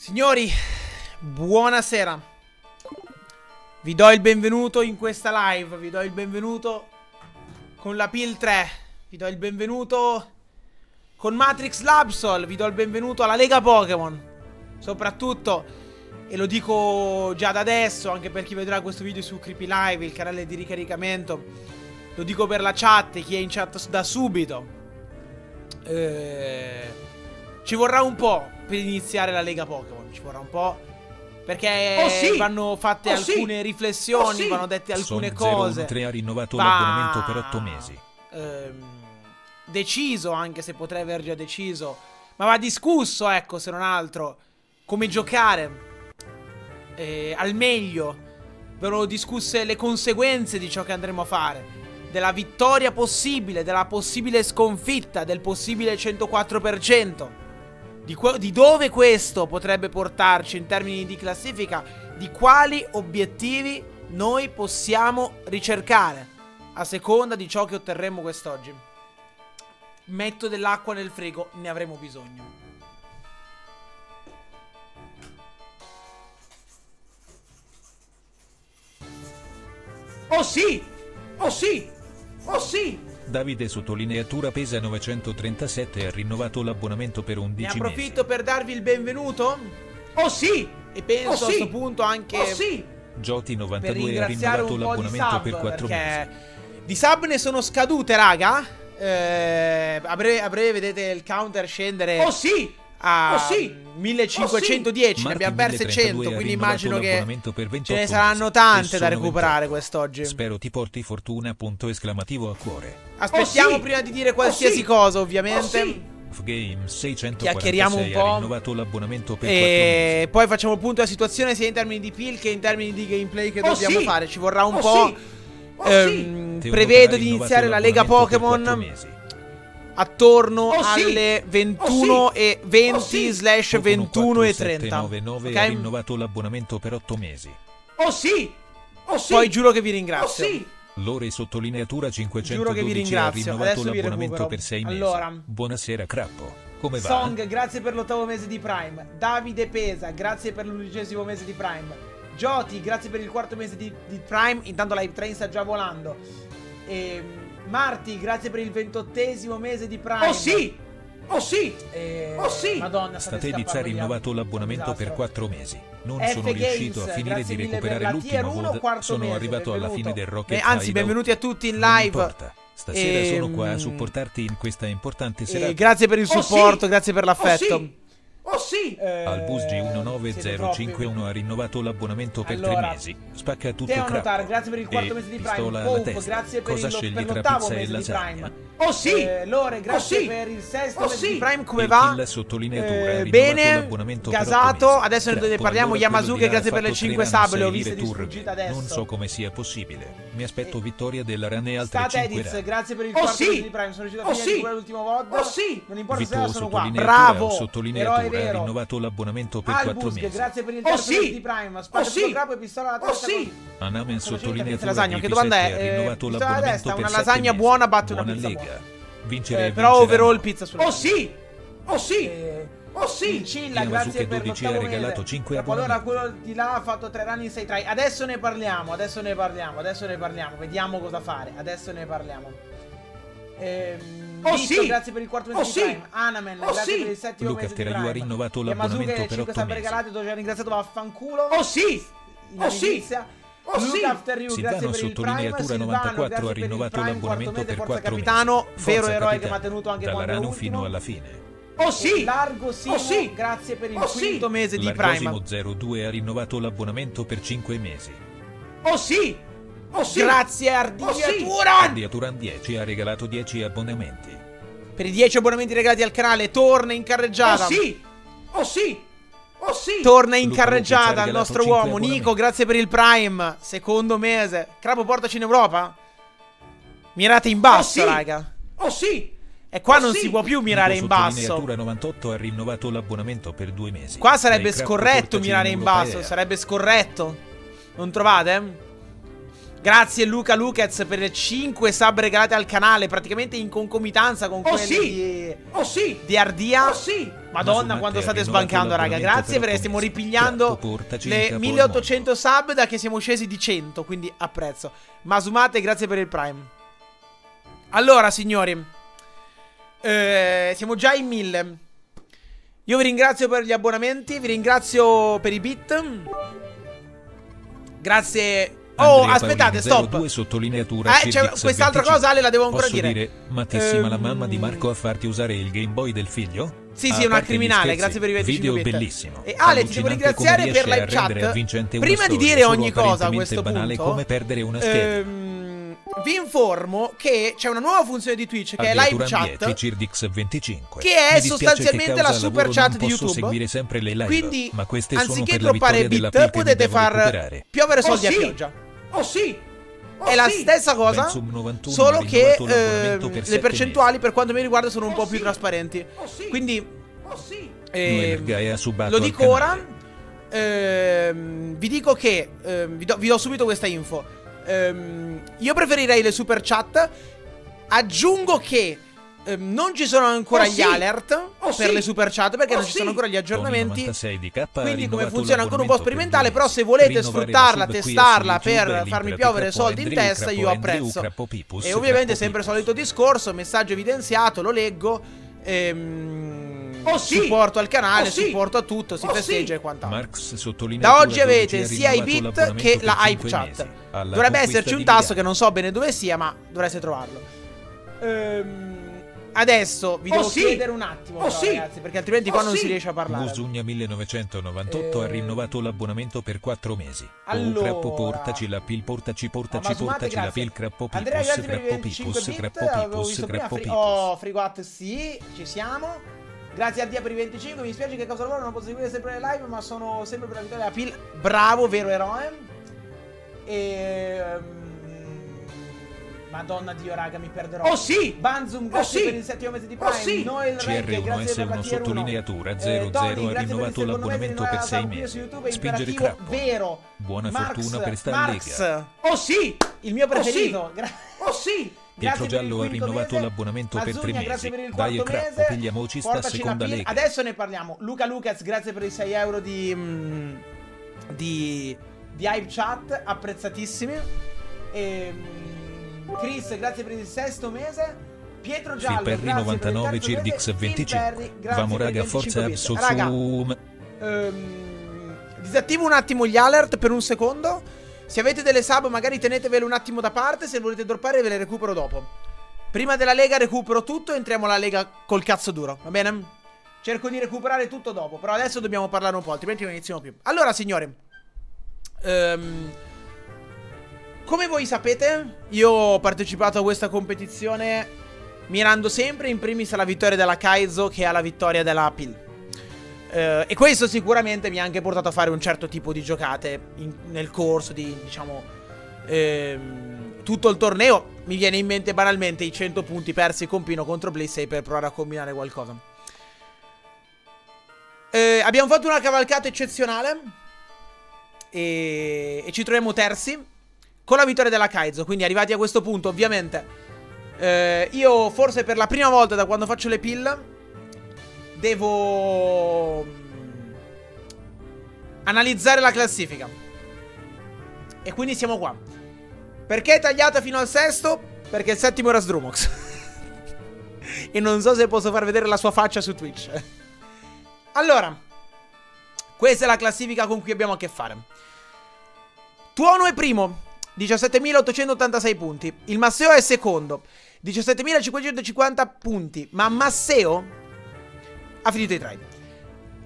Signori, buonasera. Vi do il benvenuto in questa live. Vi do il benvenuto con la PIL 3. Vi do il benvenuto con Matrix Labsol. Vi do il benvenuto alla Lega Pokémon. Soprattutto, e lo dico già da adesso, anche per chi vedrà questo video su Creepy Live, il canale di ricaricamento. Lo dico per la chat, chi è in chat da subito. Eh, ci vorrà un po' per iniziare la Lega Pokémon. Ci vorrà un po'. Perché Oh, sì! vanno fatte Oh, alcune sì! riflessioni, Oh, sì! vanno dette alcune Son cose. 013 ha rinnovato Va- l'abbonamento per 8 mesi. ehm, deciso, anche se potrei aver già deciso. Ma va discusso, ecco, se non altro. Come giocare eh, al meglio. Verranno discusse le conseguenze di ciò che andremo a fare. Della vittoria possibile, della possibile sconfitta, del possibile 104%. Di, di dove questo potrebbe portarci in termini di classifica, di quali obiettivi noi possiamo ricercare a seconda di ciò che otterremo quest'oggi. Metto dell'acqua nel frigo, ne avremo bisogno. Oh sì! Oh sì! Oh sì! Davide sottolineatura pesa 937 ha rinnovato l'abbonamento per Ne 11 approfitto per darvi il benvenuto Oh sì! e penso Oh, a sì! questo punto anche Oh sì! mesi. Joti per 92 ha rinnovato l'abbonamento per 4 perché mesi. di sub ne sono scadute, raga. Eh, a, breve, a breve vedete il counter scendere Oh sì! A Oh sì! 1510, ne Marti abbiamo perse 1032 100, ha quindi immagino che ce 28 ne saranno tante da recuperare 28. quest'oggi. Spero ti porti fortuna punto esclamativo a cuore. Aspettiamo Oh sì! prima di dire qualsiasi Oh sì! cosa, Oh ovviamente. sì! Fgame Chiacchieriamo un 646 po'. rinnovato l'abbonamento per 4 mesi. E poi facciamo il punto della situazione sia in termini di pill che in termini di gameplay che Oh dobbiamo sì! fare. Ci vorrà un Oh po'. sì! Oh ehm, sì! Prevedo di iniziare la Lega Pokémon. Attorno Oh sì! alle 21 Oh sì! e 20 Oh sì! slash Pocono 21 e 30. 4799 ha Ok? rinnovato l'abbonamento per 8 mesi. Oh sì! Oh sì! Poi giuro che vi Oh ringrazio. sì! Lore sottolineatura Giuro che vi 512 ha rinnovato l'abbonamento per 6 mesi. Allora. Buonasera Crappo. Come va? Song, grazie per l'ottavo mese di Prime. Davide Pesa, grazie per l'undicesimo mese di Prime. Joti, grazie per il quarto mese di, di Prime. Intanto la train sta già volando. E Marti, grazie per il ventottesimo mese di Prime. Oh sì! Oh sì! E... Oh sì! Madonna, state Statediz ha rinnovato l'abbonamento per disastro. 4 mesi. Non F sono Games, riuscito a finire di recuperare l'ultimo VOD. quarto Sono mese, arrivato alla benvenuto. fine del Rocket Beh, anzi, Hideout. benvenuti a tutti in Non live. importa. Stasera sono Ehm, qua a supportarti in questa importante E serata. grazie per il Oh, supporto, sì! grazie per l'affetto. Oh sì! Oh sì! Eh, Albus siete troppi. G19051 ha rinnovato l'abbonamento per Allora, 3 mesi. Spacca tutto Teo crappo. Notar, grazie per il quarto E mese di pistola Prime. testa. grazie per, Cosa il, scegli per tra l'ottavo pizza e mese di lasagna? Prime. Oh sì! Eh, Lore, grazie Oh sì! per il sesto Oh mese sì! di Prime. Come Il va? Eh, rinnovato bene, l'abbonamento per gasato. 8 mesi. Adesso ne Crappo, parliamo. allora Yamazuke, grazie per le ha fatto 5 tre run, sub. Le ho viste di sfuggita adesso. Non so come sia possibile. Mi aspetto vittoria della Run e altre State 5 Ediz, run. grazie per il Oh quarto sì! mese di Prime. Sono riuscito a Oh finire sì! l'ultimo VOD. Oh sì! Non importa se Vito sono qua. Bravo! sottolineatura Eroe ha rinnovato l'abbonamento per 4 Albus, mesi. grazie per il Oh terzo sì! di Prime. Spazio Oh sì! capo e pistola alla Oh testa. sì! così. Anamen sottolineatura lasagna. Che domanda è? P7 ha Eh, rinnovato alla l'abbonamento testa, per una 7 lasagna mesi. buona batte una Buona pizza lega. buona. Vincere Eh, però overall pizza sulla Oh sì! Oh sì! Eh, Oh sì! il Cilla, grazie per 12 l'ottavo ha regalato mese. 5 Dopo allora abbonamenti. quello di là ha fatto 3 run in 6 try. Adesso ne parliamo, adesso ne parliamo, adesso ne parliamo. Vediamo cosa fare. Adesso ne parliamo. Ehm, Oh Vito, sì! grazie per il quarto mese Oh di sì! Prime. Anamen, Oh grazie sì! per il settimo Luca mese di Teraiu ha Prime. rinnovato l'abbonamento per 5 otto sub mesi. regalati, ti ho già ringraziato, vaffanculo. Oh sì! In Oh sì! Oh sì! After You, Silvano Prime. sottolineatura Silvano, 94 grazie ha rinnovato Prime, l'abbonamento per Forza 4 Capitano, mesi. vero eroe che mi ha tenuto anche Dalla Ranu fino alla fine. Oh sì! Largo Simo, Oh sì! grazie per il Oh sì! quinto mese di L'Argosimo Prime. 02 ha rinnovato l'abbonamento per 5 mesi. Oh sì! Oh sì! Grazie Ardigliatura! Addiaturan 10 ha regalato 10 abbonamenti. Per i 10 abbonamenti regalati al canale, torna in Oh carreggiata. sì! Oh sì! Oh sì! Torna in Luca carreggiata il nostro 5 uomo. Nico, grazie per il Prime. Secondo mese. Crabo, portaci in Europa. Mirate in basso, Oh, sì! raga. Oh sì! E qua Oh, non sì! si può più mirare Nico in basso. sottolineatura 98 ha rinnovato l'abbonamento per 2 mesi. Qua sarebbe Dai scorretto mirare in Europa basso. Sarebbe scorretto. Non trovate? Grazie Luca Lucas per le 5 sub regalate al canale, praticamente in concomitanza con Oh quelle sì! di, Oh sì! di Ardia. Oh sì! Madonna, quando ha state sbancando, raga. Grazie per perché stiamo ripigliando le capo al 1800 sub da che siamo scesi di 100. Quindi apprezzo. Masumate, grazie per il Prime. Allora, signori, eh, siamo già in 1000. Io vi ringrazio per gli abbonamenti, vi ringrazio per i bit. Grazie. Oh, Andrea aspettate, Paolini, stop. 02 sottolineatura Eh, c'è quest'altra 25. cosa, Ale, la devo ancora Posso dire. dire matissima la Ehm, mamma di Marco a farti usare il Game Boy del figlio? Sì, A sì, è una criminale, scherzi, grazie per i 25 Video bit. bellissimo. E Ale, ti devo ringraziare per la a rendere chat. Prima di dire ogni cosa a questo banale punto, come perdere una scheda. Ehm, vi informo che c'è una nuova funzione di Twitch che è live chat. 10 Cirdix 25. che è sostanzialmente che la super chat di YouTube. seguire sempre le live, Quindi, ma queste sono anziché la droppare della bit, potete far recuperare. piovere Oh soldi a sì! pioggia. Oh sì! Oh È la sì! stessa cosa, Benzum 91 solo che ehm, per le percentuali per quanto mi riguarda sono un Oh po' sì! più trasparenti. Oh sì! Quindi, Oh ehm, subato lo dico ora. ehm, vi dico che ehm, vi, do, vi do subito questa info. Ehm, io preferirei le super chat. Aggiungo che ehm, non ci sono ancora Oh gli sì! alert Oh per sì! le super chat perché Oh non ci sono sì! ancora gli aggiornamenti. Tony 96 di K ha Quindi come funziona ancora un po' sperimentale, però se volete sfruttarla, testarla YouTube, per farmi piovere soldi in testa, io apprezzo. E ovviamente sempre il solito discorso, messaggio evidenziato, lo leggo. Ehm, Oh sì! supporto al canale, Oh sì! supporto a tutto, si Oh festeggia sì! e quant'altro. Da oggi avete 12 sia i bit che la hype chat. Dovrebbe esserci un tasto che non so bene dove sia, ma dovreste trovarlo. Ehm, adesso vi Oh devo sì! chiedere un attimo, Oh però, sì! ragazzi, perché altrimenti qua Oh non sì! si riesce a parlare. Musugna 1998 ha Eh, rinnovato l'abbonamento per 4 mesi. Allora. Oh crappo portaci la pil portaci portaci sumate, portaci la grazie. pil crappo Andrea, pipus i crappo 25 pipus crappo pipus crappo pipus. Oh, Frigot, sì, ci siamo. Grazie a Dia per i 25. Mi spiace che cosa lavoro, non posso seguire sempre le live, ma sono sempre per la vittoria della PIL. Bravo, vero eroe. E. Madonna Dio, raga, mi perderò. Oh sì! Banzum, grazie sì! per il settimo mese di Oh Prime. sì! Noel Rank, grazie per la CR1S1 tier 1. sottolineatura Eh, 00 Tony, ha rinnovato l'abbonamento per di 6 nuova mesi. Spingere crappo. vero. Buona Marx, fortuna per sta Marx, lega. Oh sì! il mio Oh sì! preferito. Oh sì! Pietro Giallo ha rinnovato mese. l'abbonamento per 3 Azzugna, mesi. grazie per il Dai e crappo, pigliamoci sta seconda pil- lega. Adesso ne parliamo. Luca Lucas, grazie per i 6 euro di. mm, di. di hype chat, apprezzatissimi. E. Chris, grazie per il sesto mese. Pietro Giallo, grazie 99 per il terzo Cirdix mese. Phil 25. Perry, grazie Vamo raga, 25 forza bit. Absol Raga, Zoom. Ehm, disattivo un attimo gli alert per un secondo. Se avete delle sub, magari tenetevele un attimo da parte. Se volete droppare, ve le recupero dopo. Prima della lega recupero tutto. Entriamo alla lega col cazzo duro. Va bene? Cerco di recuperare tutto dopo. Però adesso dobbiamo parlare un po', altrimenti non iniziamo più. Allora, signori. ehm, come voi sapete, io ho partecipato a questa competizione mirando sempre in primis alla vittoria della Kaizo che alla vittoria della PIL. Eh, e questo sicuramente mi ha anche portato a fare un certo tipo di giocate in- nel corso di, diciamo, ehm, tutto il torneo. Mi viene in mente banalmente i 100 punti persi con Pino contro Blaze per provare a combinare qualcosa. Eh, abbiamo fatto una cavalcata eccezionale e, e ci troviamo terzi con la vittoria della Kaizo. Quindi arrivati a questo punto, ovviamente, eh, io forse per la prima volta da quando faccio le pill devo mm, analizzare la classifica. E quindi siamo qua. Perché è tagliata fino al sesto? Perché il settimo era Sdrumox. e non so se posso far vedere la sua faccia su Twitch. allora, questa è la classifica con cui abbiamo a che fare. Tuono è primo, 17.886 punti. Il Masseo è secondo, 17.550 punti. Ma Masseo ha finito i trade.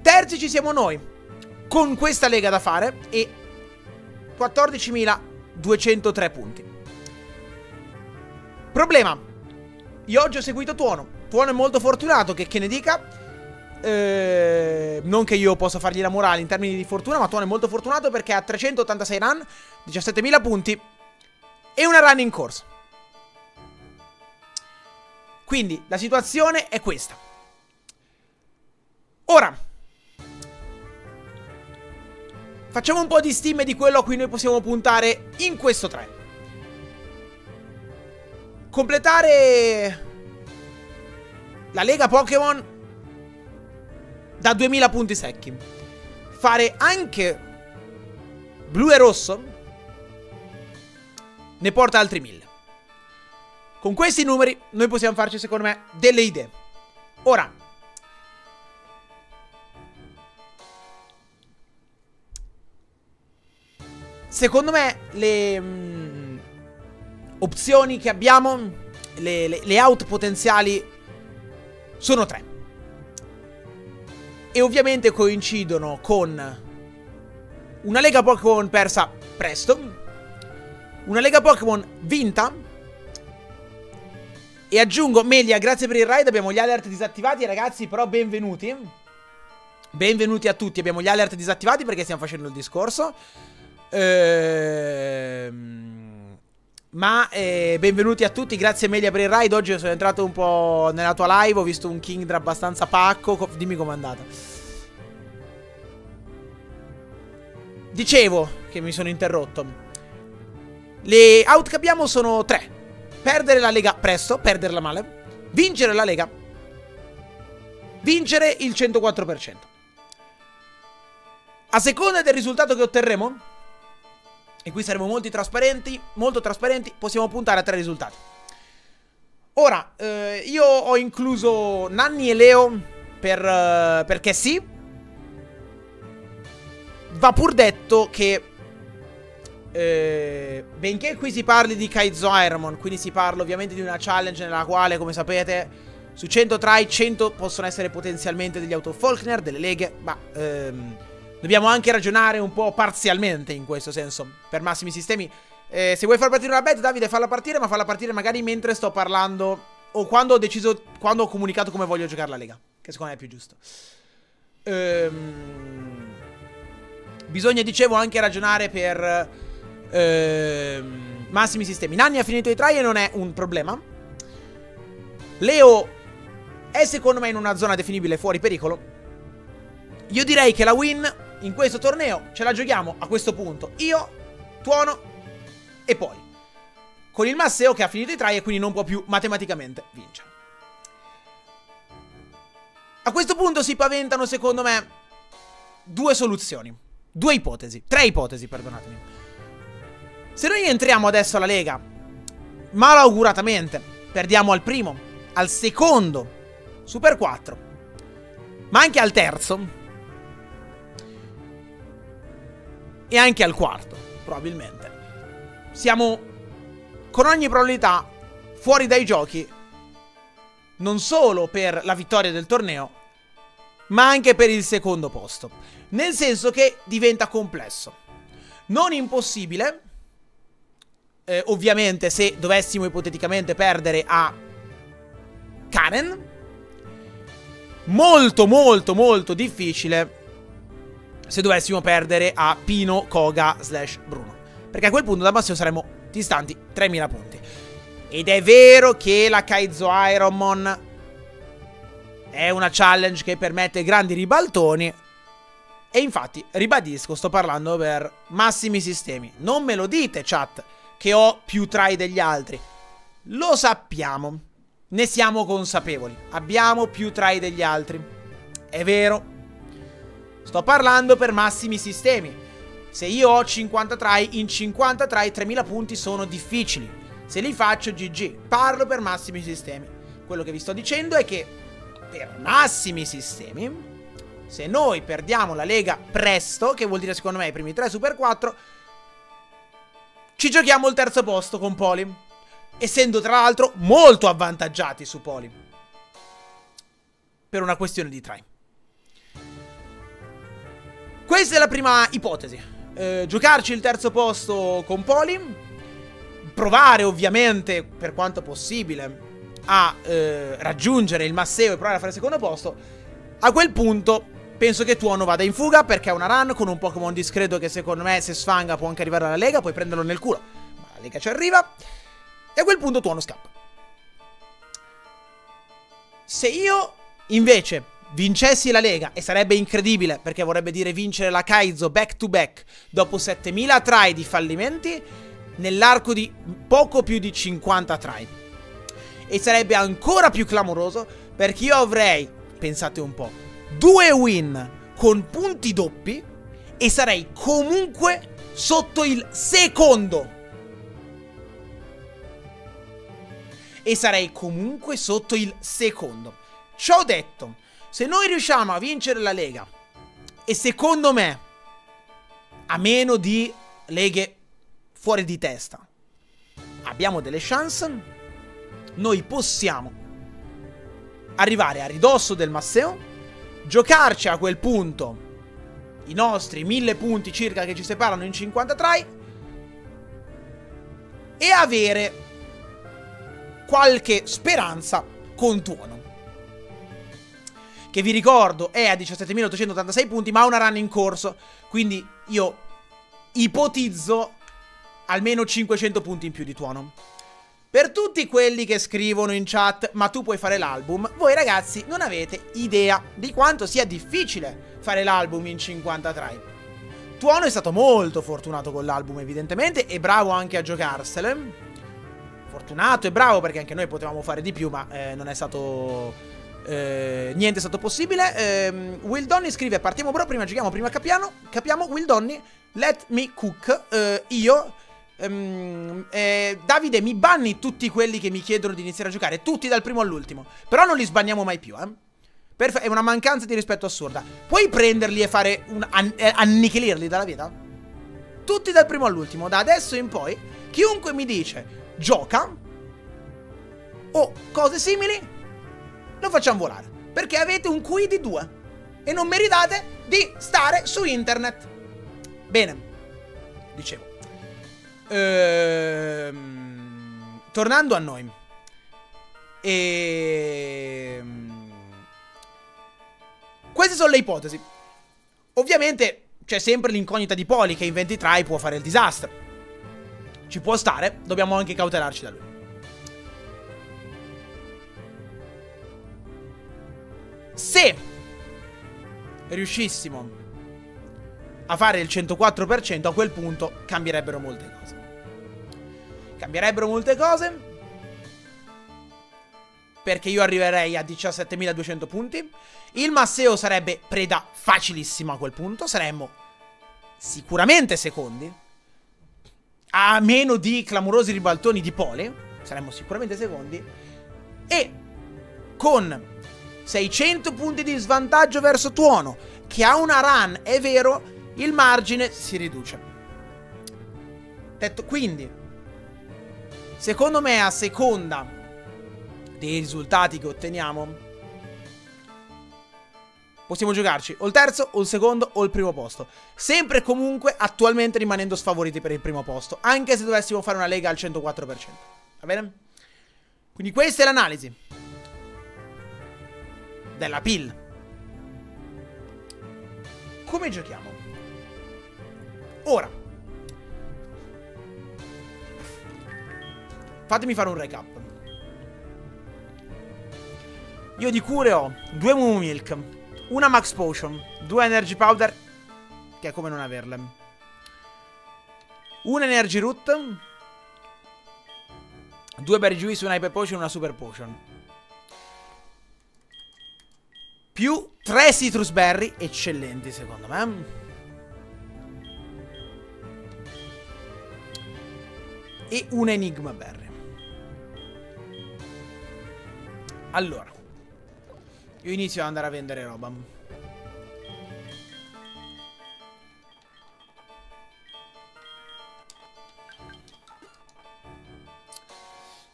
Terzi ci siamo noi, con questa lega da fare e 14.203 punti. Problema. Io oggi ho seguito Tuono. Tuono è molto fortunato, che, che ne dica. Eh, non che io possa fargli la morale in termini di fortuna, ma Tuono è molto fortunato perché ha 386 run, 17.000 punti e una run in corsa. Quindi la situazione è questa. Ora, facciamo un po' di stime di quello a cui noi possiamo puntare in questo 3. completare la Lega Pokémon da 2000 punti secchi. Fare anche blu e rosso ne porta altri 1000. Con questi numeri noi possiamo farci, secondo me, delle idee. Ora, secondo me le mm, opzioni che abbiamo, le, le, le out potenziali sono tre. E ovviamente coincidono con una Lega Pokémon persa presto, una Lega Pokémon vinta e aggiungo, Melia, grazie per il ride, abbiamo gli alert disattivati ragazzi, però benvenuti. Benvenuti a tutti, abbiamo gli alert disattivati perché stiamo facendo il discorso. Ehm, ma eh, benvenuti a tutti, grazie Melia per il ride. Oggi sono entrato un po' nella tua live, ho visto un Kingdra abbastanza pacco. Dimmi com'è andata. Dicevo che mi sono interrotto. Le out che abbiamo sono tre. Perdere la Lega presto, perderla male. Vincere la Lega. Vincere il 104%. A seconda del risultato che otterremo, e qui saremo molto trasparenti, molto trasparenti, possiamo puntare a tre risultati. Ora, eh, io ho incluso Nanni e Leo per, eh, perché sì. Va pur detto che eh, benché qui si parli di Kaizo Ironman, quindi si parla ovviamente di una challenge nella quale, come sapete, su 100 try 100 possono essere potenzialmente degli auto Faulkner, delle leghe, ma ehm, dobbiamo anche ragionare un po' parzialmente in questo senso, per massimi sistemi. Eh, se vuoi far partire una bet, Davide, falla partire, ma falla partire magari mentre sto parlando o quando ho deciso, quando ho comunicato come voglio giocare la lega, che secondo me è più giusto. Ehm, bisogna, dicevo, anche ragionare per Ehm, massimi sistemi. Nanni ha finito i try e non è un problema. Leo è secondo me in una zona definibile fuori pericolo. Io direi che la win in questo torneo ce la giochiamo a questo punto. Io, Tuono e poi. Con il Masseo che ha finito i try e quindi non può più matematicamente vincere. A questo punto si paventano secondo me due soluzioni. Due ipotesi. Tre ipotesi, perdonatemi. Se noi entriamo adesso alla Lega, malauguratamente, perdiamo al primo, al secondo, Super 4, ma anche al terzo, e anche al quarto, probabilmente. Siamo, con ogni probabilità, fuori dai giochi, non solo per la vittoria del torneo, ma anche per il secondo posto. Nel senso che diventa complesso. Non impossibile, eh, ovviamente se dovessimo ipoteticamente perdere a Karen, molto molto molto difficile se dovessimo perdere a Pino, Koga slash Bruno. Perché a quel punto da Massimo saremmo distanti 3000 punti. Ed è vero che la Kaizo Ironmon è una challenge che permette grandi ribaltoni. E infatti, ribadisco, sto parlando per massimi sistemi. Non me lo dite, chat che ho più try degli altri. Lo sappiamo. Ne siamo consapevoli. Abbiamo più try degli altri. È vero. Sto parlando per massimi sistemi. Se io ho 50 try, in 50 try 3000 punti sono difficili. Se li faccio GG. Parlo per massimi sistemi. Quello che vi sto dicendo è che per massimi sistemi, se noi perdiamo la lega presto, che vuol dire secondo me i primi 3 Super 4, ci giochiamo il terzo posto con Poli. Essendo tra l'altro molto avvantaggiati su Poli. Per una questione di try. Questa è la prima ipotesi. Eh, giocarci il terzo posto con Poli. Provare ovviamente, per quanto possibile, a eh, raggiungere il Masseo e provare a fare il secondo posto. A quel punto Penso che Tuono vada in fuga perché è una run con un Pokémon discreto che secondo me se sfanga può anche arrivare alla Lega, puoi prenderlo nel culo. Ma la Lega ci arriva. E a quel punto Tuono scappa. Se io invece vincessi la Lega, e sarebbe incredibile perché vorrebbe dire vincere la Kaizo back to back dopo 7000 try di fallimenti, nell'arco di poco più di 50 try. E sarebbe ancora più clamoroso perché io avrei, pensate un po', due win con punti doppi e sarei comunque sotto il secondo. E sarei comunque sotto il secondo. Ciò detto, se noi riusciamo a vincere la Lega, e secondo me, a meno di leghe fuori di testa, abbiamo delle chance, noi possiamo arrivare a ridosso del Masseo, giocarci a quel punto i nostri 1000 punti circa che ci separano in 53 e avere qualche speranza con Tuono. Che vi ricordo è a 17.886 punti, ma ha una run in corso. Quindi io ipotizzo almeno 500 punti in più di Tuono. Per tutti quelli che scrivono in chat, ma tu puoi fare l'album, voi ragazzi non avete idea di quanto sia difficile fare l'album in 53. Tuono è stato molto fortunato con l'album, evidentemente, e bravo anche a giocarsele. Fortunato e bravo perché anche noi potevamo fare di più, ma eh, non è stato. Eh, niente è stato possibile. Eh, Will Donny scrive: Partiamo bro, prima giochiamo, prima capiamo. Capiamo, Will Donny, let me cook. Eh, io. ehm, eh, Davide, mi banni tutti quelli che mi chiedono di iniziare a giocare, tutti dal primo all'ultimo. Però non li sbanniamo mai più, eh. Perfe- è una mancanza di rispetto assurda. Puoi prenderli e fare un an- eh, annichilirli dalla vita? Tutti dal primo all'ultimo, da adesso in poi, chiunque mi dice gioca o cose simili, lo facciamo volare. Perché avete un QI di 2 e non meritate di stare su internet. Bene, dicevo. Ehm, tornando a noi. Ehm, queste sono le ipotesi. Ovviamente c'è sempre l'incognita di Poli che in 23 può fare il disastro. Ci può stare, dobbiamo anche cautelarci da lui. Se riuscissimo a fare il 104%, a quel punto cambierebbero molte cose. Cambierebbero molte cose perché io arriverei a 17.200 punti. Il Masseo sarebbe preda facilissima a quel punto. Saremmo sicuramente secondi. A meno di clamorosi ribaltoni di Pole. Saremmo sicuramente secondi. E con 600 punti di svantaggio verso Tuono, che ha una run, è vero, il margine si riduce. Detto quindi, secondo me a seconda dei risultati che otteniamo, possiamo giocarci o il terzo, o il secondo, o il primo posto. Sempre e comunque attualmente rimanendo sfavoriti per il primo posto, anche se dovessimo fare una lega al 104%. Va bene? Quindi questa è l'analisi della PIL. Come giochiamo? Ora. Fatemi fare un recap. Io di cure ho due Moo Milk, una Max Potion, due Energy Powder, che è come non averle. Un Energy Root, due Berry Juice, una Hyper Potion e una Super Potion. Più tre Citrus Berry, eccellenti secondo me. E un Enigma Berry. Allora. Io inizio ad andare a vendere roba.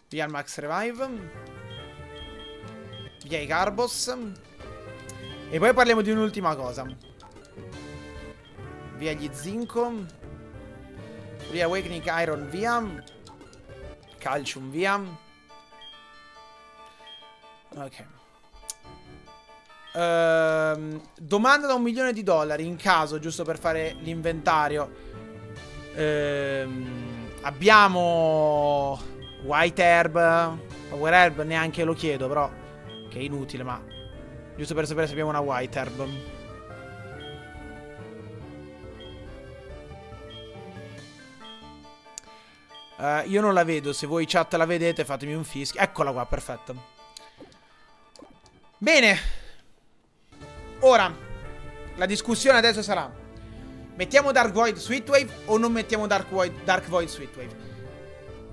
Via il Max Revive. Via i Carbos. E poi parliamo di un'ultima cosa. Via gli Zinco. Via Awakening Iron via. Calcium via. Ok. Ehm, domanda da un milione di dollari in caso, giusto per fare l'inventario. Ehm, abbiamo White Herb. Power Herb neanche lo chiedo, però. Che è inutile, ma. Giusto per sapere se abbiamo una White Herb. Eh, io non la vedo, se voi chat la vedete fatemi un fischio. Eccola qua, perfetto. Bene. Ora, la discussione adesso sarà Mettiamo Dark Void Sweetwave o non mettiamo Dark Void, Dark Void Sweetwave?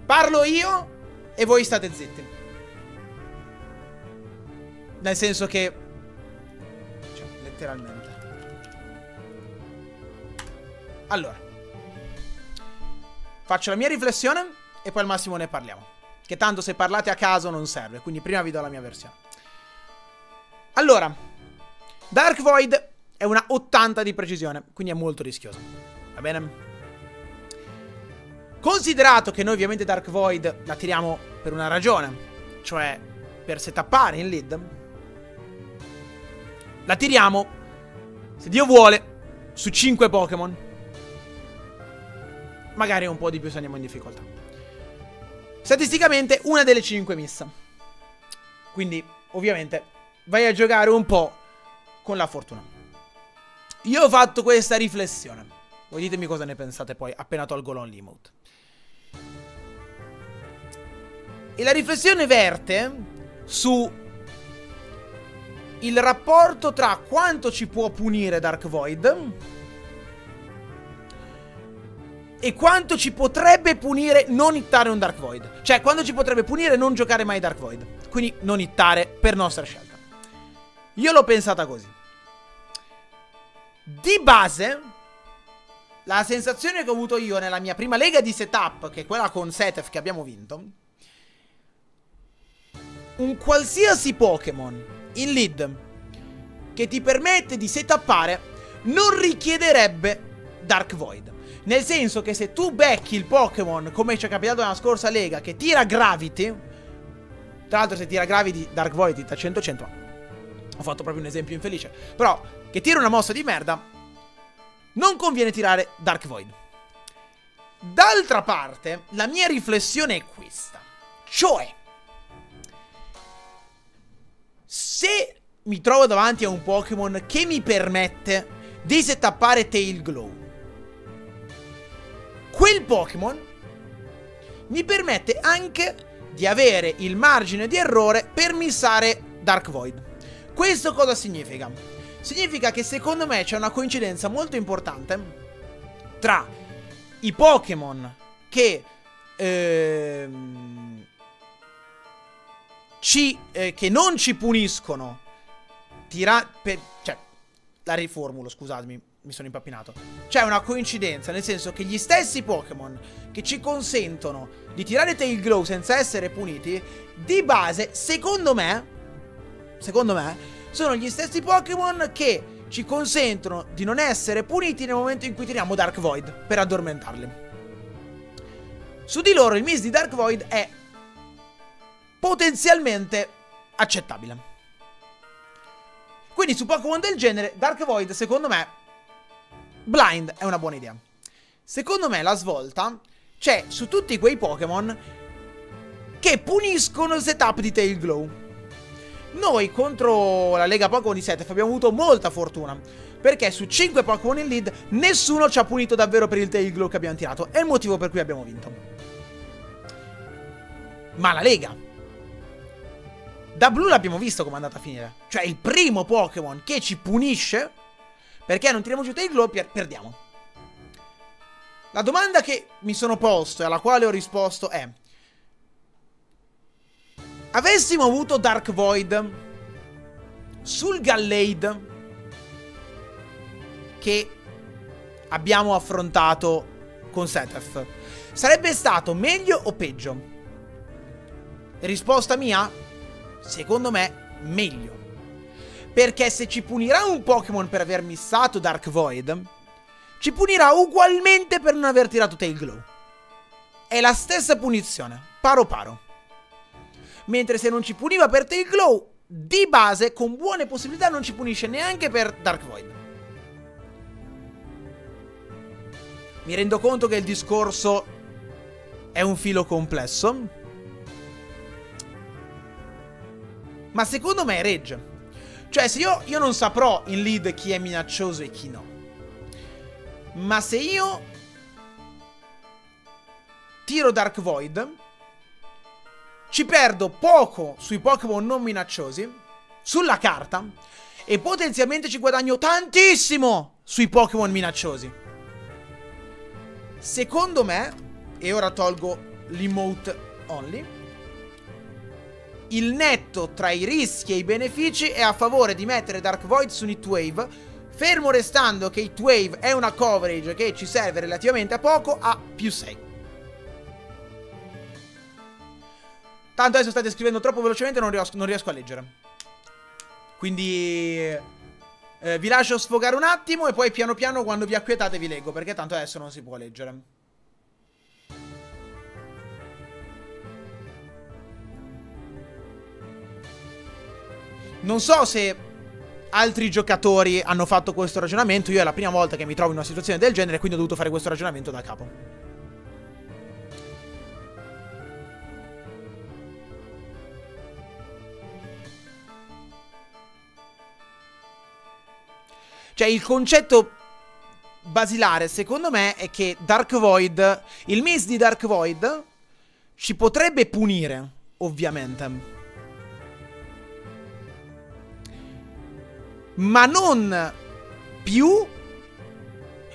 Parlo io e voi state zitti. Nel senso che... Letteralmente. Allora. Faccio la mia riflessione e poi al massimo ne parliamo. Che tanto se parlate a caso non serve, quindi prima vi do la mia versione. Allora. Dark Void è una 80 di precisione, quindi è molto rischioso. Va bene? Considerato che noi ovviamente Dark Void la tiriamo per una ragione, cioè per setappare in lead, la tiriamo, se Dio vuole, su 5 Pokémon. Magari un po' di più se andiamo in difficoltà. Statisticamente una delle 5 missa. Quindi, ovviamente, vai a giocare un po' con la fortuna. Io ho fatto questa riflessione. Voi ditemi cosa ne pensate poi, appena tolgo l'only mode. E la riflessione verte su il rapporto tra quanto ci può punire Dark Void e quanto ci potrebbe punire non hittare un Dark Void. Cioè, quando ci potrebbe punire non giocare mai Dark Void. Quindi non hittare per nostra scelta. Io l'ho pensata così. Di base, la sensazione che ho avuto io nella mia prima lega di setup, che è quella con Setef che abbiamo vinto, un qualsiasi Pokémon in lead che ti permette di setuppare non richiederebbe Dark Void. Nel senso che se tu becchi il Pokémon, come ci è capitato nella scorsa lega, che tira Gravity, tra l'altro se tira Gravity Dark Void dà 100-100, ho fatto proprio un esempio infelice, però che tira una mossa di merda, non conviene tirare Dark Void. D'altra parte, la mia riflessione è questa. Cioè, se mi trovo davanti a un Pokémon che mi permette di setappare Tail Glow, quel Pokémon mi permette anche di avere il margine di errore per missare Dark Void. Questo cosa significa? Significa che secondo me c'è una coincidenza molto importante tra i Pokémon che ehm, ci, eh, che non ci puniscono tira per, cioè la riformulo, scusatemi, mi sono impappinato. C'è una coincidenza, nel senso che gli stessi Pokémon che ci consentono di tirare Tail Glow senza essere puniti, di base, secondo me, secondo me, sono gli stessi Pokémon che ci consentono di non essere puniti nel momento in cui tiriamo Dark Void per addormentarli. Su di loro il miss di Dark Void è potenzialmente accettabile. Quindi su Pokémon del genere, Dark Void, secondo me, Blind è una buona idea. Secondo me la svolta c'è su tutti quei Pokémon che puniscono il setup di Tail Glow. Noi contro la Lega Pokémon di Setef abbiamo avuto molta fortuna. Perché su 5 Pokémon in lead nessuno ci ha punito davvero per il Tail Glow che abbiamo tirato. È il motivo per cui abbiamo vinto. Ma la Lega. Da Blue l'abbiamo visto come è andata a finire. Cioè il primo Pokémon che ci punisce perché non tiriamo giù Tail per perdiamo. La domanda che mi sono posto e alla quale ho risposto è avessimo avuto Dark Void sul Gallade che abbiamo affrontato con Setef, sarebbe stato meglio o peggio? Risposta mia? Secondo me, meglio. Perché se ci punirà un Pokémon per aver missato Dark Void, ci punirà ugualmente per non aver tirato Tail Glow. È la stessa punizione, paro paro. Mentre se non ci puniva per Tail Glow, di base, con buone possibilità, non ci punisce neanche per Dark Void. Mi rendo conto che il discorso è un filo complesso. Ma secondo me regge. Cioè, se io, io non saprò in lead chi è minaccioso e chi no. Ma se io tiro Dark Void, ci perdo poco sui Pokémon non minacciosi, sulla carta, e potenzialmente ci guadagno tantissimo sui Pokémon minacciosi. Secondo me, e ora tolgo l'emote only, il netto tra i rischi e i benefici è a favore di mettere Dark Void su Nitwave, fermo restando che Hitwave è una coverage che ci serve relativamente a poco, a più 6. Tanto adesso state scrivendo troppo velocemente non riesco, non riesco a leggere. Quindi eh, vi lascio sfogare un attimo e poi piano piano quando vi acquietate vi leggo, perché tanto adesso non si può leggere. Non so se altri giocatori hanno fatto questo ragionamento, io è la prima volta che mi trovo in una situazione del genere, quindi ho dovuto fare questo ragionamento da capo. Cioè, il concetto basilare, secondo me, è che Dark Void, il miss di Dark Void, ci potrebbe punire, ovviamente. Ma non più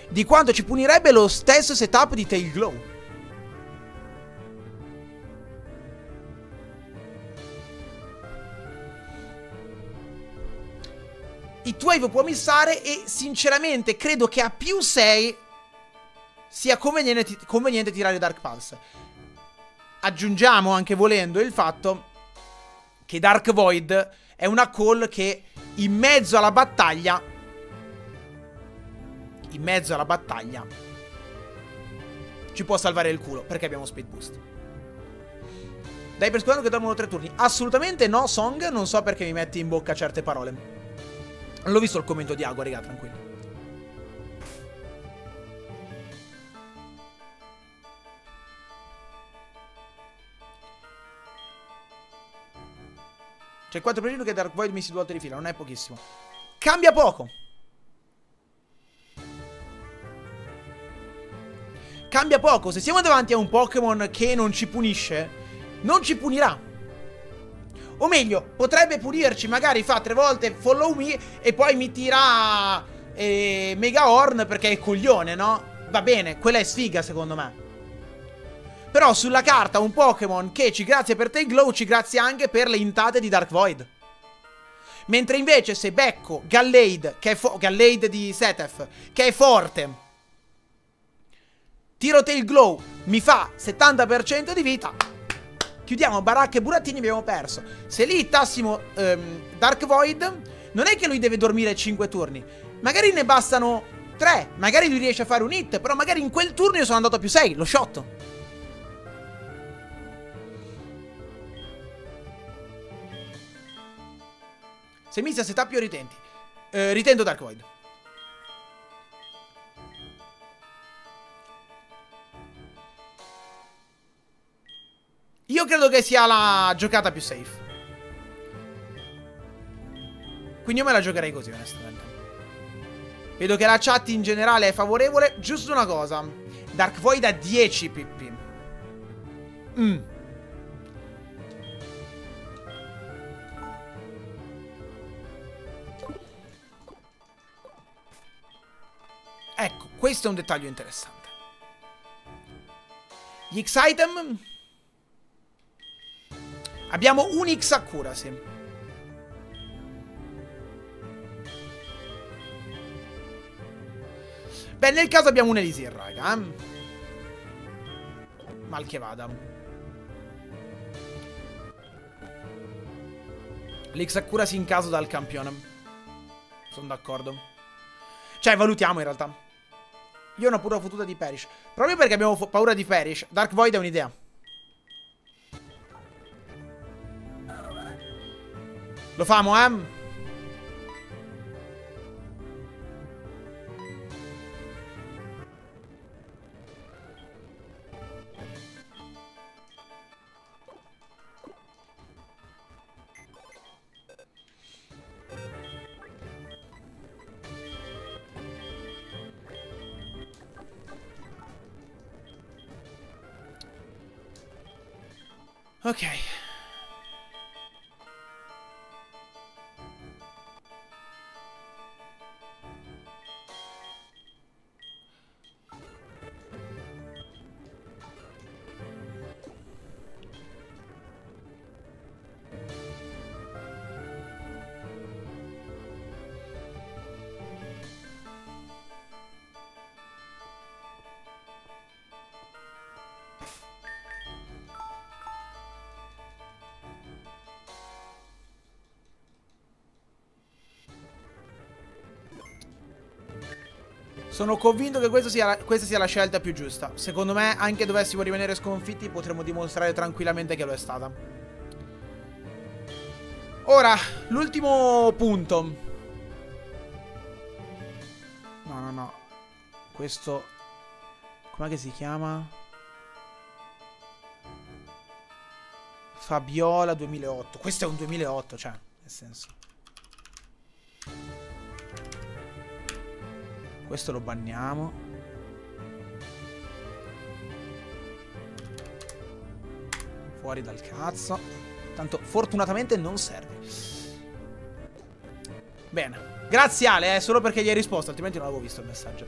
di quanto ci punirebbe lo stesso setup di Tail Glow. Hitwave può missare e sinceramente credo che a più 6 sia conveniente, conveniente tirare Dark Pulse. Aggiungiamo anche volendo il fatto che Dark Void è una call che in mezzo alla battaglia in mezzo alla battaglia ci può salvare il culo perché abbiamo speed boost. Dai per scontato che dormono tre turni. Assolutamente no, Song. Non so perché mi metti in bocca certe parole. Non l'ho visto il commento di Agua, raga, tranquilli. C'è 4% che Dark Void missi due volte di fila, non è pochissimo. Cambia poco. Cambia poco. Se siamo davanti a un Pokémon che non ci punisce, non ci punirà. O meglio, potrebbe punirci, magari fa tre volte follow me e poi mi tira eh, Mega Horn perché è coglione, no? Va bene, quella è sfiga secondo me. Però sulla carta un Pokémon che ci grazia per Glow ci grazia anche per le intate di Dark Void. Mentre invece se becco Gallade, che è Gallade di Setef, che è forte, tiro Glow, mi fa 70% di vita, chiudiamo baracche e burattini abbiamo perso. Se lì ittassimo um, Dark Void, non è che lui deve dormire 5 turni. Magari ne bastano 3. Magari lui riesce a fare un hit, però magari in quel turno io sono andato a più 6, lo shot. Se mi sia setup io ritenti. Eh, ritendo Dark Void. Io credo che sia la giocata più safe. Quindi io me la giocherei così, onestamente. Vedo che la chat in generale è favorevole. Giusto una cosa. Dark Void ha 10 pp. Mm. Ecco, questo è un dettaglio interessante. Gli X-Item Abbiamo un X accuracy. Beh, nel caso abbiamo un Elisir, raga. Eh? Mal che vada. L'X accuracy in caso dal campione. Sono d'accordo. Cioè, valutiamo in realtà. Io ho una pura fottuta di Perish. Proprio perché abbiamo paura di Perish. Dark Void è un'idea. Lo famo, eh? Ok. Sono convinto che sia, la, questa sia la scelta più giusta. Secondo me, anche dovessimo rimanere sconfitti, potremmo dimostrare tranquillamente che lo è stata. Ora, l'ultimo punto. No, no, no. Questo... Com'è che si chiama? Fabiola 2008. Questo è un 2008, cioè, nel senso. Questo lo banniamo. Fuori dal cazzo. Tanto fortunatamente non serve. Bene. Grazie Ale, eh, solo perché gli hai risposto, altrimenti non avevo visto il messaggio.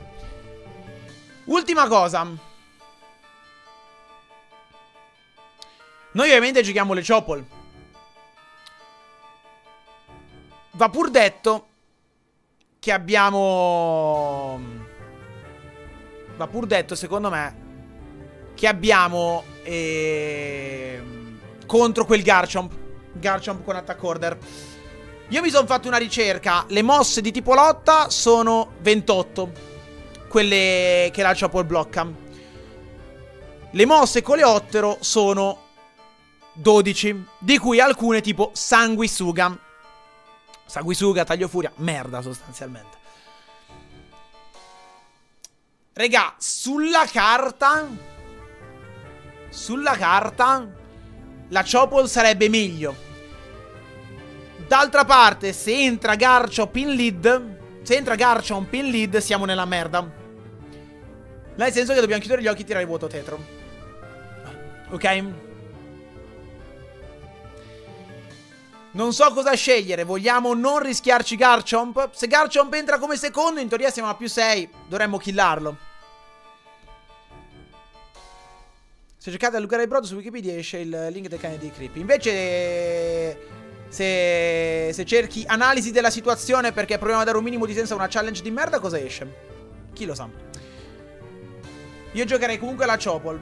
Ultima cosa. Noi ovviamente giochiamo le Chopol. Va pur detto che abbiamo... Va pur detto, secondo me, che abbiamo eh, contro quel Garchomp. Garchomp con Attack Order. Io mi sono fatto una ricerca. Le mosse di tipo lotta sono 28. Quelle che la Chopol blocca. Le mosse coleottero sono 12. Di cui alcune tipo Sanguisuga. Sanguisuga, taglio furia, merda sostanzialmente. Regà, sulla carta... Sulla carta... La Chopol sarebbe meglio. D'altra parte, se entra Garchomp in lead... Se entra Garchomp in lead, siamo nella merda. Nel senso che dobbiamo chiudere gli occhi e tirare vuoto tetro. Ok? Non so cosa scegliere. Vogliamo non rischiarci Garchomp? Se Garchomp entra come secondo, in teoria siamo a più 6. Dovremmo killarlo. Se cercate a Lucara Brodo su Wikipedia esce il link del cane dei creepy. Invece... Se, se cerchi analisi della situazione perché proviamo a dare un minimo di senso a una challenge di merda, cosa esce? Chi lo sa? Io giocherei comunque la Chopol.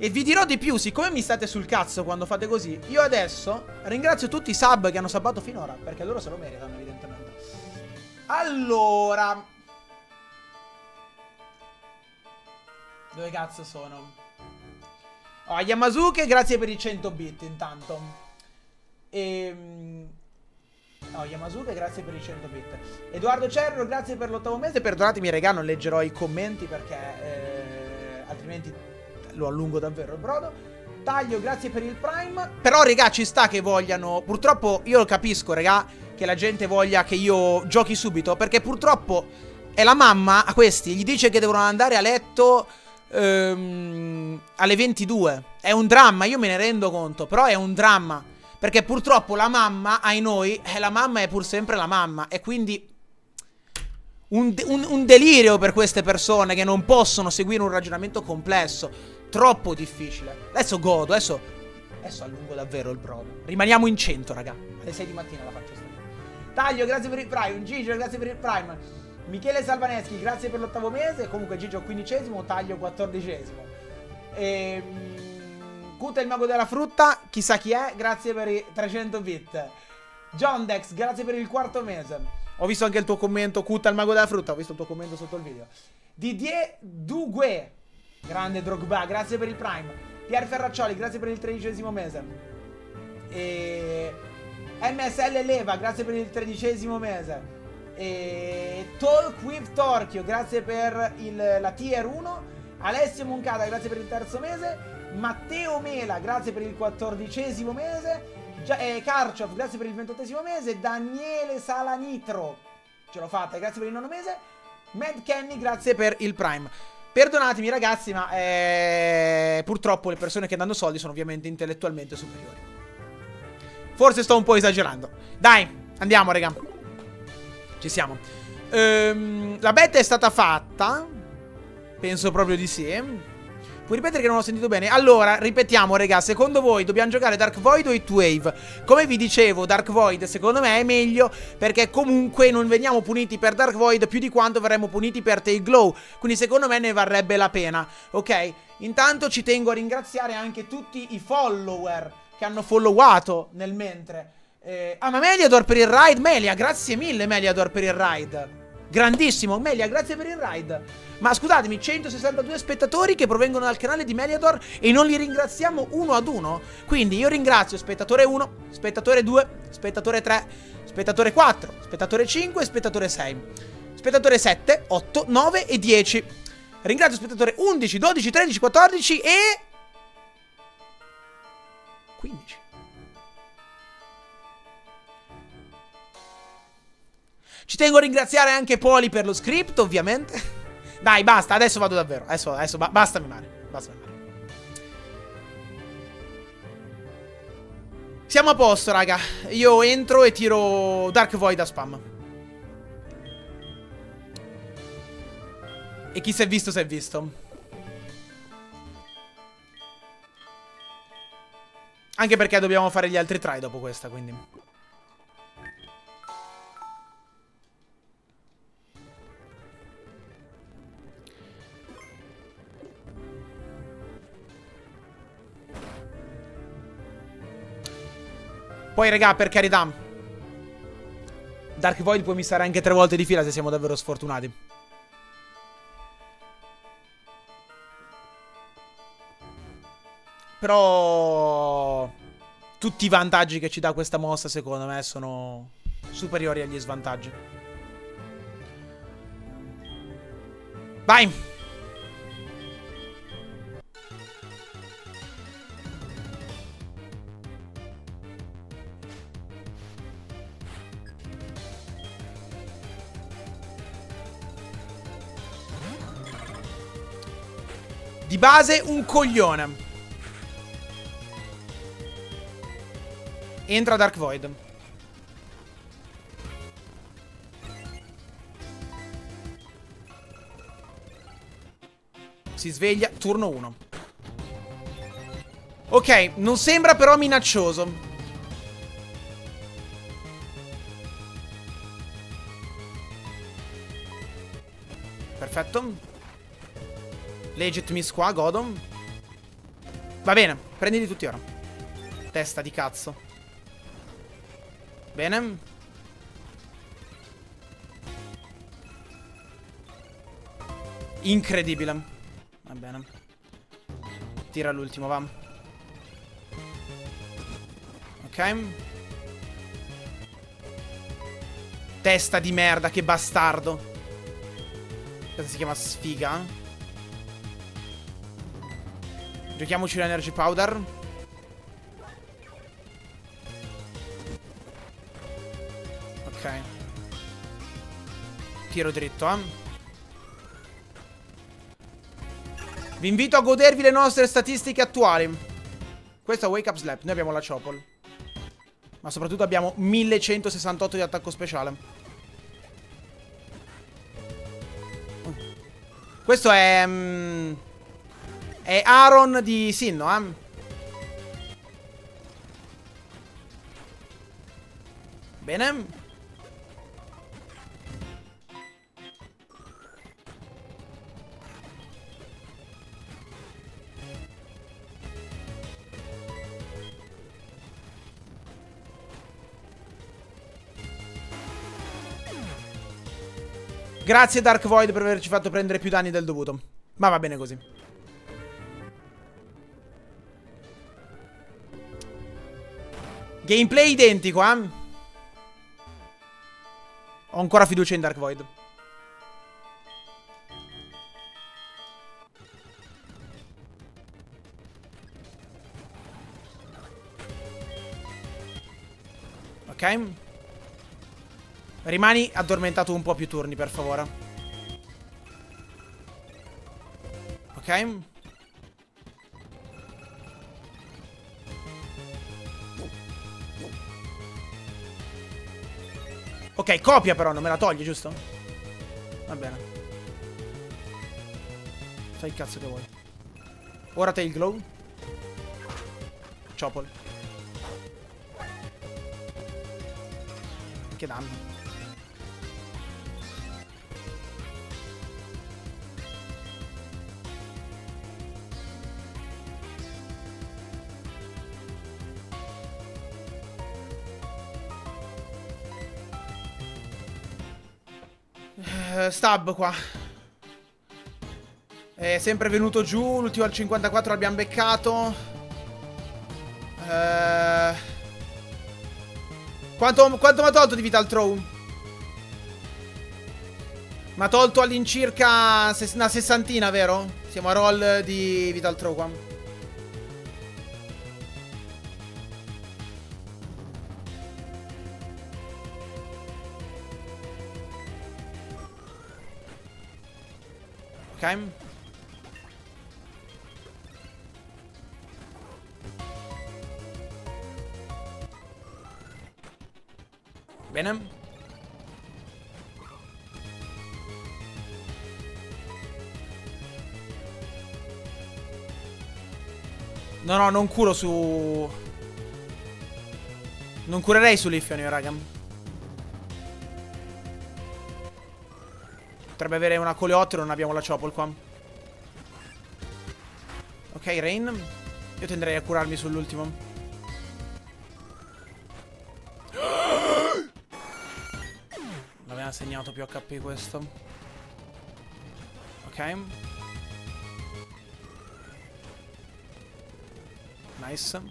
E vi dirò di più, siccome mi state sul cazzo quando fate così, io adesso ringrazio tutti i sub che hanno sabbato finora, perché loro se lo meritano evidentemente. Allora... Dove cazzo sono? Oh, Yamazuke, grazie per i 100 bit intanto. Ehm... No, Yamazuke, grazie per i 100 bit. Edoardo Cerro, grazie per l'ottavo mese. Perdonatemi, regà, non leggerò i commenti perché eh, altrimenti lo allungo davvero il brodo. Taglio, grazie per il prime. Però, regà, ci sta che vogliano. Purtroppo, io lo capisco, regà, che la gente voglia che io giochi subito. Perché purtroppo è la mamma a questi. Gli dice che devono andare a letto ehm, alle 22. È un dramma, io me ne rendo conto. Però è un dramma. Perché purtroppo la mamma, ai noi, eh, la mamma è pur sempre la mamma. E quindi un, un, un, delirio per queste persone che non possono seguire un ragionamento complesso. Troppo difficile. Adesso godo, adesso, adesso allungo davvero il brodo. Rimaniamo in 100, raga. Alle 6 di mattina la faccio stare. Taglio, grazie per il prime. Gigio, grazie per il prime. Michele Salvaneschi, grazie per l'ottavo mese. Comunque Gigio quindicesimo, taglio quattordicesimo. Ehm... Kuta il mago della frutta, chissà chi è, grazie per i 300 bit. John Dex, grazie per il quarto mese. Ho visto anche il tuo commento, Kuta il mago della frutta, ho visto il tuo commento sotto il video. Didier Dugue, grande Drogba, grazie per il prime. Pier Ferraccioli, grazie per il tredicesimo mese. E... MSL Leva, grazie per il tredicesimo mese. E... Talk with Torchio, grazie per il, la tier 1. Alessio Moncada, grazie per il terzo mese. Matteo Mela, grazie per il quattordicesimo mese. Gia eh, Karchov, grazie per il ventottesimo mese. Daniele Salanitro, ce l'ho fatta, grazie per il nono mese. Mad Kenny, grazie per il Prime. Perdonatemi ragazzi, ma eh, purtroppo le persone che danno soldi sono ovviamente intellettualmente superiori. Forse sto un po' esagerando. Dai, andiamo, raga. Ci siamo. Ehm, la beta è stata fatta. Penso proprio di sì. Puoi ripetere che non ho sentito bene? Allora, ripetiamo, raga. Secondo voi dobbiamo giocare Dark Void o Hit Wave? Come vi dicevo, Dark Void secondo me è meglio perché comunque non veniamo puniti per Dark Void più di quanto verremo puniti per Tail Glow. Quindi secondo me ne varrebbe la pena, ok? Intanto ci tengo a ringraziare anche tutti i follower che hanno followato nel mentre. Eh, ah, ma Meliador per il ride? Melia, grazie mille Meliador per il ride. Grandissimo, Melia, grazie per il ride. Ma scusatemi, 162 spettatori che provengono dal canale di Meliador e non li ringraziamo uno ad uno. Quindi io ringrazio spettatore 1, spettatore 2, spettatore 3, spettatore 4, spettatore 5 e spettatore 6. Spettatore 7, 8, 9 e 10. Ringrazio spettatore 11, 12, 13, 14 e... 15. Ci tengo a ringraziare anche Poli per lo script, ovviamente. Dai, basta, adesso vado davvero. Adesso, adesso ba basta mimare. Basta mimare. Siamo a posto, raga. Io entro e tiro Dark Void a spam. E chi si è visto, si è visto. Anche perché dobbiamo fare gli altri try dopo questa, quindi... Poi, raga, per carità. Dark Void può missare anche tre volte di fila se siamo davvero sfortunati. Però... Tutti i vantaggi che ci dà questa mossa, secondo me, sono superiori agli svantaggi. Vai! Di base un coglione. Entra Dark Void. Si sveglia, turno 1. Ok, non sembra però minaccioso. Perfetto. Legit miss qua, Godom. Va bene, prendili tutti ora. Testa di cazzo. Bene. Incredibile. Va bene. Tira l'ultimo, va. Ok. Testa di merda, che bastardo. Questa si chiama sfiga. Giochiamoci l'energy powder. Ok. Tiro dritto, eh. Vi invito a godervi le nostre statistiche attuali. Questo è Wake Up Slap. Noi abbiamo la Chopol. Ma soprattutto abbiamo 1168 di attacco speciale. Questo è... Um, è Aaron di Sinno, eh? Bene. Grazie Dark Void per averci fatto prendere più danni del dovuto. Ma va bene così. Gameplay identico, eh? Ho ancora fiducia in Dark Void. Ok. Rimani addormentato un po' più turni, per favore. Ok. Ok, copia però, non me la togli, giusto? Va bene. Fai il cazzo che vuoi. Ora te il glow. Chopol. Che danno. Stab qua. È sempre venuto giù. L'ultimo al 54 l'abbiamo beccato. Eh... Quanto, quanto mi ha tolto di Vital Throw? Mi ha tolto all'incirca una sessantina, vero? Siamo a roll di Vital Throw qua. Ok. Bene. No, no, non curo su... Non curerei su Lifion io, raga. Potrebbe avere una coleottero, non abbiamo la chopol qua. Ok, Rain. Io tenderei a curarmi sull'ultimo. ha segnato più HP questo. Ok. Nice.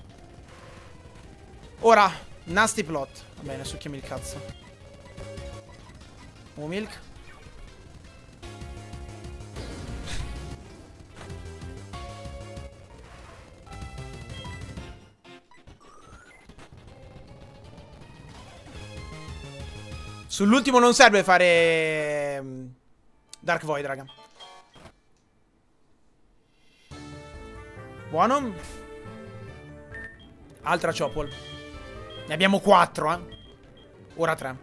Ora, nasty plot. Va bene, succhiami il cazzo. Un milk. Sull'ultimo non serve fare... Mm, Dark Void, raga. Buono. Altra Chopol. Ne abbiamo quattro, eh. Ora tre.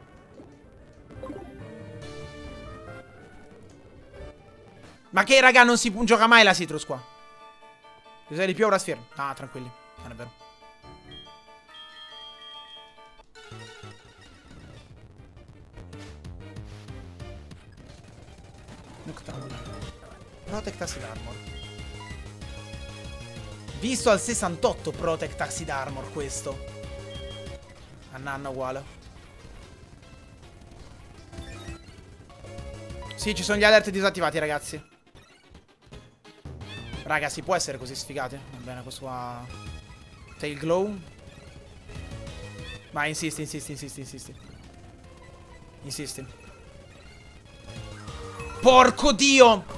Ma che, raga, non si gioca mai la Citrus qua. Bisogna di più ora Sphere. Ah, tranquilli. Non è vero. Protect Acid Armor. Visto al 68 Protect Acid Armor questo. A nanna uguale. Sì, ci sono gli alert disattivati, ragazzi. Raga, si può essere così sfigati. Va bene, questo qua... Tail Glow. Vai, insisti, insisti, insisti, insisti. Insisti. Porco dio!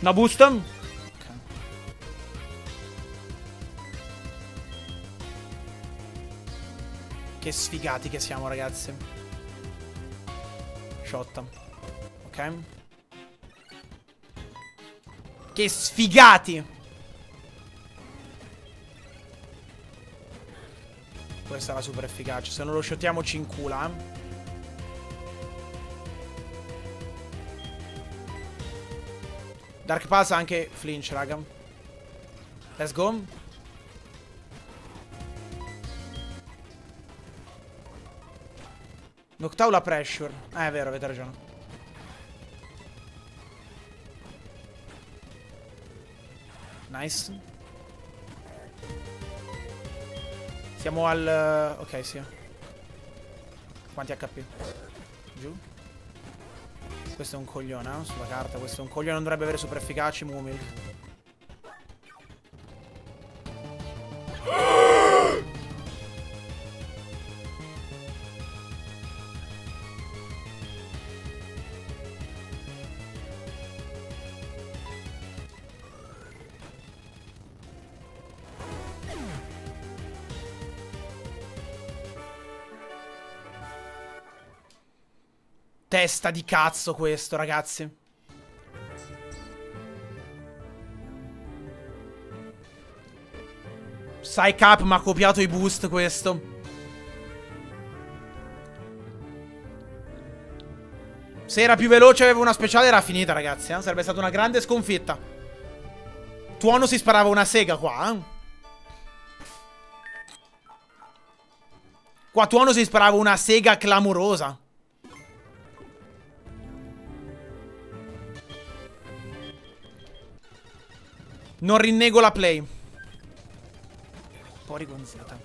Una boost? Che sfigati che siamo, ragazzi. Shot. Ok. Che sfigati! Questa era super efficace. Se non lo shottiamo ci incula, eh. Dark Pulse anche flinch, raga. Let's go. Noctaula pressure. Eh, è vero, avete ragione. Nice. Siamo al... Ok, sì. Quanti HP? Giù. Questo è un coglione, eh? Sulla carta, questo è un coglione, non dovrebbe avere super efficaci, Mumil. testa di cazzo questo, ragazzi. Sai cap, mi ha copiato i boost questo. Se era più veloce aveva una speciale era finita, ragazzi. Eh? Sarebbe stata una grande sconfitta. Tuono si sparava una sega qua. Eh? Qua Tuono si sparava una sega clamorosa. Non rinnego la play. Un po' rigonziata.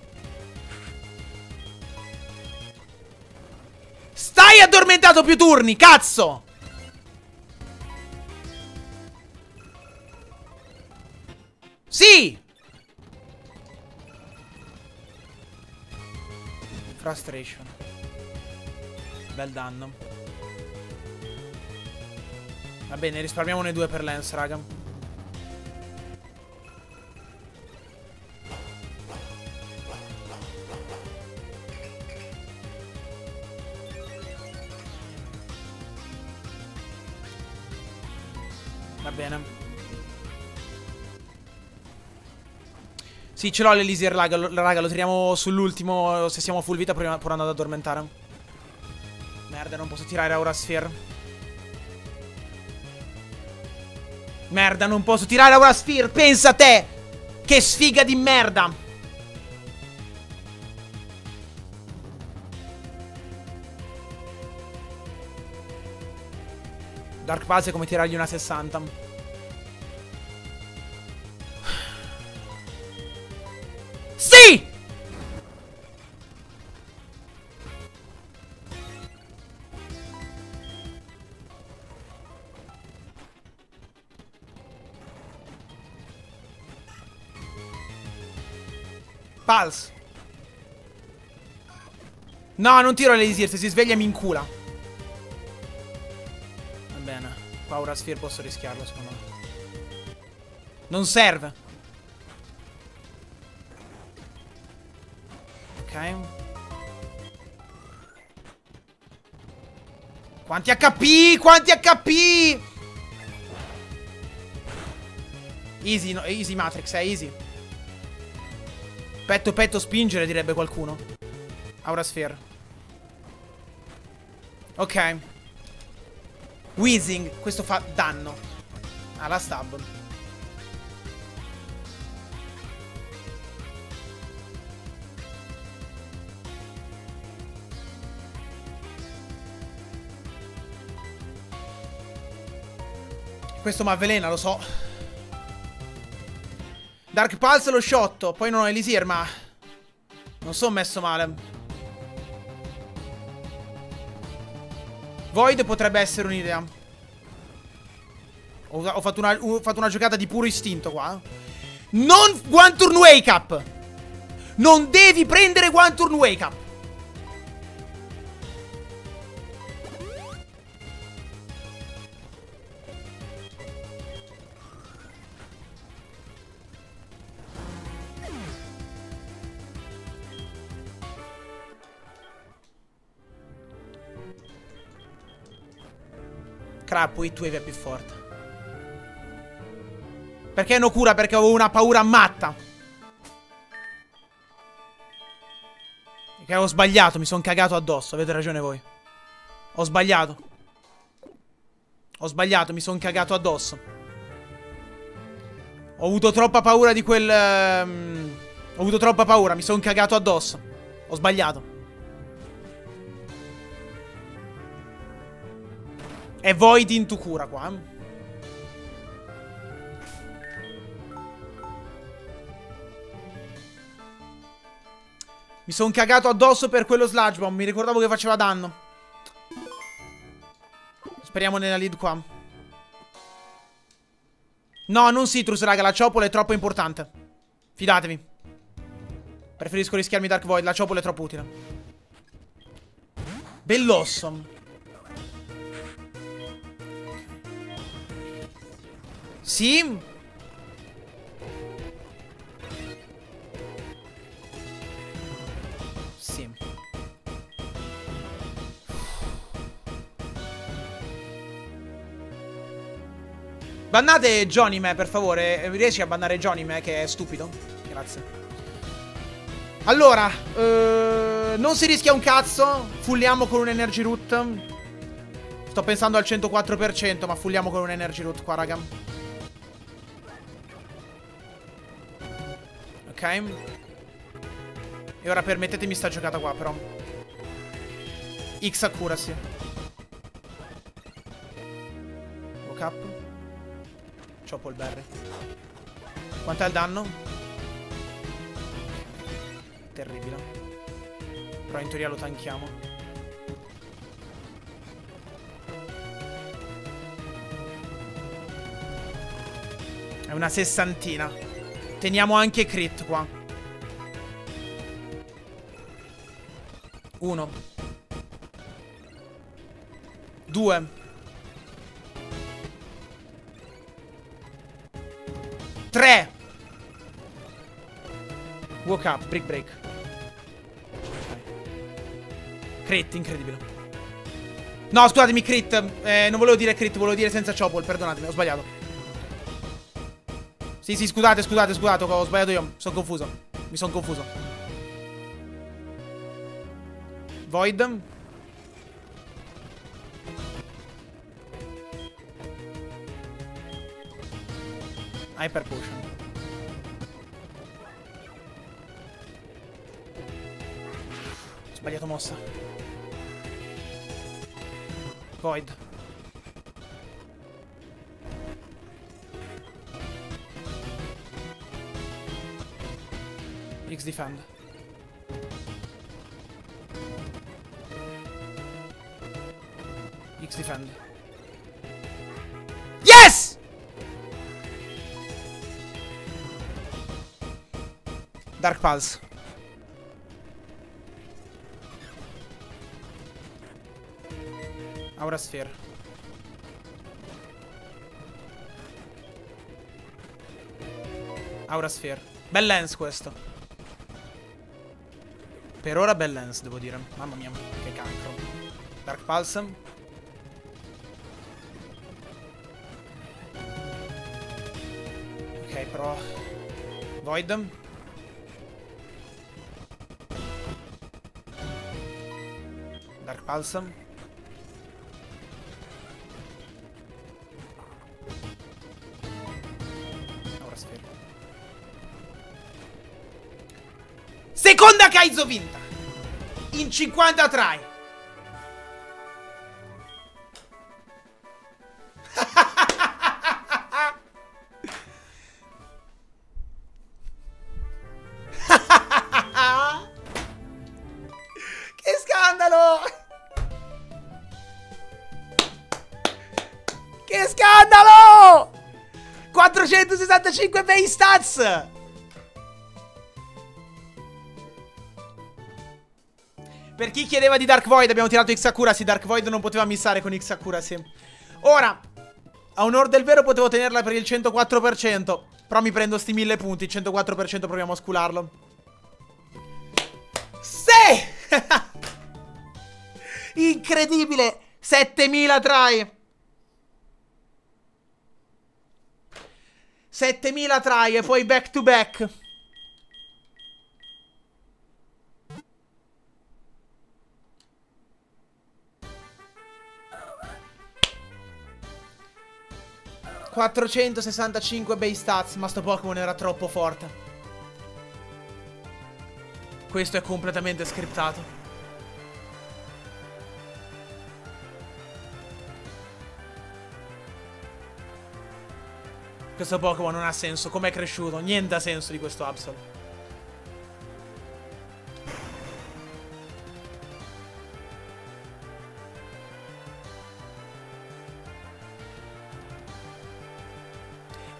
Stai addormentato più turni, cazzo! Sì! Frustration. Bel danno. Va bene, risparmiamone due per Lance, raga. Sì, ce l'ho l'Elisir, raga, raga, lo tiriamo sull'ultimo, se siamo full vita, prima, pur andando ad addormentare. Merda, non posso tirare Aura Sphere. Merda, non posso tirare Aura Sphere, pensa a te! Che sfiga di merda! Dark Pulse è come tirargli una 60. Pulse. No, non tiro l'elisir, se si sveglia mi incula. Paura Sphere posso rischiarlo secondo me. Non serve. Ok. Quanti HP? Quanti HP? Easy, no, easy Matrix, è eh, easy. Petto petto spingere direbbe qualcuno. Aura Sphere. Ok. Wheezing, questo fa danno alla stab. Questo mi avvelena, lo so. Dark Pulse lo shotto, poi non ho Elisir, ma... Non sono messo male. Void potrebbe essere un'idea. Ho, ho, ho, fatto una, giocata di puro istinto qua. Non One Turn Wake Up! Non devi prendere One Turn Wake Up! Crap, Hit Wave è più forte. Perché no cura? Perché avevo una paura matta. Che avevo sbagliato, mi sono cagato addosso, avete ragione voi. Ho sbagliato. Ho sbagliato, mi sono cagato addosso. Ho avuto troppa paura di quel... Um... Ho avuto troppa paura, mi sono cagato addosso. Ho sbagliato. È Void into cura qua. Mi sono cagato addosso per quello sludge bomb. Mi ricordavo che faceva danno. Speriamo nella lead qua. No, non Citrus, raga. La ciopola è troppo importante. Fidatevi. Preferisco rischiarmi Dark Void. La ciopola è troppo utile. Bell'awesome. Sì. Sì. Bannate Johnny Me, per favore. Riesci a bannare Johnny Me, che è stupido? Grazie. Allora, eh, non si rischia un cazzo. Fulliamo con un energy root. Sto pensando al 104%, ma fulliamo con un energy root qua, raga. Ok. E ora permettetemi sta giocata qua, però. X accuracy. Woke up. C'ho Polberry. Quant'è il danno? Terribile. Però in teoria lo tanchiamo. È una sessantina. Teniamo anche crit qua. Uno. Due. Tre. Woke up, brick break. Crit, incredibile. No, scusatemi, crit. Eh, non volevo dire crit, volevo dire senza chopple. Perdonatemi, ho sbagliato. Sì, sì, scusate, scusate, scusate, ho sbagliato io. Sono confuso. Mi sono confuso. Void. Hyper Potion. Sbagliato mossa. Void. X defend. X defend. Yes! Dark Pulse. Aura Sphere. Aura Sphere. Bel lens questo. Per ora bel lens, devo dire. Mamma mia, che cancro. Dark Pulse. Ok, però... Void. Dark Pulse. Seconda Kaizo vinta. In 50 try. che scandalo! Che scandalo! 465 base stats! Chiedeva di Dark Void abbiamo tirato X Accuracy Dark Void non poteva missare con X Accuracy Ora A onor del vero potevo tenerla per il 104% Però mi prendo sti 1000 punti Il 104% proviamo a scularlo. Sì! Incredibile! 7000 try! 7000 try e poi back to back ...465 base stats... ...ma sto Pokémon era troppo forte. Questo è completamente scriptato. Questo Pokémon non ha senso. Com'è cresciuto? Niente ha senso di questo Absol.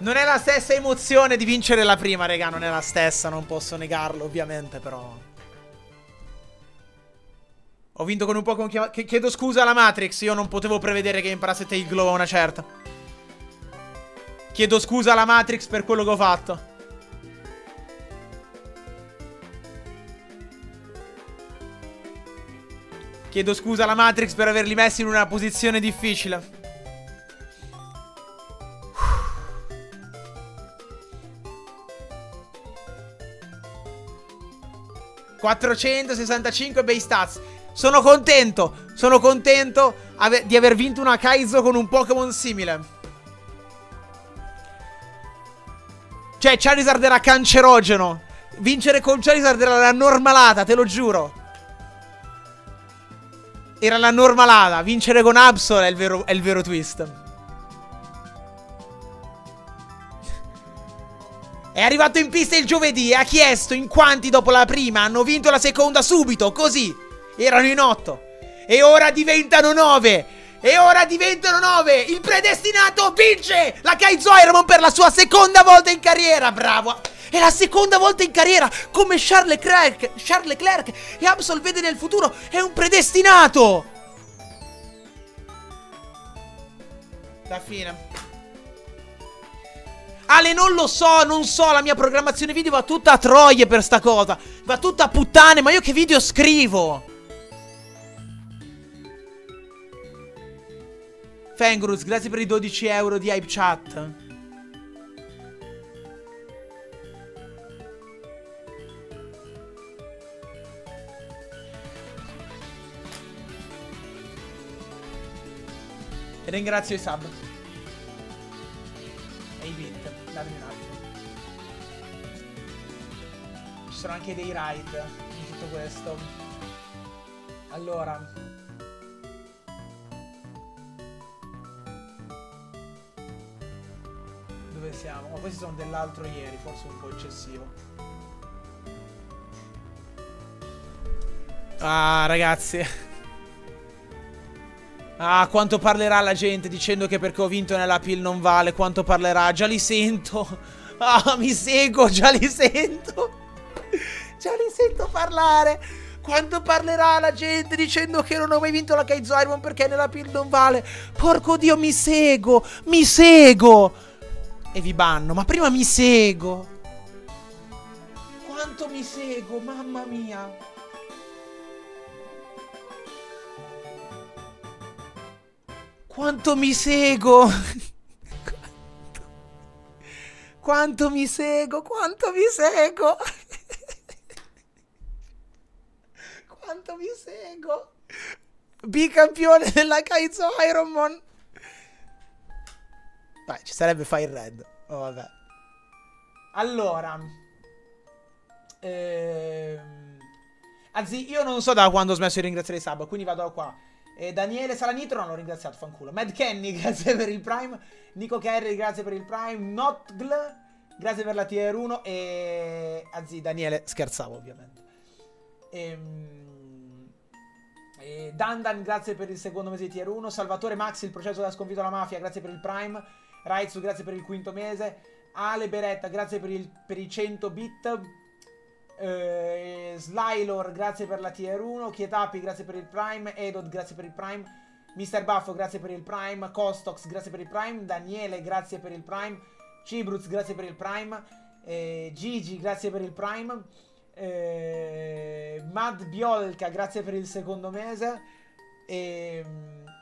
Non è la stessa emozione di vincere la prima, raga. Non è la stessa, non posso negarlo, ovviamente, però. Ho vinto con un Pokémon chiamato... Chiedo scusa alla Matrix, io non potevo prevedere che imparasse Tail Glow a una certa. Chiedo scusa alla Matrix per quello che ho fatto. Chiedo scusa alla Matrix per averli messi in una posizione difficile. 465 bei stats. Sono contento, sono contento ave- di aver vinto una Kaizo con un Pokémon simile. Cioè, Charizard era cancerogeno. Vincere con Charizard era la normalata, te lo giuro. Era la normalata. Vincere con Absol è il vero, è il vero twist. È arrivato in pista il giovedì e ha chiesto in quanti dopo la prima hanno vinto la seconda subito, così. Erano in otto. E ora diventano nove. E ora diventano nove. Il predestinato vince la Kaizo Ironman per la sua seconda volta in carriera. Bravo. È la seconda volta in carriera. Come Charles Leclerc. Charles Leclerc. E Absol vede nel futuro. È un predestinato. La fine. Ale, non lo so, non so, la mia programmazione video va tutta a troie per sta cosa. Va tutta a puttane, ma io che video scrivo? Fengruz, grazie per i 12 euro di Hype Chat. Ringrazio i sub. Sono anche dei ride in tutto questo. Allora. Dove siamo? Ma questi sono dell'altro ieri, forse un po' eccessivo. Ah, ragazzi. Ah, quanto parlerà la gente dicendo che perché ho vinto nella pill non vale. Quanto parlerà. Già li sento. Ah, mi seguo, già li sento. Già li sento parlare. Quanto parlerà la gente dicendo che non ho mai vinto la Kaizo Iron perché nella pill non vale. Porco dio, mi seguo. Mi seguo. E vi banno. Ma prima mi seguo. Quanto mi seguo, mamma mia. Quanto mi seguo! Quanto mi seguo, quanto mi seguo! Quanto mi seguo! Bicampione della Kaizo Ironman! Beh, ci sarebbe Fire Red. Oh, vabbè. Allora. Ehm... Anzi, io non so da quando ho smesso di ringraziare i sub, quindi vado qua. E Daniele Salanitro non l'ho ringraziato, fanculo. Mad Kenny, grazie per il Prime. Nico Kerry, grazie per il Prime. Notgl, grazie per la tier 1. E. Anzi, Daniele, scherzavo ovviamente. Ehm. E Dandan, grazie per il secondo mese di tier 1. Salvatore Max, il processo da sconfitto alla mafia, grazie per il Prime. Raizu, grazie per il quinto mese. Ale Beretta, grazie per, il, per i 100 bit. Eh, Slylor, grazie per la tier 1. Chietapi, grazie per il Prime. Edod, grazie per il Prime. Mr. Buffo, grazie per il Prime. Costox, grazie per il Prime. Daniele, grazie per il Prime. Cibruz, grazie per il Prime. Eh, Gigi, grazie per il Prime. Eh, Mad Biolka, grazie per il secondo mese. E,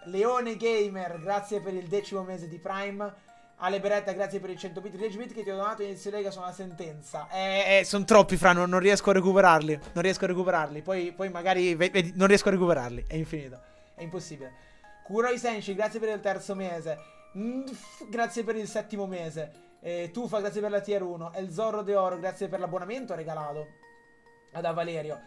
Leone Gamer, grazie per il decimo mese di Prime. Ale Beretta, grazie per il 100 bit. 10 bit che ti ho donato inizio lega sono una sentenza. Eh, eh, sono troppi, Fra. Non, non, riesco a recuperarli. Non riesco a recuperarli. Poi, poi magari. Vedi, non riesco a recuperarli. È infinito. È impossibile. Kuroi Senshi, grazie per il terzo mese. Nf, grazie per il settimo mese. Eh, Tufa, grazie per la tier 1. El Zorro de Oro, grazie per l'abbonamento regalato da Valerio.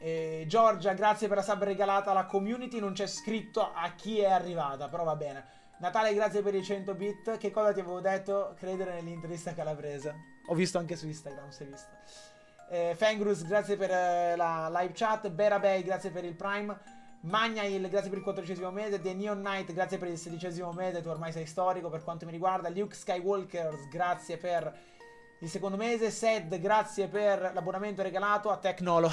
Eh, Giorgia, grazie per la sub regalata alla community. Non c'è scritto a chi è arrivata, però va bene. Natale, grazie per i 100 bit. Che cosa ti avevo detto? Credere nell'intervista calabrese. Ho visto anche su Instagram, si è visto. Eh, Fengrus, grazie per eh, la live chat. Berabay, grazie per il Prime. Magnail, grazie per il quattordicesimo mese. The Neon Knight, grazie per il sedicesimo mese. Tu ormai sei storico per quanto mi riguarda. Luke Skywalkers, grazie per il secondo mese. Sed, grazie per l'abbonamento regalato a Tecnolo.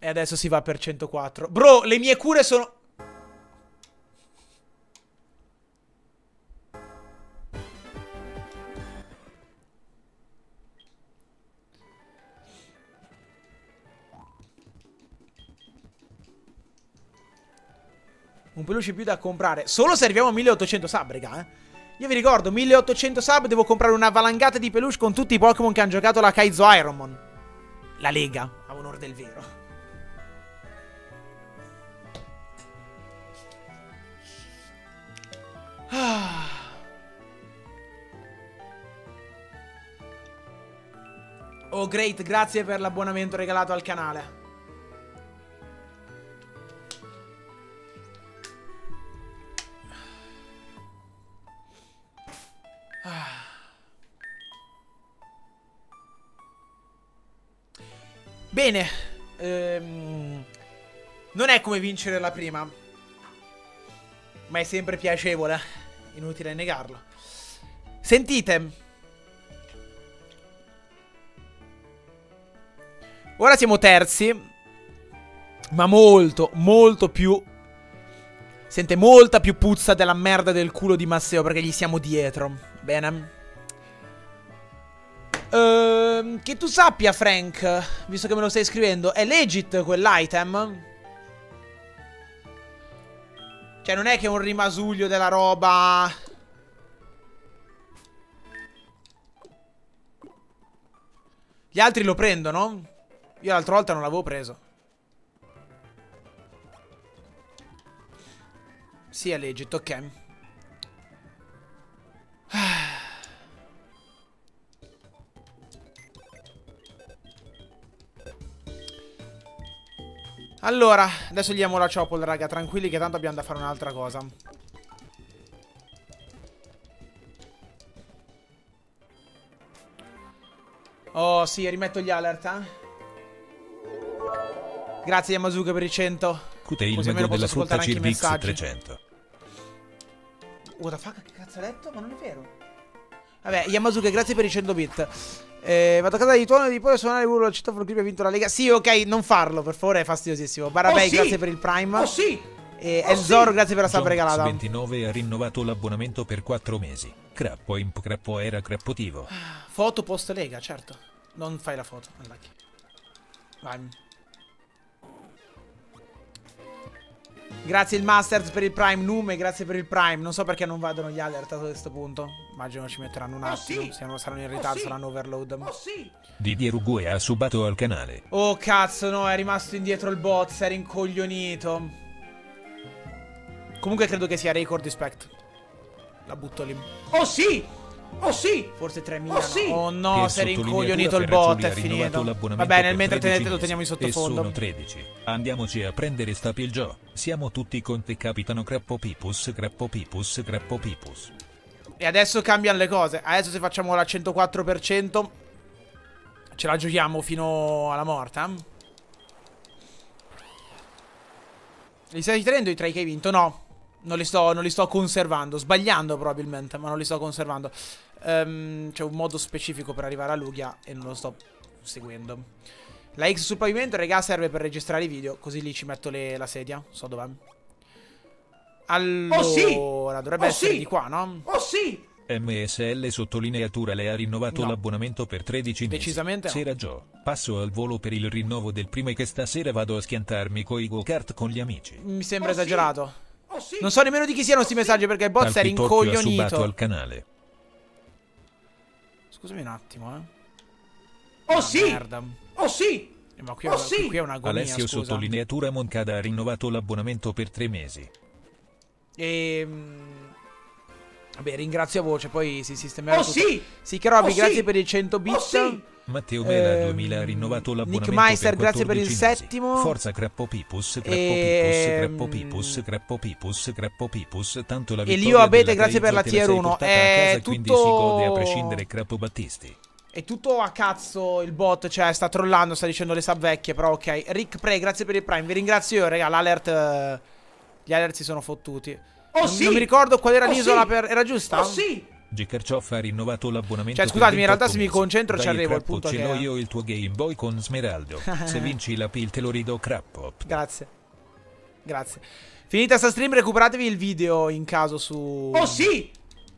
E adesso si va per 104. Bro, le mie cure sono... Un peluche più da comprare. Solo se arriviamo a 1800 sub, raga, eh. Io vi ricordo, 1800 sub, devo comprare una valangata di peluche con tutti i Pokémon che hanno giocato la Kaizo Ironmon. La Lega, a onore del vero. Ah. Oh, great, grazie per l'abbonamento regalato al canale. Bene, ehm, non è come vincere la prima, ma è sempre piacevole, inutile negarlo. Sentite, ora siamo terzi, ma molto, molto più... Sente molta più puzza della merda del culo di Masseo perché gli siamo dietro. Bene. Ehm, che tu sappia, Frank, visto che me lo stai scrivendo, è legit quell'item? Cioè, non è che è un rimasuglio della roba... Gli altri lo prendono? Io l'altra volta non l'avevo preso. Sì, è legit, ok. Allora, adesso gli diamo la chopple, raga, tranquilli che tanto abbiamo da fare un'altra cosa. Oh, sì, rimetto gli alert, eh. Grazie Yamazuka per i 100. Cute il posso della frutta messaggi. 300. What the fuck, che cazzo ha detto? Ma non è vero. Vabbè, Yamazuka, grazie per i 100 bit. Eh, vado a casa di tuono e di poi suonare il citofono clip ha vinto la Lega. Sì, ok, non farlo, per favore, è fastidiosissimo. Barabei, Oh, sì! grazie per il Prime. Oh sì! E Oh, Elzoro, sì! grazie per la sub regalata. 29 ha rinnovato l'abbonamento per 4 mesi. Crappo imp crappo era crappotivo. Foto post Lega, certo. Non fai la foto, unlucky. Vai. Grazie il Masters per il Prime, Nume, grazie per il Prime. Non so perché non vadano gli alert a questo punto. Immagino ci metteranno un Oh, attimo. sì! Siano- saranno in Oh, ritardo, sì! saranno overload. Oh sì! Didier Ugue ha subato al canale. Oh cazzo, no, è rimasto indietro il bot, si era incoglionito. Comunque credo che sia record respect. La butto lì. Oh sì! Oh sì! Forse 3000. Oh, sì! Oh no, si era sottolineatura incoglionito il bot, è finito. l'abbonamento Va bene, mentre 13 tenete lo teniamo in. E sottofondo. sono 13. Andiamoci a prendere sta Pilgio. Siamo tutti con te capitano Crappo Pipus, Crappo Pipus, Crappo Pipus. E adesso cambiano le cose. Adesso se facciamo la 104%, ce la giochiamo fino alla morte. eh? Li stai tenendo i 3 che hai vinto? No. Non li, sto, non li sto conservando. Sbagliando probabilmente, ma non li sto conservando. Ehm, C'è un modo specifico per arrivare a Lugia e non lo sto seguendo. La X sul pavimento, regà, serve per registrare i video. Così lì ci metto le- la sedia. So dov'è. Allora, Oh, sì! dovrebbe Oh, essere sì! di qua, no? Oh sì! MSL sottolineatura le ha rinnovato No. l'abbonamento per 13 mesi. Decisamente no. Sera Joe, passo al volo per il rinnovo del primo e che stasera vado a schiantarmi coi go-kart con gli amici. Mi sembra Oh, sì. Oh sì! Non so nemmeno di chi siano questi messaggi perché il bot si era Pitocchio ha subato incoglionito. al canale. Scusami un attimo, eh. Oh sì! Merda. Oh sì! Eh, Ma qui è, Oh, una- sì! qui è un'agonia, Alessio scusa. sottolineatura Moncada ha rinnovato l'abbonamento per 3 mesi. Ehm... Vabbè, ringrazio a voce, poi si sistemerà Oh tutto. sì! Sì, che Robby, Oh, sì! grazie per il 100 bit. Oh sì! Matteo Mela Ehm, 2000 ha rinnovato l'abbonamento Nick Meister, per grazie per il 14 mesi. settimo. Forza Crappo Pipus, Crappo Ehm, Pipus, Crappo Pipus, Crappo Pipus, Crappo Pipus, tanto la Elio vittoria Abete, della grazie per la tier sei 1. portata È a casa, quindi tutto- si gode a prescindere Crappo Battisti. È tutto a cazzo il bot, cioè sta trollando, sta dicendo le sub vecchie, però ok. Rick Pre, grazie per il Prime. Vi ringrazio io, raga, l'alert... eh, Gli alert si sono fottuti. Oh non, sì! non mi ricordo qual era Oh l'isola sì! per... Era giusta? Oh sì! Gikerchoff ha rinnovato l'abbonamento Cioè, scusatemi, in realtà 28 se mi concentro ci Dai, arrivo, il Crappo, punto ce che l'ho è- io il tuo Game Boy con Smeraldo. Se vinci la PIL te lo rido Crappo. Grazie. Grazie. Finita sta stream, recuperatevi il video in caso su... Oh sì!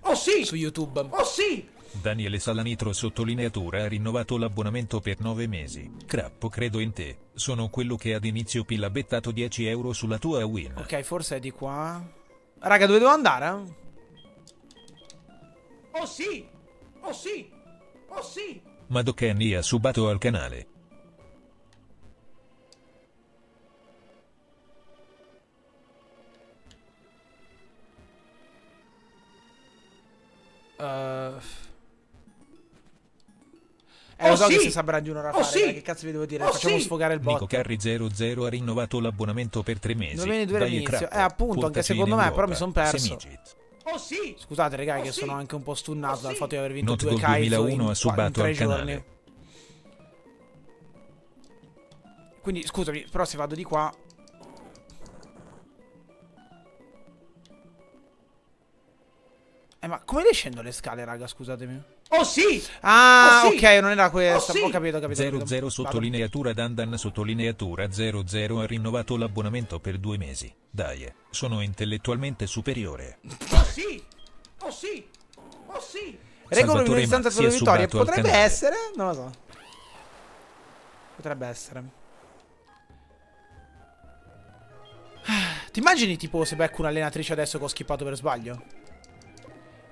Oh sì! Su YouTube. Oh sì! Daniele Salanitro sottolineatura ha rinnovato l'abbonamento per 9 mesi. Crappo credo in te. Sono quello che ad inizio PIL ha bettato 10 euro sulla tua win. Ok, forse è di qua. Raga, dove devo andare? Oh sì! Oh sì! Oh sì! Madokenny ha subato al canale. Uh... Eh, lo Oh, so che sì! si saprà di un'ora Oh, fa, sì! Che cazzo vi devo dire? Oh, Facciamo sì! sfogare il Nico bot. Carri 00 ha rinnovato l'abbonamento per tre mesi. Viene due all'inizio? Eh, appunto, anche portaci secondo me, però mi Europa. son perso. Semigit. Oh sì! Scusate, raga, Oh, che sì! sono anche un po' stunnato Oh, dal sì! fatto di aver vinto due Kaizo 2001 in, in subato tre al canale. giorni. Quindi, scusami, però se vado di qua... Eh, ma come le scendo le scale, raga? Scusatemi. Oh sì! Ah, Oh, sì! ok, non era questa. Oh, sì! Ho capito, ho capito. ho capito. 00 Vado. sottolineatura Dandan sottolineatura 00 ha rinnovato l'abbonamento per due mesi. Dai, sono intellettualmente superiore. Oh sì! Oh sì! Oh sì! Regolo in Salvatore un'istanza Mazzi per le ha vittorie. Potrebbe essere? Non lo so. Potrebbe essere. Ti immagini tipo se becco un'allenatrice adesso che ho skippato per sbaglio?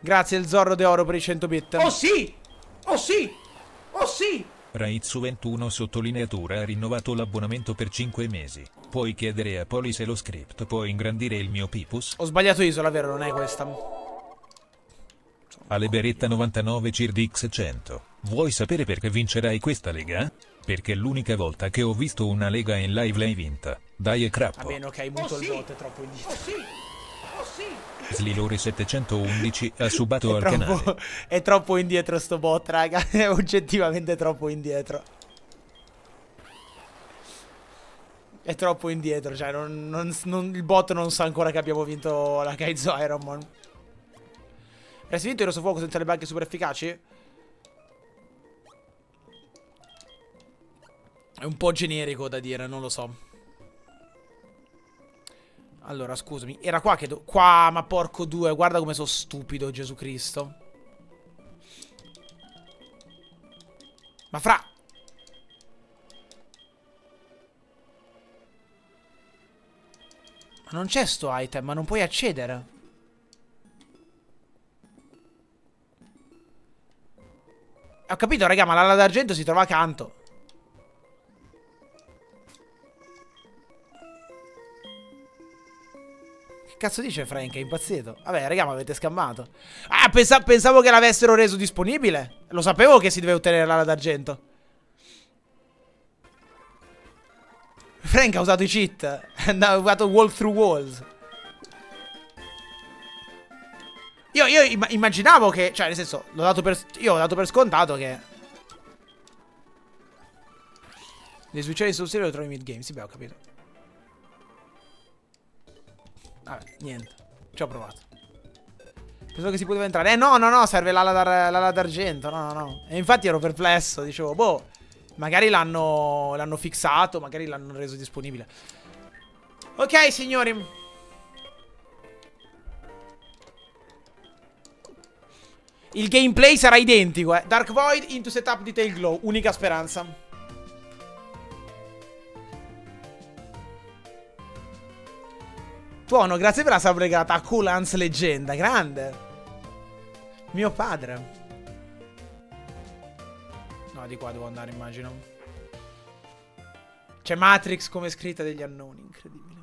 Grazie il Zorro de Oro per i 100 bit. Oh sì! Oh sì! Oh sì! Raizzu 21 sottolineatura ha rinnovato l'abbonamento per 5 mesi. Puoi chiedere a Poli se lo script può ingrandire il mio pipus? Ho sbagliato isola, vero? Non è questa. Ale Beretta 99 Cirdix 100. Vuoi sapere perché vincerai questa lega? Perché l'unica volta che ho visto una lega in live l'hai vinta. Dai e Va crappo. bene, ok, muto Oh, il sì! bot, è troppo indietro. Oh sì! Oh sì! Slilore 711 ha subato al troppo, canale. è troppo indietro sto bot, raga. È oggettivamente troppo indietro. È troppo indietro, cioè non- non- non- il bot non sa ancora che abbiamo vinto la Kaizo Ironman. Avresti vinto il rosso fuoco senza le baghe super efficaci? È un po' generico da dire, non lo so. Allora, scusami, era qua che... do- qua, ma porco due, guarda come sono stupido, Gesù Cristo. Ma fra... Ma non c'è sto item, ma non puoi accedere. Ho capito, raga, ma l'ala d'argento si trova accanto. Cazzo dice Frank? È impazzito. Vabbè, raga, ma avete scammato. Ah, pensa- pensavo che l'avessero reso disponibile. Lo sapevo che si deve ottenere l'ala d'argento. Frank ha usato i cheat. Ha usato walk through walls. Io, io imma- immaginavo che. Cioè, nel senso, l'ho dato per. Io ho dato per scontato che. Le switchare sul serio lo trovi mid game. Sì, beh, ho capito. Vabbè, niente. Ci ho provato. Pensavo che si poteva entrare. Eh, no, no, no, serve l'ala, d'ar- l'ala d'argento. No, no, no. E infatti ero perplesso. Dicevo, boh. Magari l'hanno. L'hanno fissato. Magari l'hanno reso disponibile. Ok, signori. Il gameplay sarà identico, eh. Dark Void into setup detail glow. Unica speranza. Tuono, grazie per la subregata a Coolance Leggenda. Grande. Mio padre. No, di qua devo andare, immagino. C'è Matrix come scritta degli annoni. Incredibile.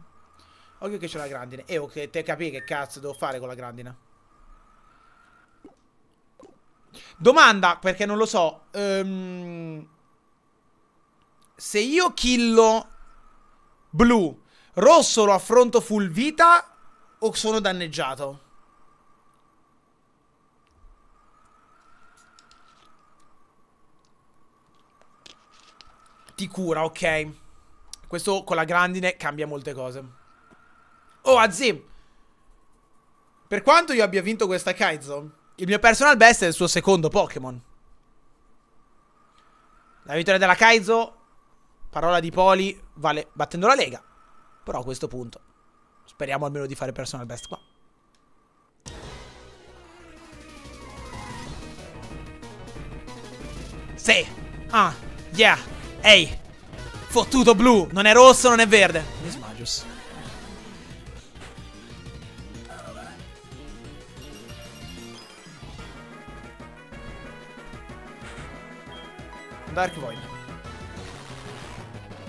Occhio che c'è la grandine. E ok, te capi che cazzo devo fare con la grandine. Domanda, perché non lo so. Ehm, se io killo blu, rosso lo affronto full vita o sono danneggiato? Ti cura, ok. Questo con la grandine cambia molte cose. Oh, Azim. Per quanto io abbia vinto questa Kaizo, il mio personal best è il suo secondo Pokémon. La vittoria della Kaizo, parola di Poli, vale battendo la Lega. Però a questo punto speriamo almeno di fare personal best qua. Sì. Ah. Yeah. Ehi. Fottuto blu. Non è rosso, non è verde. Miss Magius. Dark Void.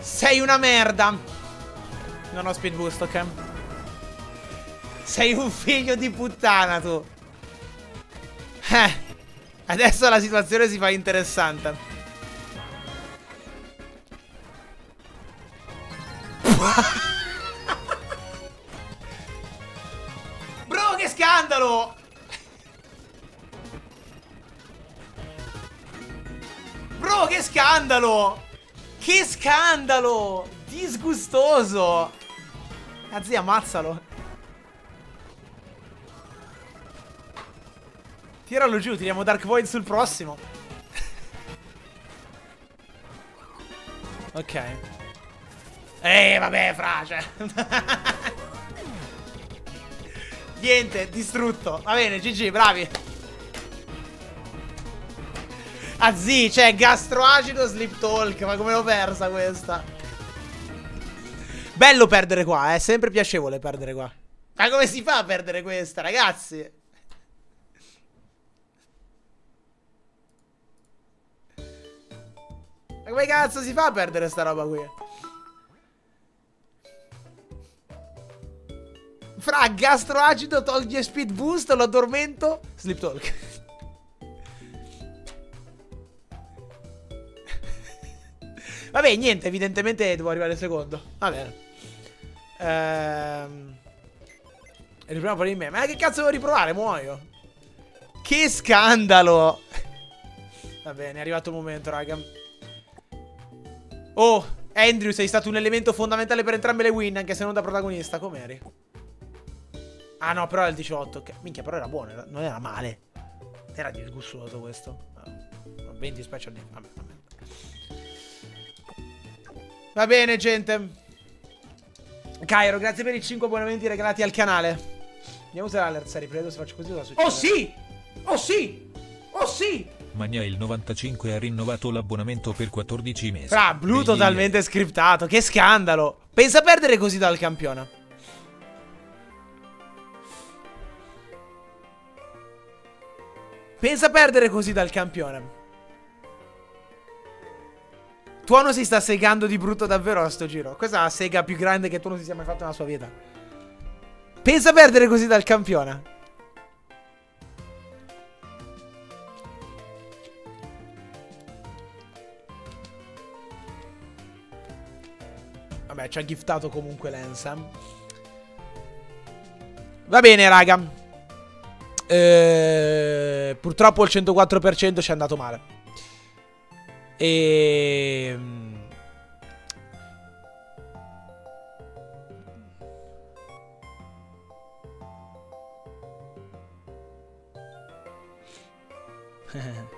Sei una merda. Non ho speed boost, ok? Sei un figlio di puttana tu. Eh. Adesso la situazione si fa interessante. Bro, che scandalo! Bro, che scandalo! Che scandalo! Disgustoso! Ah, zia, ammazzalo. Tiralo giù, tiriamo Dark Void sul prossimo. ok. Eh, vabbè, frage. Niente, distrutto. Va bene, GG, bravi. Ah, zi, cioè, gastroacido sleep talk. Ma come l'ho persa questa? Bello perdere qua, è eh? sempre piacevole perdere qua. Ma come si fa a perdere questa, ragazzi? Ma come cazzo si fa a perdere sta roba qui? Fra gastroacido toglie speed boost, lo addormento. Sleep talk. Vabbè, niente, evidentemente devo arrivare secondo. Va bene. Ehm... Riproviamo per di me. Ma che cazzo devo riprovare? Muoio. Che scandalo. Va bene, è arrivato il momento, raga. Oh, Andrew, sei stato un elemento fondamentale per entrambe le win, anche se non da protagonista. Com'eri? Ah no, però era il 18. Okay. Minchia, però era buono, non era male. Era disgustoso questo. 20 special di... Vabbè, vabbè. Va bene, gente. Cairo, grazie per i 5 abbonamenti regalati al canale. Andiamo a usare l'alert serie, credo se faccio così cosa succede. Oh sì! Oh sì! Oh sì! Magna il 95 ha rinnovato l'abbonamento per 14 mesi. Fra, blu Begli- totalmente scriptato. Che scandalo. Pensa a perdere così dal campione. Pensa a perdere così dal campione. Tuono si sta segando di brutto davvero a sto giro. È la sega più grande che Tuono si sia mai fatto nella sua vita. Pensa a perdere così dal campione. Vabbè, ci ha giftato comunque Lensa. Va bene, raga. Eh, purtroppo il 104% ci è andato male. E...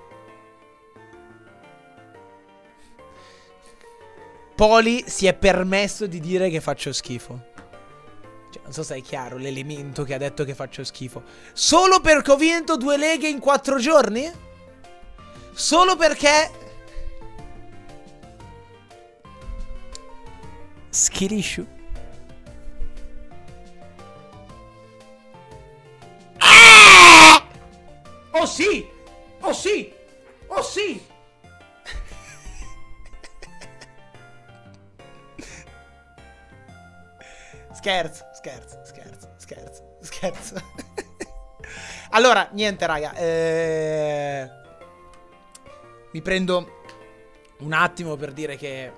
Poli si è permesso di dire che faccio schifo. Cioè, non so se è chiaro l'elemento che ha detto che faccio schifo. Solo perché ho vinto due leghe in quattro giorni? Solo perché... Skill. Oh sì! Oh sì! Oh sì! Scherzo, scherzo, scherzo, scherzo, scherzo. allora, niente, raga. Eh... Mi prendo un attimo per dire che...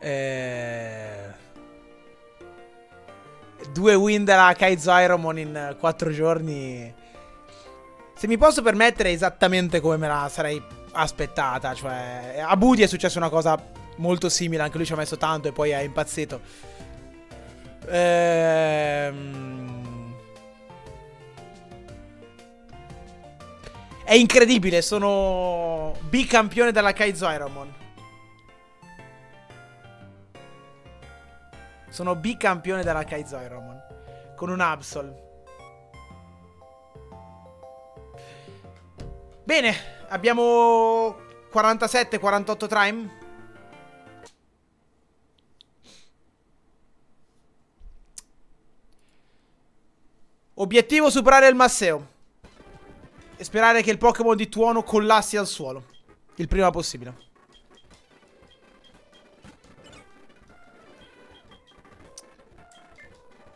Eh... Due win della Kaizo Ironmon in quattro giorni. Se mi posso permettere, esattamente come me la sarei aspettata. Cioè, a Budi è successa una cosa molto simile. Anche lui ci ha messo tanto e poi è impazzito. Ehm... È incredibile, sono bicampione della Kaizo Ironmon. Sono bicampione della Kaizo Ironmon. Con un Absol. Bene, abbiamo 47-48 time. Obiettivo superare il Masseo. E sperare che il Pokémon di Tuono collassi al suolo. Il prima possibile.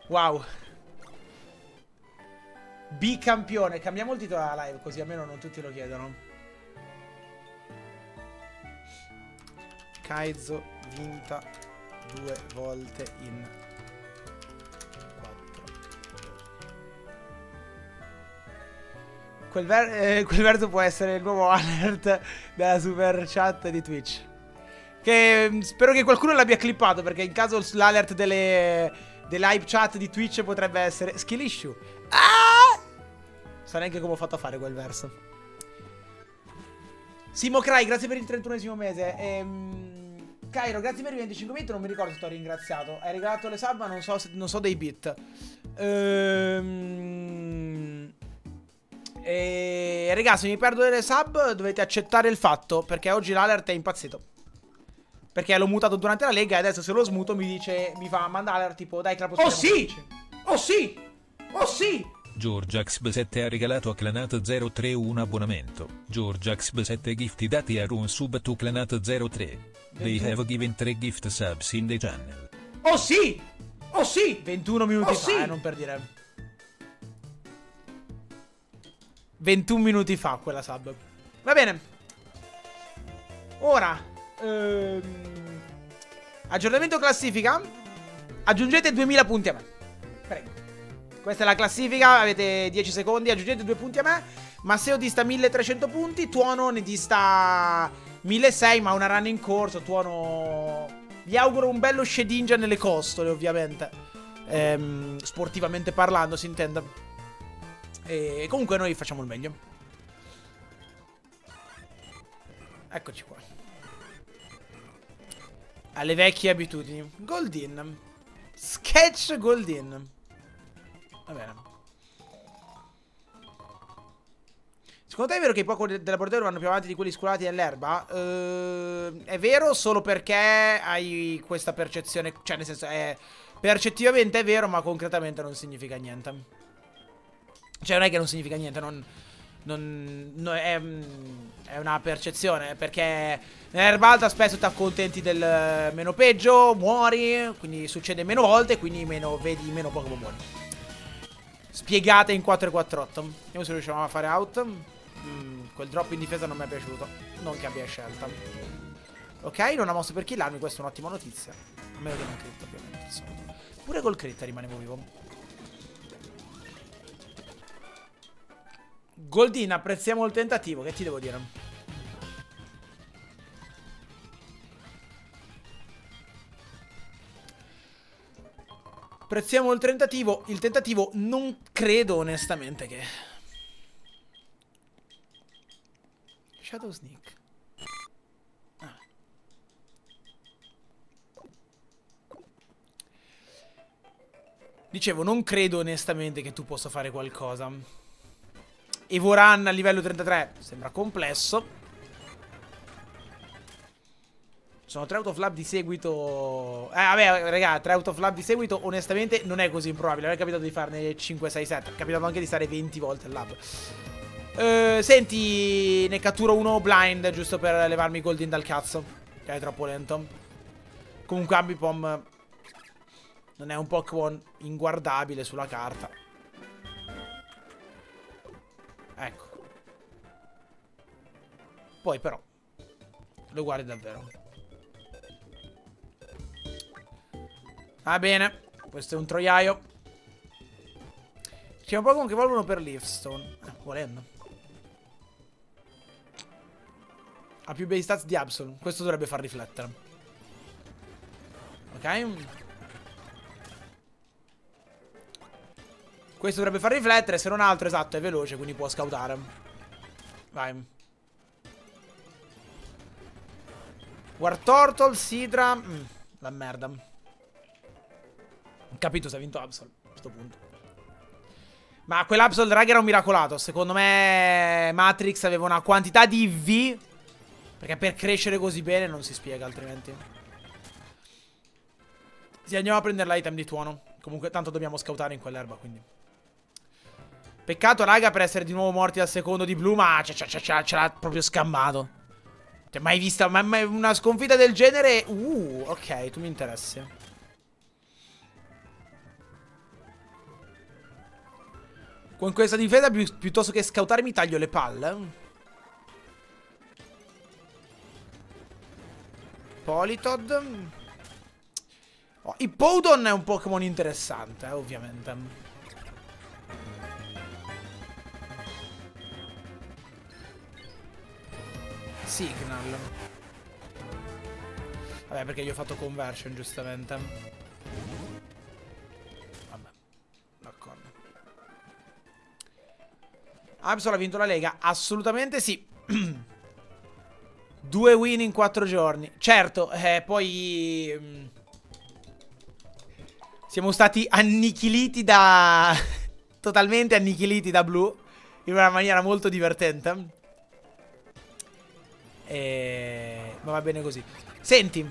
Wow. Bicampione. Cambiamo il titolo della live così almeno non tutti lo chiedono. Kaizo vinta due volte in 4. Quel, ver eh, quel verso può essere il nuovo alert della super chat di Twitch. Che mm, spero che qualcuno l'abbia clippato perché in caso l'alert delle, delle hype chat di Twitch potrebbe essere skill issue. Ah! So neanche come ho fatto a fare quel verso. Simo Cry, grazie per il 31esimo mese. Ehm, Cairo, grazie per i 25 bit. Non mi ricordo se ti ho ringraziato. Hai regalato le sub, ma non so, se, non so dei bit. Ehm. E raga, se mi perdo delle sub dovete accettare il fatto perché oggi l'alert è impazzito. Perché l'ho mutato durante la lega e adesso se lo smuto mi dice mi fa manda alert tipo dai clap Oh sì! Oh sì! Oh sì! GeorgiaXB7 ha regalato a Clanat03 un abbonamento. GeorgiaXB7 gift dati a Run sub to Clanat03. They have given 3 gift subs in the channel. Oh sì! Oh sì! 21 minuti Oh fa, sì! eh, non per dire. 21 minuti fa quella sub. Va bene. Ora. Ehm, aggiornamento classifica. Aggiungete 2000 punti a me. Prego. Questa è la classifica. Avete 10 secondi. Aggiungete 2 punti a me. Masseo dista 1300 punti. Tuono ne dista 1600. Ma una run in corso. Tuono. Vi auguro un bello Shedinja nelle costole, ovviamente. Ehm, sportivamente parlando, si intende. E comunque noi facciamo il meglio. Eccoci qua. Alle vecchie abitudini. Goldin. Sketch Goldin. Va bene. Secondo te è vero che i Poco de- dell'abordatore vanno più avanti di quelli sculati nell'erba? Eh, è vero solo perché hai questa percezione. Cioè, nel senso, è. Percettivamente è vero, ma concretamente non significa niente. Cioè, non è che non significa niente, non. Non- no, è, mm, è una percezione. Perché nell'erba alta spesso ti accontenti del eh, meno peggio, muori. Quindi succede meno volte, quindi meno, vedi meno Pokémon buoni. Spiegate in 448. Vediamo se riusciamo a fare out. Mm, quel drop in difesa non mi è piaciuto. Non che abbia scelta. Ok, non ha mosso per killarmi, questa è un'ottima notizia. A meno che non crit, ovviamente. insomma. Pure col crit rimanevo vivo. Goldin, apprezziamo il tentativo, che ti devo dire? Apprezziamo il tentativo. Il tentativo non credo onestamente che... Shadow Sneak. Ah. Dicevo, non credo onestamente che tu possa fare qualcosa. Evoran a livello 33 sembra complesso. Sono tre autoflap di seguito. Eh, vabbè, raga, tre autoflap di seguito, onestamente, non è così improbabile. È capitato di farne 5, 6, 7. È capitato anche di stare 20 volte al lab. Eh, senti, ne catturo uno blind, giusto per levarmi golden dal cazzo. Che è troppo lento. Comunque, Ambipom non è un Pokémon inguardabile sulla carta. Ecco. Poi, però, lo guardi davvero. Va bene. Questo è un troiaio. Un Pokémon che evolvono per Leafstone. Eh, volendo. Ha più bei stats di Absol. Questo dovrebbe far riflettere. Ok. Questo dovrebbe far riflettere. Se non altro, esatto, è veloce, quindi può scoutare. Vai. War Turtle, Sidra. Mm, la merda. Capito se ha vinto Absol a questo punto. Ma quell'Absol, raga, era un miracolato. Secondo me Matrix aveva una quantità di V. Perché per crescere così bene non si spiega altrimenti. Sì, andiamo a prendere l'item di tuono. Comunque, tanto dobbiamo scoutare in quell'erba, quindi. Peccato, raga, per essere di nuovo morti al secondo di blu, ma ce l'ha proprio scammato. Cioè, mai vista ma, ma una sconfitta del genere? Uh, ok, tu mi interessi. Con questa difesa pi piuttosto che scoutare mi taglio le palle. Politod. Oh, Hippowdon è un Pokémon interessante, eh, ovviamente. Signal. Vabbè, perché gli ho fatto conversion, giustamente. Vabbè. D'accordo. Absol ha vinto la Lega? Assolutamente sì. Due win in quattro giorni. Certo, eh, poi... Mm, siamo stati annichiliti da... totalmente annichiliti da Blue. In una maniera molto divertente. E... Ma va bene così. Senti.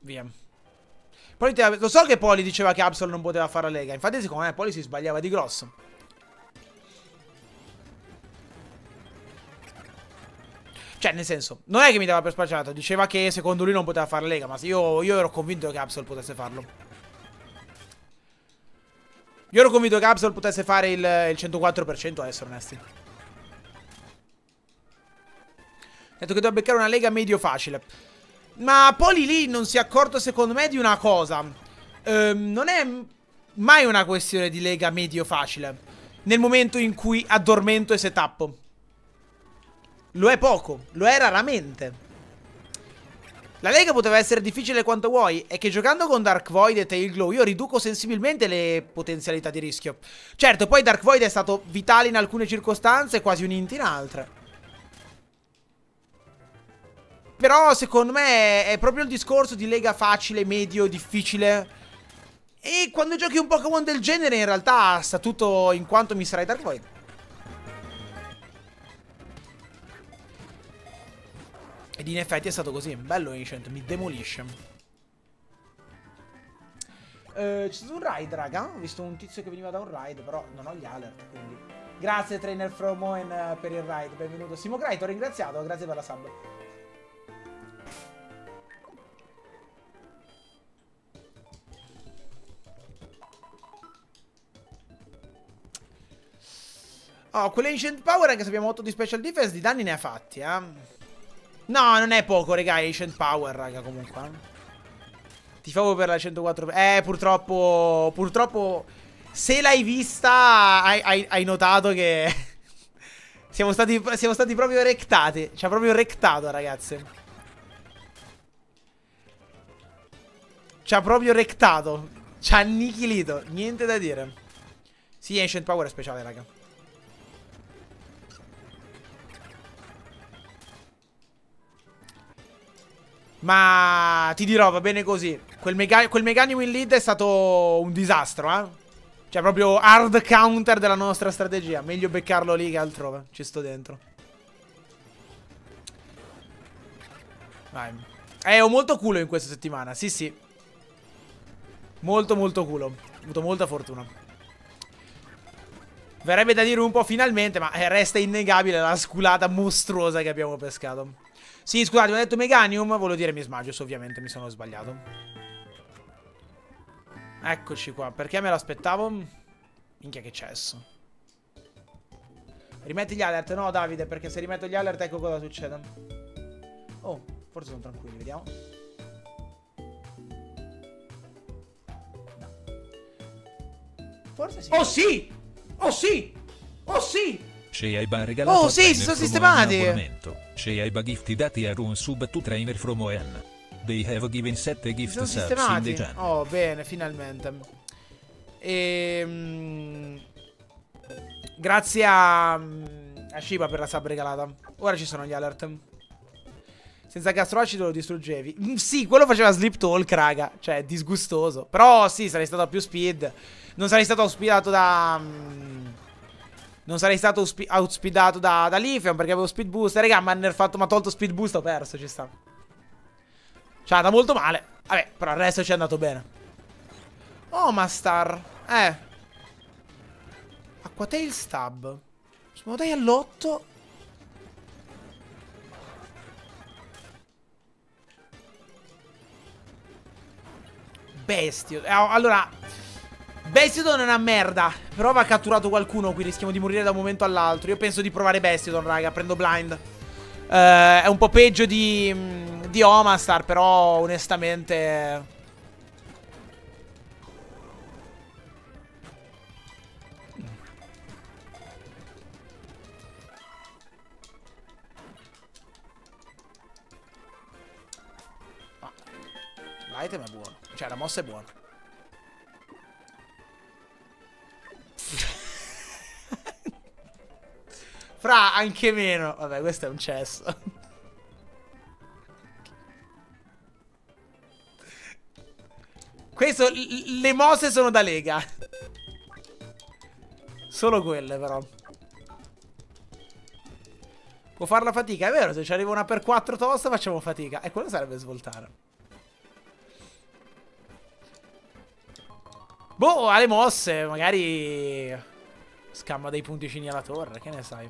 Via. Poli lo so che Poli diceva che Absol non poteva fare la Lega. Infatti, secondo me, Poli si sbagliava di grosso. Cioè, nel senso, non è che mi dava per spacciato. Diceva che secondo lui non poteva fare la Lega. Ma io, io ero convinto che Absol potesse farlo. Io ero convinto che Absol potesse fare il, il 104%, a essere onesti. Detto che doveva beccare una lega medio facile. Ma Poli lì non si è accorto, secondo me, di una cosa. Ehm, non è mai una questione di lega medio facile. Nel momento in cui addormento e setup. Lo è poco, lo è raramente. La lega poteva essere difficile quanto vuoi, è che giocando con Dark Void e Tail Glow io riduco sensibilmente le potenzialità di rischio. Certo, poi Dark Void è stato vitale in alcune circostanze e quasi un in altre. Però secondo me è proprio il discorso di lega facile, medio, difficile. E quando giochi un Pokémon del genere in realtà sta tutto in quanto mi sarai Dark Void. Ed in effetti è stato così. Bello Ancient, mi demolisce. Uh, c'è stato un ride, raga. Ho visto un tizio che veniva da un ride, però non ho gli alert, quindi... Grazie Trainer From uh, per il ride, benvenuto. Simo ti ho ringraziato, grazie per la sub. Oh, quell'Ancient Power, anche se abbiamo 8 di special defense, di danni ne ha fatti, eh. No, non è poco, raga. Ancient Power, raga, comunque. Ti favo per la 104. Eh, purtroppo. Purtroppo. Se l'hai vista, hai, hai, hai, notato che. siamo, stati, siamo stati proprio rectati. Ci ha proprio rectato, ragazzi. Ci ha proprio rectato. Ci ha annichilito. Niente da dire. Sì, Ancient Power è speciale, raga. Ma ti dirò, va bene così. Quel, mega quel Meganium in lead è stato un disastro, eh. Cioè, proprio hard counter della nostra strategia. Meglio beccarlo lì che altrove. Ci sto dentro. Vai. Eh, ho molto culo in questa settimana. Sì, sì. Molto, molto culo. Ho avuto molta fortuna. Verrebbe da dire un po' finalmente, ma eh, resta innegabile la sculata mostruosa che abbiamo pescato. Sì, scusate, ho detto Meganium, volevo dire Mismagius, ovviamente mi sono sbagliato. Eccoci qua, perché me l'aspettavo? Minchia che cesso. Rimetti gli alert? No, Davide, perché se rimetto gli alert ecco cosa succede. Oh, forse sono tranquilli, vediamo. No. Forse sì. Oh sì! Oh sì! Oh sì! Sheiba ha regalato Oh sì, si sono sistemati! Sheiba gift dati a Run sub to trainer from ON. They have given 7 gift sono subs sistemati. Oh, bene, finalmente. Ehm... Grazie a... a Shiba per la sub regalata. Ora ci sono gli alert. Senza gastroacido lo distruggevi. Mm, sì, quello faceva Sleep Talk, raga. Cioè, disgustoso. Però sì, sarei stato a più speed. Non sarei stato ospitato da... Mm, non sarei stato outspeedato da, da Lithium perché avevo speed boost. Raga, mi hanno fatto, mi ha tolto speed boost, ho perso, ci sta. Ci è andato molto male. Vabbè, però il resto ci è andato bene. Oh, Mastar. Eh. Aquatail Stab. Lo dai all'otto? Bestio. Eh, allora, Bestiodon è una merda. Però va catturato qualcuno qui. Rischiamo di morire da un momento all'altro. Io penso di provare Bestiodon, raga. Prendo blind. Uh, è un po' peggio di, mm, di Omastar. Però, onestamente. L'item è buono. Cioè, la mossa è buona. Fra, anche meno. Vabbè, questo è un cesso. Questo, le mosse sono da lega. Solo quelle, però. Può fare la fatica, è vero, se ci arriva una per 4 tosta facciamo fatica. E quello sarebbe svoltare. Boh, ha le mosse, magari... Scamma dei punticini alla torre, che ne sai.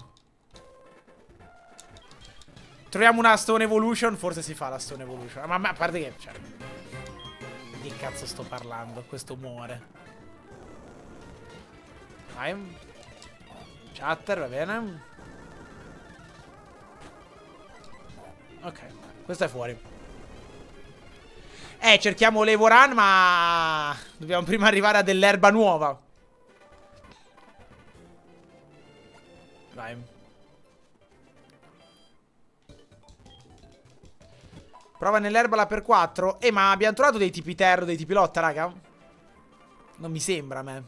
Troviamo una Stone Evolution, forse si fa la Stone Evolution. Ma, ma a parte che, cioè... Di cazzo sto parlando? Questo muore. Vai. Chatter, va bene. Ok, questo è fuori. Eh, cerchiamo l'Evoran, ma... Dobbiamo prima arrivare a dell'erba nuova. Vai. Prova nell'erba la per 4. Eh, ma abbiamo trovato dei tipi terra, dei tipi lotta, raga? Non mi sembra a me.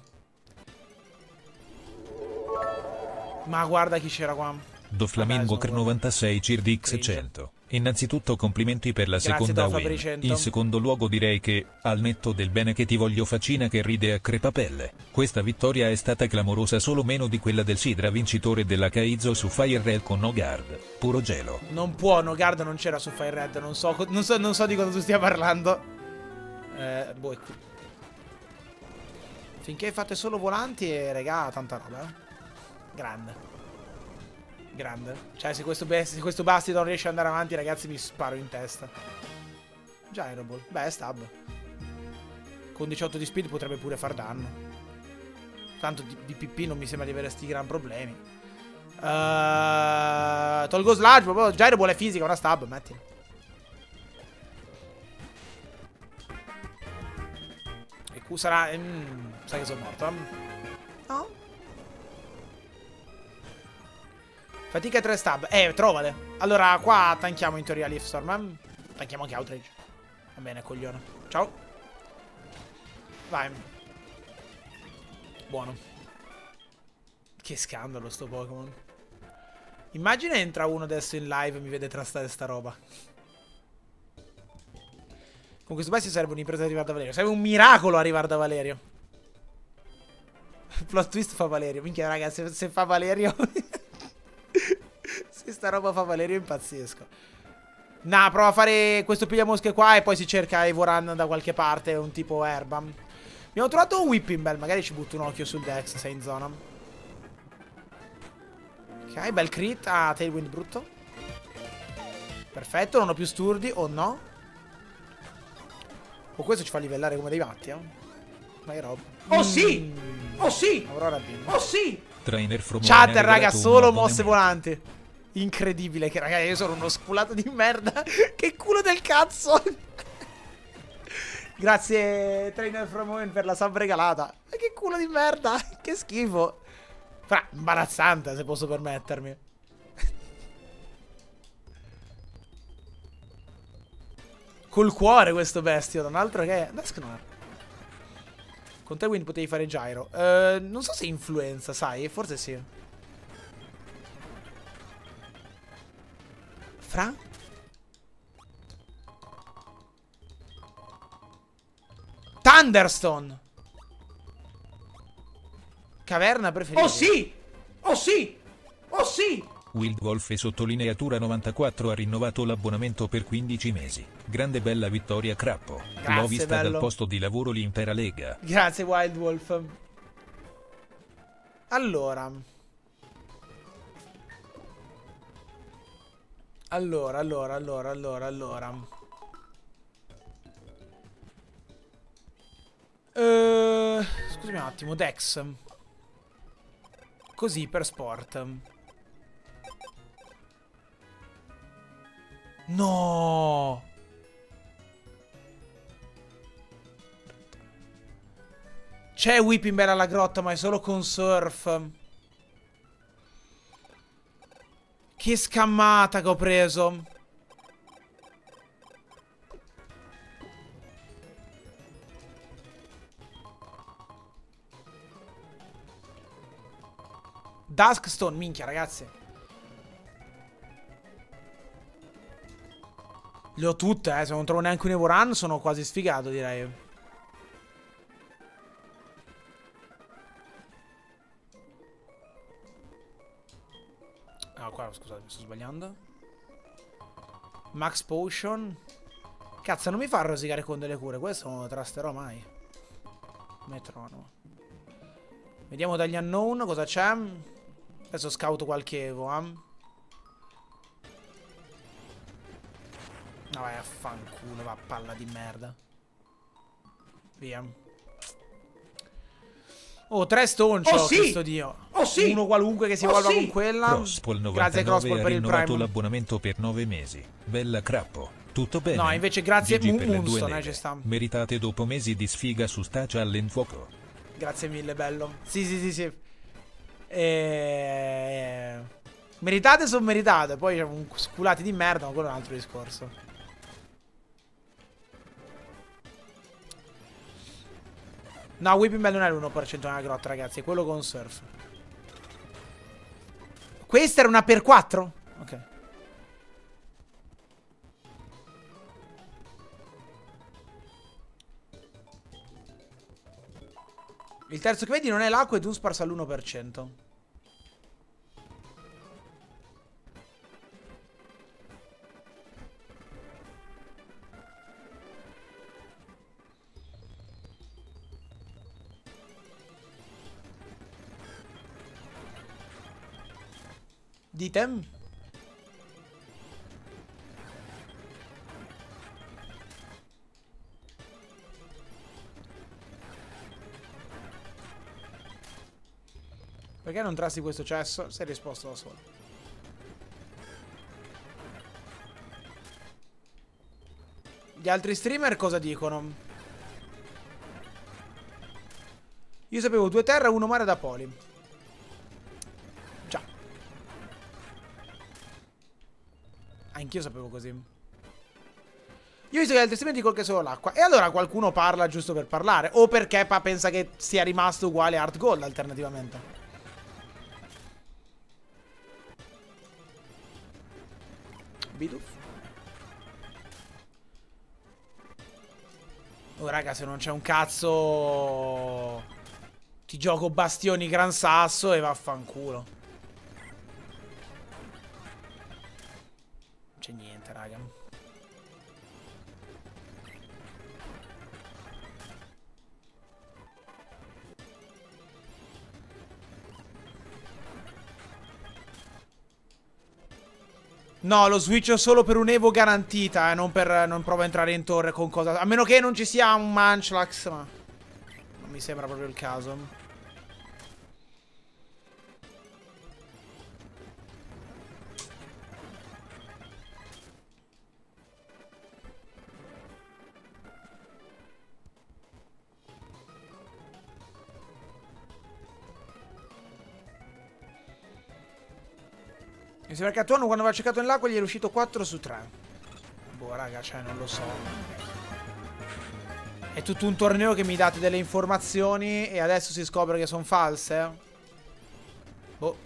Ma guarda chi c'era qua. Do Flamingo 96 Cirdix 100. Innanzitutto complimenti per la Grazie seconda win. In secondo luogo direi che, al netto del bene che ti voglio facina che ride a crepapelle, questa vittoria è stata clamorosa solo meno di quella del Sidra vincitore della Kaizo su Fire Red con Nogard. Puro gelo. Non può, Nogard non c'era su Fire Red, non so, non so, non so di cosa tu stia parlando. Eh, boh. Finché fate solo volanti e regà, tanta roba. Eh. Grande. Grande. Cioè, se questo, se questo Bastidon riesce ad andare avanti, ragazzi, mi sparo in testa. Gyroball. Beh, è stab. Con 18 di speed potrebbe pure far danno. Tanto di, di PP non mi sembra di avere sti gran problemi. Uh, tolgo Sludge, proprio. Gyroball è fisica, una stab, metti. E Q sarà... Mm, sai che sono morto, eh? No? Fatica 3 stab. Eh, trovale. Allora, qua tanchiamo in teoria Leafstorm. Eh? Tanchiamo anche Outrage. Va bene, coglione. Ciao. Vai. Buono. Che scandalo sto Pokémon. Immagina entra uno adesso in live e mi vede trastare sta roba. Con questo bestia serve un'impresa arrivare da Valerio. Serve un miracolo arrivare da Valerio. Plot twist fa Valerio. Minchia, ragazzi, se, se fa Valerio... Se sta roba fa Valerio impazzisco. Nah, prova a fare questo pigliamosche qua e poi si cerca Evoran da qualche parte, un tipo erba. Abbiamo trovato un Whipping Bell, magari ci butto un occhio sul Dex, sei in zona. Ok, bel crit. Ah, Tailwind brutto. Perfetto, non ho più sturdi, o no? O questo ci fa livellare come dei matti, eh? Ma che roba. Oh sì! Oh sì! Aurora Beam. Oh sì! Trainer from Chatter, raga, solo mosse volanti. Incredibile che ragazzi io sono uno sculato di merda. Che culo del cazzo. Grazie Trainer from Home per la sub regalata. Ma che culo di merda. Che schifo. Fra, imbarazzante se posso permettermi. Col cuore questo bestio Un altro che è Dusknoir Con te quindi potevi fare gyro. Uh, Non so se influenza sai Forse sì Fra? Thunderstone Caverna preferita Oh sì! Oh sì! Oh sì! Wildwolf e sottolineatura 94 ha rinnovato l'abbonamento per 15 mesi. Grande bella vittoria Crappo. L'ho vista bello. dal posto di lavoro l'intera lega. Grazie Wildwolf. Allora. Allora, allora, allora, allora, allora. Uh, scusami un attimo, Dex. Così per sport. No! C'è Whipping Bell alla grotta, ma è solo con surf. Che scammata che ho preso. Duskstone, minchia ragazzi. Le ho tutte, eh. Se non trovo neanche un Evo sono quasi sfigato, direi. Qua, scusate, mi sto sbagliando. Max Potion. Cazzo, non mi fa rosicare con delle cure. Questo non lo trasterò mai. Metronomo. Vediamo dagli unknown cosa c'è. Adesso scauto qualche Evo, eh. No, vai a fanculo, va palla di merda. Via. Oh, tre stoncio, oh, sì! questo dio. Oh sì! Uno qualunque che si oh, evolva sì! con quella. Crosspol grazie Crosspol per il prime. l'abbonamento per nove mesi. Bella crappo. Tutto bene? No, invece grazie a Moonstone, eh, ci sta. Meritate dopo mesi di sfiga su Stacia all'enfuoco. Grazie mille, bello. Sì, sì, sì, sì. E... Meritate sono meritate, poi sculati di merda, ma quello è un altro discorso. No, Whipping Bell non è l'1% nella grotta, ragazzi. È quello con surf. Questa era una per 4? Ok. Il terzo che vedi non è l'acqua e tu sparsa all'1%. Dite? Perché non trasti questo cesso? Sei risposto da solo. Gli altri streamer cosa dicono? Io sapevo due terra e uno mare da poli. Anch'io sapevo così. Io ho visto che altri dicono che solo l'acqua. E allora qualcuno parla giusto per parlare. O perché pensa che sia rimasto uguale a Art Gold alternativamente. Bidoof. Oh raga se non c'è un cazzo Ti gioco bastioni gran sasso e vaffanculo c'è niente, raga. No, lo switch solo per un Evo garantita, eh, non, per, non provo a entrare in torre con cosa... A meno che non ci sia un Munchlax, ma... Non mi sembra proprio il caso. Mi sembra che a Tuono quando aveva cercato nell'acqua gli è uscito 4 su 3. Boh, raga, cioè, non lo so. È tutto un torneo che mi date delle informazioni e adesso si scopre che sono false? Boh.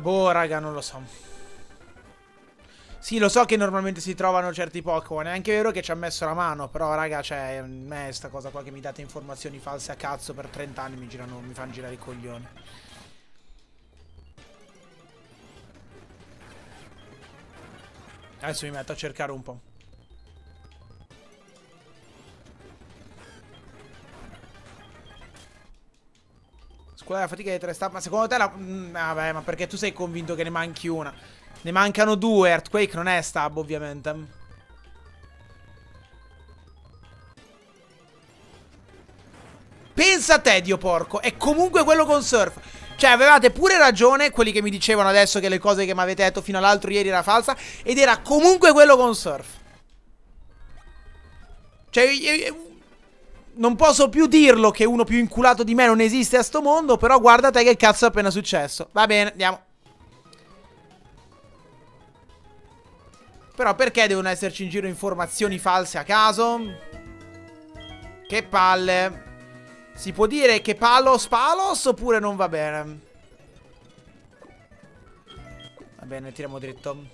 Boh, raga, non lo so. Sì, lo so che normalmente si trovano certi Pokémon. È anche vero che ci ha messo la mano. Però, raga, cioè, me sta cosa qua che mi date informazioni false a cazzo per 30 anni mi, girano, mi fanno girare i coglioni. Adesso mi metto a cercare un po'. Scuola la fatica di tre stampe. Ma secondo te la... Mm, vabbè, ma perché tu sei convinto che ne manchi una? Ne mancano due. Earthquake non è stab, ovviamente. Pensa a te, Dio porco. È comunque quello con surf. Cioè, avevate pure ragione, quelli che mi dicevano adesso che le cose che mi avete detto fino all'altro ieri era falsa. Ed era comunque quello con surf. Cioè, non posso più dirlo che uno più inculato di me non esiste a sto mondo, però guarda te che cazzo è appena successo. Va bene, andiamo. Però perché devono esserci in giro informazioni false a caso? Che palle. Si può dire che palos palos oppure non va bene? Va bene, tiriamo dritto.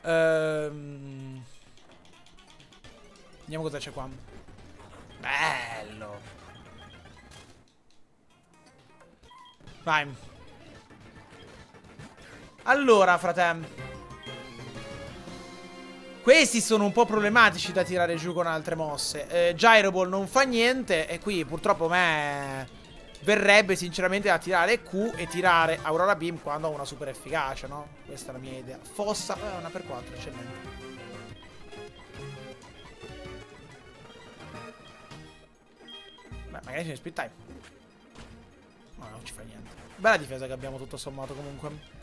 Ehm... Vediamo cosa c'è qua. Bello. Vai. Allora, fratello. Questi sono un po' problematici da tirare giù con altre mosse. Eh, Gyroball non fa niente e qui purtroppo me verrebbe sinceramente da tirare Q e tirare Aurora Beam quando ho una super efficacia, no? Questa è la mia idea. Fossa, eh, una per 4, eccellente. Magari c'è speed time. No, non ci fa niente. Bella difesa che abbiamo tutto sommato comunque.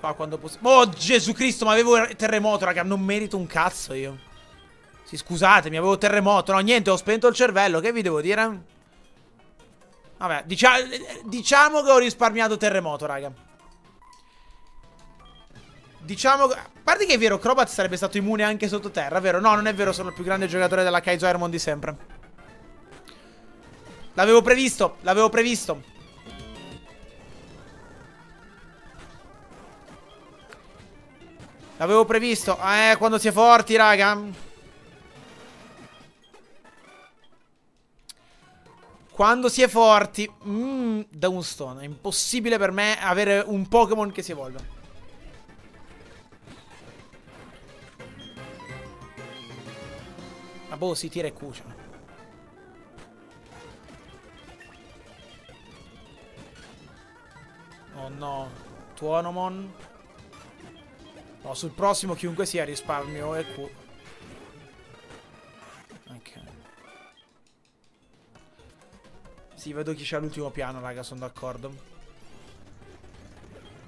Qua quando possiamo... Oh, Gesù Cristo, ma avevo terremoto, raga. Non merito un cazzo io. Sì, scusatemi, avevo terremoto. No, niente, ho spento il cervello. Che vi devo dire? Vabbè, dicia diciamo che ho risparmiato terremoto, raga. Diciamo. A parte che è vero, Crobat sarebbe stato immune anche sottoterra, vero? No, non è vero, sono il più grande giocatore della Kaizo Airmon di sempre. L'avevo previsto, l'avevo previsto. L'avevo previsto. Eh, quando si è forti, raga. Quando si è forti. Mmm, Downstone. È impossibile per me avere un Pokémon che si evolve. Ma boh, si tira e cucia. Oh no. Tuonomon. No, sul prossimo chiunque sia risparmio e Q. Ok. Sì, vedo chi c'è all'ultimo piano, raga, sono d'accordo.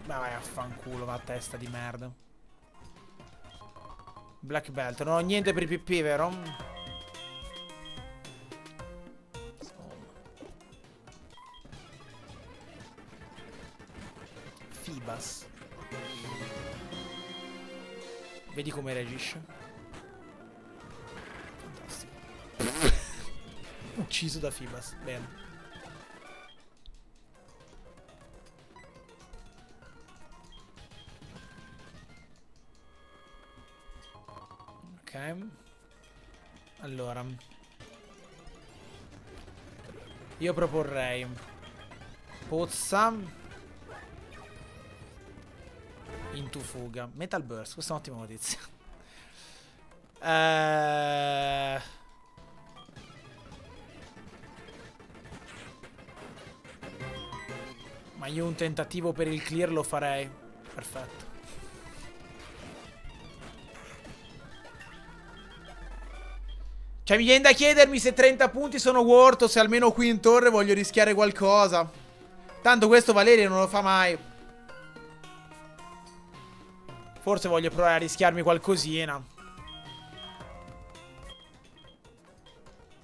Ma vai a fanculo, va a testa di merda. Black Belt. Non ho niente per i PP, vero? Fibas. Vedi come reagisce. Fantastico. Ucciso da Fibas. Bene. Ok. Allora. Io proporrei Pozza Into fuga. Metal Burst, questa è un'ottima notizia. Eh... Ma io un tentativo per il clear lo farei. Perfetto. Cioè mi viene da chiedermi se 30 punti sono worth o se almeno qui in torre voglio rischiare qualcosa. Tanto questo Valerio non lo fa mai. Forse voglio provare a rischiarmi qualcosina.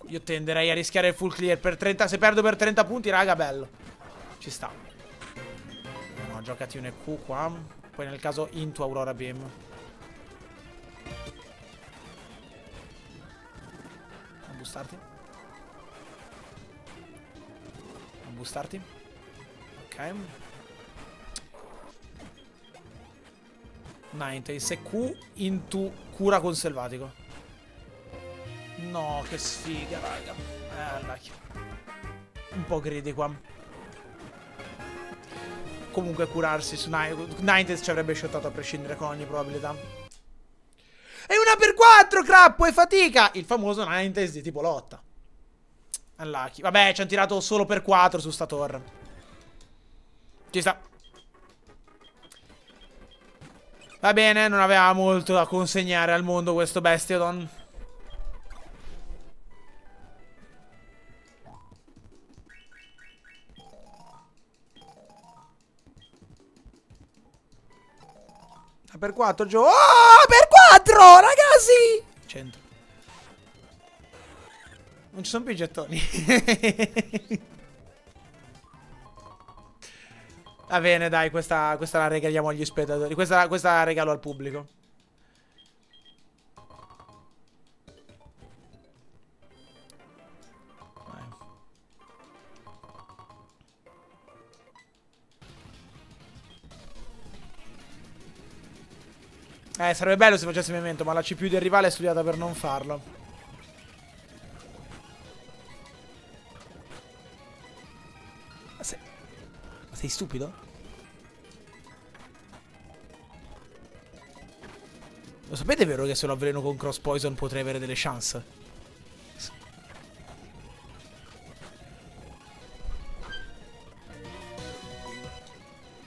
Io tenderei a rischiare il full clear per 30. Se perdo per 30 punti, raga, bello. Ci sta. No, giocati un EQ qua. Poi nel caso into Aurora Beam. bustarti. Non bustarti. Ok. Ninetales e Q into cura con selvatico. No, che sfiga, raga. Eh. Un po' greedy qua. Comunque curarsi su Ninetales ci avrebbe shottato a prescindere con ogni probabilità. E una per quattro, crappo e fatica! Il famoso Ninetales di tipo lotta. Unlucky. Vabbè, ci hanno tirato solo per 4 su sta torre. Ci sta. Va bene, non aveva molto da consegnare al mondo questo Bestiodon. per 4 gio. Oh, per 4, ragazzi! 100. Non ci sono più i gettoni. Va bene, dai, questa, questa la regaliamo agli spettatori. Questa, questa la regalo al pubblico. Eh, sarebbe bello se facesse movimento, ma la CPU del rivale è studiata per non farlo. Sei stupido? Lo sapete vero che se lo avveleno con cross poison potrei avere delle chance?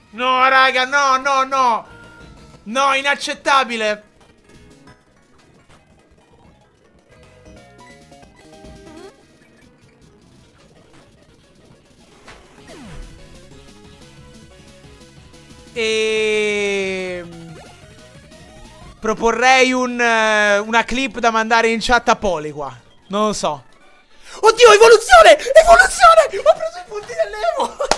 No, raga, no, no, no! No, inaccettabile! E... Ehm, proporrei un, uh, una clip da mandare in chat a Poli qua. Non lo so. Oddio, evoluzione! Evoluzione! Ho preso i punti dell'Evo!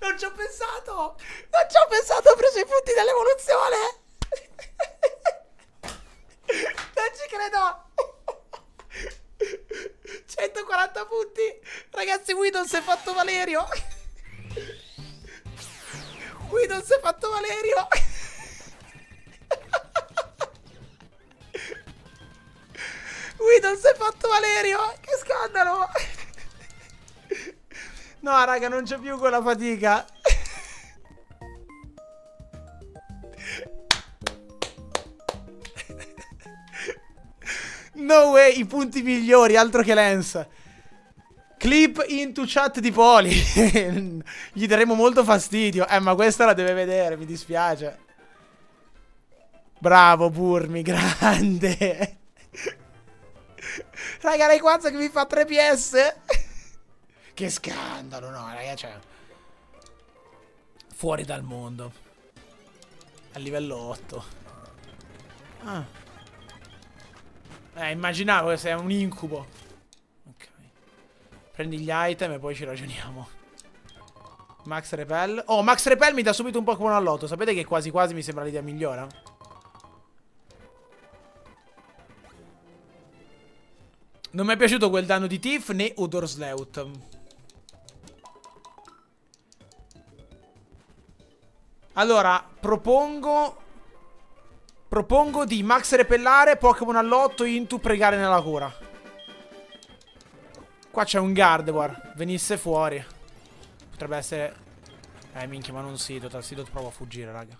Non ci ho pensato! Non ci ho pensato, ho preso i punti dell'evoluzione! Non ci credo! 140 punti! Ragazzi, Guido si è fatto Valerio! Guido si è fatto Valerio! Guido si è fatto Valerio! Che scandalo! No, raga, non c'è più quella fatica. No way, i punti migliori, altro che Lens. Clip into chat di Poli. Gli daremo molto fastidio. Eh, ma questa la deve vedere, mi dispiace. Bravo, Burmi, grande. Raga, Rayquaza che mi fa 3 PS. Che scandalo, no, ragazzi. Cioè... Fuori dal mondo. A livello 8. Ah. Eh, immaginavo che sei un incubo. Prendi gli item e poi ci ragioniamo. Max Repel. Oh, Max Repel mi dà subito un Pokémon all'otto. Sapete che quasi quasi mi sembra l'idea migliore? Non mi è piaciuto quel danno di Tiff né Odor Sleut. Allora, propongo... Propongo di max repellare, Pokémon all'otto, into pregare nella cura. Qua c'è un Gardevoir. Venisse fuori. Potrebbe essere... Eh, minchia, ma non Sido. Dal Sido provo a fuggire, raga.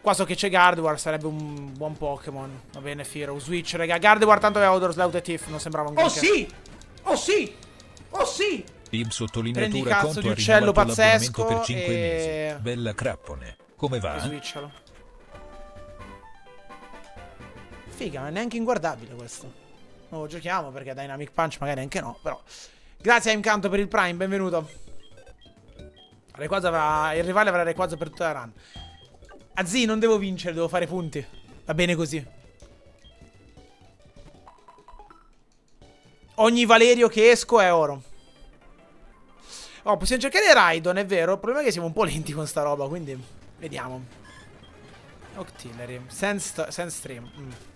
Qua so che c'è Gardevoir, sarebbe un buon Pokémon. Va bene, Firo. Switch, raga. Gardevoir tanto aveva Odor Slout e Tiff, non sembrava un Oh sì! Oh sì! Oh sì! Ib sottolineatura conto di uccello pazzesco per 5 e... mesi. Bella crappone. Come va? Switchalo. Figa, ma è neanche inguardabile questo. Non lo giochiamo perché Dynamic Punch magari anche no, però. Grazie a Incanto per il Prime, benvenuto. Avrà... Il rivale avrà Rayquaza per tutta la run. Azzi, non devo vincere, devo fare punti. Va bene così. Ogni Valerio che esco è oro. Oh, possiamo cercare Raidon, è vero. Il problema è che siamo un po' lenti con sta roba, quindi vediamo. Octillery. Sense, sense stream. Mm.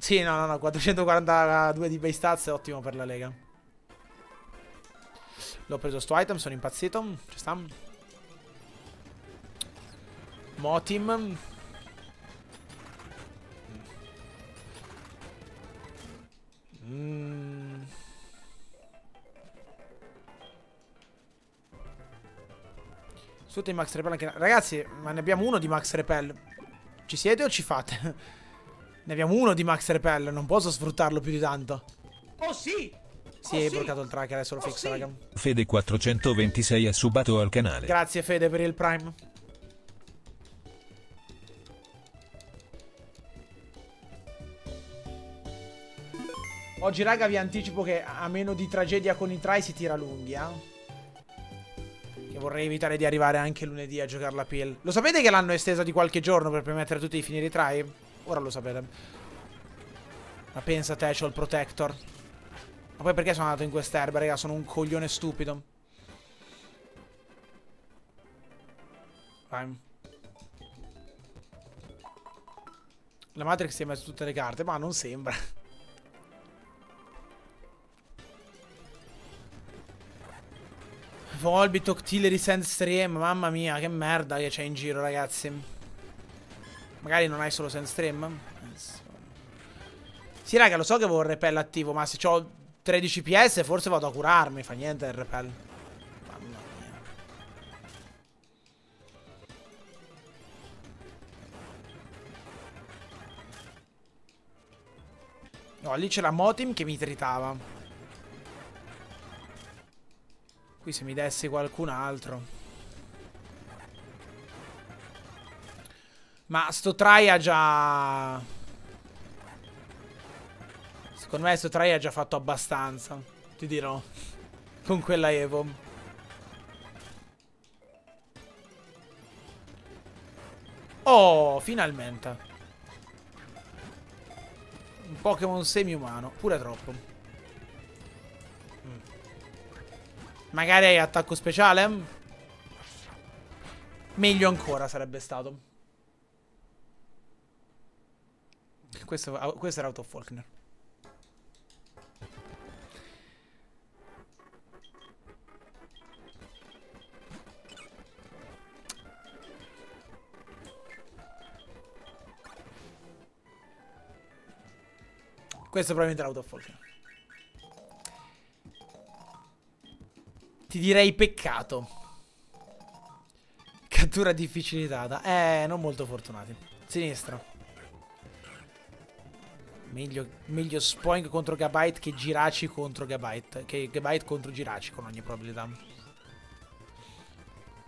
Sì, no, no, no, 442 di base stats è ottimo per la Lega. L'ho preso sto item, sono impazzito. Ci sta. Motim. Mm. Sotto i max repel anche... Ragazzi, ma ne abbiamo uno di max repel. Ci siete o ci fate? Ne abbiamo uno di max repel, non posso sfruttarlo più di tanto. Oh sì! Si oh, è sì. bloccato il tracker, adesso lo oh, fixa, sì. raga. Fede 426 ha subato al canale. Grazie Fede per il prime. Oggi, raga, vi anticipo che a meno di tragedia con i try si tira lunghi, eh. Che vorrei evitare di arrivare anche lunedì a giocare la PL. Lo sapete che l'hanno estesa di qualche giorno per permettere a tutti di finire i try? Ora lo sapete. Ma pensa te, c'ho il protector. Ma poi perché sono andato in quest'erba, raga? Sono un coglione stupido. Vai. La Matrix si è messa tutte le carte, ma non sembra. Volbit, Octillery, Sandstream. Mamma mia, che merda che c'è in giro, ragazzi. Magari non hai solo Sandstream. Sì, raga, lo so che avevo il repel attivo, ma se ho 13 PS forse vado a curarmi. Fa niente il repel. Mamma mia. No, lì c'era Motim che mi tritava. Qui se mi dessi qualcun altro. Ma sto try ha già... Secondo me sto try ha già fatto abbastanza. Ti dirò. Con quella Evo. Oh, finalmente. Un Pokémon semi-umano. Pure troppo. Magari hai attacco speciale? Meglio ancora sarebbe stato. Questo, questo era Out Faulkner. Questo probabilmente era Out of Faulkner. Ti direi peccato. Cattura difficilitata. Eh, non molto fortunati. Sinistra. Meglio, meglio Spoink contro Gabite che Giraci contro Gabite. Che Gabite contro Giraci con ogni probabilità.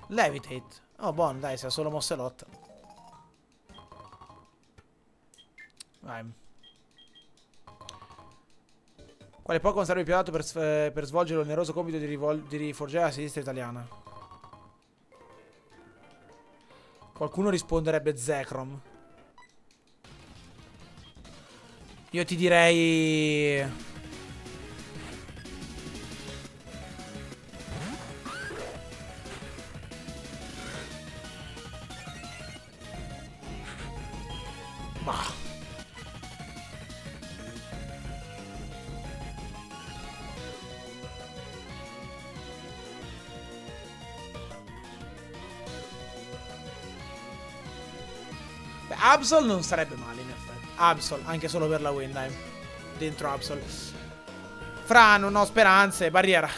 Levitate. Oh, buono, dai, se ha solo mosse lotta. Vai. Quale Pokémon sarebbe più adatto per, eh, per svolgere l'oneroso compito di, di riforgiare la sinistra italiana? Qualcuno risponderebbe Zekrom. Io ti direi... Absol non sarebbe male in effetti. Absol, anche solo per la win, dai. Dentro Absol. Fra, non ho speranze. Barriera.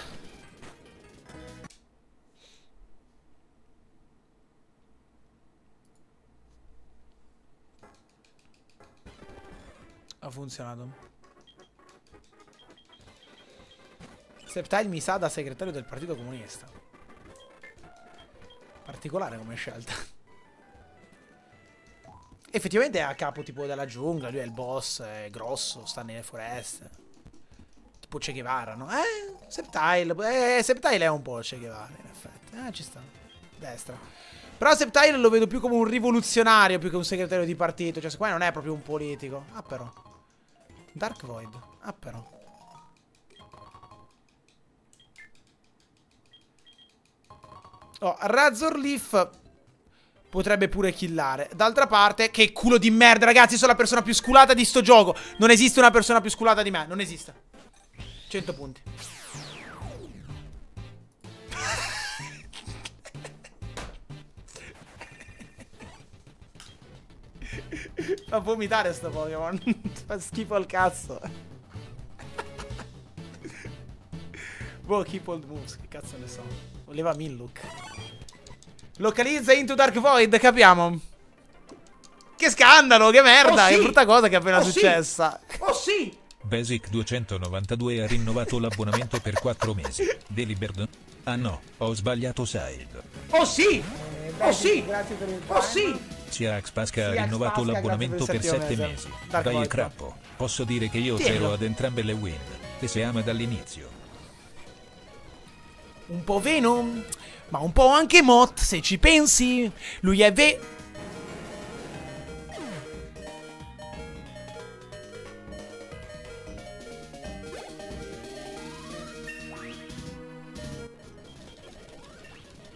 Ha funzionato. Septile mi sa da segretario del Partito Comunista. Particolare come scelta. Effettivamente è a capo tipo della giungla, lui è il boss, è grosso, sta nelle foreste. Tipo Che Guevara, no? Eh, Septile, eh, Septile è un po' Che Guevara, in effetti. Eh, ci sta. Destra. Però Septile lo vedo più come un rivoluzionario più che un segretario di partito. Cioè, qua non è proprio un politico. Ah, però. Dark Void. Ah, però. Oh, Razor Leaf potrebbe pure killare. D'altra parte, che culo di merda, ragazzi, sono la persona più sculata di sto gioco. Non esiste una persona più sculata di me, non esiste. 100 punti. Fa vomitare sto Pokémon. Fa schifo al cazzo. boh, keep old moves. Che cazzo ne so. Voleva Minlook. Localizza Into Dark Void, capiamo. Che scandalo, che merda, oh, sì. che brutta cosa che è appena oh, successa. Sì. Oh sì! Basic 292 ha rinnovato l'abbonamento per 4 mesi. Deliberd. Ah no, ho sbagliato side. Oh sì! Eh, oh sì! Grazie per il Oh sì! Siax Pasca ha rinnovato l'abbonamento per 7 mesi. Dai il crappo. Posso dire che io c'ero ad entrambe le win. E si ama dall'inizio. Un po' Venom, ma un po' anche Mott, se ci pensi. Lui è ve...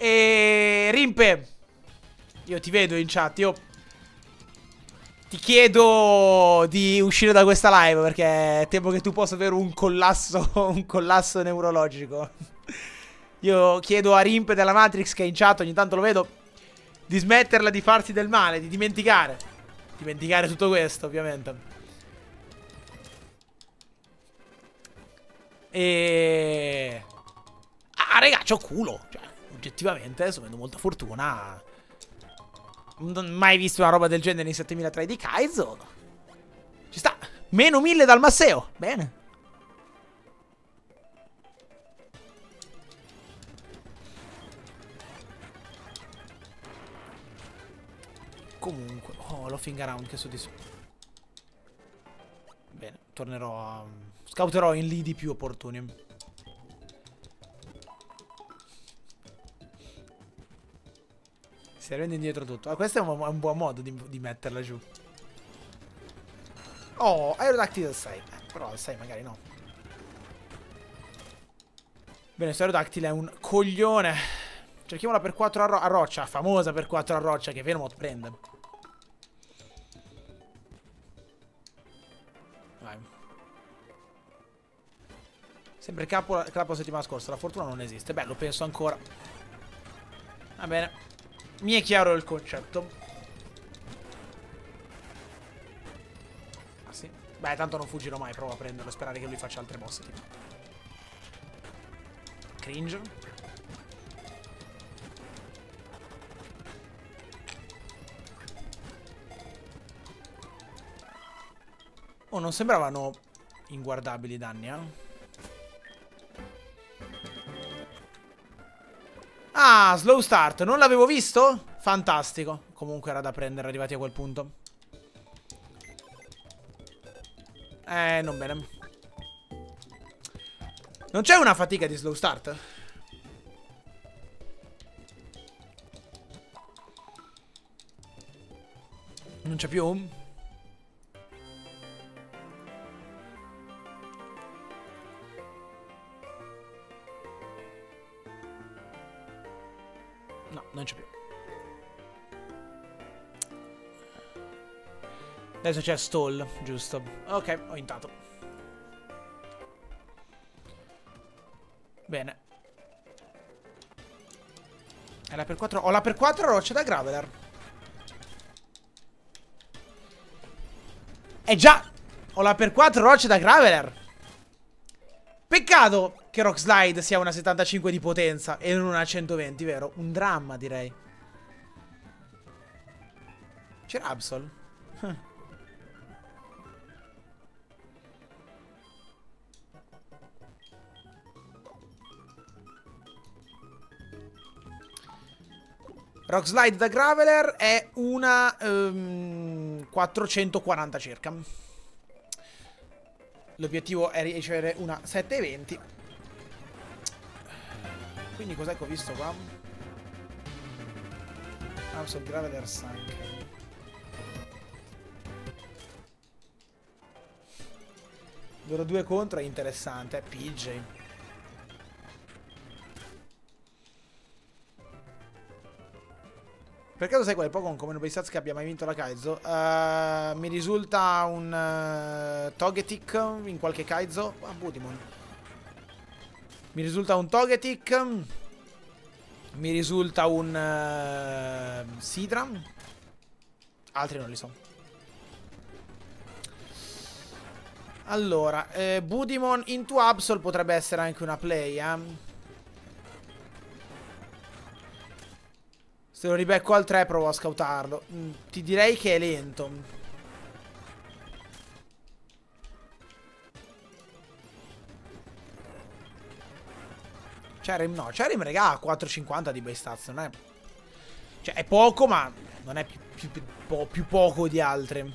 E Rimpe Io ti vedo in chat Io Ti chiedo di uscire da questa live Perché temo che tu possa avere un collasso Un collasso neurologico Io chiedo a Rimpe della Matrix Che è in chat ogni tanto lo vedo Di smetterla di farsi del male Di dimenticare Dimenticare tutto questo ovviamente E... Ah raga c'ho culo Cioè oggettivamente sto avendo molta fortuna. Non ho mai visto una roba del genere in 7003 di Kaizo. Ci sta. Meno 1000 dal Masseo. Bene. L'offing around, che soddisfatto. Bene, tornerò a... Scouterò in lidi più opportuni. Si rende indietro tutto. Ah, questo è un, un buon modo di, di, metterla giù. Oh, Aerodactyl al 6. Eh, però al 6 magari no. Bene, questo Aerodactyl è un coglione. Cerchiamola per 4 a, ro a roccia. Famosa per 4 a roccia che Venomot prende. Sempre capo, capo settimana scorsa. La fortuna non esiste. Beh, lo penso ancora. Va bene. Mi è chiaro il concetto. Ah sì? Beh, tanto non fuggirò mai, provo a prenderlo, sperare che lui faccia altre mosse, tipo. Cringe. Oh, non sembravano inguardabili i danni, eh? Ah, slow start. Non l'avevo visto? Fantastico. Comunque era da prendere arrivati a quel punto. Eh, non bene. Non c'è una fatica di slow start? Non c'è più? Non c'è più. Adesso c'è stall, giusto. Ok, ho intato. Bene. È la per 4. Ho la per 4 roccia da Graveler. È già. Ho la per 4 roccia da Graveler. Peccato che Rock Slide sia una 75 di potenza e non una 120, vero? Un dramma, direi. C'era Absol? Rock Slide da Graveler è una um, 440 circa. L'obiettivo è ricevere una 720. Quindi cos'è che ho visto qua? House of Graveler Sank. Loro due contro è interessante. PJ. Per caso sai quale Pokémon come Nobel Stats che abbia mai vinto la Kaizo? Uh, mi risulta un uh, Togetic in qualche Kaizo. Ah, Budimon. Mi risulta un Togetic. Mi risulta un uh, Sidra. Altri non li so. Allora, eh, Budimon into Absol potrebbe essere anche una play, eh. Se lo ribecco al 3 provo a scoutarlo. Mm, ti direi che è lento. Cherim no, Cherim regà ha 4,50 di base stats, non è... Cioè è poco ma non è più, più, più, più poco di altre.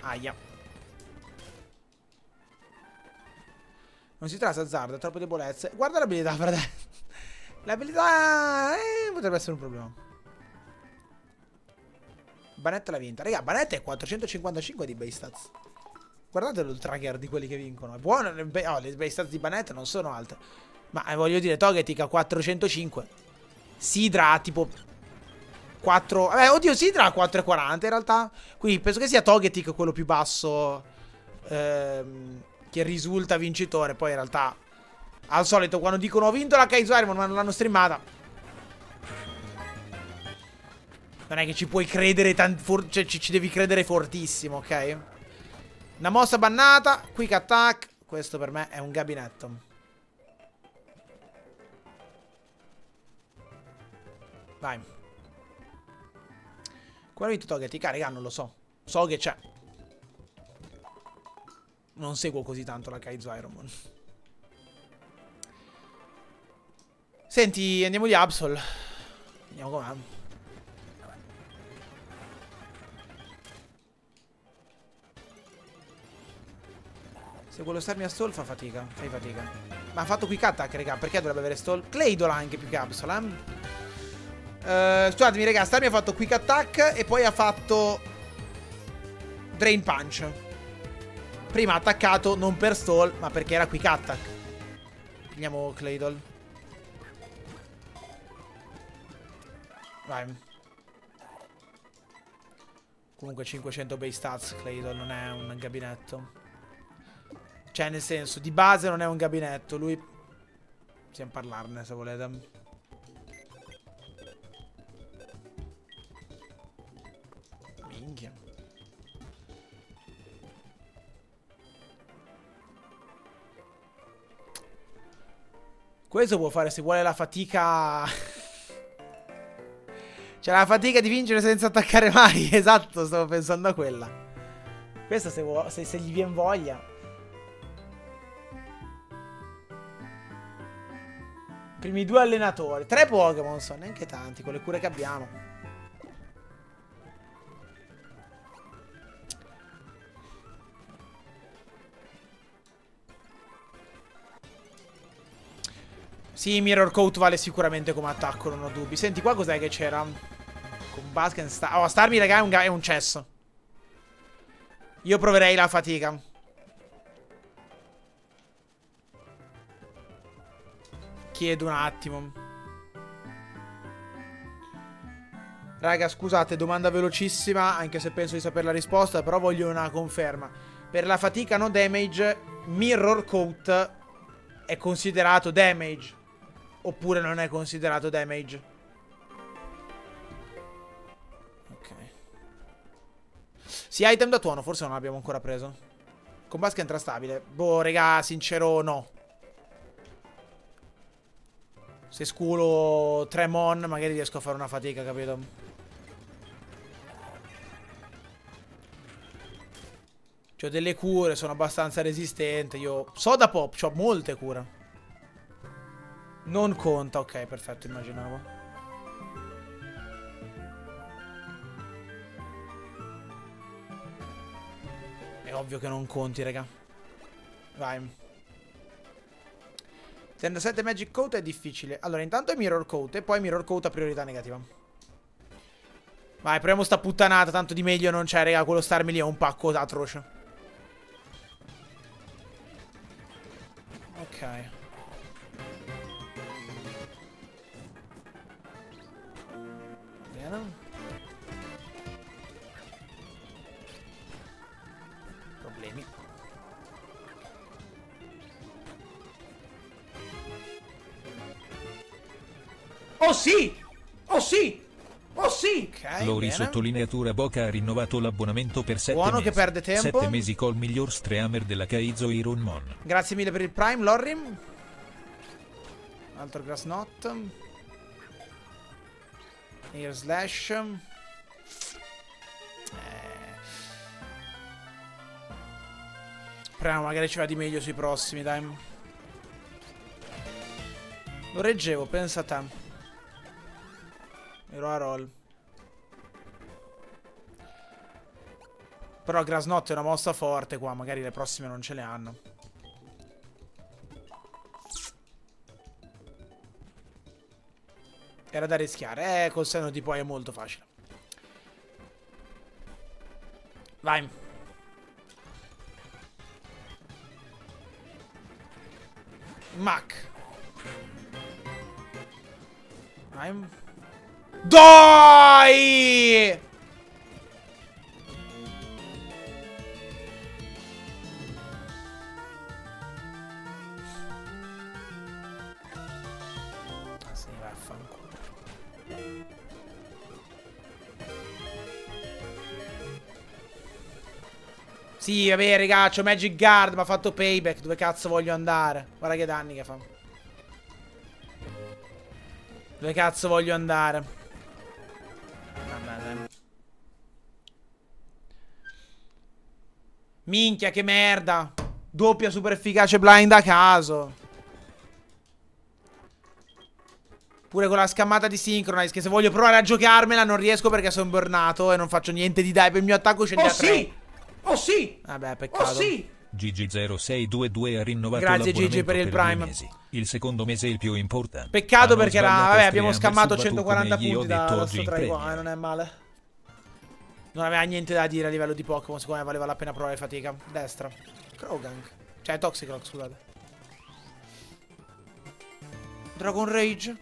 Aia. Non si tratta azzardo, è troppo debolezze. Guarda l'abilità, fratello. L'abilità eh, potrebbe essere un problema. Banetta l'ha vinta. Raga, Banetta è 455 di base stats. Guardate il trigger di quelli che vincono. È buono. Oh, le base stats di Banetta non sono alte. Ma eh, voglio dire, Togetic ha 405. Sidra ha tipo 4... Vabbè, oddio, Sidra ha 4,40 in realtà. Quindi penso che sia Togetic quello più basso ehm, che risulta vincitore. Poi in realtà al solito, quando dicono ho vinto la Kaizuari ma non l'hanno streamata. Non è che ci puoi credere Cioè ci, ci, devi credere fortissimo, ok? Una mossa bannata Quick attack Questo per me è un gabinetto Vai Come ha vinto Togetic? Ah, raga, non lo so So che c'è Non seguo così tanto la Kaizo Ironman Senti, andiamo di Absol. Vediamo com'è. Se vuole starmi a stall fa fatica. Fai fatica. Ma ha fatto quick attack, raga. Perché dovrebbe avere stall? Claydol anche più che Absol, eh? Uh, scusatemi, raga. Starmi ha fatto quick attack e poi ha fatto Drain Punch. Prima ha attaccato non per stall, ma perché era quick attack. Pigliamo Claydol. Vai. Comunque 500 base stats, Claydol non è un gabinetto. Cioè, nel senso, di base non è un gabinetto. Lui... Possiamo parlarne, se volete. Minchia. Questo può fare se vuole la fatica... C'è la fatica di vincere senza attaccare mai. Esatto, stavo pensando a quella. Questo se, se, se gli viene voglia. Primi due allenatori. Tre Pokémon sono, neanche tanti, con le cure che abbiamo. Sì, Mirror Coat vale sicuramente come attacco, non ho dubbi. Senti, qua cos'è che c'era? Con Basket Star... Oh, Starmi, raga, è un, è un cesso. Io proverei la fatica. Chiedo un attimo. Raga, scusate, domanda velocissima, anche se penso di sapere la risposta, però voglio una conferma. Per la fatica no damage, Mirror Coat è considerato damage? Oppure non è considerato damage? Sì, item da tuono, forse non l'abbiamo ancora preso. Con basca entra stabile. Boh, regà, sincero, no. Se sculo Tremon, magari riesco a fare una fatica, capito? Ho delle cure, sono abbastanza resistente. Io so da pop, ho molte cure. Non conta, ok, perfetto, immaginavo. È ovvio che non conti, raga. Vai. 37 Magic Coat è difficile. Allora, intanto è Mirror Coat e poi Mirror Coat a priorità negativa. Vai, proviamo sta puttanata. Tanto di meglio non c'è, raga. Quello Starmi lì è un pacco atroce. Ok. Sì! Oh sì! Oh sì! Okay, Lori bene. sottolineatura Boca ha rinnovato l'abbonamento per 7 Buono mesi. che perde tempo. 7 mesi col miglior streamer della Kaizo Iron Mon. Grazie mille per il Prime, Lorry. Altro Grass Knot. Air Slash. Eh. Magari ci va di meglio sui prossimi, dai. Lo reggevo, pensa a te. Ero a roll. Però Grasnot è una mossa forte qua. Magari le prossime non ce le hanno. Era da rischiare. Eh, col seno di poi è molto facile. Vai. Mac. Vai. Dai! Sì, vabbè, ragazzo, Magic Guard mi ha fatto payback. Dove cazzo voglio andare? Guarda che danni che fa. Dove cazzo voglio andare? Minchia, che merda. Doppia super efficace blind a caso. Pure con la scammata di Synchronize, che se voglio provare a giocarmela non riesco perché sono burnato e non faccio niente di dai. Per il mio attacco scende oh, a 3. sì! Oh sì! Vabbè, peccato. Oh sì! GG0622 ha rinnovato Grazie Gigi per il Prime. Mesi. Il secondo mese è il più importante. Peccato perché era, vabbè, abbiamo scammato 140 punti da, da sto 3 qua, eh, non è male. Non aveva niente da dire a livello di Pokémon, secondo me valeva la pena provare fatica. Destra. Krogank. Cioè, Toxicroak, scusate. Dragon Rage.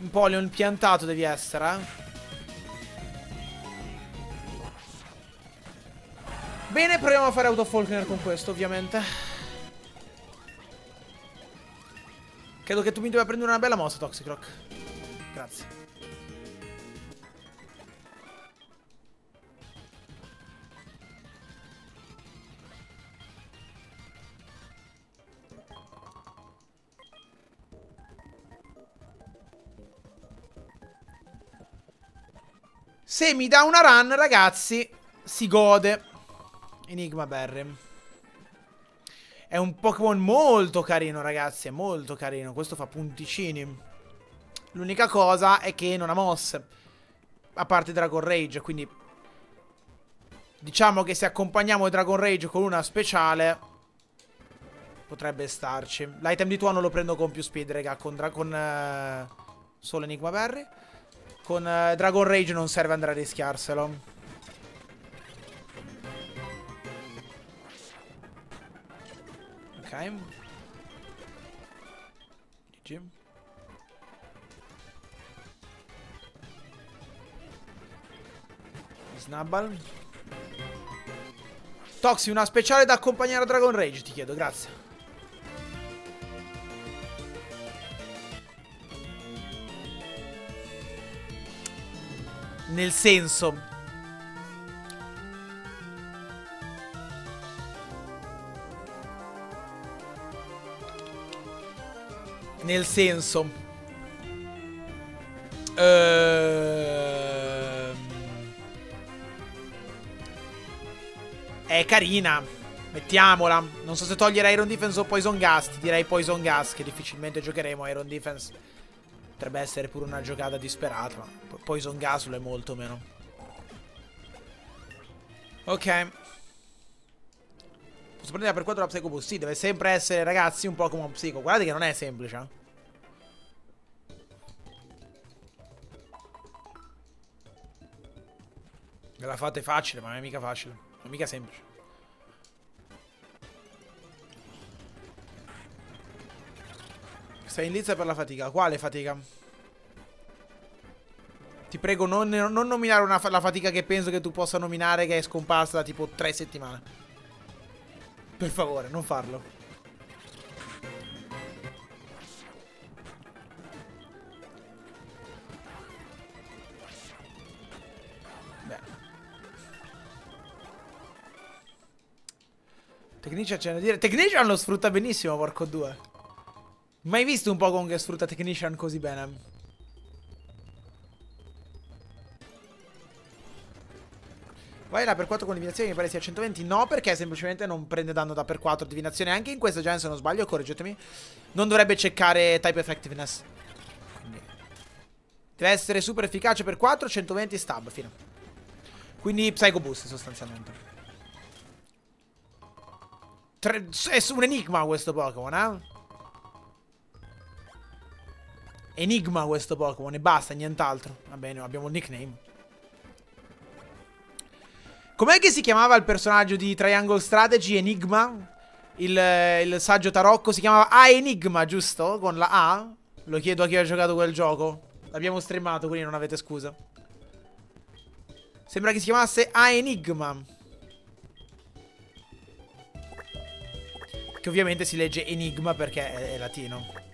Un polion piantato devi essere, eh? Bene, proviamo a fare autofalconer con questo, ovviamente. Credo che tu mi debba prendere una bella mossa, Toxicroc. Grazie. Se mi dà una run, ragazzi, si gode. Enigma Berry. È un Pokémon molto carino, ragazzi. È molto carino. Questo fa punticini. L'unica cosa è che non ha mosse. A parte Dragon Rage, quindi... Diciamo che se accompagniamo Dragon Rage con una speciale... Potrebbe starci. L'item di tuo non lo prendo con più speed, raga. Con, con uh, solo Enigma Berry. Con uh, Dragon Rage non serve andare a rischiarselo. Ok. GG. Snubble. Toxi, una speciale da accompagnare a Dragon Rage, ti chiedo, grazie. Nel senso... Nel senso... Ehm... È carina. Mettiamola. Non so se togliere Iron Defense o Poison Gas. Direi Poison Gas, che difficilmente giocheremo Iron Defense. Potrebbe essere pure una giocata disperata, ma Poison Gas è molto meno. Ok. Posso prendere per 4 la Psycho Boost? Sì, deve sempre essere, ragazzi, un Pokémon Psycho. Guardate che non è semplice. Eh. La fate facile, ma non è mica facile. Non è mica semplice. Sei in lizza per la fatica. Quale fatica? Ti prego, non, non nominare una, la fatica che penso che tu possa nominare che è scomparsa da tipo tre settimane. Per favore, non farlo. Beh. Technician c'è da dire. Technician lo sfrutta benissimo, porco due. Mai visto un Pokémon che sfrutta Technician così bene? Vai là per 4 con divinazione mi pare sia 120 No perché semplicemente non prende danno da per 4 divinazione Anche in questo gen se non sbaglio correggetemi Non dovrebbe checkare type effectiveness. Quindi Deve essere super efficace per 4 120 stab fine. Quindi Psycho Boost sostanzialmente. Tre... È un enigma questo Pokémon eh Enigma questo Pokémon e basta nient'altro Va bene abbiamo il nickname Com'è che si chiamava il personaggio di Triangle Strategy? Enigma? Il, il saggio tarocco si chiamava A Enigma, giusto? Con la A? Lo chiedo a chi ha giocato quel gioco. L'abbiamo streamato, quindi non avete scusa. Sembra che si chiamasse A Enigma. Che ovviamente si legge Enigma perché è, è latino.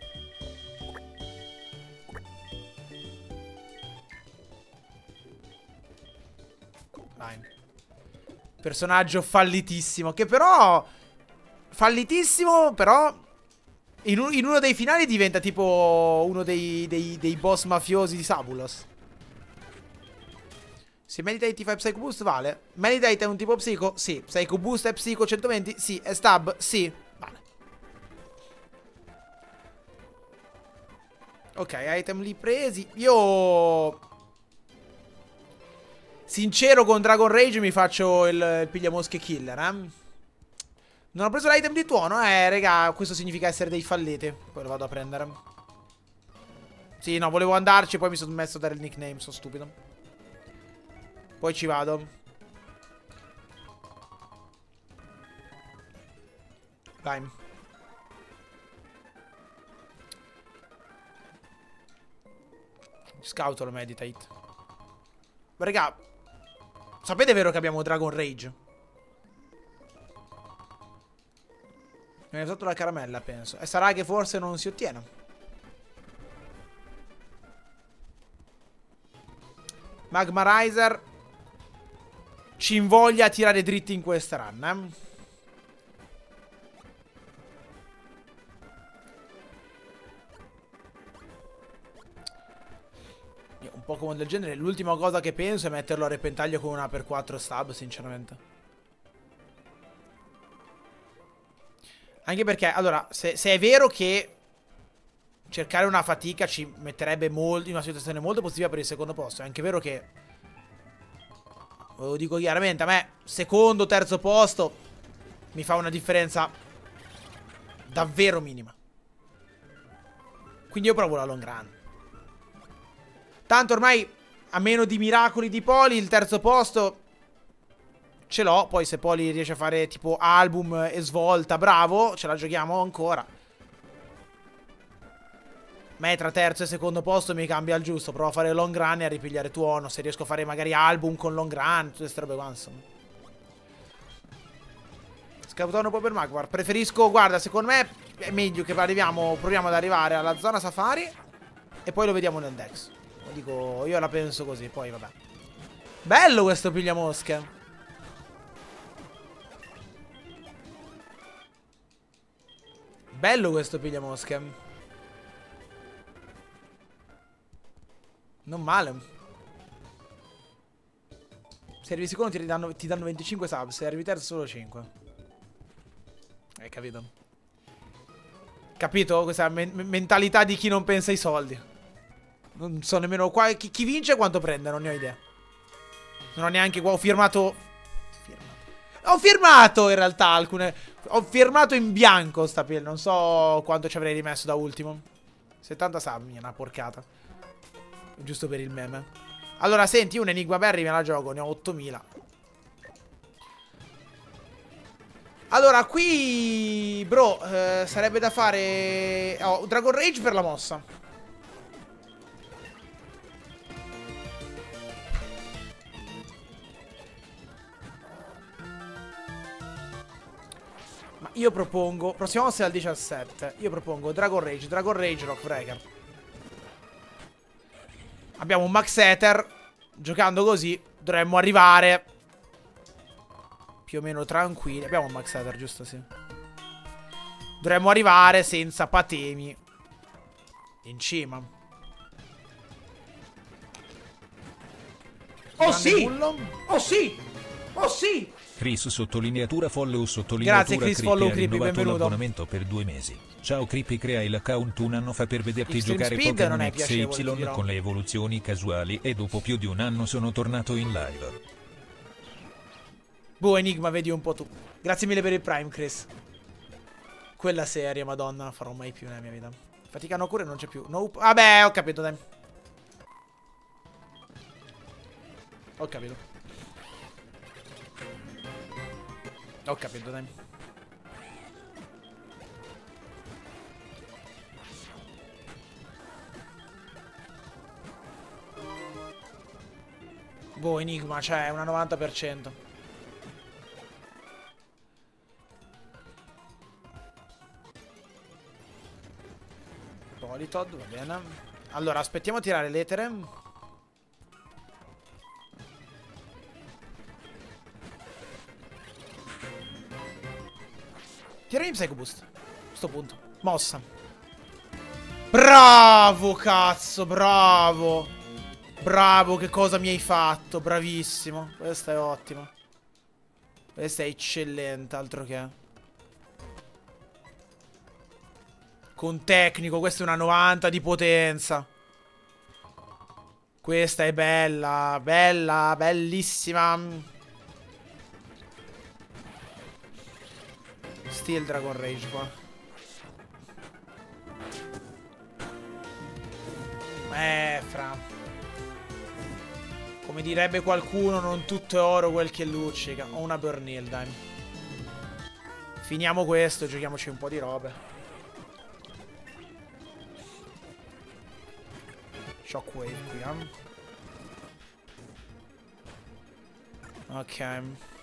Fine. Personaggio fallitissimo. Che però... Fallitissimo, però... In, un, in uno dei finali diventa tipo uno dei, dei, dei boss mafiosi di Sabulos. Se Meditate fai Psycho Boost vale. Meditate è un tipo psico? Sì. Psycho Boost è psico 120? Sì. È stab? Sì. Vale. Ok, item lì presi. Io Sincero con Dragon Rage mi faccio il, il pigliamosche killer, eh. Non ho preso l'item di tuono, eh, raga, questo significa essere dei falliti. Poi lo vado a prendere. Sì, no, volevo andarci, poi mi sono messo a dare il nickname, sono stupido. Poi ci vado. Dai. Scout lo meditate. Raga, Sapete vero che abbiamo Dragon Rage? Mi ha usato la caramella, penso. E sarà che forse non si ottiene. Magma Riser ci invoglia a tirare dritti in questa run, eh? Pokémon del genere, l'ultima cosa che penso è metterlo a repentaglio con una per 4 stab, sinceramente. Anche perché, allora, se, se, è vero che cercare una fatica ci metterebbe in una situazione molto positiva per il secondo posto, è anche vero che, lo dico chiaramente, a me secondo, terzo posto mi fa una differenza davvero minima. Quindi io provo la long run. Tanto ormai, a meno di miracoli di Poli, il terzo posto ce l'ho. Poi se Poli riesce a fare tipo album e svolta, bravo, ce la giochiamo ancora. Me tra terzo e secondo posto mi cambia il giusto. Provo a fare long run e a ripigliare tuono. Se riesco a fare magari album con long run, tutte queste robe qua, insomma. Un po' per Magmar. Preferisco, guarda, secondo me è meglio che arriviamo, proviamo ad arrivare alla zona safari e poi lo vediamo nel Dex. Dico, io la penso così, poi vabbè. Bello questo pigliamosche. Bello questo pigliamosche. Non male. Se arrivi secondo ti danno, ti danno 25 sub, se arrivi terzo solo 5. Hai capito? Capito? Questa me mentalità di chi non pensa ai soldi. Non so nemmeno qua. Chi, chi vince e quanto prende, non ne ho idea. Non ho neanche qua. Ho firmato. firmato. Ho firmato in realtà alcune... Ho firmato in bianco sta pill. Non so quanto ci avrei rimesso da ultimo. 70 sabbi, una porcata. Giusto per il meme. Allora, senti, un Enigma Berry me la gioco. Ne ho 8000. Allora, qui... Bro, eh, sarebbe da fare... Oh, Dragon Rage per la mossa. Io propongo... Prossima mossa è al 17. Io propongo Dragon Rage, Dragon Rage, Rockbreaker. Abbiamo un Max Ether. Giocando così dovremmo arrivare più o meno tranquilli. Abbiamo un Max Ether, giusto? Sì. Dovremmo arrivare senza patemi in cima. Oh sì! Oh sì! Oh sì! Chris sottolineatura folle o sottolineatura Grazie Chris follow Creepy, benvenuto. l'abbonamento per due mesi. Ciao Creepy crea l'account un anno fa per vederti Extreme giocare Speed Pokémon X Y con le evoluzioni casuali e dopo più di un anno sono tornato in live. Boh Enigma vedi un po' tu. Grazie mille per il Prime Chris. Quella serie madonna non farò mai più nella mia vita. Faticano cure non c'è più. Nope. Vabbè ho capito dai. Ho capito. Ho capito, dai. Boh, Enigma, cioè, una 90%. Politod, va bene. Allora, aspettiamo a tirare l'etere. Tirami Psycho Boost. A questo punto. Mossa. Bravo, cazzo, bravo. Bravo, che cosa mi hai fatto. Bravissimo. Questa è ottima. Questa è eccellente, altro che. Con tecnico, questa è una 90 di potenza. Questa è bella, bella, bellissima. Steel Dragon Rage qua. Eh, fra. Come direbbe qualcuno, non tutto è oro quel che luccica. Ho una Burnil, dai. Finiamo questo giochiamoci un po' di robe. Shockwave qui, eh. Ok.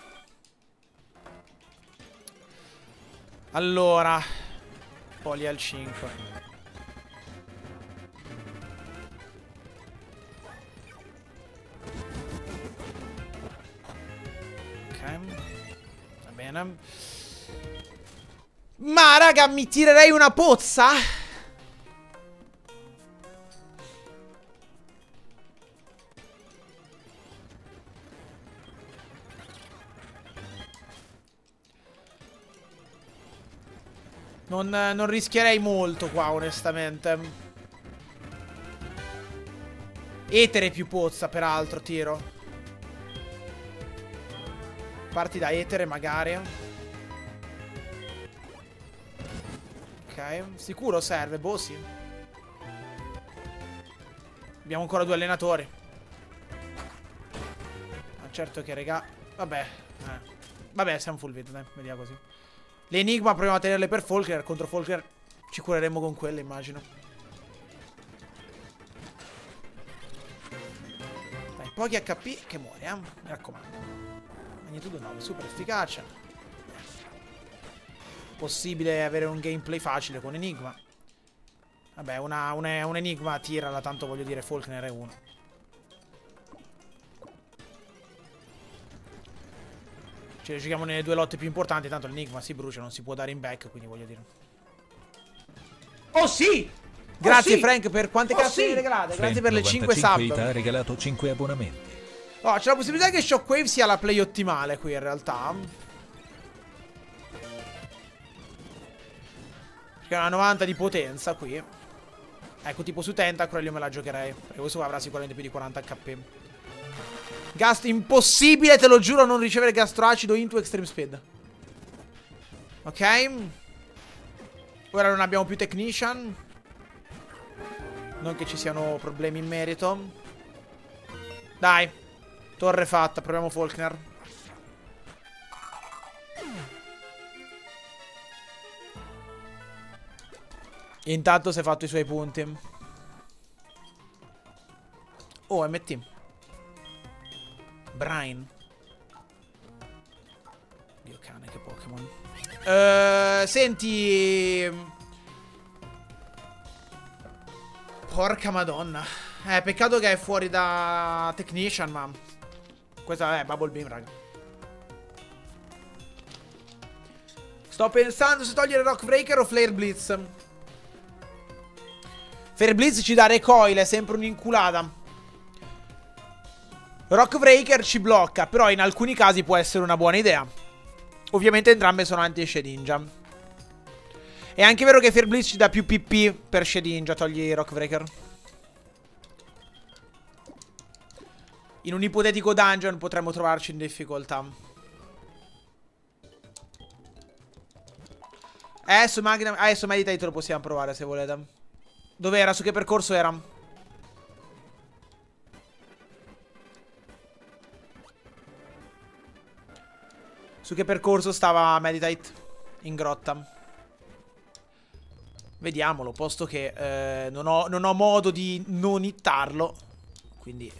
Allora Poli al 5 Ok Va bene Ma raga mi tirerei una pozza? Non, non rischierei molto qua, onestamente. Etere più pozza, peraltro, tiro. Parti da etere, magari. Ok, sicuro serve, boh sì. Abbiamo ancora due allenatori. Ma certo che, regà... Vabbè. Eh. Vabbè, siamo full video, dai. Vediamo così. L'enigma proviamo a tenerle per Folker. Contro Folker ci cureremo con quelle, immagino. Dai, pochi HP che muore, eh? Mi raccomando. Magnitudo 9, super efficace. Possibile avere un gameplay facile con Enigma. Vabbè, una, un, un Enigma tirala, tanto voglio dire Faulkner è uno. Cioè, giochiamo nelle due lotte più importanti. Tanto l'enigma si brucia, non si può dare in back. Quindi voglio dire. Oh sì! Grazie oh, sì! Frank per quante oh, cazzo sì! regalate. Grazie per le 5 sub. ha regalato 5 abbonamenti. Oh, c'è la possibilità che Shockwave sia la play ottimale qui in realtà. Perché ha una 90 di potenza qui. Ecco, tipo su Tentacruel io me la giocherei. Perché questo qua avrà sicuramente più di 40 HP. Gast impossibile, te lo giuro, non ricevere gastroacido into extreme speed. Ok. Ora non abbiamo più technician. Non che ci siano problemi in merito. Dai. Torre fatta, proviamo Faulkner. Intanto si è fatto i suoi punti. Oh, MT. Brian. Dio cane, che Pokémon. Uh, senti... Porca madonna. Eh, peccato che è fuori da Technician, ma... Questa è Bubble Beam, raga. Sto pensando se togliere Rock Breaker o Flare Blitz. Flare Blitz ci dà recoil, è sempre un'inculata. Rock Breaker ci blocca, però in alcuni casi può essere una buona idea. Ovviamente entrambe sono anti-Shedinja. È anche vero che Fear Blitz ci dà più PP per Shedinja, togli Rock Breaker. In un ipotetico dungeon potremmo trovarci in difficoltà. Adesso, Magnum, adesso Meditate lo possiamo provare se volete. Dove era? Su che percorso era? Su che percorso stava Meditate? In grotta. Vediamolo, posto che eh, non, ho, non ho modo di non hittarlo. Quindi...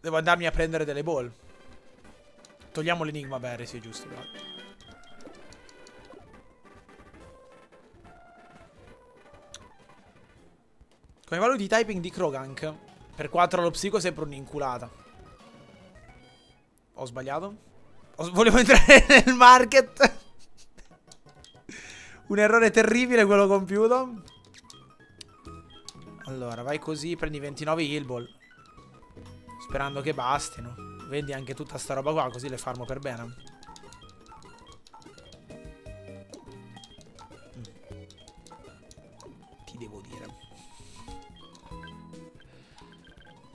Devo andarmi a prendere delle ball. Togliamo l'enigma berry, sì, giusto. Però. Come valuti typing di Krogank? Per 4 allo psico sempre un'inculata. Ho sbagliato? Ho, volevo entrare nel market. Un errore terribile quello compiuto. Allora, vai così, prendi 29 heal ball. Sperando che bastino. Vendi anche tutta sta roba qua, così le farmo per bene.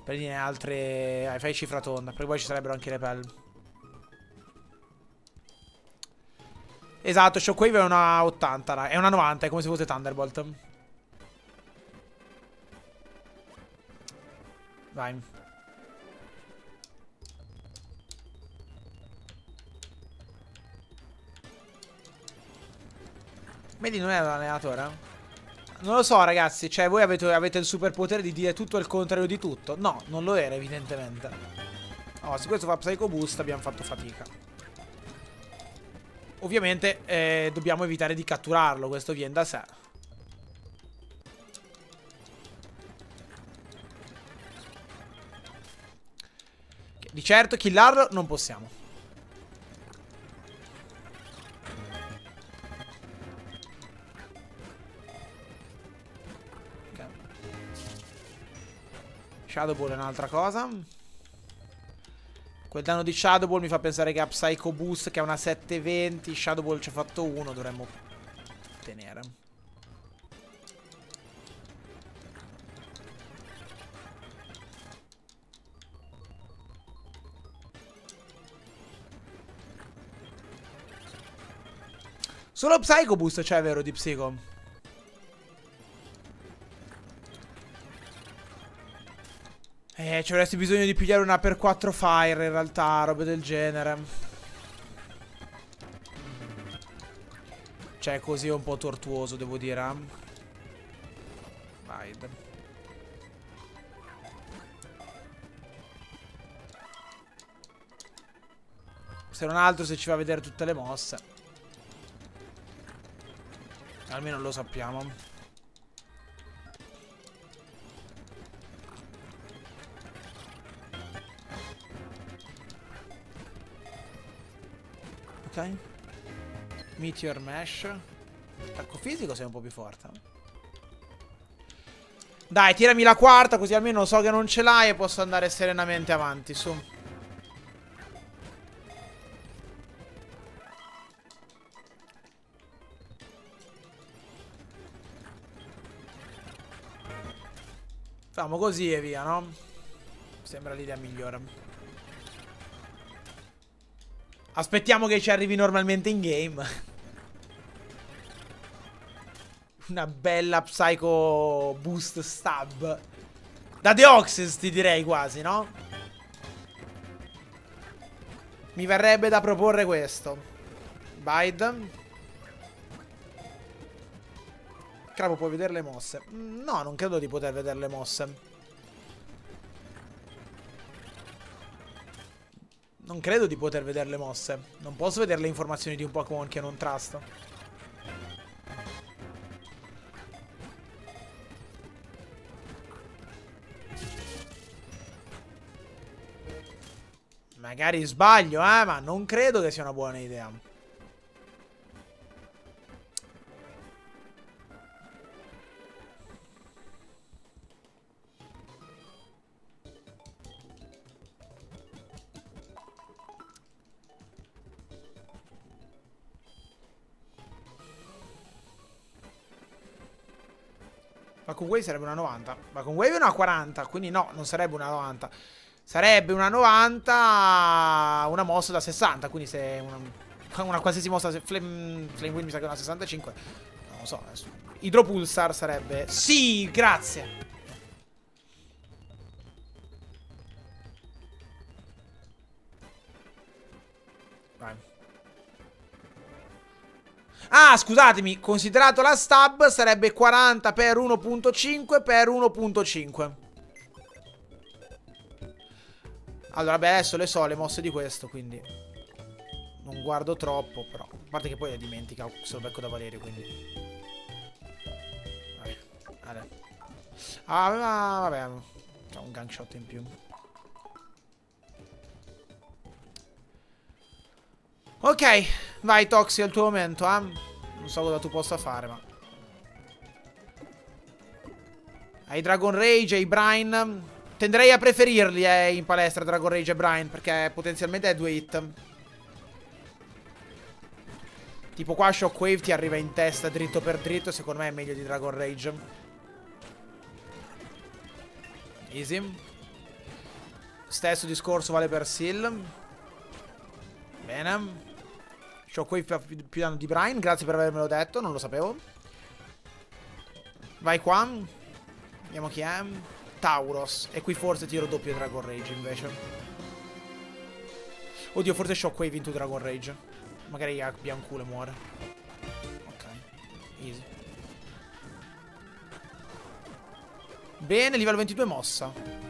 Prendi altre... Ah, fai cifra tonda, perché poi ci sarebbero anche le pelle. Esatto, Shockwave è una 80, è una 90, è come se fosse Thunderbolt. Vai. Vedi, non è l'allenatore? Non lo so, ragazzi. Cioè, voi avete, avete il superpotere di dire tutto il contrario di tutto. No, non lo era, evidentemente. Oh, se questo fa Psycho Boost abbiamo fatto fatica. Ovviamente eh, dobbiamo evitare di catturarlo, questo viene da sé. Di certo killarlo non possiamo. Shadow Ball è un'altra cosa. Quel danno di Shadow Ball mi fa pensare che a Psycho Boost che ha una 720 Shadow Ball ci ha fatto uno Dovremmo tenere Solo Psycho Boost c'è vero di Psycho Eh, ci avresti bisogno di pigliare una per 4 fire in realtà, robe del genere. Cioè, così è un po' tortuoso, devo dire. Eh. Vai. Se non altro se ci va a vedere tutte le mosse. Almeno lo sappiamo. Ok. Meteor Mesh. Attacco fisico sei un po' più forte. Dai, tirami la quarta così almeno so che non ce l'hai e posso andare serenamente avanti, su. Facciamo così e via, no? Sembra l'idea migliore. Aspettiamo che ci arrivi normalmente in game. Una bella Psycho Boost Stab. Da Deoxys ti direi quasi, no? Mi verrebbe da proporre questo. Bide. Cravo, puoi vedere le mosse? Mm, no, non credo di poter vedere le mosse. Non credo di poter vedere le mosse. Non posso vedere le informazioni di un Pokémon che non trust. Magari sbaglio, eh, ma non credo che sia una buona idea. Con Wave sarebbe una 90. Ma con Wave è una 40, quindi no, non sarebbe una 90. Sarebbe una 90, una mossa da 60, quindi se una, una qualsiasi mossa, Flame, Flame Wind mi sa che è una 65, non lo so, Hydropulsar sarebbe... Sì, grazie! Ah, scusatemi, considerato la stab sarebbe 40 per 1.5 per 1.5. Allora, beh, adesso le so le mosse di questo, quindi non guardo troppo, però. A parte che poi le dimentica se lo becco da Valerio, quindi. Vabbè. vabbè. Ah, vabbè. C'è un gang shot in più. Ok, vai Toxi, è il tuo momento, eh. Non so cosa tu possa fare, ma... Hai Dragon Rage, hai Brine... Tenderei a preferirli eh, in palestra Dragon Rage e Brian Perché potenzialmente è due hit. Tipo qua Shockwave ti arriva in testa dritto per dritto Secondo me è meglio di Dragon Rage. Easy. Stesso discorso vale per Seal. Bene Fa più, più danno di Brian Grazie per avermelo detto, non lo sapevo Vai qua Vediamo chi è Tauros. E qui forse tiro doppio Dragon Rage invece. Oddio, forse Shockwave into Dragon Rage. Magari Bianculo muore. Ok. Easy. Bene, livello 22 mossa.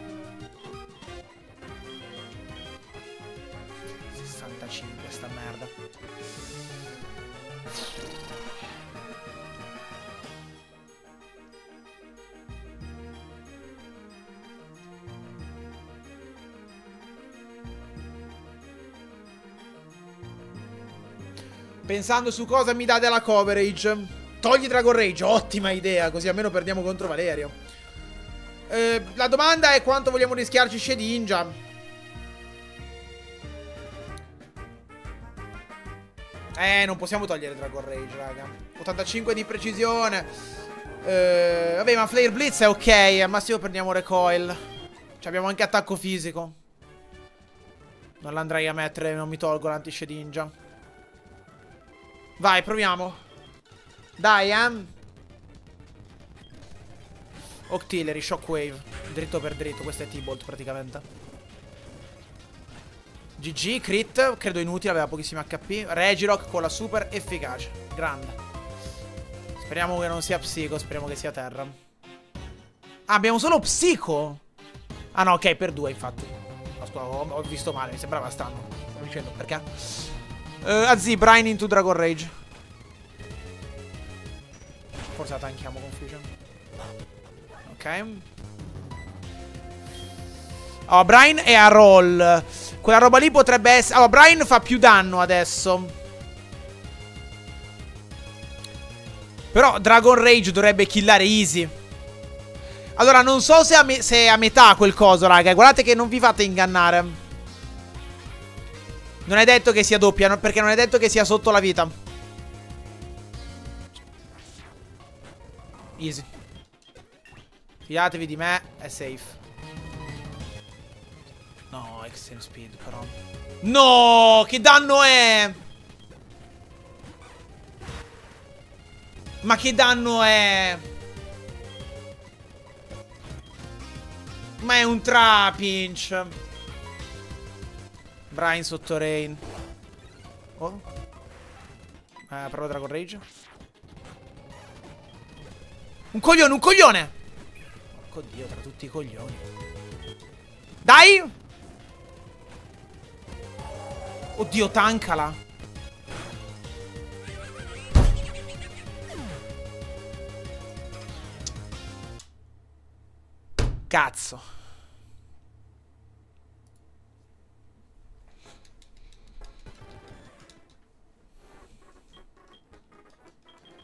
Pensando su cosa mi dà della coverage. Togli Dragon Rage, ottima idea, così almeno perdiamo contro Valerio. Eh, la domanda è quanto vogliamo rischiarci Shedinja. Eh, non possiamo togliere Dragon Rage, raga. 85 di precisione. Eh, vabbè, ma Flare Blitz è ok. Al massimo prendiamo Recoil. Cioè, abbiamo anche attacco fisico. Non l'andrei a mettere, non mi tolgo l'anti-Shedinja. Vai, proviamo. Dai, eh. Octillery, Shockwave. Dritto per dritto. Questo è T-Bolt praticamente. GG, crit. Credo inutile, aveva pochissimi HP. Regirock con la super efficace. Grande. Speriamo che non sia psico, speriamo che sia terra. Ah, abbiamo solo psico? Ah no, ok, per due infatti. Ho, ho visto male, mi sembrava strano. Sto dicendo perché? Uh, Azzi, Brian into Dragon Rage. Forse la tanchiamo Confusion. Ok. Oh, Brian è a roll. Quella roba lì potrebbe essere... Oh, Brian fa più danno adesso. Però Dragon Rage dovrebbe killare easy. Allora, non so se, se è a metà quel coso, raga. Guardate che non vi fate ingannare. Non è detto che sia doppia, perché non è detto che sia sotto la vita. Easy. Fidatevi di me, è safe. No, extreme speed però. No, che danno è? Ma che danno è? Ma è un trapinch. Brian sotto rain. Oh. Eh, provo Dragon Rage. Un coglione, un coglione! Porco dio, tra tutti i coglioni. Dai! Oddio, tankala. Cazzo.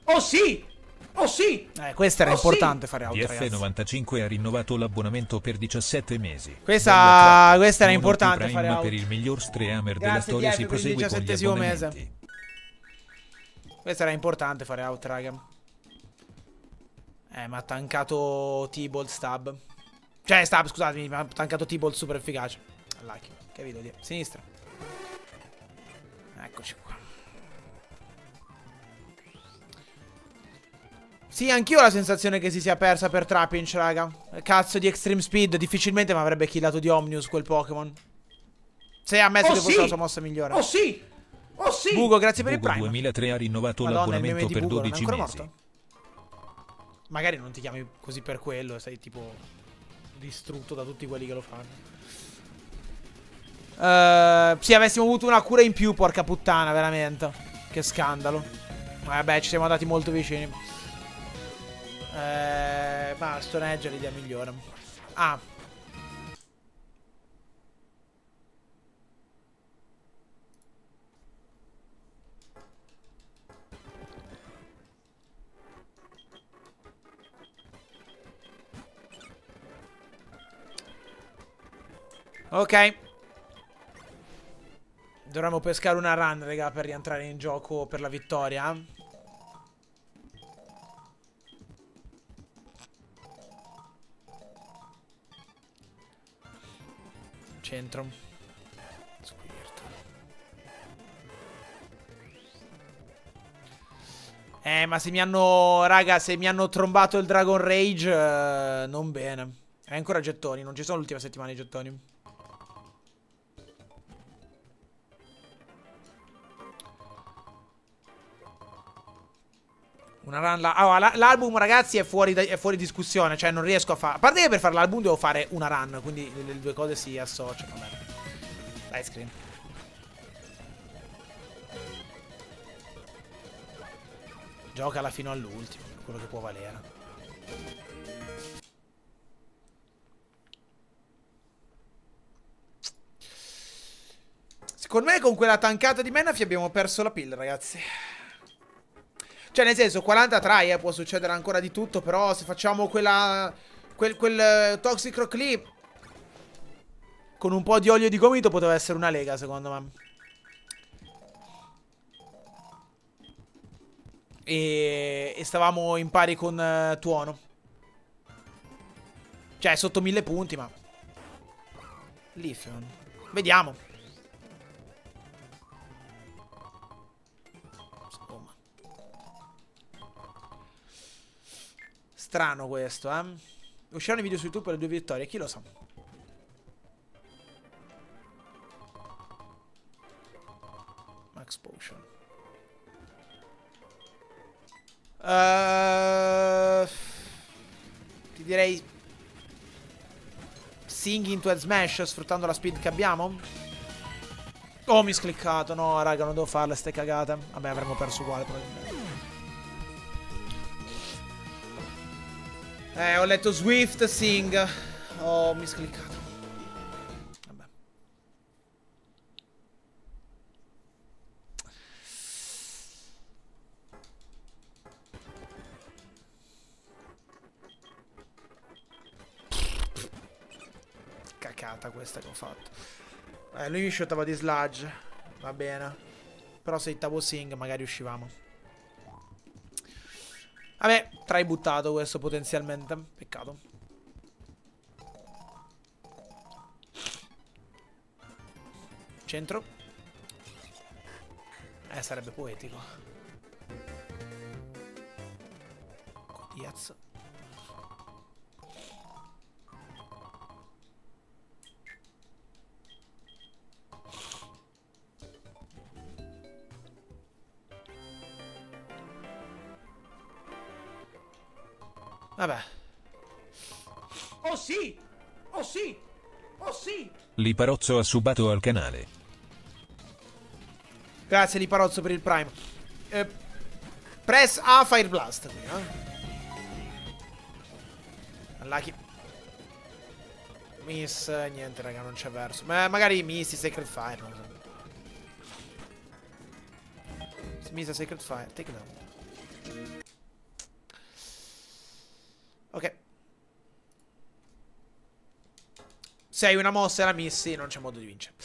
Oh sì! Oh sì! Eh, questo era oh, importante sì. fare auto, DF95 ha rinnovato l'abbonamento per 17 mesi. Questa, questa era importante fare auto. per il miglior streamer della storia DF si prosegue con gli mese. Questo era importante fare out, raga. Eh, mi ha tankato T-Bolt stab. Cioè, stab, scusatemi, mi ha tankato T-Bolt super efficace. Lucky. Che video dire? Sinistra. Eccoci Sì, anch'io ho la sensazione che si sia persa per Trapinch, raga. Cazzo di Extreme Speed. Difficilmente mi avrebbe killato di Omnius quel Pokémon. Se ha ammesso oh, che fosse sì! la sua mossa migliore. Oh sì! Oh sì! Bugo, grazie per Bugo il Prime. 2003 ha rinnovato l'abbonamento per Bugo 12 mesi. Morto? Magari non ti chiami così per quello, sei tipo distrutto da tutti quelli che lo fanno. Uh, sì, avessimo avuto una cura in più, porca puttana, veramente. Che scandalo. Vabbè, ci siamo andati molto vicini. Eh, ma Stone Edge è l'idea migliore. Ah. Ok. Dovremmo pescare una run, raga, per rientrare in gioco per la vittoria. Centro. Squirt. Eh, ma se mi hanno... Raga, se mi hanno trombato il Dragon Rage, eh, non bene. È ancora gettoni, non ci sono l'ultima settimana i gettoni. Run la allora, l'album, ragazzi, è fuori, è fuori, discussione. Cioè, non riesco a fare. A parte che per fare l'album devo fare una run. Quindi le, le due cose si associano. Vabbè. Light screen. Giocala fino all'ultimo. Quello che può valere. Secondo me con quella tankata di Menafy abbiamo perso la pill, ragazzi. Cioè, nel senso, 40 try, eh, può succedere ancora di tutto, però se facciamo quella... Quel, quel uh, Toxic Rock lì... Con un po' di olio di gomito poteva essere una lega, secondo me. E, e stavamo in pari con uh, Tuono. Cioè, sotto mille punti, ma... Leafeon. Vediamo. Strano questo, eh. Usciranno i video su YouTube per le due vittorie, chi lo sa. Max Potion. Uh, ti direi Sing into a smash sfruttando la speed che abbiamo. Oh, mi scliccato. No, raga, non devo farle ste cagate. Vabbè, avremmo perso uguale probabilmente. Eh, ho letto Swift Sing. Oh, mi scliccato. Vabbè. Cacata questa che ho fatto. Eh, lui mi shottava di sludge. Va bene. Però se ittavo Sing magari uscivamo. Vabbè, trai buttato questo potenzialmente. Peccato. Centro. Eh, sarebbe poetico. Diaz. Liparozzo ha subato al canale. Grazie Liparozzo per il prime. Eh, press A Fire Blast qui, eh. Lucky. Miss, niente raga, non c'è verso. Ma magari Miss Sacred Fire, non so. Miss Sacred Fire, take down. Ok. Se hai una mossa e la missi, non c'è modo di vincere.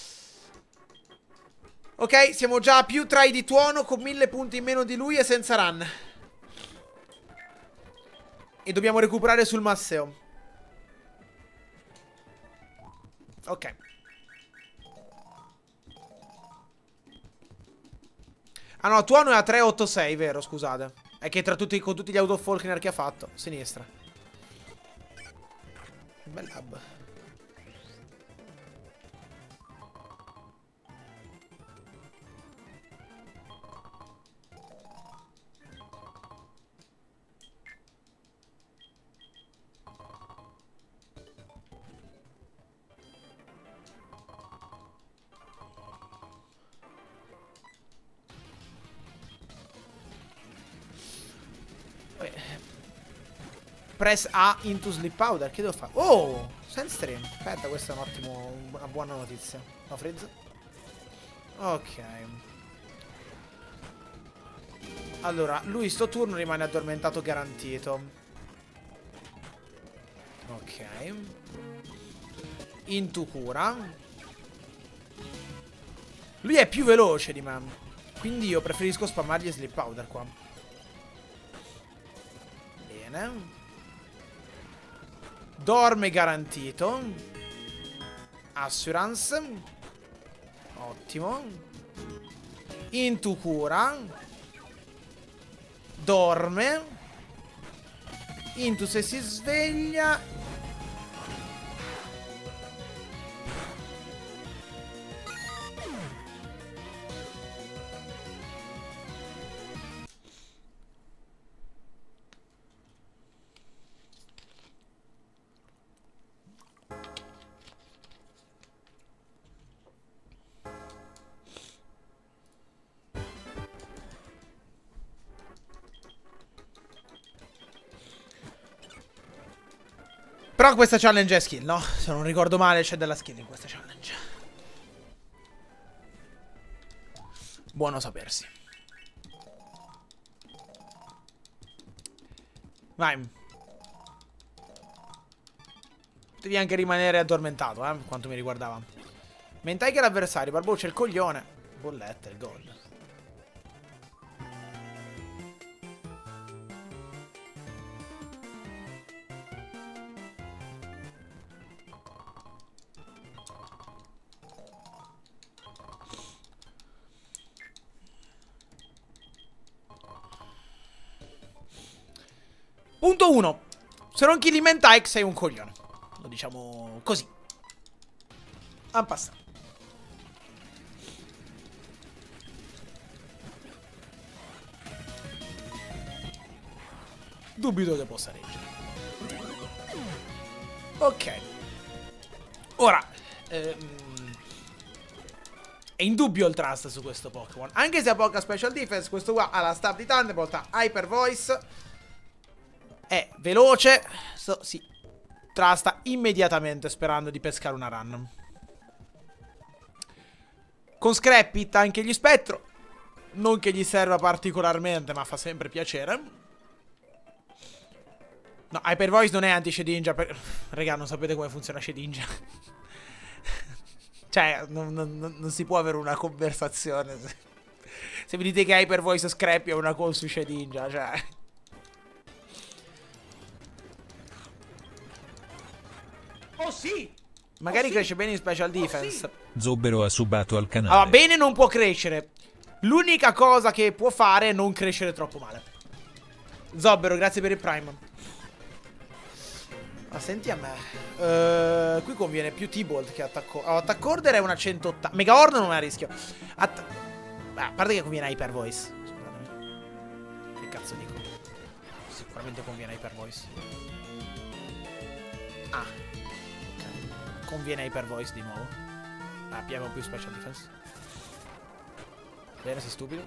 Ok, siamo già a più try di tuono con mille punti in meno di lui e senza run. E dobbiamo recuperare sul Masseo. Ok. Ah no, tuono è a 386, vero, scusate. È che tra tutti, con tutti gli autofolkner che ha fatto. Sinistra. Bel hub. Press A into sleep powder. Che devo fare? Oh! Sandstream. Aspetta, questa è un ottimo, una buona notizia. No, Frizz? Ok. Allora, lui sto turno rimane addormentato garantito. Ok. Into cura. Lui è più veloce di me. Quindi io preferisco spammargli sleep powder qua. Bene. Dorme garantito. Assurance. Ottimo. Into cura. Dorme. Into se si sveglia Però questa challenge è skill, no? Se non ricordo male c'è della skill in questa challenge. Buono sapersi. Vai. Devi anche rimanere addormentato, eh, quanto mi riguardava. Mentai che l'avversario, Barbo c'è il coglione. Bolletta, il gol. Se non killi Mentaik sei un coglione. Lo diciamo così. A passare. Dubito che possa reggere. Ok. Ora. Ehm, è indubbio il trust su questo Pokémon. Anche se ha poca special defense, questo qua ha la stab di Thunderbolt, ha Hyper Voice è veloce. So, si trasta immediatamente sperando di pescare una run. Con Scrappit anche gli spettro. Non che gli serva particolarmente, ma fa sempre piacere. No, Hyper Voice non è anti-Shedinja. Per... Raga, non sapete come funziona Shedinja. cioè, non, non, non, si può avere una conversazione. Se mi dite che Hyper Voice Scrappy è una call su Shedinja, cioè... Oh sì! Magari oh, cresce bene in special defense. Oh, sì. Zobbero ha subato al canale. Allora, bene non può crescere. L'unica cosa che può fare è non crescere troppo male. Zobbero, grazie per il prime. Ma senti a me. Uh, qui conviene più T-Bolt che attacco. Oh, attack order è una 180. Mega Horde non è a rischio. Att Beh, a parte che conviene Hyper Voice. Scusatemi. Che cazzo dico? Sicuramente conviene Hyper Voice. Ah. Conviene Hyper Voice di nuovo. Ah, abbiamo più Special Defense. Bene, sei stupido.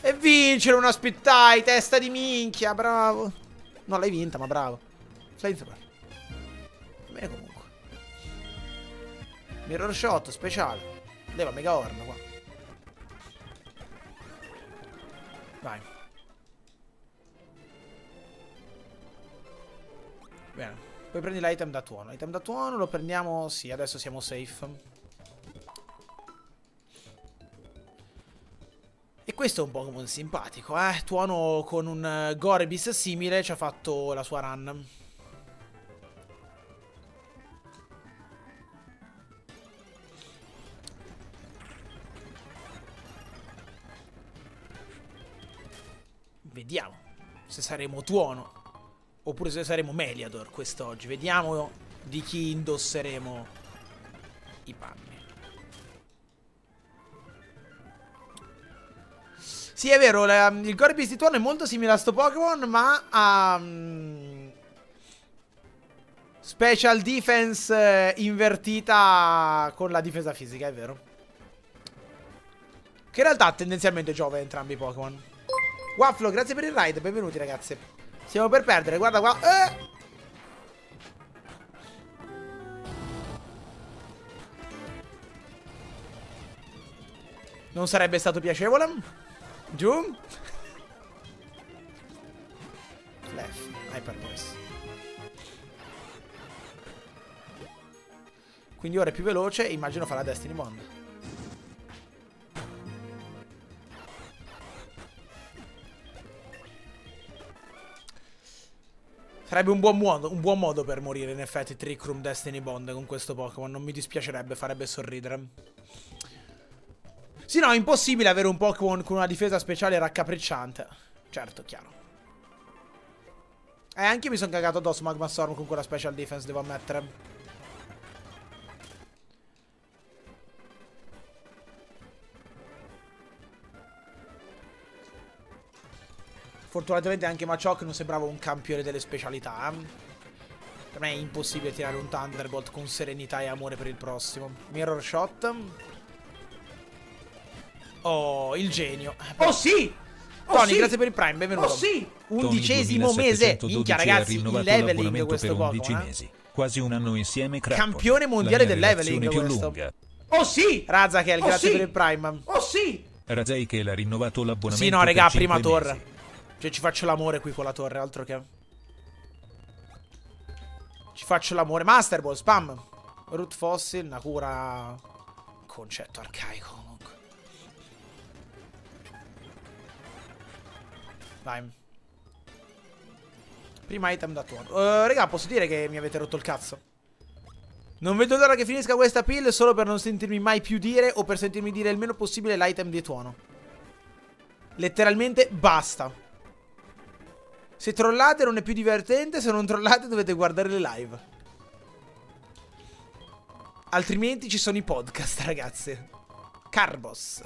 E vincere una spittai, testa di minchia, bravo. No, l'hai vinta, ma bravo. Flamethrower. Bene comunque. Mirror shot, speciale. Leva mega horn qua. Vai. Bene. Poi prendi l'item da tuono. L'item da tuono lo prendiamo... Sì, adesso siamo safe. E questo è un Pokémon simpatico, eh. Tuono con un uh, Gorebis simile ci ha fatto la sua run. Vediamo se saremo Tuono oppure se saremo Meliador quest'oggi. Vediamo di chi indosseremo i panni. Sì, è vero, la, il Gorbis di Tuono è molto simile a sto Pokémon, ma ha... Um, special defense eh, invertita con la difesa fisica, è vero. Che in realtà tendenzialmente giova entrambi i Pokémon. Wafflo, grazie per il ride, benvenuti ragazzi. Stiamo per perdere, guarda qua. Eh! Non sarebbe stato piacevole? Giù. Flash. Hyper Voice. Quindi ora è più veloce e immagino farà Destiny Bond. Sarebbe un buon, modo, un buon modo per morire in effetti Trick Room Destiny Bond con questo Pokémon. Non mi dispiacerebbe, farebbe sorridere. Sì, no, è impossibile avere un Pokémon con una difesa speciale raccapricciante. Certo, chiaro. E eh, anche mi sono cagato addosso Magma Storm con quella special defense, devo ammettere. Fortunatamente anche Machoke non sembrava un campione delle specialità. Eh? Per me è impossibile tirare un Thunderbolt con serenità e amore per il prossimo. Mirror Shot. Oh, il genio. Oh sì! Oh, Tony, sì. grazie per il Prime, benvenuto. Oh sì! Undicesimo mese. Minchia, ragazzi, il leveling questo Pokémon. Eh? Quasi un anno insieme, Crappo. Campione mondiale del leveling questo. Lunga. Oh sì! Razakel, oh, grazie sì. per il Prime. Oh sì! Razakel ha rinnovato l'abbonamento Sì, no, raga, prima torre. Cioè, ci faccio l'amore qui con la torre, altro che... Ci faccio l'amore. Master Ball, spam. Root Fossil, una cura... Concetto arcaico. Vai. Prima item da tuono. Uh, raga, posso dire che mi avete rotto il cazzo? Non vedo l'ora che finisca questa pill solo per non sentirmi mai più dire o per sentirmi dire il meno possibile l'item di tuono. Letteralmente basta. Se trollate non è più divertente, se non trollate dovete guardare le live. Altrimenti ci sono i podcast, ragazzi. Carbos.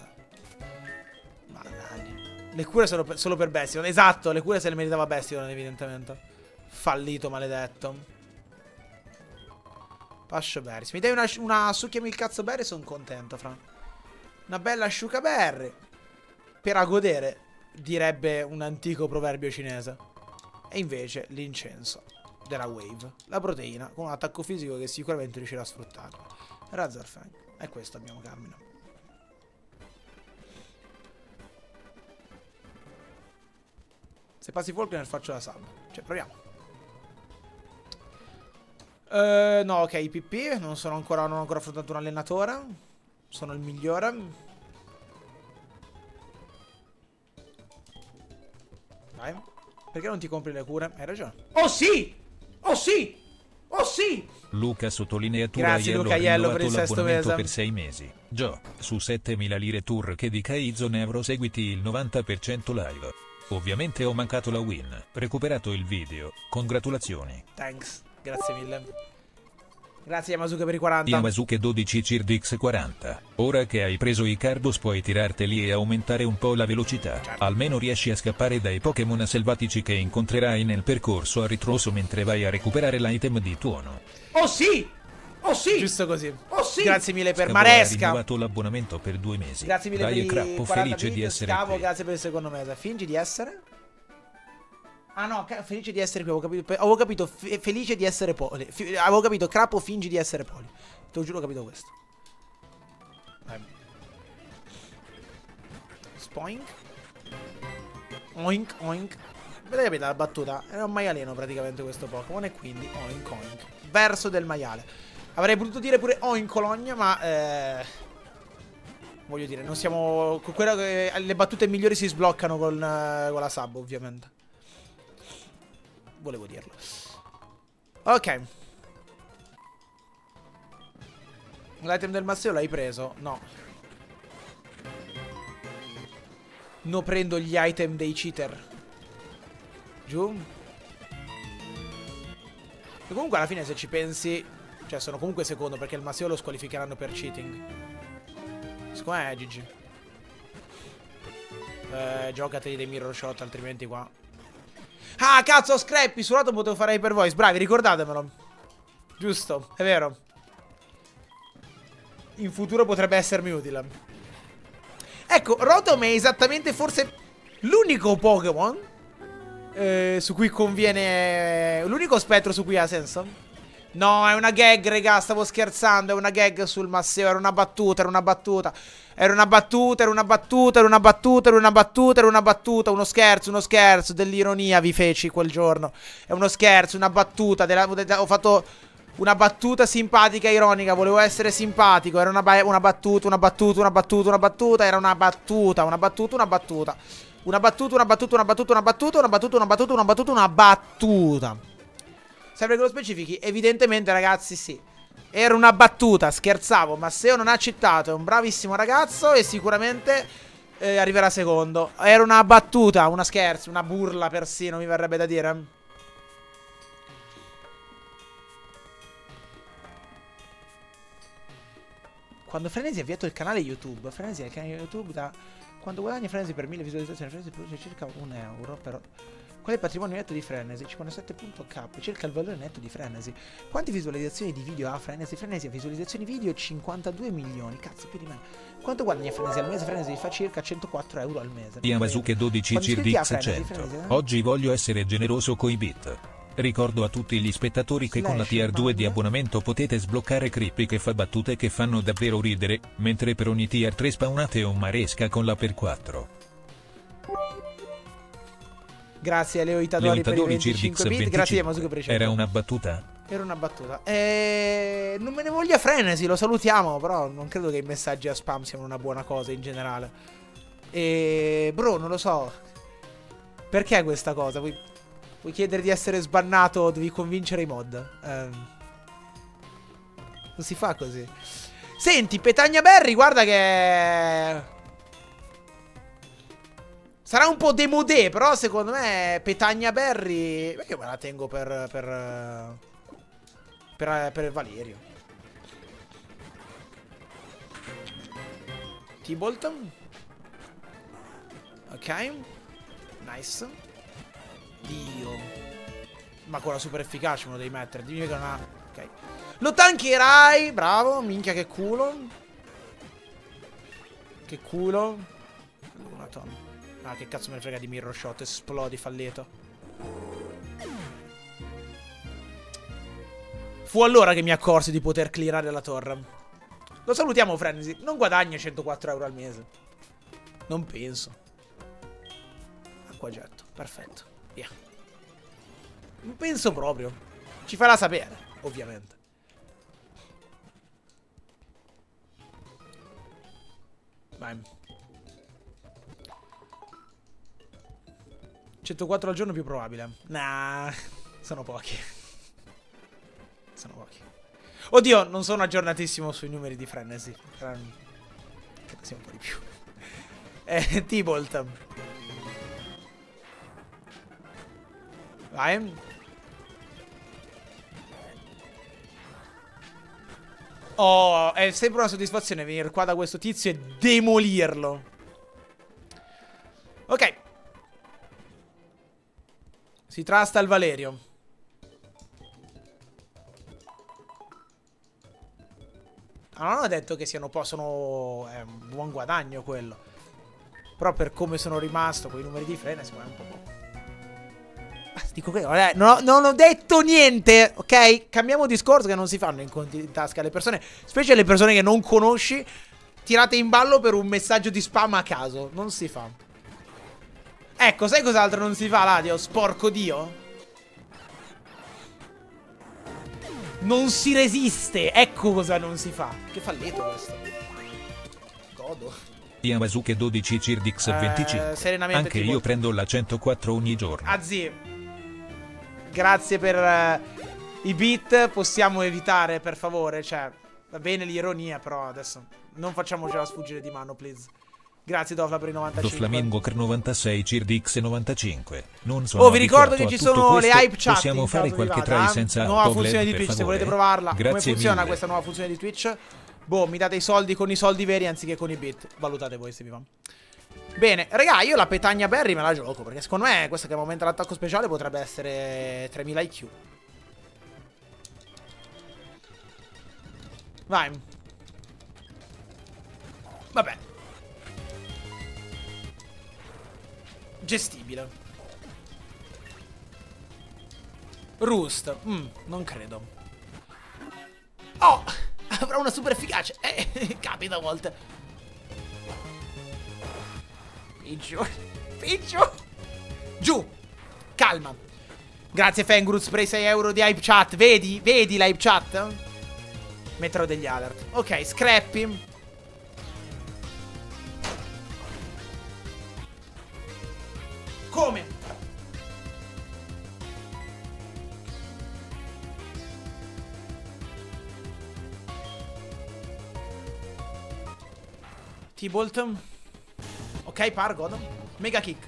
Le cure sono per, solo per Bastion. Esatto, le cure se le meritava Bastion, evidentemente. Fallito, maledetto. Pascio berry. Se mi dai una, una succhiami il cazzo berry, sono contento, fra. Una bella asciuga berry. Per a godere, direbbe un antico proverbio cinese. E invece l'incenso della Wave. La proteina con un attacco fisico che sicuramente riuscirà a sfruttare. Razorfang. E questo abbiamo Carmine. Se passi Faulkner faccio la sub. Cioè, proviamo. Uh, no, ok, PP. Non, sono ancora, non ho ancora affrontato un allenatore. Sono il migliore. Perché non ti compri le cure? Hai ragione. Oh sì! Oh sì! Oh sì! Luca sottolineatura Grazie Luca Iello per il sesto mese. per sei mesi. Gio, su 7000 lire tour che di Kaizo Nevro seguiti il 90% live. Ovviamente ho mancato la win. Recuperato il video. Congratulazioni. Thanks. Grazie mille. Grazie Yamazuke per i 40. Yamazuke 12 Cirdix 40. Ora che hai preso i Cardos puoi tirarteli e aumentare un po' la velocità. Certo. Almeno riesci a scappare dai Pokémon selvatici che incontrerai nel percorso a ritroso mentre vai a recuperare l'item di tuono. Oh sì! Oh sì! Giusto così. Oh sì! Grazie mille per Scavo Maresca. Ha rinnovato l'abbonamento per due mesi. Grazie mille Dai per il felice di essere Scavo, qui. grazie per il secondo mese. Fingi di essere? Ah no, felice di essere qui, avevo capito, avevo capito fe felice di essere poli. Avevo capito, Crapo fingi di essere poli. Te lo giuro ho capito questo. Spoink. Oink, oink. Avete capito la battuta? Era un maialino praticamente questo Pokémon e quindi oink, oink. Verso del maiale. Avrei potuto dire pure oincologna, ma... Eh, voglio dire, non siamo... Che, le battute migliori si sbloccano con, uh, con la sub, ovviamente volevo dirlo. Ok. L'item del masseo l'hai preso? No. No prendo gli item dei cheater. Giù. E comunque alla fine se ci pensi... Cioè sono comunque secondo perché il masseo lo squalificheranno per cheating. Secondo me è GG. Eh, giocateli dei mirror shot altrimenti qua Ah, cazzo, Scrappy, sul lato potevo fare Hyper Voice. Bravi, ricordatemelo. Giusto, è vero. In futuro potrebbe essermi utile. Ecco, Rotom è esattamente forse l'unico Pokémon eh, su cui conviene... L'unico spettro su cui ha senso. No, è una gag, raga, stavo scherzando, è una gag sul Masseo, era una battuta, era una battuta. Era una battuta, era una battuta, era una battuta, era una battuta, era una battuta, uno scherzo, uno scherzo, dell'ironia vi feci quel giorno. È uno scherzo, una battuta, della, ho fatto una battuta simpatica e ironica, volevo essere simpatico, era una, ba una battuta, una battuta, una battuta, una battuta, era una battuta, una battuta, una battuta. Una battuta, una battuta, una battuta, una battuta, una battuta, una battuta, una battuta, una battuta. Serve che lo specifichi? Evidentemente, ragazzi, sì. Era una battuta, scherzavo. Ma se non ha accettato, è un bravissimo ragazzo e sicuramente eh, arriverà secondo. Era una battuta, una scherzo, una burla persino, mi verrebbe da dire. Quando Frenesi ha avviato il canale YouTube, Frenesi ha il canale YouTube da... Quando guadagna Frenesi per 1000 visualizzazioni, Frenesi produce circa un euro per... Qual è il patrimonio netto di Frenesi? 57.k, cerca il valore netto di Frenesi. Quante visualizzazioni di video ha Frenesi? Frenesi ha visualizzazioni video 52 milioni, cazzo più di me. Quanto guadagna Frenesi al mese? Frenesi fa circa 104 euro al mese. Yamazuke 12 Cirdix 100. Eh? Oggi voglio essere generoso coi bit. Ricordo a tutti gli spettatori che con la tier 2 di abbonamento potete sbloccare Creepy che fa battute che fanno davvero ridere, mentre per ogni tier 3 spawnate un maresca con la per 4. Grazie a Leo Itadori, Leo Itadori per i 25 bit. Grazie a Masuke per i Era una battuta? Era una battuta. E... Non me ne voglia frenesi, lo salutiamo, però non credo che i messaggi a spam siano una buona cosa in generale. E... Bro, non lo so. Perché questa cosa? Vuoi, Vuoi chiedere di essere sbannato? Devi convincere i mod. Eh... Non si fa così. Senti, Petagna Berry, guarda che... Sarà un po' demodé, però secondo me Petagna Berry... Perché me la tengo per... Per, per, per Valerio. T-Bolt. Ok. Nice. Dio. Ma quella super efficace me lo devi mettere. Dimmi che non ha... Ok. Lo tancherai. Bravo. Minchia che culo. Che culo. Una tonna. Ah, che cazzo me ne frega di mirror shot. Esplodi, fallito. Fu allora che mi accorsi di poter clearare la torre. Lo salutiamo, Frenzy. Non guadagna 104 euro al mese. Non penso. Acquagetto. Perfetto. Via. Non penso proprio. Ci farà sapere, ovviamente. Vai. 104 al giorno più probabile. Nah, sono pochi. sono pochi. Oddio, non sono aggiornatissimo sui numeri di Frenzy. Credo sia un po' di più. Eh, T-Bolt. Vai. Oh, è sempre una soddisfazione venire qua da questo tizio e demolirlo. Ok. Si trasta il Valerio. Ah, non ho detto che siano possono è un buon guadagno quello. Però per come sono rimasto con i numeri di frena, secondo me è un po' poco. Dico che vabbè, non, ho, non ho detto niente, ok? Cambiamo discorso che non si fanno incontri in tasca alle persone, specie le persone che non conosci, tirate in ballo per un messaggio di spam a caso. Non si fa. Ecco, sai cos'altro non si fa, Ladio? Sporco Dio? Non si resiste. Ecco cosa non si fa. Che falletto questo. Godo. Yamazuke 12 Cirdix eh, 25. Anche io prendo la 104 ogni giorno. Azzi. Grazie per uh, i beat. Possiamo evitare, per favore. Cioè, va bene l'ironia, però adesso non facciamocela sfuggire di mano, please. Grazie Dofla per i 95. Do Flamingo Cr 96 Cirdix 95. Non sono Oh, vi ricordo che ci sono le hype chat. Possiamo fare qualche try senza Nuova funzione di Twitch, se volete provarla. Grazie Come funziona mille. questa nuova funzione di Twitch? Boh, mi date i soldi con i soldi veri anziché con i bit. Valutate voi se vi va. Bene, raga, io la petagna Berry me la gioco Perché secondo me questa che aumenta l'attacco speciale potrebbe essere 3000 IQ Vai Vabbè Gestibile Roost mm, Non credo Oh Avrà una super efficacia Eh, capita a volte Peggio. Peggio. Giù. Calma. Grazie Fengruz per i 6 euro di hype chat. Vedi? Vedi l'hype chat? Metterò degli alert. Ok, Scrappy. Come? T-Bolt. Ok, Pargod. Mega kick.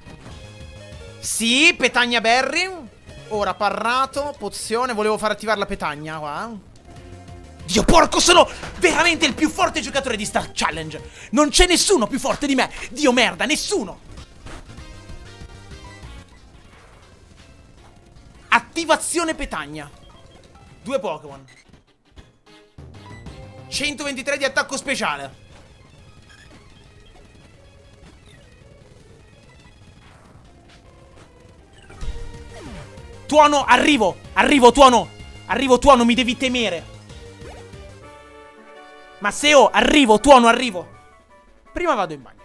Sì, petagna berry. Ora parrato, pozione. Volevo far attivare la petagna qua. Dio porco, sono veramente il più forte giocatore di Star Challenge. Non c'è nessuno più forte di me. Dio merda, nessuno. Attivazione petagna. Due Pokémon. 123 di attacco speciale. Tuono, arrivo! Arrivo, Tuono! Arrivo, Tuono, mi devi temere! Masseo, arrivo, Tuono, arrivo! Prima vado in bagno.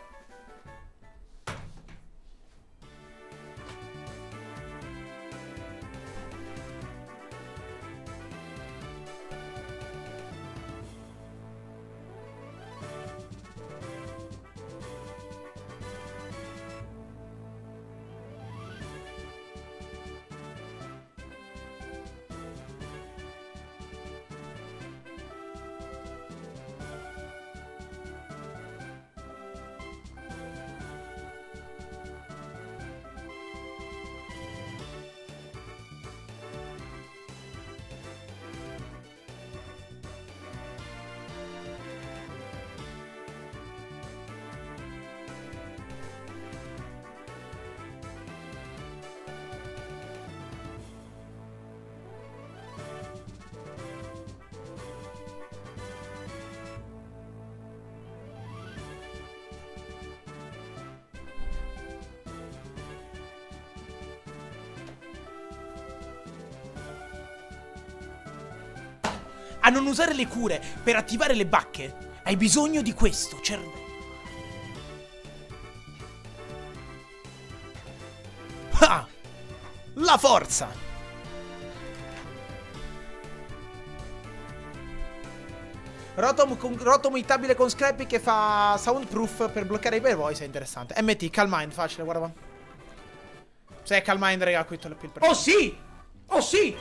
Usare le cure per attivare le bacche, hai bisogno di questo cervello. Ah! La forza! Rotom, con, rotom itabile con Scrappy che fa soundproof per bloccare i voice è interessante. MT, Calm Mind, facile, guarda. Se è Calm Mind, raga, qui te l'ho più Oh sì! Oh sì!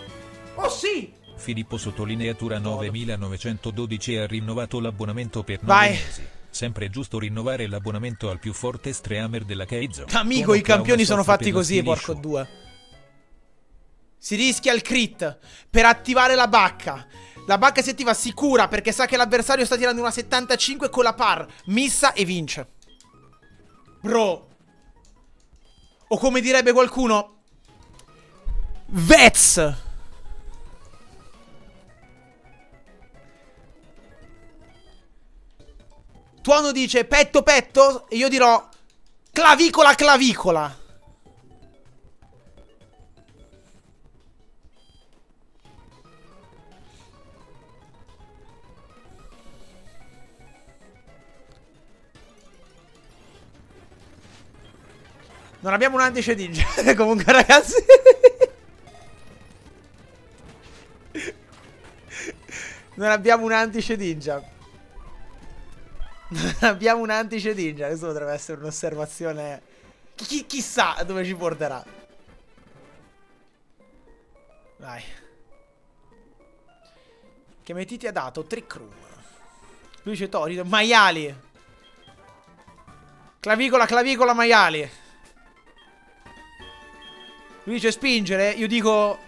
Oh sì! Filippo sottolineatura 9912 ha rinnovato l'abbonamento per 9 Vai. mesi. Sempre giusto rinnovare l'abbonamento al più forte streamer della Keizo. Amico, i campioni sono fatti così, porco due. Si rischia il crit per attivare la bacca. La bacca si attiva sicura perché sa che l'avversario sta tirando una 75 con la par. Missa e vince. Bro. O come direbbe qualcuno... Vets. Tuono dice petto petto e io dirò clavicola clavicola. Non abbiamo un anticedigio. Comunque, ragazzi. non abbiamo un anticediggia. Non abbiamo un anticediggia. Questo potrebbe essere un'osservazione. Chi chissà dove ci porterà. Vai. Che Metiti ha dato? Trick Room. Luce Torido. Maiali. Clavicola, clavicola, maiali. Lui dice spingere, io dico...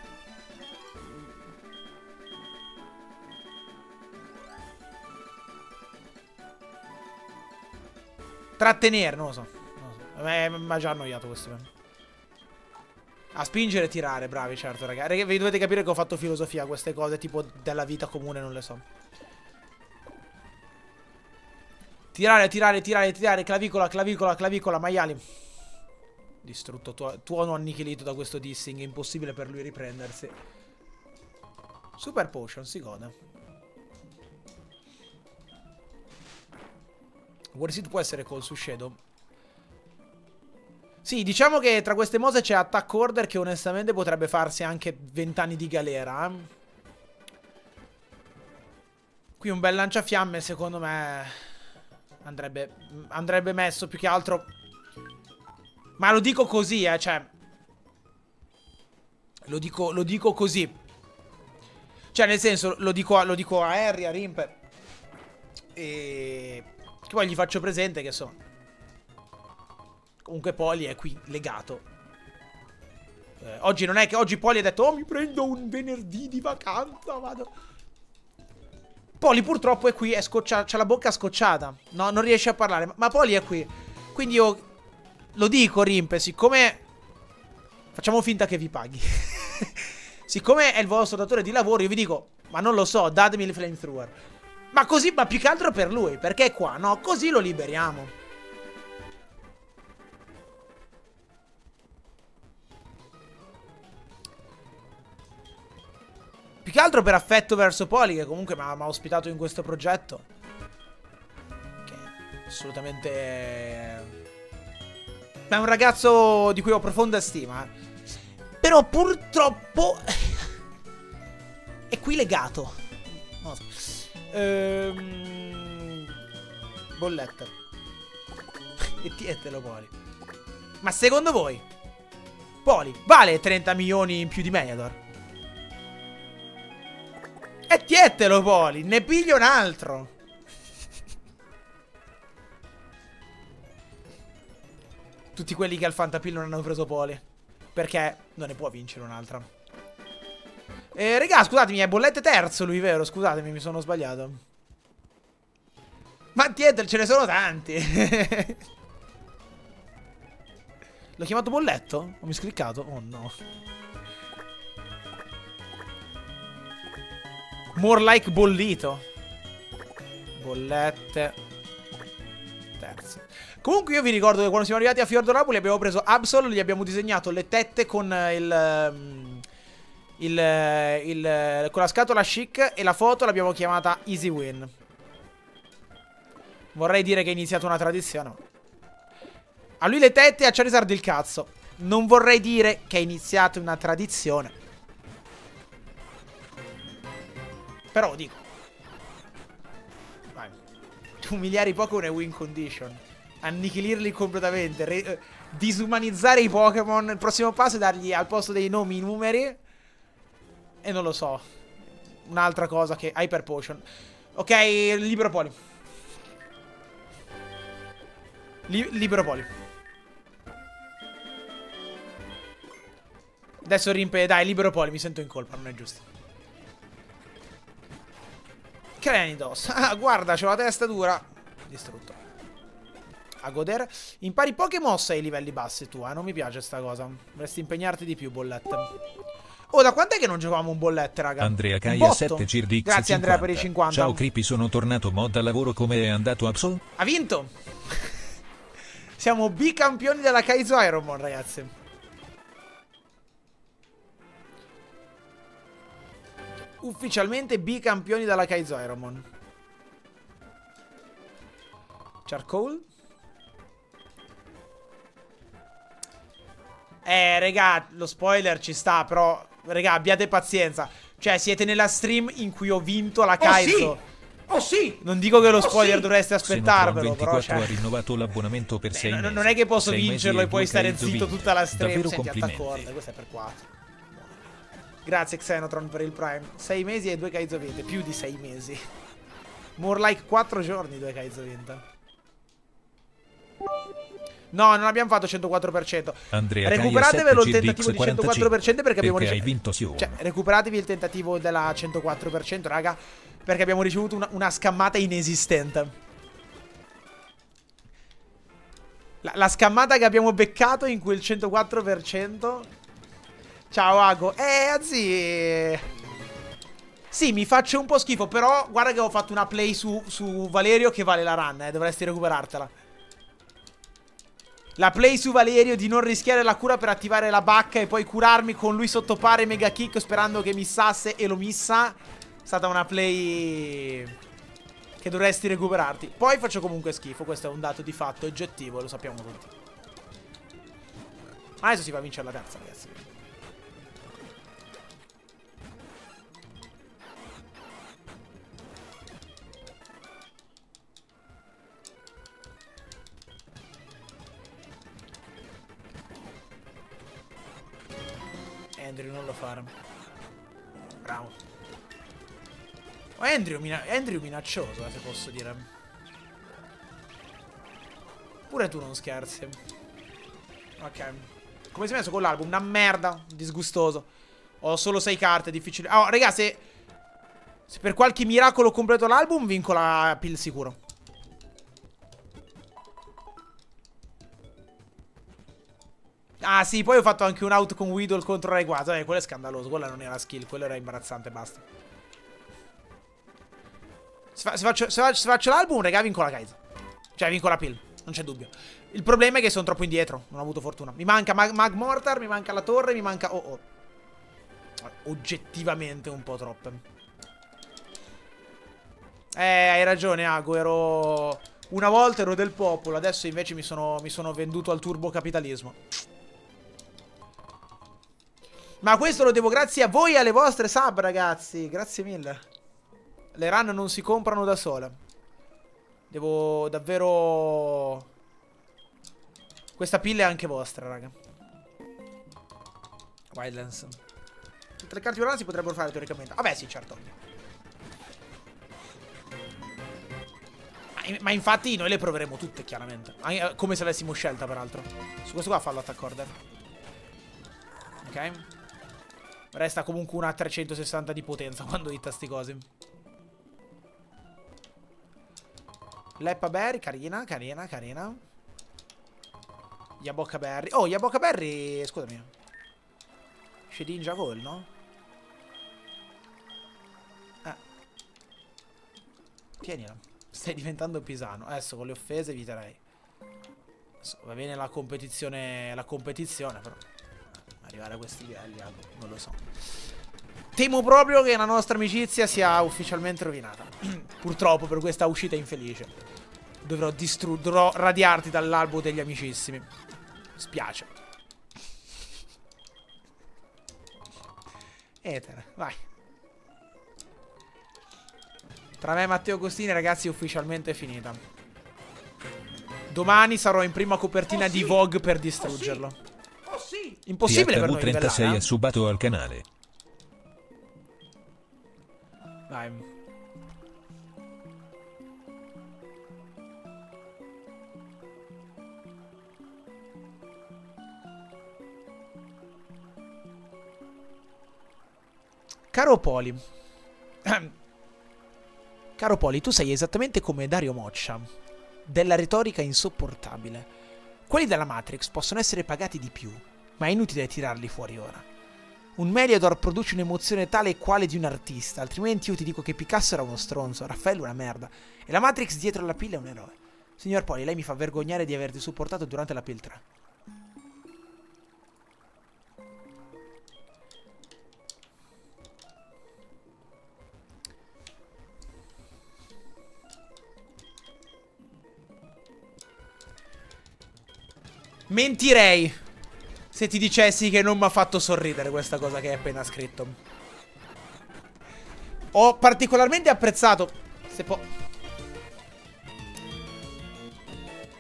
Trattenere, non lo so. So. Mi ha già annoiato questo. A spingere e tirare, bravi, certo, ragazzi. Vi dovete capire che ho fatto filosofia, queste cose tipo della vita comune non le so. Tirare, tirare, tirare, tirare, clavicola, clavicola, clavicola, maiali. Distrutto, tu tuono annichilito da questo dissing, impossibile per lui riprendersi. Super Potion, si gode. Warseed può essere col su Shadow. Sì, diciamo che tra queste mose c'è Attack Order che onestamente potrebbe farsi anche 20 anni di galera. Eh? Qui un bel lanciafiamme secondo me andrebbe, andrebbe messo più che altro ma lo dico così, eh, cioè... Lo dico, lo dico così. Cioè, nel senso, lo dico, lo dico a Harry, a Rimper. E... Che poi gli faccio presente che so. Comunque Poli è qui, legato. Eh, oggi non è che... Oggi Poli ha detto, oh, mi prendo un venerdì di vacanza, vado... Poli purtroppo è qui, è scocciato, c'ha la bocca scocciata. No, non riesce a parlare. Ma Poli è qui. Quindi io lo dico, Rimpe, siccome... Facciamo finta che vi paghi. siccome è il vostro datore di lavoro, io vi dico, ma non lo so, datemi il flamethrower. Ma così, ma più che altro per lui, perché è qua, no? Così lo liberiamo. Più che altro per affetto verso Poli, che comunque mi ha ospitato in questo progetto. Che assolutamente ma è un ragazzo di cui ho profonda stima. Però purtroppo... è qui legato. Ehm... Bolletta. e tietelo, Poli. Ma secondo voi? Poli, vale 30 milioni in più di Mediador? E tietelo, Poli. Ne piglio un altro. Tutti quelli che al Fantapill non hanno preso Poli. Perché non ne può vincere un'altra. Eh, regà, scusatemi, è bollette terzo lui, vero? Scusatemi, mi sono sbagliato. Ma dietro ce ne sono tanti. L'ho chiamato bolletto? Ho miscliccato? Oh no. More like bollito. Bollette. Terzo. Comunque io vi ricordo che quando siamo arrivati a Fiordo Napoli abbiamo preso Absol, gli abbiamo disegnato le tette con il... Ehm, il, il, con la scatola chic e la foto l'abbiamo chiamata Easy Win. Vorrei dire che è iniziata una tradizione. A lui le tette e a Charizard il cazzo. Non vorrei dire che è iniziata una tradizione. Però dico. Vai. Umiliare i Pokémon è win condition annichilirli completamente, eh, disumanizzare i Pokémon. Il prossimo passo è dargli al posto dei nomi i numeri. E non lo so. un'altra cosa che... Hyper Potion. Ok, libero poli. Li libero poli. Adesso rimpe... Dai, libero poli, mi sento in colpa, non è giusto. Cranidos. Ah, guarda, c'ho la testa dura. Distrutto. A godere. Impari poche mosse ai livelli bassi tu, eh. Non mi piace sta cosa. Dovresti impegnarti di più, bollette. Oh, da quant'è che non giocavamo un bollette, raga? Andrea Caia 7 Girdix Grazie 50. Andrea per i 50. Ciao Creepy, sono tornato mod a lavoro come è andato Absol? Ha vinto! Siamo bicampioni della Kaizo Ironmon, ragazzi. ufficialmente bicampioni dalla Kaizo Ironmon. Charcoal. Eh, regà, lo spoiler ci sta, però, regà, abbiate pazienza. Cioè, siete nella stream in cui ho vinto la Kaizo. Oh, sì! Oh sì! Non dico che lo oh, spoiler sì. dovreste aspettarvelo, però cioè... ha rinnovato l'abbonamento per 6 mesi. Non è che posso vincerlo e poi stare zitto tutta la stream. Davvero Senti, complimenti. questo è per 4. Grazie Xenotron per il Prime. 6 mesi e 2 Kaizo 20. Più di 6 mesi. More like 4 giorni 2 Kaizo 20. No, non abbiamo fatto 104%. Andrea Recuperatevelo il tentativo di 104% perché abbiamo ricevuto. vinto Cioè, recuperatevi il tentativo della 104%, raga. Perché abbiamo ricevuto una, una scammata inesistente. La, la, scammata che abbiamo beccato in quel 104% Ciao Ago. Eh, anzi... Sì, mi faccio un po' schifo, però guarda che ho fatto una play su, su Valerio che vale la run, eh. Dovresti recuperartela. La play su Valerio di non rischiare la cura per attivare la bacca e poi curarmi con lui sotto pare mega kick sperando che missasse e lo missa. È stata una play che dovresti recuperarti. Poi faccio comunque schifo, questo è un dato di fatto oggettivo, lo sappiamo tutti. Adesso si va a vincere la terza, ragazzi. Andrew, non lo fare. Bravo. Oh, Andrew, mina Andrew minaccioso, eh, se posso dire. Pure tu non scherzi. Ok. Come si è messo con l'album? Una merda. Disgustoso. Ho solo 6 carte, difficile. Oh, raga, se... Se per qualche miracolo completo l'album, vinco la pill sicuro. Ah sì, poi ho fatto anche un out con Weedle contro Rayquaza. Eh, quello è scandaloso, quella non era skill, quello era imbarazzante, basta. Se, fa se faccio, se faccio l'album, raga, vinco la Kaiser. Cioè, vinco la pill, non c'è dubbio. Il problema è che sono troppo indietro, non ho avuto fortuna. Mi manca Mag, Mag Mortar, mi manca la torre, mi manca... Oh, oh. Oggettivamente un po' troppe. Eh, hai ragione, Ago, ero... Una volta ero del popolo, adesso invece mi sono, mi sono venduto al turbocapitalismo. Ma questo lo devo grazie a voi e alle vostre sub, ragazzi. Grazie mille. Le run non si comprano da sole. Devo davvero... Questa pilla è anche vostra, raga. Wildlands. Tutte le carte di si potrebbero fare teoricamente. Vabbè, sì, certo. Ma infatti noi le proveremo tutte, chiaramente. Come se avessimo scelta, peraltro. Su questo qua fallo attack order. Ok. Resta comunque una 360 di potenza quando hitta sti cosi. Leppa Berry, carina, carina, carina. Yaboka Berry. Oh, Yaboka Berry, scusami. Shedinja Call, no? Eh. Tienila. Stai diventando pisano. Adesso con le offese eviterei. Va bene la competizione, la competizione, però arrivare a questi livelli, non lo so. Temo proprio che la nostra amicizia sia ufficialmente rovinata. Purtroppo per questa uscita infelice. Dovrò dovrò radiarti dall'albo degli amicissimi. Spiace. Etere, vai. Tra me e Matteo Costini, ragazzi, è ufficialmente finita. Domani sarò in prima copertina oh, sì. di Vogue per distruggerlo. Oh, sì. Impossibile per noi 36 è subato al canale. Dai. Caro Poli. Caro Poli, tu sei esattamente come Dario Moccia. Della retorica insopportabile. Quelli della Matrix possono essere pagati di più, ma è inutile tirarli fuori ora. Un Meliador produce un'emozione tale e quale di un artista, altrimenti io ti dico che Picasso era uno stronzo, Raffaello una merda, e la Matrix dietro la pila è un eroe. Signor Poli, lei mi fa vergognare di averti supportato durante la PIL 3. Mentirei se ti dicessi che non mi ha fatto sorridere questa cosa che hai appena scritto. Ho particolarmente apprezzato... Se può...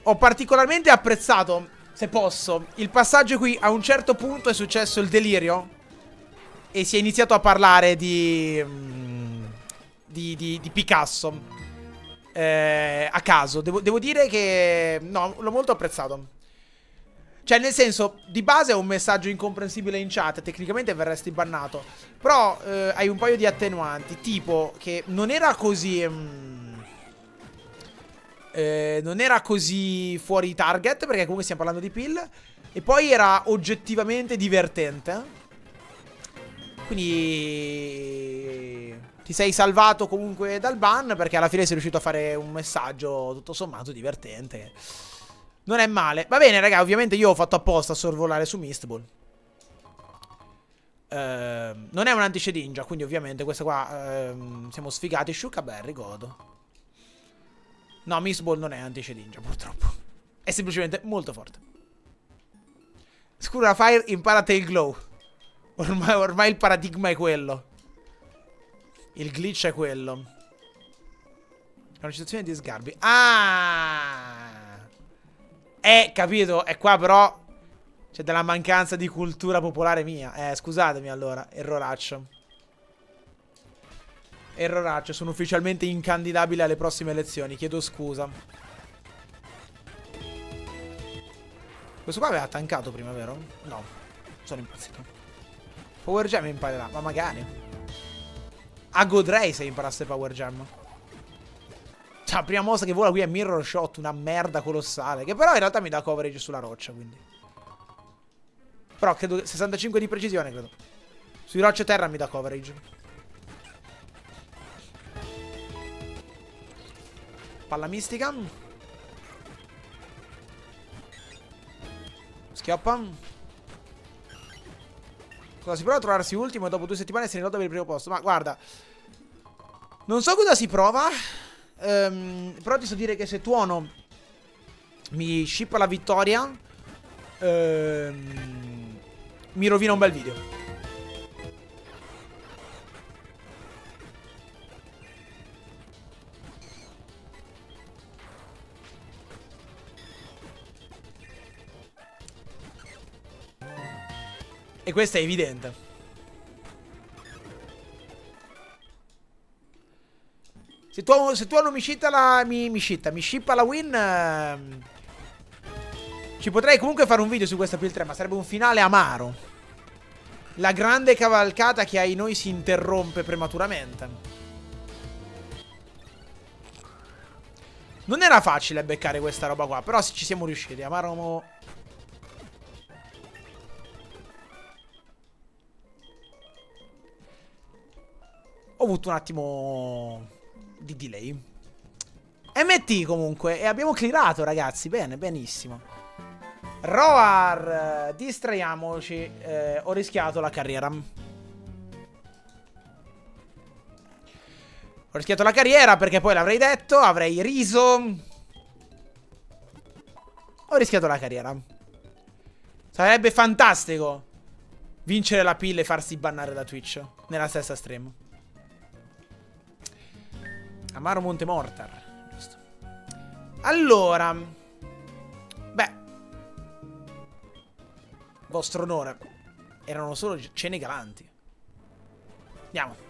Ho particolarmente apprezzato, se posso, il passaggio qui a un certo punto è successo il delirio e si è iniziato a parlare di... Mm, di, di, di Picasso. Eh, a caso. Devo, devo dire che... No, l'ho molto apprezzato. Cioè, nel senso, di base è un messaggio incomprensibile in chat, tecnicamente verresti bannato. Però eh, hai un paio di attenuanti, tipo che non era così... Mm, eh, non era così fuori target, perché comunque stiamo parlando di pill. E poi era oggettivamente divertente. Quindi... Ti sei salvato comunque dal ban, perché alla fine sei riuscito a fare un messaggio tutto sommato divertente. Non è male. Va bene, raga, ovviamente io ho fatto apposta a sorvolare su Mistball. Uh, non è un anticedingia, quindi ovviamente questa qua uh, siamo sfigati. Shukaberry, godo. No, Mistball non è anticedingia, purtroppo. È semplicemente molto forte. Scura Fire impara Tail Glow. Ormai, ormai il paradigma è quello. Il glitch è quello. È una citazione di Sgarbi. Ah! Eh, capito? E qua però c'è della mancanza di cultura popolare mia. Eh, scusatemi allora, erroraccio. Erroraccio, sono ufficialmente incandidabile alle prossime elezioni, chiedo scusa. Questo qua aveva tankato prima, vero? No, sono impazzito. Power Gem imparerà, ma magari. A godrei se imparasse Power Gem. Cioè, la prima mossa che vola qui è Mirror Shot, una merda colossale. Che però in realtà mi dà coverage sulla roccia, quindi. Però credo 65 di precisione, credo. Sui rocce terra mi dà coverage. Palla mistica. Schioppa. Cosa si prova a trovarsi ultimo e dopo due settimane se ne lotta per il primo posto. Ma guarda. Non so cosa si prova. Um, però ti so dire che se Tuono mi shippa la vittoria, um, mi rovina un bel video. E questo è evidente. Se tu, se tu non mi shippa la. Mi, mi, shitta, mi shippa la win. Ehm, ci potrei comunque fare un video su questa build 3, ma sarebbe un finale amaro. La grande cavalcata che ai noi si interrompe prematuramente. Non era facile beccare questa roba qua, però ci siamo riusciti. Amaro... Ho avuto un attimo di delay. MT comunque, e abbiamo clearato ragazzi, bene, benissimo. Roar, distraiamoci, eh, ho rischiato la carriera. Ho rischiato la carriera perché poi l'avrei detto, avrei riso. Ho rischiato la carriera. Sarebbe fantastico vincere la pille e farsi bannare da Twitch nella stessa stream. Amaro Monte Mortar. Giusto. Allora. Beh. Vostro onore. Erano solo cene galanti. Andiamo.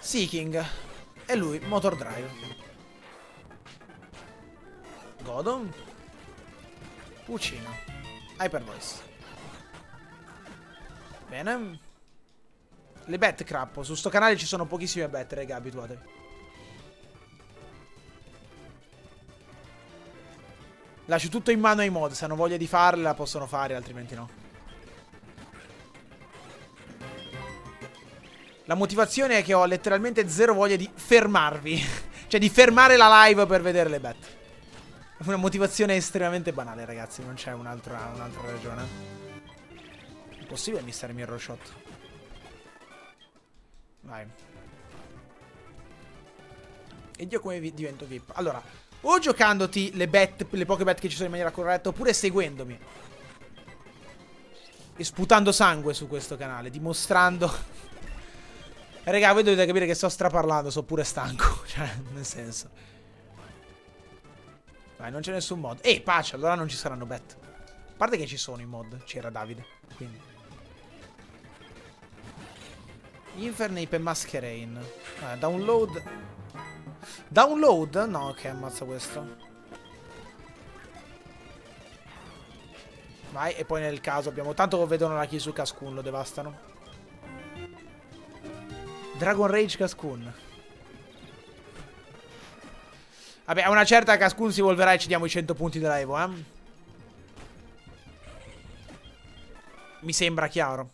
Seeking. E lui, Motor Drive. Godo. Puccino. Hyper Voice. Bene. Le bet crappo. Su sto canale ci sono pochissime bet, raga, abituatevi. Lascio tutto in mano ai mod. Se hanno voglia di farle la possono fare, altrimenti no. La motivazione è che ho letteralmente zero voglia di fermarvi. cioè di fermare la live per vedere le bet. Una motivazione estremamente banale, ragazzi. Non c'è un'altra un ragione. Impossibile missare Mirror Shot. Vai. E io come vi divento VIP? Allora, o giocandoti le bet, le poche bet che ci sono in maniera corretta, oppure seguendomi. E sputando sangue su questo canale, dimostrando... Raga, voi dovete capire che sto straparlando, sono pure stanco. Cioè, nel senso. Vai, non c'è nessun mod. Ehi, pace, allora non ci saranno bet. A parte che ci sono i mod, c'era Davide. Quindi. Infernape e Masquerain. Eh, download. Download? No, ok, ammazza questo. Vai, e poi nel caso abbiamo... Tanto vedono la key su Cascun, lo devastano. Dragon Rage Cascun. Vabbè, a una certa Cascun si evolverà e ci diamo i 100 punti della Evo, eh. Mi sembra chiaro.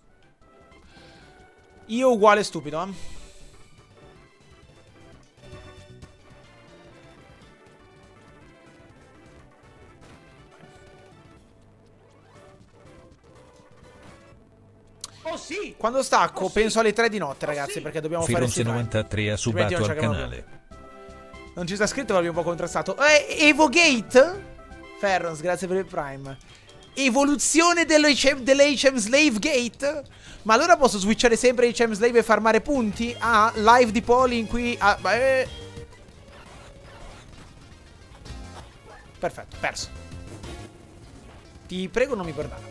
Io uguale stupido, eh. Oh sì! Quando stacco oh, penso alle 3 di notte, oh, ragazzi, sì. perché dobbiamo Firenze fare 93 ha subato al canale. Non ci sta scritto, ma l'abbiamo un po' contrastato. Eh, Evogate? Ferrons, grazie per il Prime. Evoluzione dell'HM Slave Gate? Ma allora posso switchare sempre HM Slave e farmare punti? Ah, live di Poli in cui... Ah, eh. Perfetto, perso. Ti prego non mi perdare.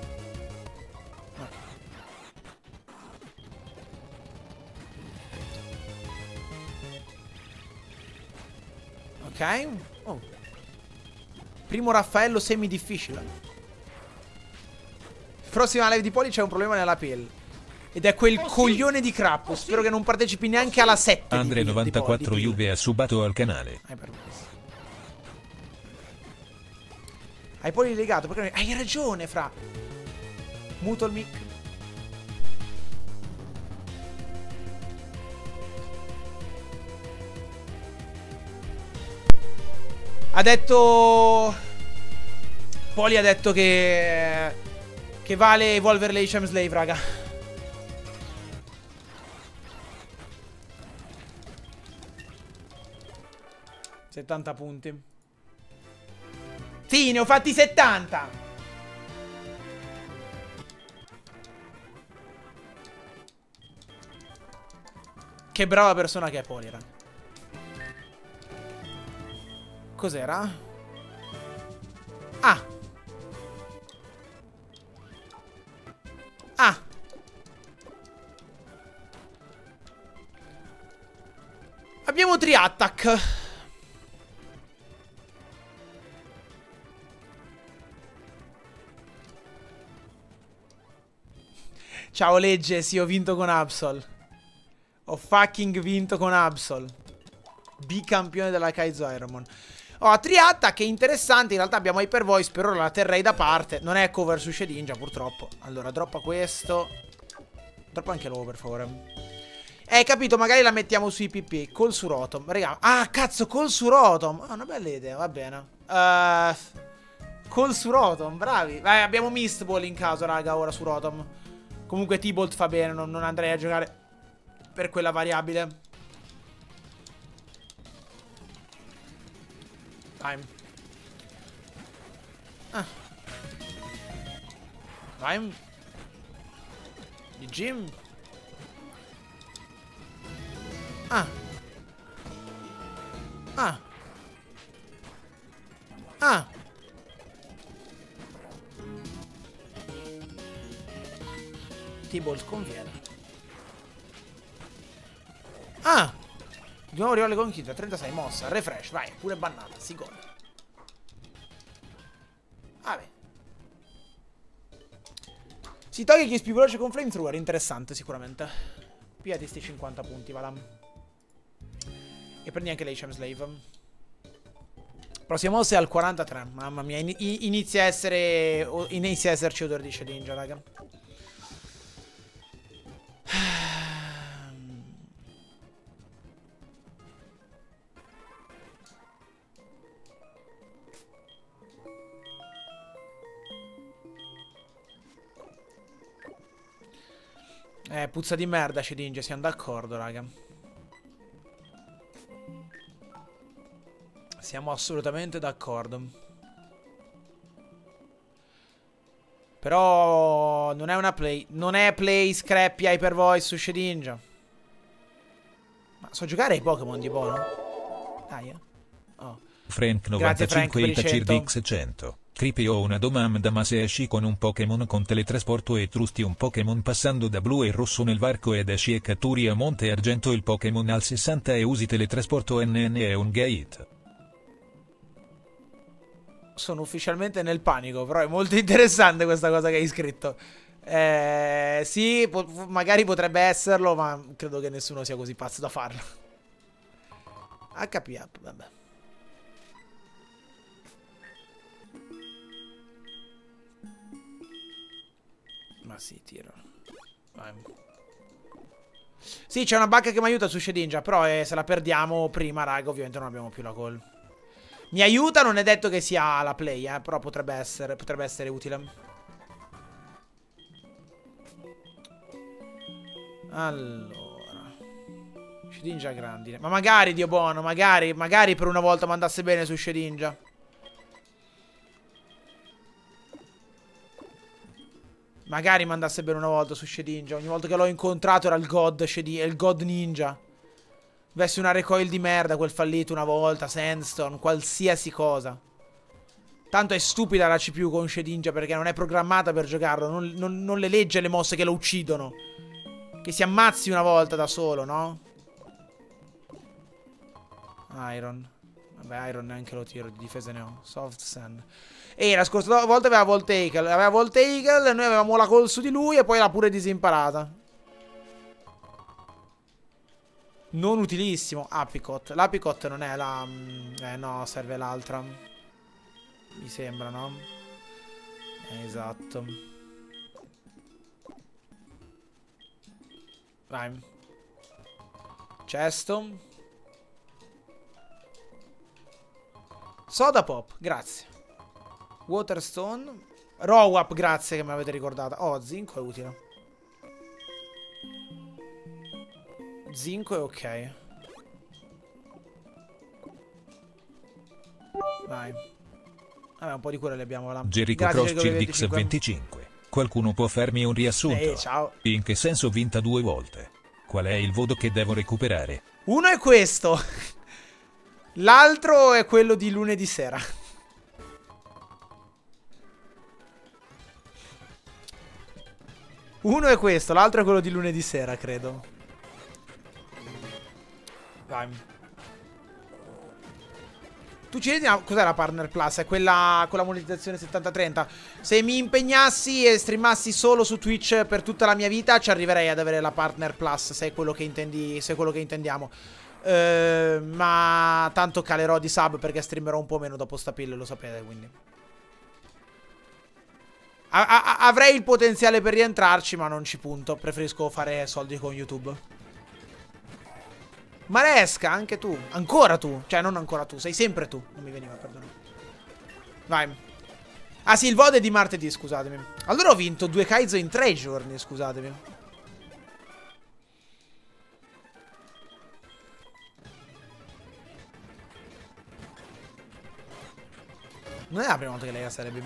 Ok. Oh. Primo Raffaello semi difficile. Prossima live di Poli c'è un problema nella pelle. Ed è quel oh, coglione sì. di Crappo. Oh, Spero sì. che non partecipi neanche alla 7. Andre 94 Juve ha subato al canale. Hai permesso. Hai poli legato. Perché... Hai ragione, fra. Muto il mic. Ha detto... Poli ha detto che... Che vale evolvere le HM Slave, raga. Settanta punti. Sì, ne ho fatti 70. Che brava persona che è Poli, Cos'era? Ah! Ah! Abbiamo tri-attack. Ciao legge, sì, ho vinto con Absol. Ho fucking vinto con Absol. Bicampione della Kaizo Ironman. Oh, Triatta che interessante, in realtà abbiamo Hyper Voice, per ora la terrei da parte. Non è cover su Shedinja, purtroppo. Allora, droppa questo. Droppa anche l'uovo, per favore. Eh, capito, magari la mettiamo su IPP. Col su Rotom. Raga, ah, cazzo, col su Rotom. Ah, una bella idea, va bene. Uh, col su Rotom, bravi. Vai, abbiamo Mistball in caso, raga, ora su Rotom. Comunque T-Bolt fa bene, non, non andrei a giocare per quella variabile. Vai. Ah. Vai. GG. Ah. Ah. Ah. T-Bolt conviene. Ah. Di nuovo rivale con Kid, 36 mossa, refresh, vai, pure bannata, si gode. Vabbè. Si toglie chi è più veloce con flamethrower, interessante sicuramente. Piati sti 50 punti, va là. E prendi anche l'HM Slave. Prossima mossa è al 43. Mamma mia, in inizia a essere. Inizia a esserci odore di Shedinja, raga. Puzza di merda, Shedinja, siamo d'accordo, raga. Siamo assolutamente d'accordo. Però non è una play. Non è play scrappy hyper voice su Shedinja. Ma so giocare ai Pokémon di buono? Dai, eh. Frank 95 Itacir 100. Creepy ho una domanda ma se esci con un Pokémon con teletrasporto e trusti un Pokémon passando da blu e rosso nel varco ed esci e catturi a monte argento il Pokémon al 60 e usi teletrasporto NN è un gate sono ufficialmente nel panico, però è molto interessante questa cosa che hai scritto. Eh, sì, po magari potrebbe esserlo, ma credo che nessuno sia così pazzo da farlo. HP up, vabbè. Ma sì, tiro. Vai. Sì, c'è una bacca che mi aiuta su Shedinja, però eh, se la perdiamo prima, raga, ovviamente non abbiamo più la call. Mi aiuta, non è detto che sia la play, eh, però potrebbe essere, potrebbe essere utile. Allora. Shedinja grandine. Ma magari, Dio buono, magari, magari per una volta mandasse bene su Shedinja. Magari mandasse bene una volta su Shedinja. Ogni volta che l'ho incontrato era il God, Shedinja, il God Ninja. Avessi una recoil di merda, quel fallito una volta, Sandstone, qualsiasi cosa. Tanto è stupida la CPU con Shedinja perché non è programmata per giocarlo, non, non, non le legge le mosse che lo uccidono. Che si ammazzi una volta da solo, no? Iron. Vabbè, Iron neanche lo tiro, di difesa ne ho. Soft Sand. E la scorsa volta aveva Volt Eagle. Aveva Volt Eagle, noi avevamo la call su di lui e poi l'ha pure disimparata. Non utilissimo. Apricot. L'Apricot non è la... Mm, eh no, serve l'altra. Mi sembra, no? esatto. Vai. Cesto. Soda Pop, grazie. Waterstone. Rowap, grazie che mi avete ricordato. Oh, zinco è utile. Zinco è ok. Vai. Vabbè, un po' di cure le abbiamo là. Jericho Cross Cildix 25. Qualcuno può farmi un riassunto? Ehi, ciao. In che senso vinta due volte? Qual è il voto che devo recuperare? Uno è questo. L'altro è quello di lunedì sera. Uno è questo, l'altro è quello di lunedì sera, credo. Vai. Tu ci vedi cos'è la Partner Plus? È quella con la monetizzazione 70-30. Se mi impegnassi e streamassi solo su Twitch per tutta la mia vita, ci arriverei ad avere la Partner Plus, se è quello che, intendi, se è quello che intendiamo. Uh, ma tanto calerò di sub perché streamerò un po' meno dopo sta pill, lo sapete, quindi. Avrei il potenziale per rientrarci, ma non ci punto. Preferisco fare soldi con YouTube. Maresca, anche tu. Ancora tu. Cioè, non ancora tu. Sei sempre tu. Non mi veniva, perdono. Vai. Ah sì, il VOD è di martedì, scusatemi. Allora ho vinto due Kaizo in tre giorni, scusatemi. Non è la prima volta che lei ha sarebbe.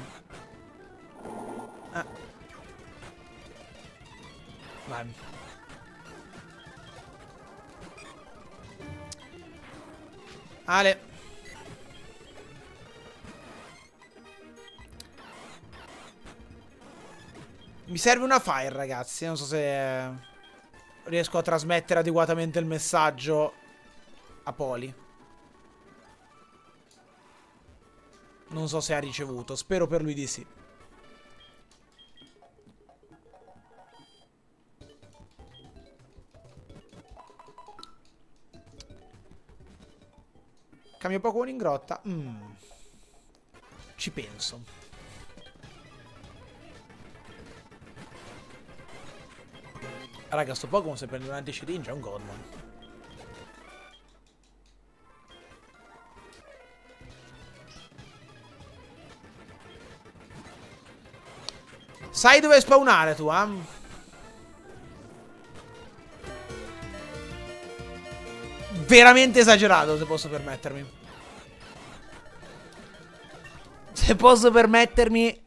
Ah. Ale. Mi serve una fire, ragazzi. Non so se riesco a trasmettere adeguatamente il messaggio a Poli. Non so se ha ricevuto, spero per lui di sì. Cambio Pokémon in grotta. Mm. Ci penso. Raga, sto Pokémon se prende un anti-syringe è un Godmon. Sai dove spawnare tu, eh? Veramente esagerato, se posso permettermi. Se posso permettermi,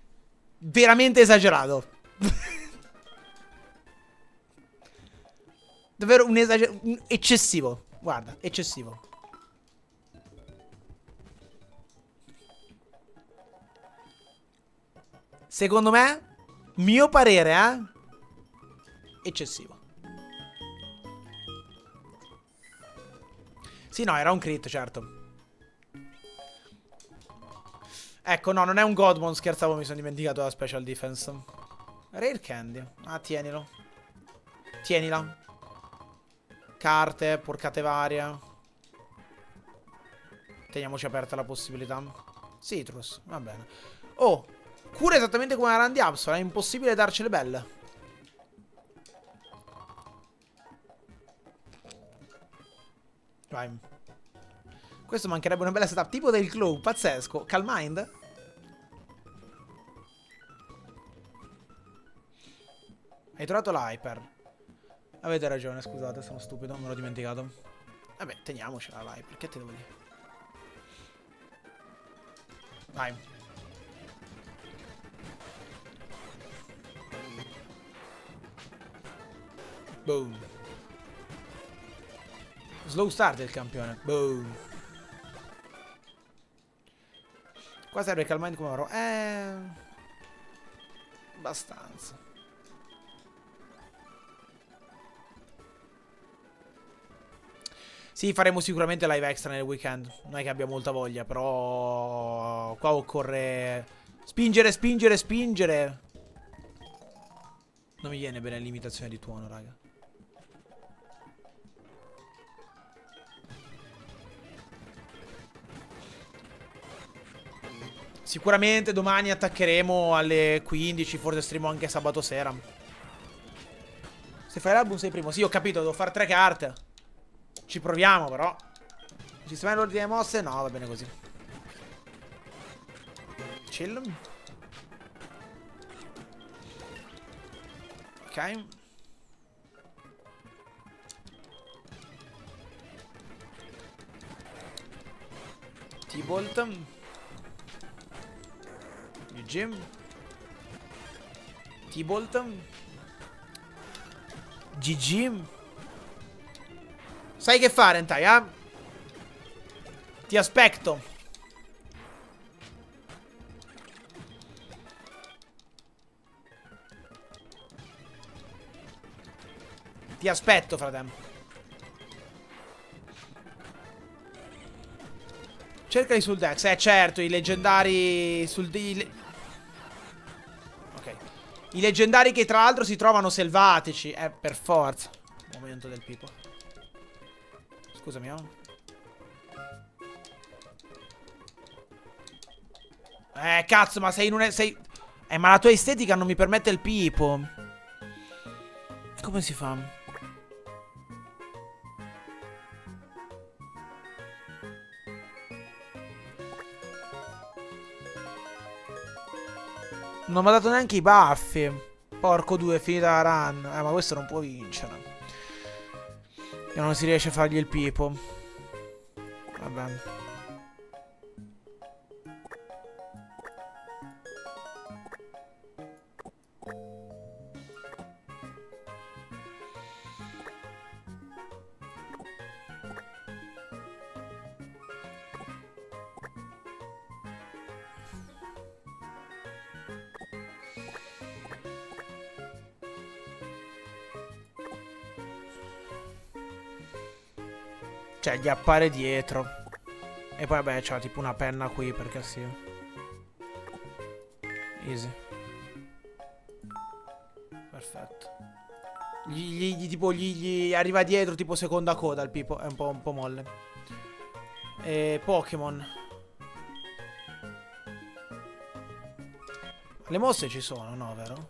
veramente esagerato. Davvero un esagerato, eccessivo. Guarda, eccessivo. Secondo me, mio parere, eh? Eccessivo. Sì, no, era un crit, certo. Ecco, no, non è un Godmon, scherzavo, mi sono dimenticato la special defense. Rare Candy. Ah, tienilo. Tienila. Carte, porcate varie. Teniamoci aperta la possibilità. Citrus, va bene. Oh, cura esattamente come la Randy Absol, è impossibile darcele belle. Vai. Questo mancherebbe una bella setup. Tipo del glow, pazzesco. Calm Mind? Hai trovato l'hyper. Avete ragione, scusate, sono stupido, me l'ho dimenticato. Vabbè, teniamocela l'hyper, che te devo dire? Vai. Boom. Slow start il campione. Boom. Qua serve calmante come oro. Eh... Abbastanza. Sì, faremo sicuramente live extra nel weekend. Non è che abbia molta voglia, però... Qua occorre... Spingere, spingere, spingere. Non mi viene bene l'imitazione di tuono, raga. Sicuramente domani attaccheremo alle 15, forse streamo anche sabato sera. Se fai l'album sei primo. Sì, ho capito, devo fare tre carte. Ci proviamo, però. Sistemare l'ordine delle mosse? No, va bene così. Chill. Ok. T-Bolt. GG. T-Bolt. GG. Sai che fare, Entai, eh? Ti aspetto. Ti aspetto, fratello. Cercali sul Dex. Eh, certo, i leggendari sul... I, i leggendari che tra l'altro si trovano selvatici. Eh, per forza. Momento del pipo. Scusami, oh. Eh, cazzo, ma sei in un... Sei... Eh, ma la tua estetica non mi permette il pipo. Come si fa? Non mi ha dato neanche i baffi. Porco due, finita la run. Eh, ma questo non può vincere. E non si riesce a fargli il pipo. Vabbè. Cioè, gli appare dietro. E poi, vabbè, c'ha tipo una penna qui, perché sì. Easy. Perfetto. Gli, gli, tipo, gli, gli, arriva dietro, tipo seconda coda il Pipo. È un po', un po molle. E Pokémon. Le mosse ci sono, no, vero?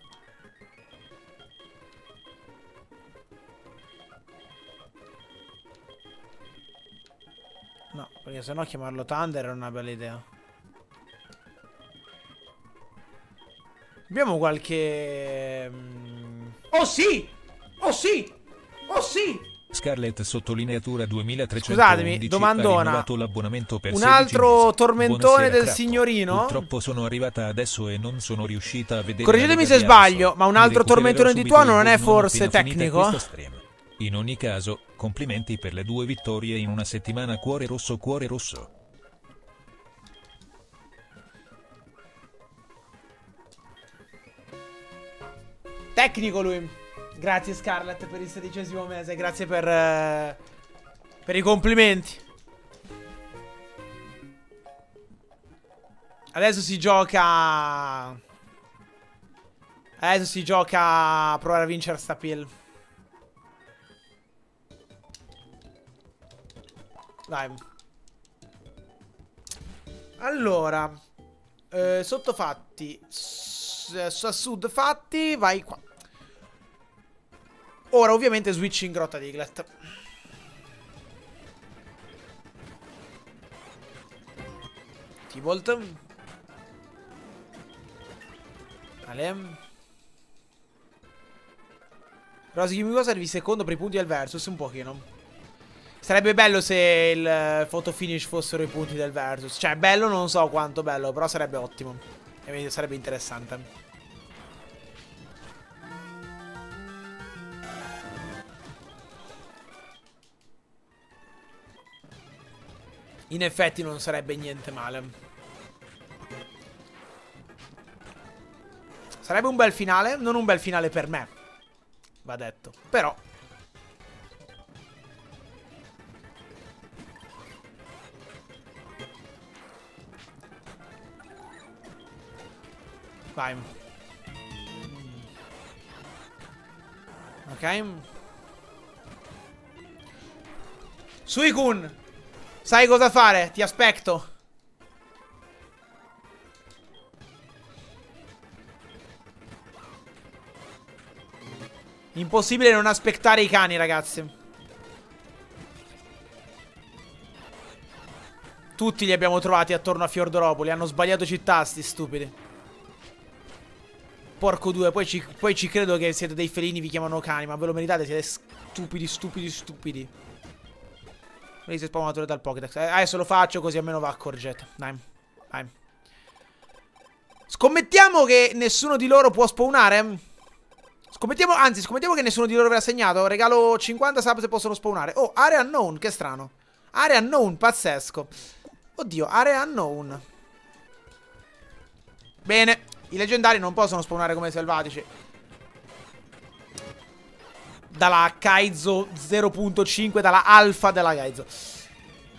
Perché sennò chiamarlo Thunder è una bella idea. Abbiamo qualche... Mm, oh sì! Oh sì! Oh sì! Scarlet sottolineatura 2311 Scusatemi, domandona. l'abbonamento per Un altro tormentone del Crappo. signorino? Purtroppo sono arrivata adesso e non sono riuscita a vedere Correggetemi se sbaglio, ma un altro tormentone di tuono non è forse tecnico? In ogni caso, complimenti per le due vittorie in una settimana cuore rosso cuore rosso. Tecnico lui. Grazie Scarlett per il sedicesimo mese, grazie per, uh, per i complimenti. Adesso si gioca... Adesso si gioca a provare a vincere sta pill. Dai. Allora. Eh, sottofatti. S sud fatti. Vai qua. Ora ovviamente switch in grotta di Iglet. T-Volt. Vale. Rosy Chimico servi secondo per i punti del versus un pochino. Sarebbe bello se il photo finish fossero i punti del versus. Cioè, bello non so quanto bello, però sarebbe ottimo. E sarebbe interessante. In effetti non sarebbe niente male. Sarebbe un bel finale, non un bel finale per me. Va detto. Però Vai. Ok. Suicun! Sai cosa fare? Ti aspetto. Impossibile non aspettare i cani, ragazzi. Tutti li abbiamo trovati attorno a Fiordoropoli. Hanno sbagliato città, sti stupidi. Porco due, poi ci, poi ci credo che siete dei felini, vi chiamano cani, ma ve lo meritate, siete stupidi, stupidi, stupidi. Vedi se spawnatore dal Pokédex. Eh, adesso lo faccio così almeno va a corgetta. Dai, dai. Scommettiamo che nessuno di loro può spawnare? Scommettiamo, anzi, scommettiamo che nessuno di loro verrà segnato. Regalo 50 sub se possono spawnare. Oh, area unknown, che strano. Area unknown, pazzesco. Oddio, area unknown. Bene, i leggendari non possono spawnare come selvatici. Dalla Kaizo 0.5, dalla alfa della Kaizo.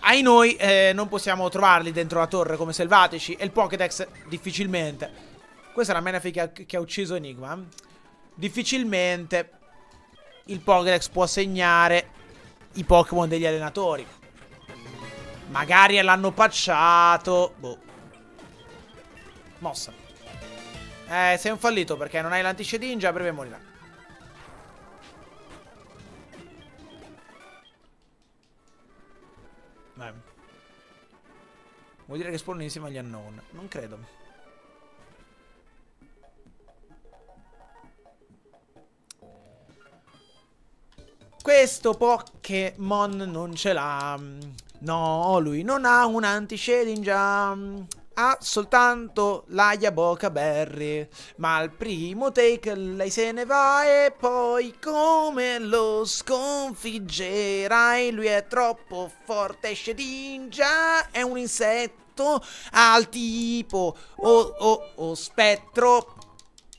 Ai noi eh, non possiamo trovarli dentro la torre come selvatici. E il Pokédex difficilmente. Questa è la Menafee che, che ha ucciso Enigma. Difficilmente il Pokédex può segnare i Pokémon degli allenatori. Magari l'hanno pacciato. Boh. Mossa. Eh, sei un fallito perché non hai l'anticedingia, a breve morirà. Beh. Vuol dire che spawnano insieme agli unknown. Non credo. Questo Pokémon non ce l'ha. No, lui non ha un anti-shading ha soltanto la Yaboka Berry. Ma al primo take lei se ne va e poi come lo sconfiggerai? Lui è troppo forte, Shedinja è un insetto al tipo o oh, oh, oh, spettro.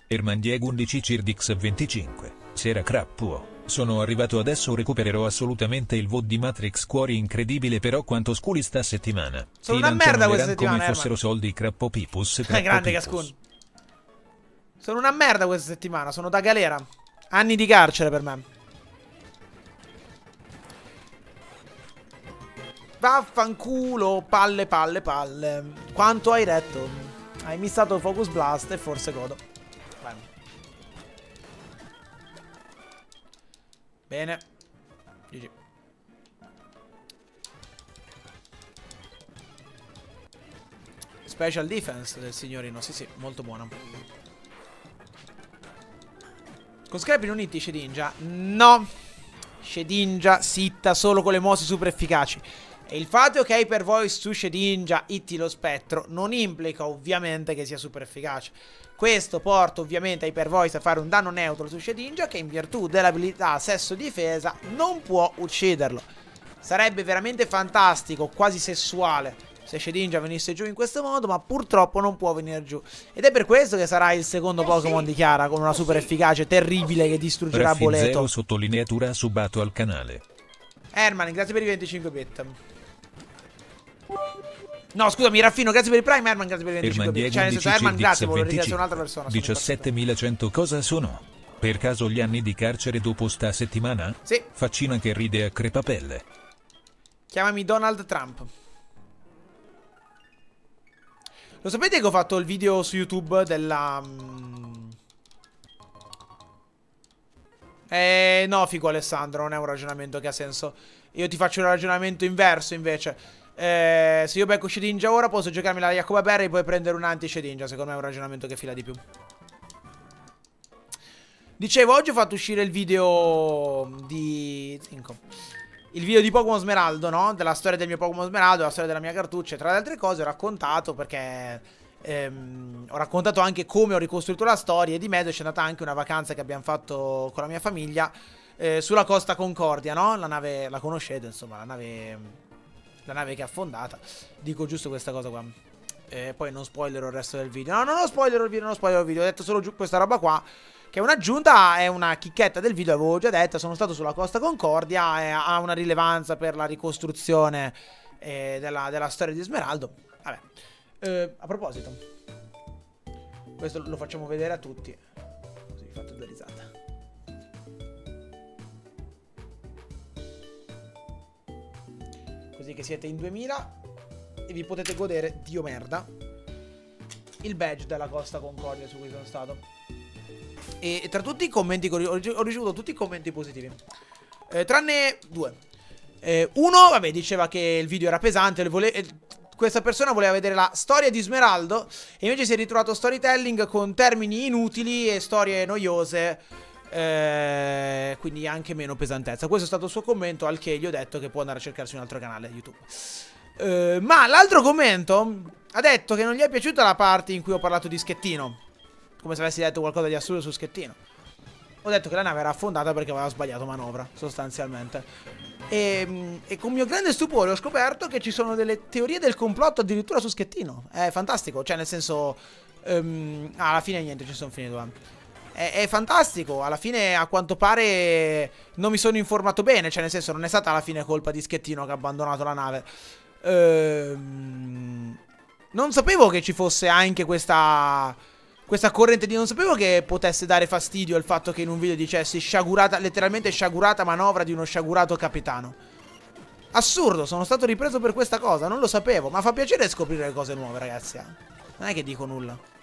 Ermandieg 11 Cirdix 25. Sera Crappuo. Sono arrivato adesso recupererò assolutamente il VOD di Matrix Cuori incredibile però quanto sculi sta settimana. Sono Ti una merda questa settimana. come fossero soldi Crappo Pipus. Crappo grande Gascon. Sono una merda questa settimana, sono da galera. Anni di carcere per me. Vaffanculo, palle, palle, palle. Quanto hai retto? Hai missato Focus Blast e forse godo. Bene. GG. Special defense del signorino, sì sì, molto buona. Con Scrappy non hitti Shedinja? No. Shedinja sitta solo con le mosse super efficaci. E il fatto che Hyper Voice su Shedinja hitti lo spettro non implica ovviamente che sia super efficace. Questo porta ovviamente Hyper Voice a fare un danno neutro su Shedinja che in virtù dell'abilità sesso-difesa non può ucciderlo. Sarebbe veramente fantastico, quasi sessuale, se Shedinja venisse giù in questo modo, ma purtroppo non può venire giù. Ed è per questo che sarà il secondo oh, Pokémon sì. di Chiara, con una super efficace terribile che distruggerà Boleto. sottolineatura subato al canale. Herman, grazie per i 25 bit. No, scusami, Raffino, grazie per il Prime, Herman, grazie per il 25 bit. Cioè, nel senso, Herman, grazie, volevo ringraziare un'altra persona. 17.100 cosa sono? Per caso gli anni di carcere dopo sta settimana? Sì. Faccina che ride a crepapelle. Chiamami Donald Trump. Lo sapete che ho fatto il video su YouTube della... Mm, eh, no, figo Alessandro, non è un ragionamento che ha senso. Io ti faccio un ragionamento inverso invece. Eh, se io becco Shedinja ora posso giocarmi la Jacoba Berry e poi prendere un anti-Shedinja. Secondo me è un ragionamento che fila di più. Dicevo, oggi ho fatto uscire il video di... Zinco il video di Pokémon Smeraldo, no? Della storia del mio Pokémon Smeraldo, della storia della mia cartuccia, tra le altre cose ho raccontato perché ehm, ho raccontato anche come ho ricostruito la storia e di mezzo c'è andata anche una vacanza che abbiamo fatto con la mia famiglia eh, sulla Costa Concordia, no? La nave, la conoscete, insomma, la nave, la nave che è affondata. Dico giusto questa cosa qua. E poi non spoilerò il resto del video. No, no, non spoilerò il video, non spoilerò il video. Ho detto solo questa roba qua. Che è un'aggiunta, è una chicchetta del video, avevo già detto, sono stato sulla Costa Concordia, e ha una rilevanza per la ricostruzione eh, della, della, storia di Smeraldo. Vabbè, eh, a proposito, questo lo facciamo vedere a tutti, così vi fate due risate. Così che siete in 2000 e vi potete godere, Dio merda, il badge della Costa Concordia su cui sono stato. E tra tutti i commenti ho ricevuto tutti i commenti positivi. Eh, tranne due. Eh, uno, vabbè, diceva che il video era pesante. Vole- eh, questa persona voleva vedere la storia di Smeraldo. E invece si è ritrovato storytelling con termini inutili e storie noiose. Eh, quindi anche meno pesantezza. Questo è stato il suo commento. Al che gli ho detto che può andare a cercarsi un altro canale YouTube. Eh, ma l'altro commento ha detto che non gli è piaciuta la parte in cui ho parlato di Schettino come se avessi detto qualcosa di assurdo su Schettino. Ho detto che la nave era affondata perché aveva sbagliato manovra, sostanzialmente. E, e, con mio grande stupore ho scoperto che ci sono delle teorie del complotto addirittura su Schettino. È fantastico, cioè nel senso... Um, alla fine niente, ci sono finito. Eh. È, è, fantastico, alla fine a quanto pare non mi sono informato bene, cioè nel senso non è stata alla fine colpa di Schettino che ha abbandonato la nave. Ehm, non sapevo che ci fosse anche questa questa corrente di... Non sapevo che potesse dare fastidio il fatto che in un video dicessi sciagurata, letteralmente sciagurata manovra di uno sciagurato capitano. Assurdo, sono stato ripreso per questa cosa, non lo sapevo, ma fa piacere scoprire cose nuove, ragazzi. Eh. Non è che dico nulla.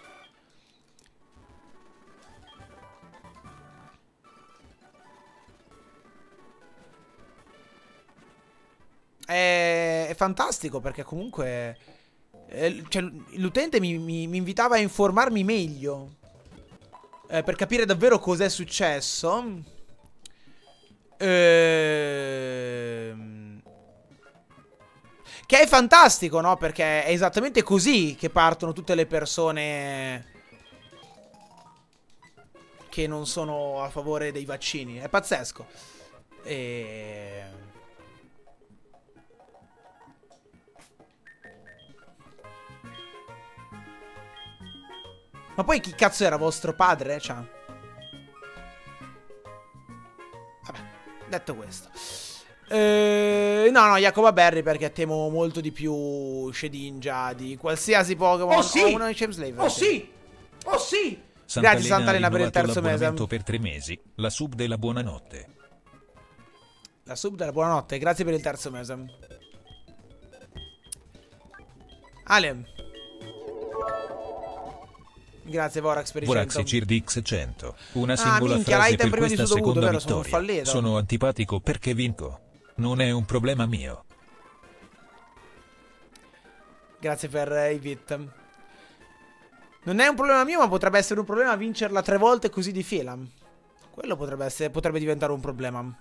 È, è fantastico perché comunque eh, cioè, l'utente mi, mi, mi, invitava a informarmi meglio. Eh, per capire davvero cos'è successo. Ehm... Che è fantastico, no? Perché è esattamente così che partono tutte le persone che non sono a favore dei vaccini. È pazzesco. E... Ma poi chi cazzo era vostro padre? Cioè. Vabbè. Detto questo. Eh, no, no, Jacoba Berry perché temo molto di più Shedinja di qualsiasi Pokémon. Oh sì! O uno di Slave, oh sì! Oh sì! Santa Grazie Santalena per il terzo mese. per tre mesi. La sub della buonanotte. La sub della buonanotte. Grazie per il terzo mese. Ale. Grazie Vorax per il Vorax 100. Cirdix 100. Una singola ah, minchia, frase per questa seconda vero, vittoria. Sono, sono antipatico perché vinco. Non è un problema mio. Grazie per i bit. Non è un problema mio, ma potrebbe essere un problema vincerla tre volte così di fila. Quello potrebbe, essere, potrebbe diventare un problema.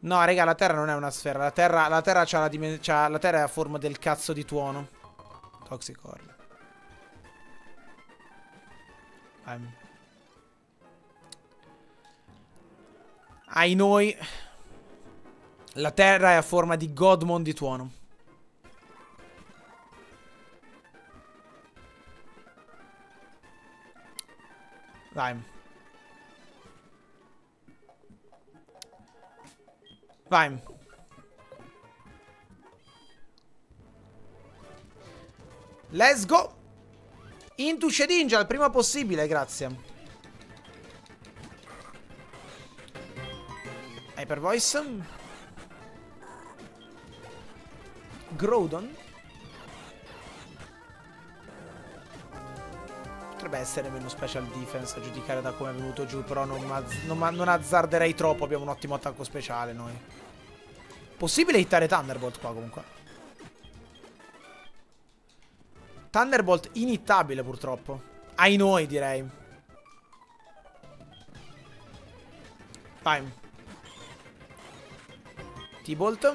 No, raga, la Terra non è una sfera. La Terra, la terra, c'ha la, c'ha, la terra è a forma del cazzo di tuono. Toxic Orb. Um. Ai noi. La Terra è a forma di Godmon di tuono. Vai. Vai. Let's go. Into Shedinja il prima possibile, grazie. Hyper Voice. Groudon. Potrebbe essere meno special defense a giudicare da come è venuto giù, però non, non, non azzarderei troppo, abbiamo un ottimo attacco speciale noi. Possibile hittare Thunderbolt qua comunque. Thunderbolt inittabile purtroppo. Ai noi direi. Vai. T-Bolt.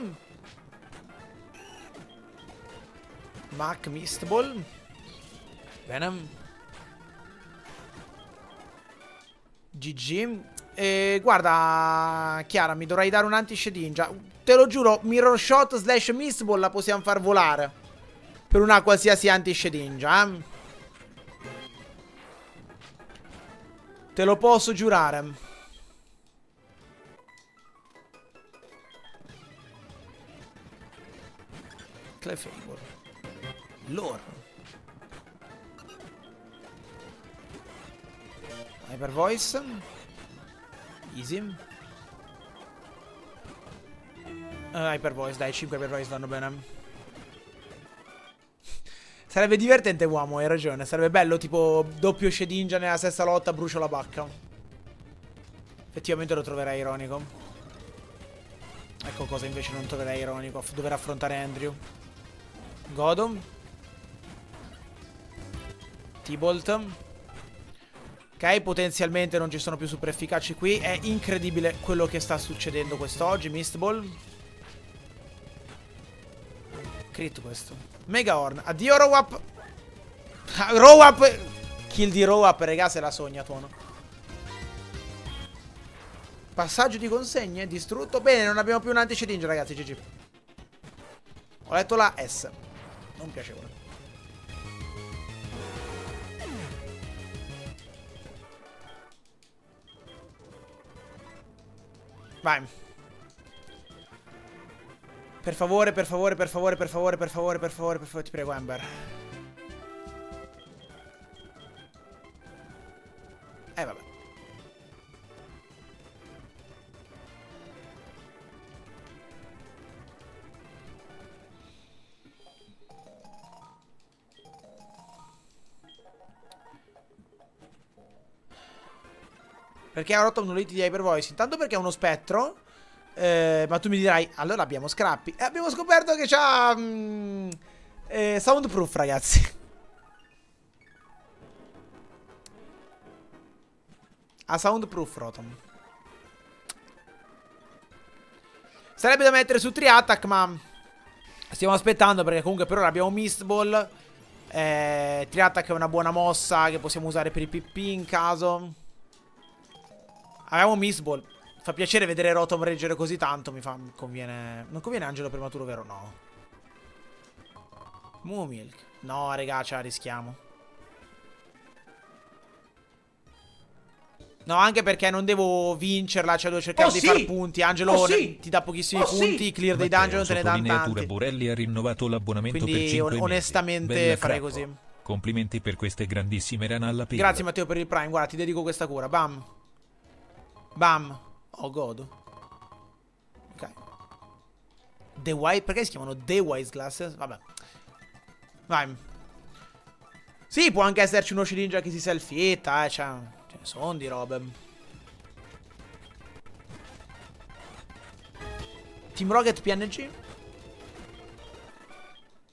Mac Mistball. Bene. GG. E guarda, Chiara, mi dovrai dare un anti-shedinja. Te lo giuro, Mirror Shot slash Mistball la possiamo far volare. Per una qualsiasi anti-shedinja, eh? Te lo posso giurare. Clefable. Lore. Hyper Voice. Easy. Uh, Hyper Voice, dai, 5 Hyper Voice vanno bene. Sarebbe divertente uomo, hai ragione. Sarebbe bello tipo doppio Shedinja nella stessa lotta, brucio la bacca. Effettivamente lo troverei ironico. Ecco cosa invece non troverei ironico. Dover affrontare Andrew. Godo. T-Bolt. Ok, potenzialmente non ci sono più super efficaci qui. È incredibile quello che sta succedendo quest'oggi. Mistball. Crit questo. Mega Horn. Addio Rowap. Rowap. Kill di Rowap, regà, se la sogna, tuono. Passaggio di consegne. Distrutto. Bene, non abbiamo più un anti-challenge, ragazzi. GG. Ho letto la S. Non piacevole. Vai. Per favore, per favore, per favore, per favore, per favore, per favore, per favore, ti prego, Amber. Eh, vabbè. Perché ha rotto un di Hyper Voice? Intanto perché è uno spettro. Eh, ma tu mi dirai, allora abbiamo Scrappy. E abbiamo scoperto che c'ha... Mm, eh, soundproof, ragazzi. Ha soundproof, Rotom. Sarebbe da mettere su Tri-Attack, ma... Stiamo aspettando perché comunque per ora abbiamo Mistball. Eh, Tri-Attack è una buona mossa che possiamo usare per i PP in caso. Abbiamo Mistball. Fa piacere vedere Rotom reggere così tanto. Mi fa. Conviene. Non conviene Angelo prematuro, vero? No. Moomilk. No, raga, ce la rischiamo. No, anche perché non devo vincerla, cioè devo cercare oh, di sì! far punti. Angelo oh, sì! ti dà pochissimi oh, punti, sì! clear dei dungeon te ne dà tanti. Borelli ha rinnovato l'abbonamento Quindi, per 5 onestamente farei così. Complimenti per queste grandissime run alla pila. Grazie Matteo per il prime, guarda, ti dedico questa cura. Bam. Bam. Oh, godo. Ok. The Wise, perché si chiamano The Wise Glasses? Vabbè. Vai. Sì, può anche esserci uno Shirinja che si selfietta, eh, cioè... Ce ne sono di robe. Team Rocket PNG.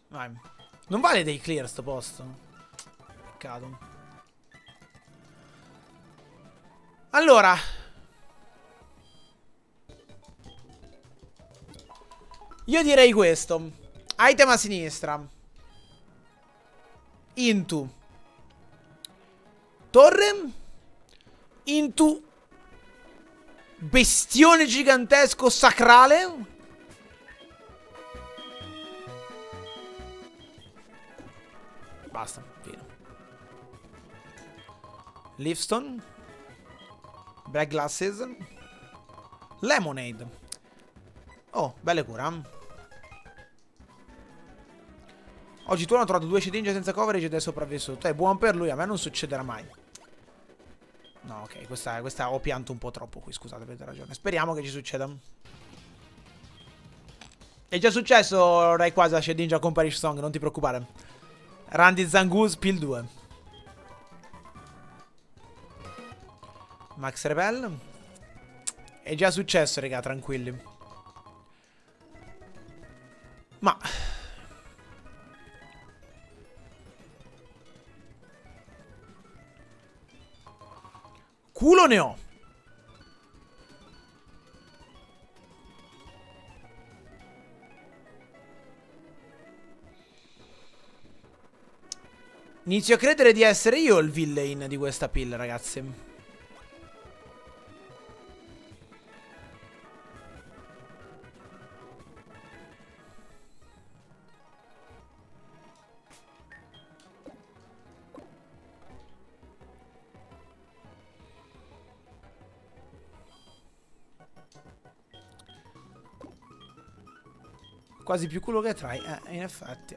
Vai. Non vale dei clear sto posto. Peccato. Allora. Io direi questo. Item a sinistra. Into. Torre into bestione gigantesco sacrale. Basta, fino. Livestone. Black Glasses. Lemonade. Oh, belle cura. Oggi tu hanno trovato due scitinge senza coverage ed è sopravvissuto. È buon per lui, a me non succederà mai. No, ok, questa, questa ho pianto un po' troppo qui, scusate, avete ragione. Speriamo che ci succeda. È già successo, Rayquaza, c'è Ninja con Parish Song, non ti preoccupare. Randy Zangoose, Pill 2. Max Rebel. È già successo, raga, tranquilli. Ma... Culo ne ho. Inizio a credere di essere io il villain di questa pill, ragazzi. Quasi più culo che trai. Eh, in effetti.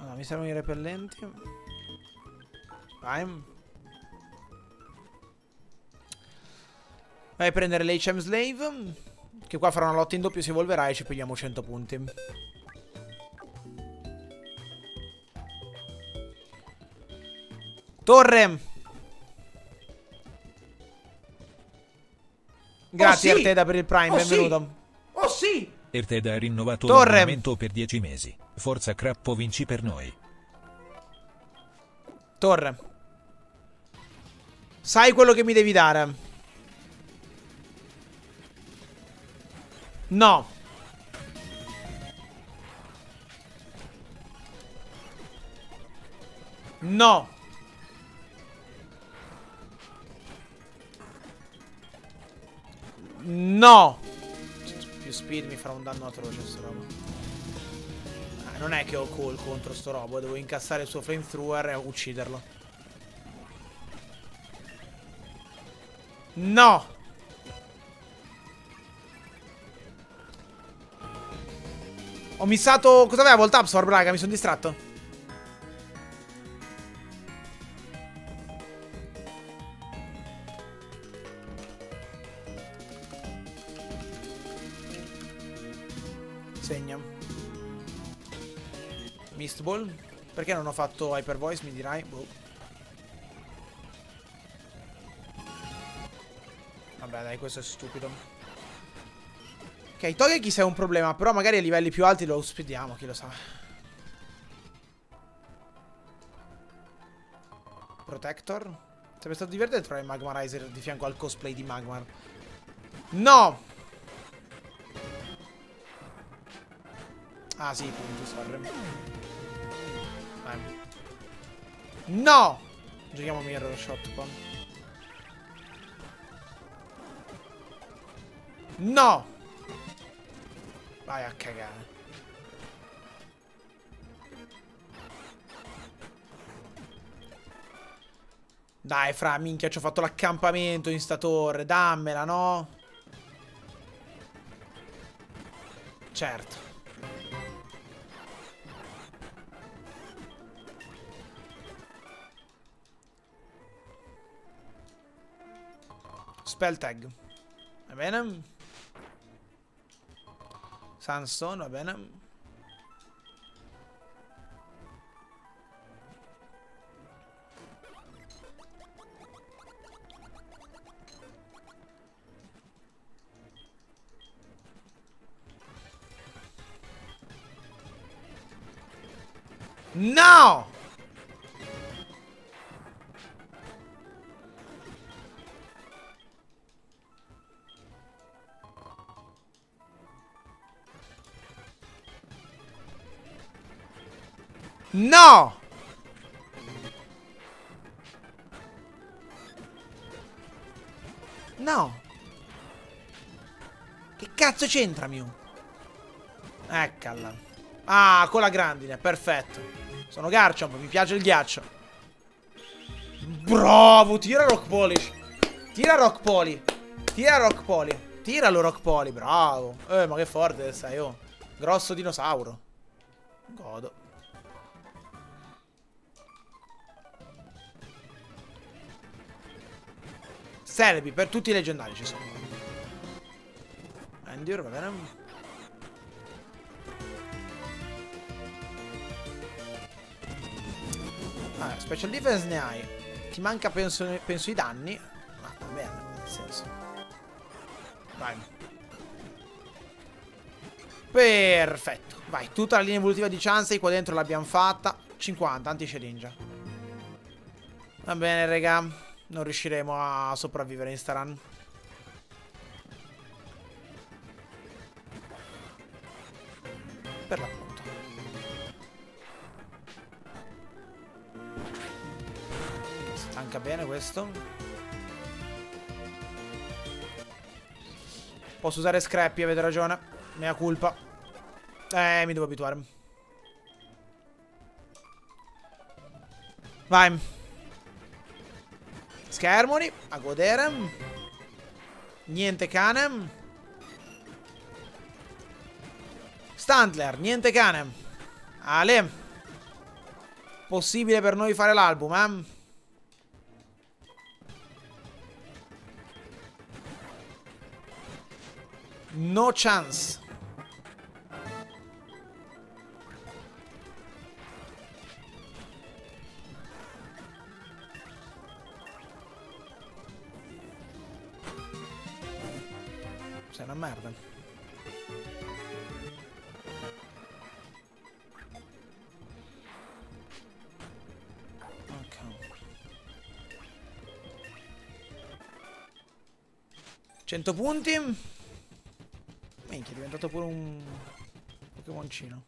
Allora, mi servono i repellenti. Vai. Vai a prendere l'HM Slave. Che qua farà una lotta in doppio, si evolverà e ci pigliamo 100 punti. Torre! Grazie oh, sì. Arteda per il Prime, oh, benvenuto. Sì. Oh sì! Erted ha rinnovato l'abbonamento per 10 mesi. Forza Crappo vinci per noi. Torre. Sai quello che mi devi dare. No. No. No più speed mi farà un danno atroce sto robo. Ah, non è che ho call contro sto robo, devo incassare il suo flamethrower e ucciderlo. No! Ho missato... Cosa aveva Volt Absorb, raga? Mi sono distratto. Mistball. Perché non ho fatto Hyper Voice, mi dirai? Boh. Vabbè, dai, questo è stupido. Ok, Togeki se è un problema, però magari a livelli più alti lo spediamo, chi lo sa. Protector. Sarebbe stato divertente trovare Magmarizer di fianco al cosplay di Magmar. No! Ah, sì, punto, sorry. No! Giochiamo mirror shot qua. No! Vai a cagare. Dai, fra, minchia, ci ho fatto l'accampamento in sta torre. Dammela, no? Certo. Spell tag. Va bene. Sunstone, va No! No! Che cazzo c'entra Mew? Eccola. Ah, con la grandine, perfetto. Sono Garchomp, mi piace il ghiaccio. Bravo, tira Rock Polish. Tira Rock Poly. Tira Rock Poly. Tiralo Rock Poly, bravo. Eh, ma che forte sei, oh. Grosso dinosauro. Godo. Celebi, per tutti i leggendari ci sono. Endure, va bene. Ah, special defense ne hai. Ti manca penso, penso i danni. Ma va bene, nel senso. Vai. Perfetto. Vai, tutta la linea evolutiva di Chansey qua dentro l'abbiamo fatta. 50, anti-seringa. Va bene, raga. Non riusciremo a sopravvivere in sta run. Per la Manca bene questo. Posso usare Scrappy, avete ragione. Mea culpa. Eh, mi devo abituare. Vai. Schermoni, a godere. Niente cane. Stantler, niente cane. Ale. Possibile per noi fare l'album, eh? No chance. Merda. Ok. 100 punti. Minchia, è diventato pure un Pokémoncino.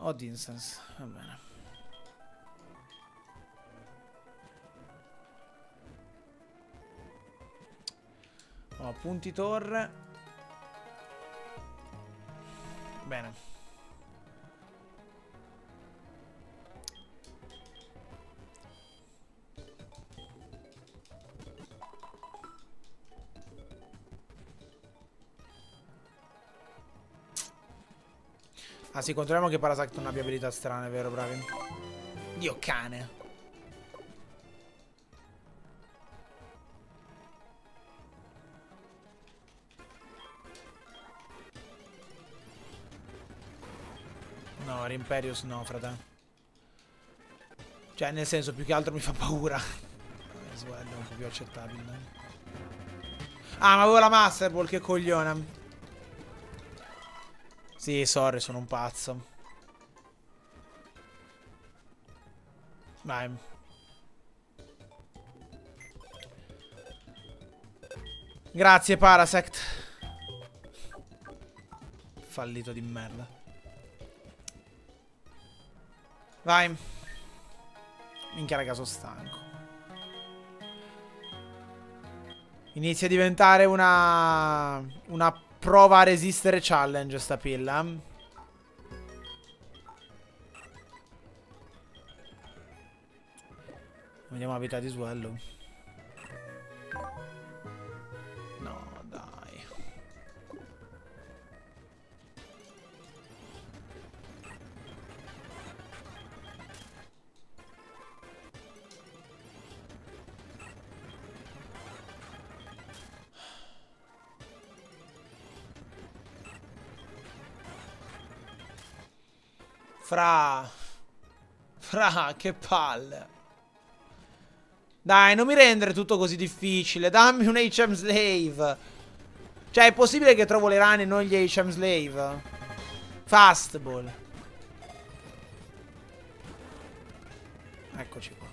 Odd Instance, va bene. Oh, punti torre. Bene. Ah sì, controlliamo che Parasect non abbia abilità strane, vero, bravi? Dio cane. No, Rimperius no, frate. Cioè, nel senso, più che altro mi fa paura. Swell è un po' più accettabile. Ah, ma avevo la Master Ball, che coglione. Sì, sorry, sono un pazzo. Vai. Grazie, Parasect. Fallito di merda. Vai. Minchia, raga, sono stanco. Inizia a diventare una... Una prova a resistere challenge sta pilla. Vediamo la vita di Swallow. Fra. Fra, che palle. Dai, non mi rendere tutto così difficile. Dammi un HM Slave. Cioè, è possibile che trovo le rane e non gli HM Slave? Fastball. Eccoci qua.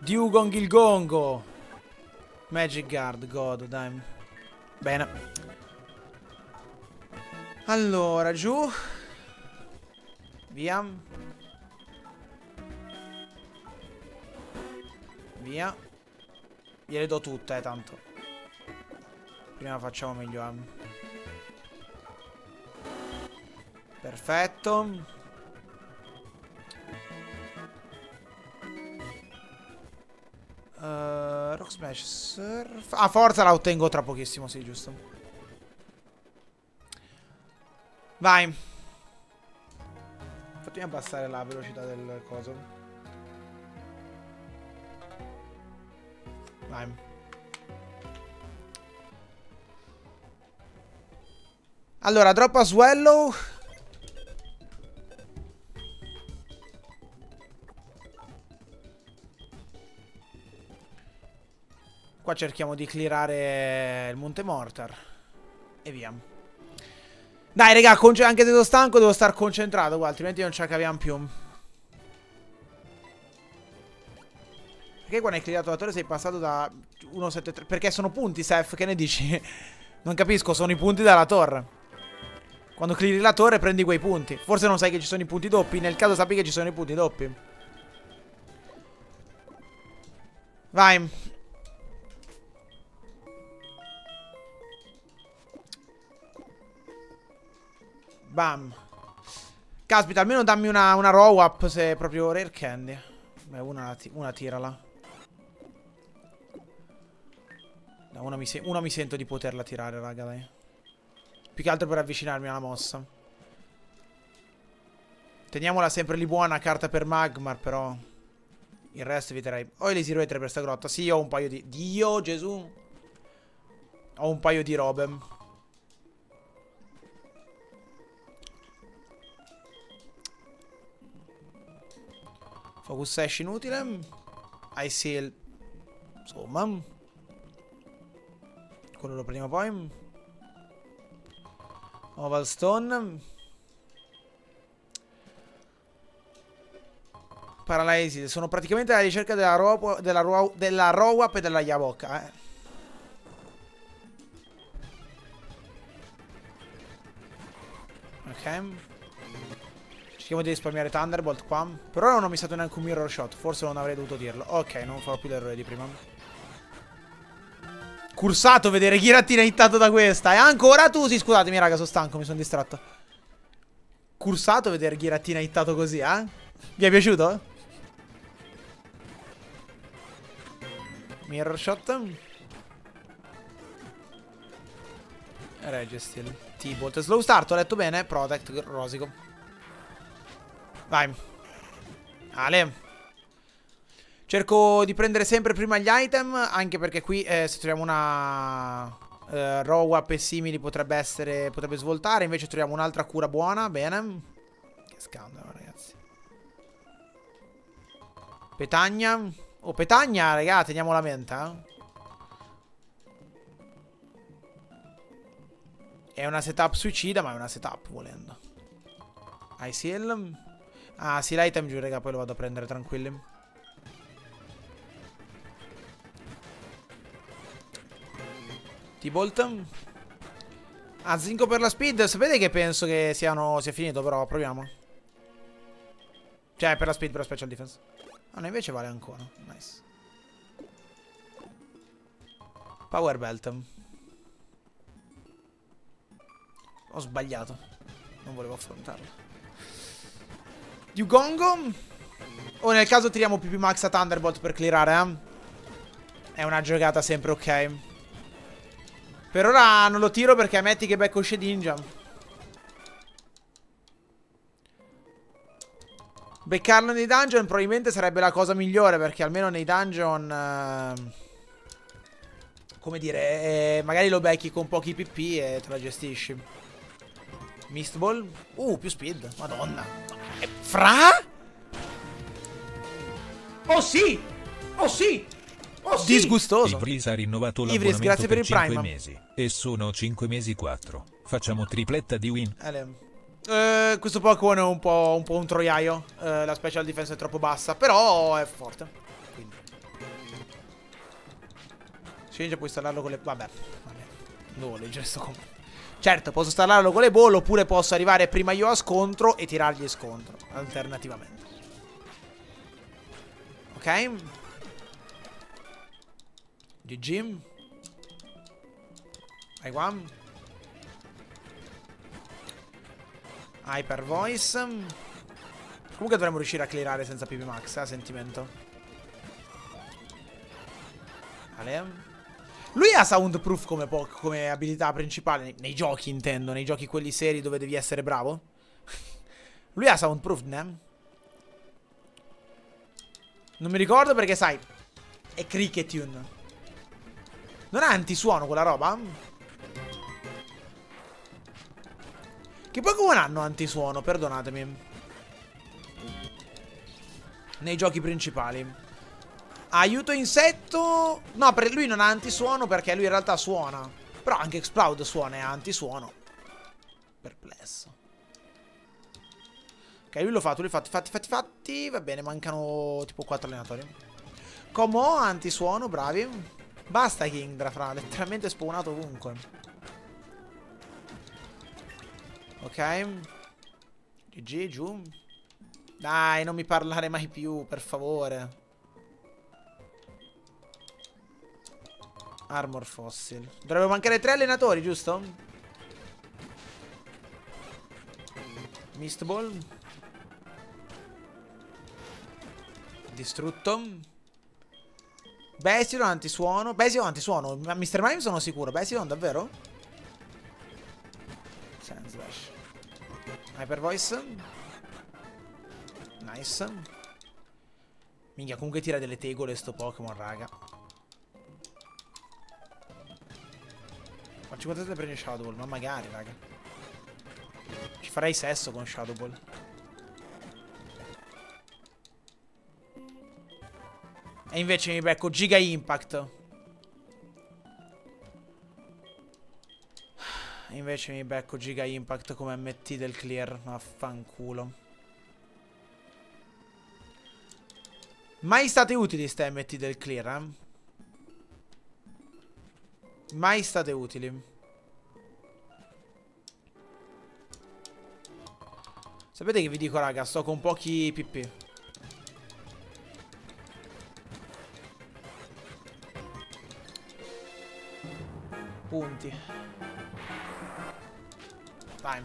Dugon Gilgongo. Magic Guard, God, dai. Bene. Allora, giù. Via. Via. Gliele do tutte, eh, tanto. Prima facciamo meglio. Eh. Perfetto. Uh, rock Smash Surf. Ah, forza la ottengo tra pochissimo, sì, giusto. Vai. Fatemi abbassare la velocità del coso. Vai. Allora, drop a Swallow. Qua cerchiamo di clearare il Monte Mortar. E via. Dai, raga, anche se sono stanco devo stare concentrato qua, altrimenti non ce la caviamo più. Perché quando hai clearato la torre sei passato da 173? Perché sono punti, Seth, che ne dici? non capisco, sono i punti dalla torre. Quando cleari la torre prendi quei punti. Forse non sai che ci sono i punti doppi, nel caso sappi che ci sono i punti doppi. Vai. Bam. Caspita, almeno dammi una, una row up se è proprio rare candy. Beh, una, una tirala. No, una, mi una mi sento di poterla tirare, raga, dai. Più che altro per avvicinarmi alla mossa. Teniamola sempre lì buona, carta per Magmar, però... Il resto eviterei... Ho le zero per sta grotta. Sì, ho un paio di... Dio, Gesù. Ho un paio di robe. Focus Sash inutile. I Seal. Insomma. Quello lo prendiamo poi. Oval Stone. Paralysis. Sono praticamente alla ricerca della row, della row, della row up e della Yabocca, eh. Ok. Cerchiamo di risparmiare Thunderbolt qua. Per ora non ho missato neanche un mirror shot. Forse non avrei dovuto dirlo. Ok, non farò più l'errore di prima. Cursato vedere Giratina hittato da questa. E ancora tu. Sì, scusatemi, raga, sono stanco. Mi sono distratto. Cursato vedere Giratina hittato così, eh? Vi è piaciuto? Mirror shot. Registeel. T-Bolt. Slow start, ho letto bene. Protect, rosico. Vai. Ale. Cerco di prendere sempre prima gli item, anche perché qui eh, se troviamo una eh, row up e simili potrebbe essere, potrebbe svoltare, invece troviamo un'altra cura buona, bene. Che scandalo, ragazzi. Petagna. Oh, Petagna, raga, teniamo la menta. Eh. È una setup suicida, ma è una setup, volendo. ICL. Ah, sì, l'item giù, raga, poi lo vado a prendere tranquilli. T-Bolt. Ah, zinco per la speed. Sapete che penso che siano, sia finito, però proviamo. Cioè, per la speed, per la special defense. Ah, no, invece vale ancora. Nice. Power belt. Ho sbagliato. Non volevo affrontarlo. Yugongo. O nel caso tiriamo PP Max a Thunderbolt per clearare, eh? È una giocata sempre ok. Per ora non lo tiro perché metti che becco Shedinja. Beccarlo nei dungeon probabilmente sarebbe la cosa migliore perché almeno nei dungeon... Eh, come dire, eh, magari lo becchi con pochi PP e te la gestisci. Mistball. Uh, più speed. Madonna. Eh, fra? Oh sì! Oh sì! Oh sì! Disgustoso. Ivris ha rinnovato Ivris, grazie per, per il 5 mesi. E sono 5 mesi 4. Facciamo tripletta di win. Uh, questo Pokémon è un po', un po' un troiaio. Uh, la special defense è troppo bassa, però è forte. Quindi. Scinge puoi installarlo con le... Vabbè. Vabbè. Devo leggere sto commento. Certo, posso installarlo con le ball oppure posso arrivare prima io a scontro e tirargli scontro. Alternativamente. Ok. GG. Vai qua. Hyper Voice. Comunque dovremmo riuscire a clearare senza PP Max, eh, sentimento. Vale. Lui ha soundproof come, come abilità principale, nei, nei, giochi intendo, nei giochi quelli seri dove devi essere bravo. Lui ha soundproof, ne? Non mi ricordo perché, sai, è Cricket Tune. Non ha antisuono quella roba? Che Pokémon hanno antisuono, perdonatemi. Nei giochi principali. Aiuto insetto... No, per lui non ha antisuono perché lui in realtà suona. Però anche Explode suona e ha antisuono. Perplesso. Ok, lui l'ho fatto, lui l'ha fatto, fatti, fatti, fatti. Va bene, mancano tipo 4 allenatori. Como, antisuono, bravi. Basta Kingdra, fra, letteralmente spawnato ovunque. Ok. GG, giù. Dai, non mi parlare mai più, per favore. Armor fossil. Dovrebbero mancare tre allenatori, giusto? Mistball. Distrutto. Bestidon antisuono. Bestidon antisuono. Mr. Mime sono sicuro. Bestidon davvero? Sandslash. Hyper Voice. Nice. Minchia, comunque tira delle tegole sto Pokémon, raga. Ma 57 prende Shadow Ball, ma magari, raga. Ci farei sesso con Shadow Ball. E invece mi becco Giga Impact. E invece mi becco Giga Impact come MT del clear. Affanculo. Mai state utili ste MT del clear, eh? Mai state utili. Sapete che vi dico, raga? Sto con pochi PP. Punti. Dai.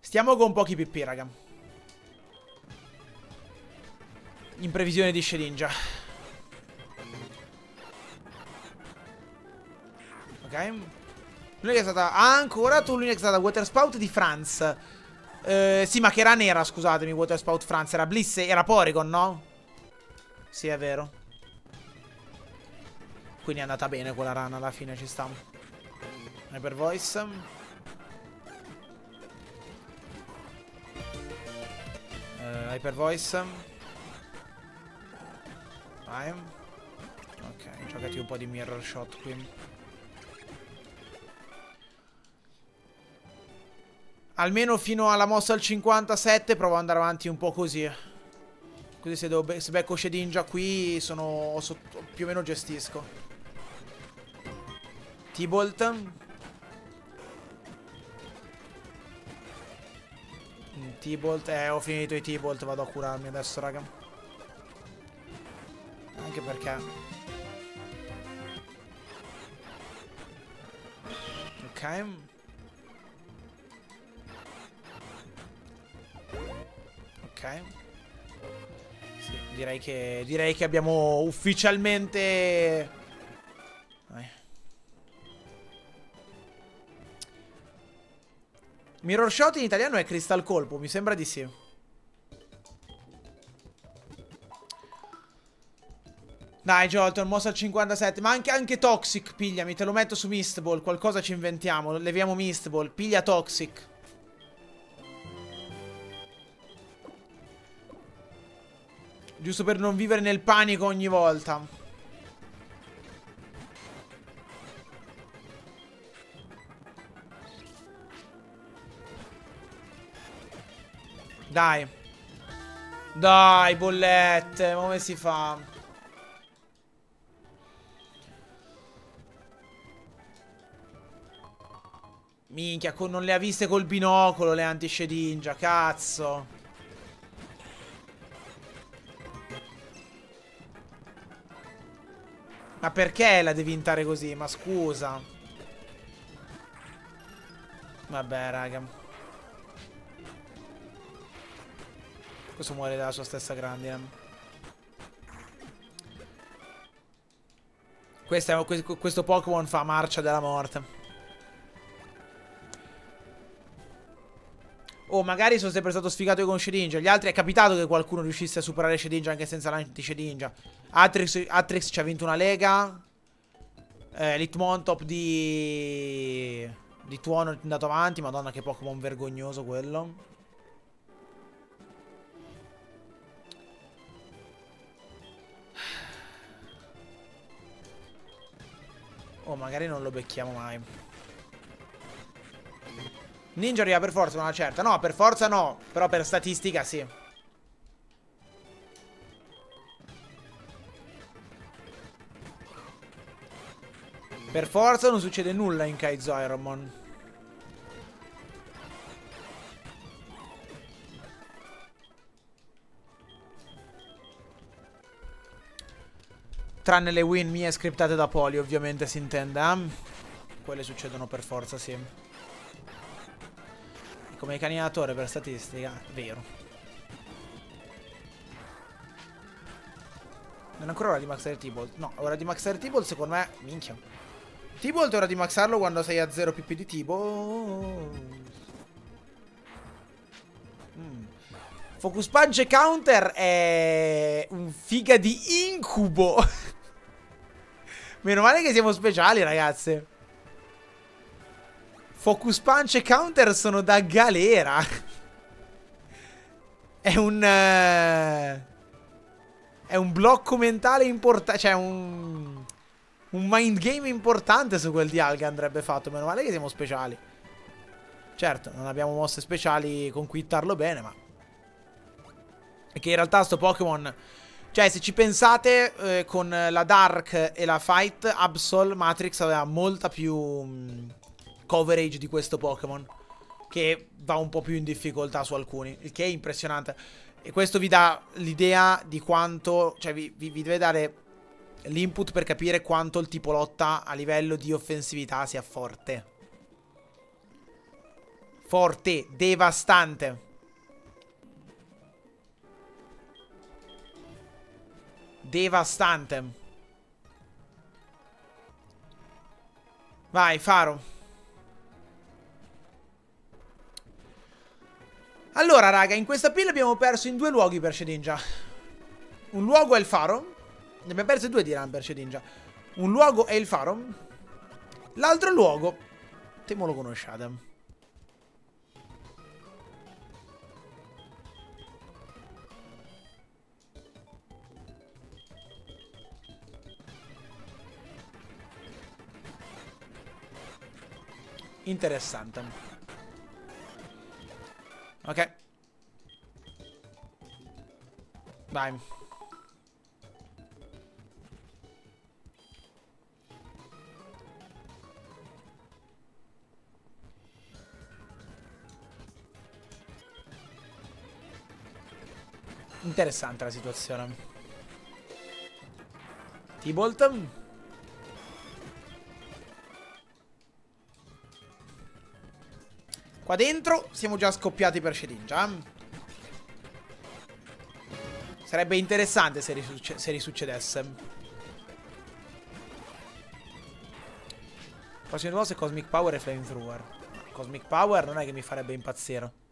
Stiamo con pochi PP, raga. In previsione di Shedinja. L'unica è stata... Ah, ancora tu l'unica è stata Water Spout di France. Eh, sì, ma che era nera, scusatemi, Water Spout France. Era Bliss, era Porygon, no? Sì, è vero. Quindi è andata bene quella rana, alla fine ci sta. Hyper Voice. Uh, Hyper Voice. Vai. Ok, giocati un po' di mirror shot qui. Almeno fino alla mossa al 57 provo ad andare avanti un po' così. Così se, devo, se becco Shedinja qui sono più o meno gestisco. T-Bolt. Mm, T-Bolt. Eh, ho finito i T-Bolt. Vado a curarmi adesso, raga. Anche perché... Ok. Sì, direi che, direi che abbiamo ufficialmente... Vai. Mirror Shot in italiano è Crystal Colpo, mi sembra di sì. Dai, Jolton, mossa al 57. Ma anche, anche Toxic, pigliami. Te lo metto su Mistball. Qualcosa ci inventiamo. Leviamo Mistball. Piglia Toxic. Giusto per non vivere nel panico ogni volta. Dai. Dai, bollette. Come si fa? Minchia, non le ha viste col binocolo le antiscedingia, cazzo. Ma perché la devi intare così? Ma scusa. Vabbè, raga. Questo muore dalla sua stessa grandine. Questo, questo Pokémon fa marcia della morte. Oh, magari sono sempre stato sfigato con Shedinja. Gli altri è capitato che qualcuno riuscisse a superare Shedinja anche senza l'anti-Shedinja. Atrix, Atrix ci ha vinto una lega. Eh, Litmontop di... Di Tuono è andato avanti. Madonna che Pokémon vergognoso quello. Oh, magari non lo becchiamo mai. Ninja arriva per forza una certa. No, per forza no. Però per statistica sì. Per forza non succede nulla in Kaizo Ironmon. Tranne le win mie scriptate da Poli, ovviamente si intende. Eh? Quelle succedono per forza, sì. Come candidatore per statistica, vero. Non è ancora ora di maxare T-Bolt. No, ora di maxare T-Bolt secondo me... Minchia. T-Bolt è ora di maxarlo quando sei a 0 pp di T-Bolt. Mm. Focus Punch Counter è un figa di incubo. Meno male che siamo speciali, ragazze. Focus Punch e Counter sono da galera. È un... Uh, è un blocco mentale importante. Cioè un... Un mind game importante su quel di Alga andrebbe fatto. Meno male che siamo speciali. Certo, non abbiamo mosse speciali con cui hittarlo bene, ma... Che in realtà sto Pokémon... Cioè, se ci pensate, eh, con la Dark e la Fight, Absol Matrix aveva molta più... Mh, coverage di questo Pokémon. Che va un po' più in difficoltà su alcuni. Il che è impressionante. E questo vi dà l'idea di quanto... Cioè vi, vi deve dare l'input per capire quanto il tipo lotta a livello di offensività sia forte. Forte, devastante. Devastante. Vai, Faro. Allora, raga, in questa pila abbiamo perso in due luoghi per Shedinja. Un luogo è il faro. Ne abbiamo perso due di run per Shedinja. Un luogo è il faro. L'altro luogo, temo lo conosciate. Interessante. Ok. Vai. Interessante la situazione. T-Bolt. Qua dentro siamo già scoppiati per Shedinja. Sarebbe interessante se, risucce se risuccedesse. Prossimo boss è Cosmic Power e Flamethrower. Cosmic Power non è che mi farebbe impazzire.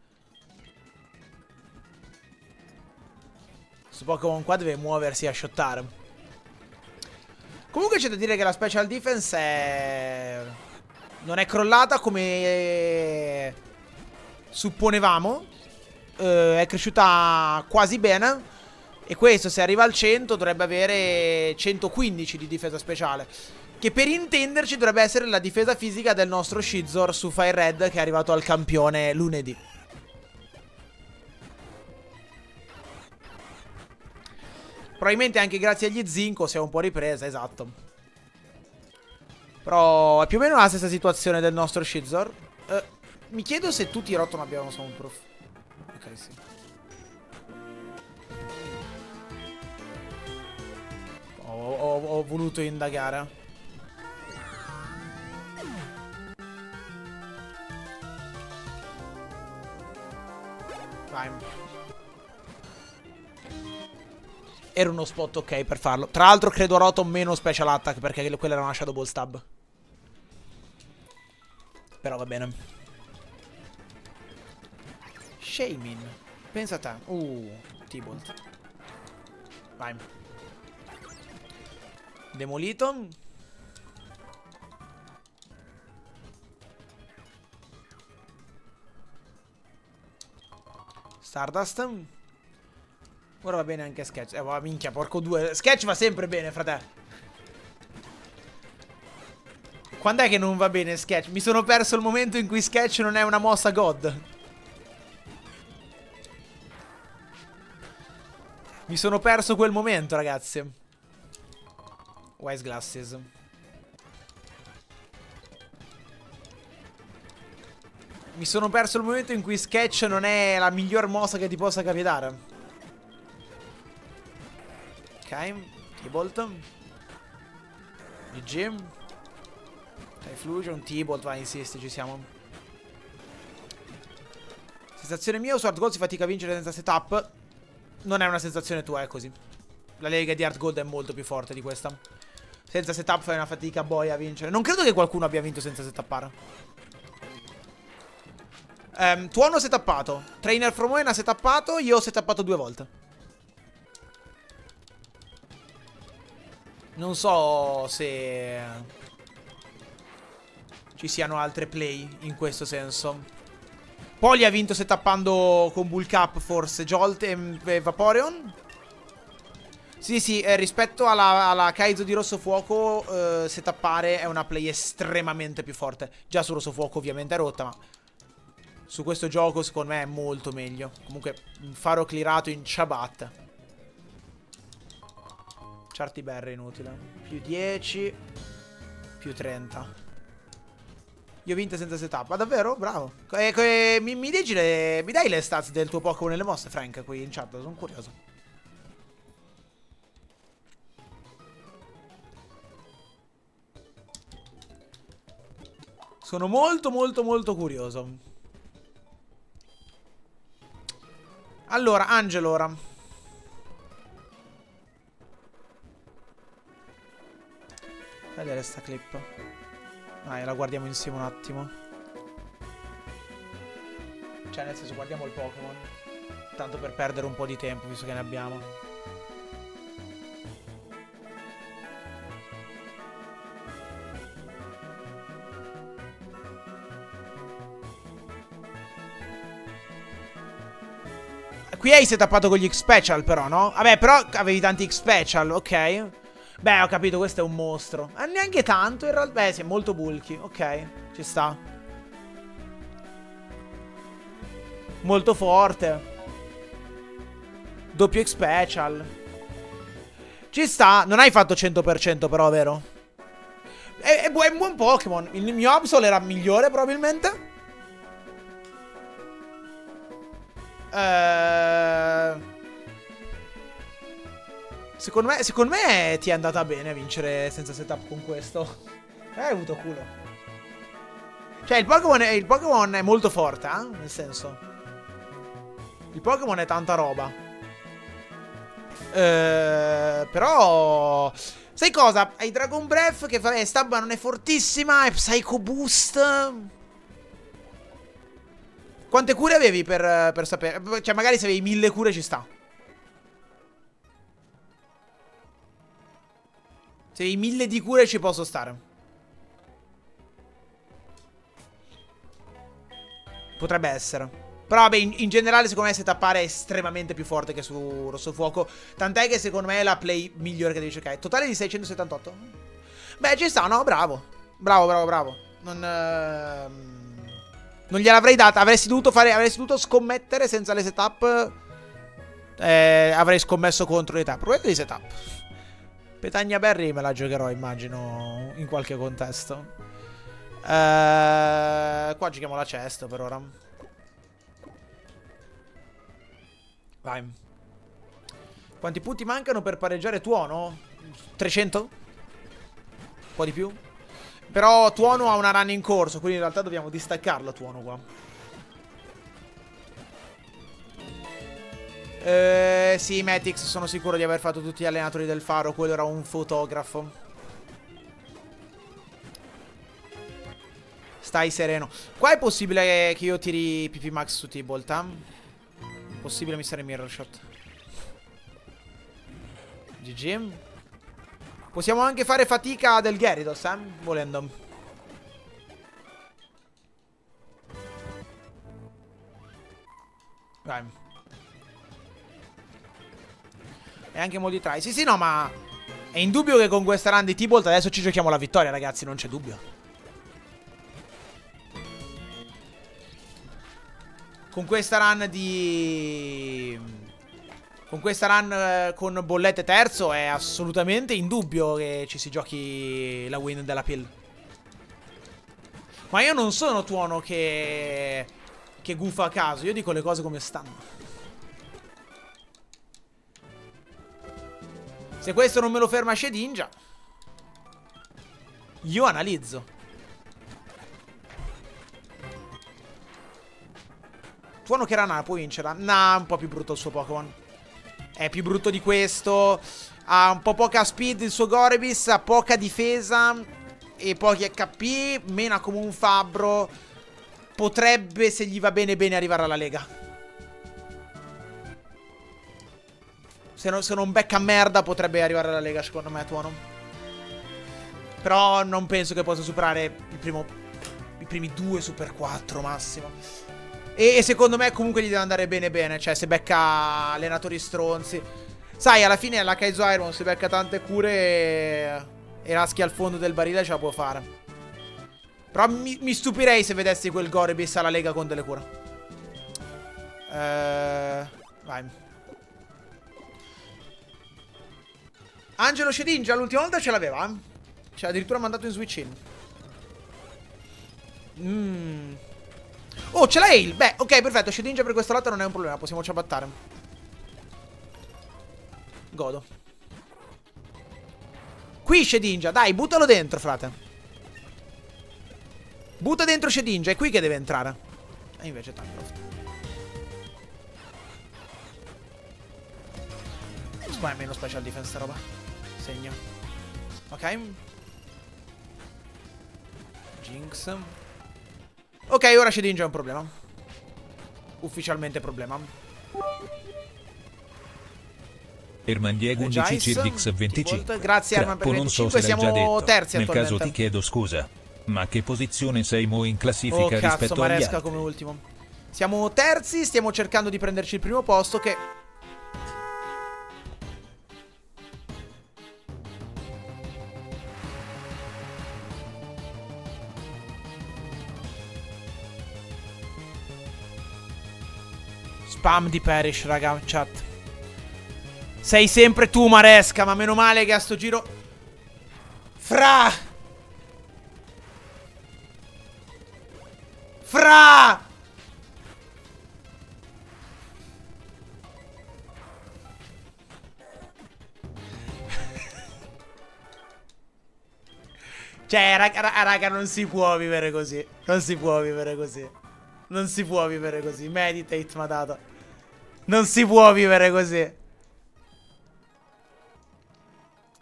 Questo Pokémon qua deve muoversi a shottare. Comunque c'è da dire che la Special Defense è... Non è crollata come supponevamo. Eh, è cresciuta quasi bene. E questo se arriva al 100 dovrebbe avere 115 di difesa speciale. Che per intenderci dovrebbe essere la difesa fisica del nostro Shizor su Fire Red che è arrivato al campione lunedì. Probabilmente anche grazie agli Zinco si è un po' ripresa, esatto. Però è più o meno la stessa situazione del nostro Shizor. Eh, mi chiedo se tutti i Rotom abbiano soundproof. Ok, sì. ho, ho, ho voluto indagare. Vai. Era uno spot ok per farlo. Tra l'altro credo Rotom meno special attack perché quella era una Shadow Ball Stab. Però va bene. Shamin. Pensa a te. Uh, T-Bolt. Vai. Demolito. Stardust. Ora va bene anche Sketch. Eh, va, minchia, porco due. Sketch va sempre bene, frate. Quando è che non va bene Sketch? Mi sono perso il momento in cui Sketch non è una mossa God. Mi sono perso quel momento, ragazzi. Wise Glasses. Mi sono perso il momento in cui Sketch non è la miglior mossa che ti possa capitare. Ok, T-Bolt. GG. Typhlosion, T-Bolt, vai, insisti, ci siamo. Sensazione mia, su Hard Gold si fatica a vincere senza setup. Non è una sensazione tua, è così. La lega di Hard Gold è molto più forte di questa. Senza setup fai una fatica boia a vincere. Non credo che qualcuno abbia vinto senza setuppare. Um, tuono setappato. Trainer from Wayne ha setappato. Io ho setappato due volte. Non so se ci siano altre play in questo senso. Poli ha vinto setappando con Bulk Up forse Jolt e Vaporeon. Sì, sì, eh, rispetto alla, alla, Kaizo di Rosso Fuoco, eh, setappare è una play estremamente più forte. Già su Rosso Fuoco ovviamente è rotta, ma su questo gioco secondo me è molto meglio. Comunque, un faro clearato in Chabat. Charty Berry inutile. Più 10, più 30. Io ho vinto senza setup. Ma davvero? Bravo. Eh, eh, mi, mi, le, mi dai le stats del tuo Pokémon nelle mosse, Frank, qui in chat? Sono curioso. Sono molto molto molto curioso. Allora, Angelo ora. Vedere sta clip. Dai, la guardiamo insieme un attimo. Cioè, nel senso, guardiamo il Pokémon. Tanto per perdere un po' di tempo, visto che ne abbiamo. Qui hai setappato con gli X-Special però, no? Vabbè, però avevi tanti X-Special, ok. Beh, ho capito, questo è un mostro. Ma neanche tanto, in realtà. Beh, sì, è molto bulky. Ok, ci sta. Molto forte. Doppio X-Special. Ci sta. Non hai fatto 100% però, vero? È, è, è un buon Pokémon. Il mio Absol era migliore probabilmente. Uh, secondo, me, secondo me ti è andata bene vincere senza setup con questo. Hai avuto culo. Cioè, il Pokémon è, è molto forte, eh? Nel senso. Il Pokémon è tanta roba. Eh, però... Sai cosa? Hai Dragon Breath che vabbè, Stabba non è fortissima, e Psycho Boost... Quante cure avevi per, per sapere? Cioè, magari se avevi mille cure ci sta. Se avevi mille di cure ci posso stare. Potrebbe essere. Però vabbè, in, in, generale secondo me Setappare è estremamente più forte che su Rosso Fuoco. Tant'è che secondo me è la play migliore che devi cercare. Totale di 678. Beh, ci sta, no? Bravo. Bravo, bravo, bravo. Non... Uh... Non gliel'avrei data. Avresti dovuto fare. Avresti dovuto scommettere senza le setup. Eh, avrei scommesso contro le setup. Problema di setup. Petagna Berry me la giocherò, immagino, in qualche contesto. Eh, qua giochiamo la cesta per ora. Vai. Quanti punti mancano per pareggiare Tuono? 300? Un po' di più? Però Tuono ha una run in corso, quindi in realtà dobbiamo distaccarlo Tuono qua. Eh, sì, Matix, sono sicuro di aver fatto tutti gli allenatori del faro. Quello era un fotografo. Stai sereno. Qua è possibile che io tiri PP Max su T-Bolt, eh? Possibile missare Mirror Shot. GG. Possiamo anche fare fatica del Gyarados, eh? Volendo. Vai. E anche modi try. Sì, sì, no, ma... È indubbio che con questa run di T-Bolt adesso ci giochiamo la vittoria, ragazzi. Non c'è dubbio. Con questa run di... Con questa run eh, con bollette terzo è assolutamente indubbio che ci si giochi la win della pill. Ma io non sono tuono che... Che gufa a caso, io dico le cose come stanno. Se questo non me lo ferma Shedinja Io analizzo Tuono che Rana può vincerla Nah, un po' più brutto il suo Pokémon è più brutto di questo. Ha un po' poca speed il suo Gorebis. Ha poca difesa. E pochi HP. Mena come un fabbro. Potrebbe, se gli va bene bene, arrivare alla Lega. Se, no, se non becca merda, potrebbe arrivare alla Lega, secondo me, Tuono. Però non penso che possa superare primo, i primi due Super 4 massimo. E, e, secondo me comunque gli deve andare bene bene. Cioè, se becca allenatori stronzi. Sai, alla fine la Kaizo Iron se becca tante cure e, e raschi al fondo del barile ce la può fare. Però mi, mi stupirei se vedessi quel Gorebis alla Lega con delle cure. Eh, vai. Angelo Shedinja l'ultima volta ce l'aveva. Ci ha addirittura mandato in switch in. Mmm. Oh, ce l'ha Hale. Beh, ok, perfetto. Shedinja per questa lotta non è un problema. Possiamo ciabattare. Godo. Qui Shedinja. Dai, buttalo dentro, frate. Butta dentro Shedinja. È qui che deve entrare. E invece Tangroft. Ma è meno special defense sta roba. Segno. Ok. Jinx. Ok, ora Shedinja è un problema. Ufficialmente problema. Erman Diego 11 Cirdix 25. Grazie Erman per 25, so siamo terzi Nel caso ti chiedo scusa. Ma che posizione sei mo in classifica oh, cazzo, rispetto agli altri? come ultimo. Siamo terzi, stiamo cercando di prenderci il primo posto che Spam di Perish, raga, chat. Sei sempre tu, Maresca, ma meno male che a sto giro... Fra! Fra! Cioè, raga, raga, non si può vivere così. Non si può vivere così. Non si può vivere così. Meditate, ma dato. Non si può vivere così.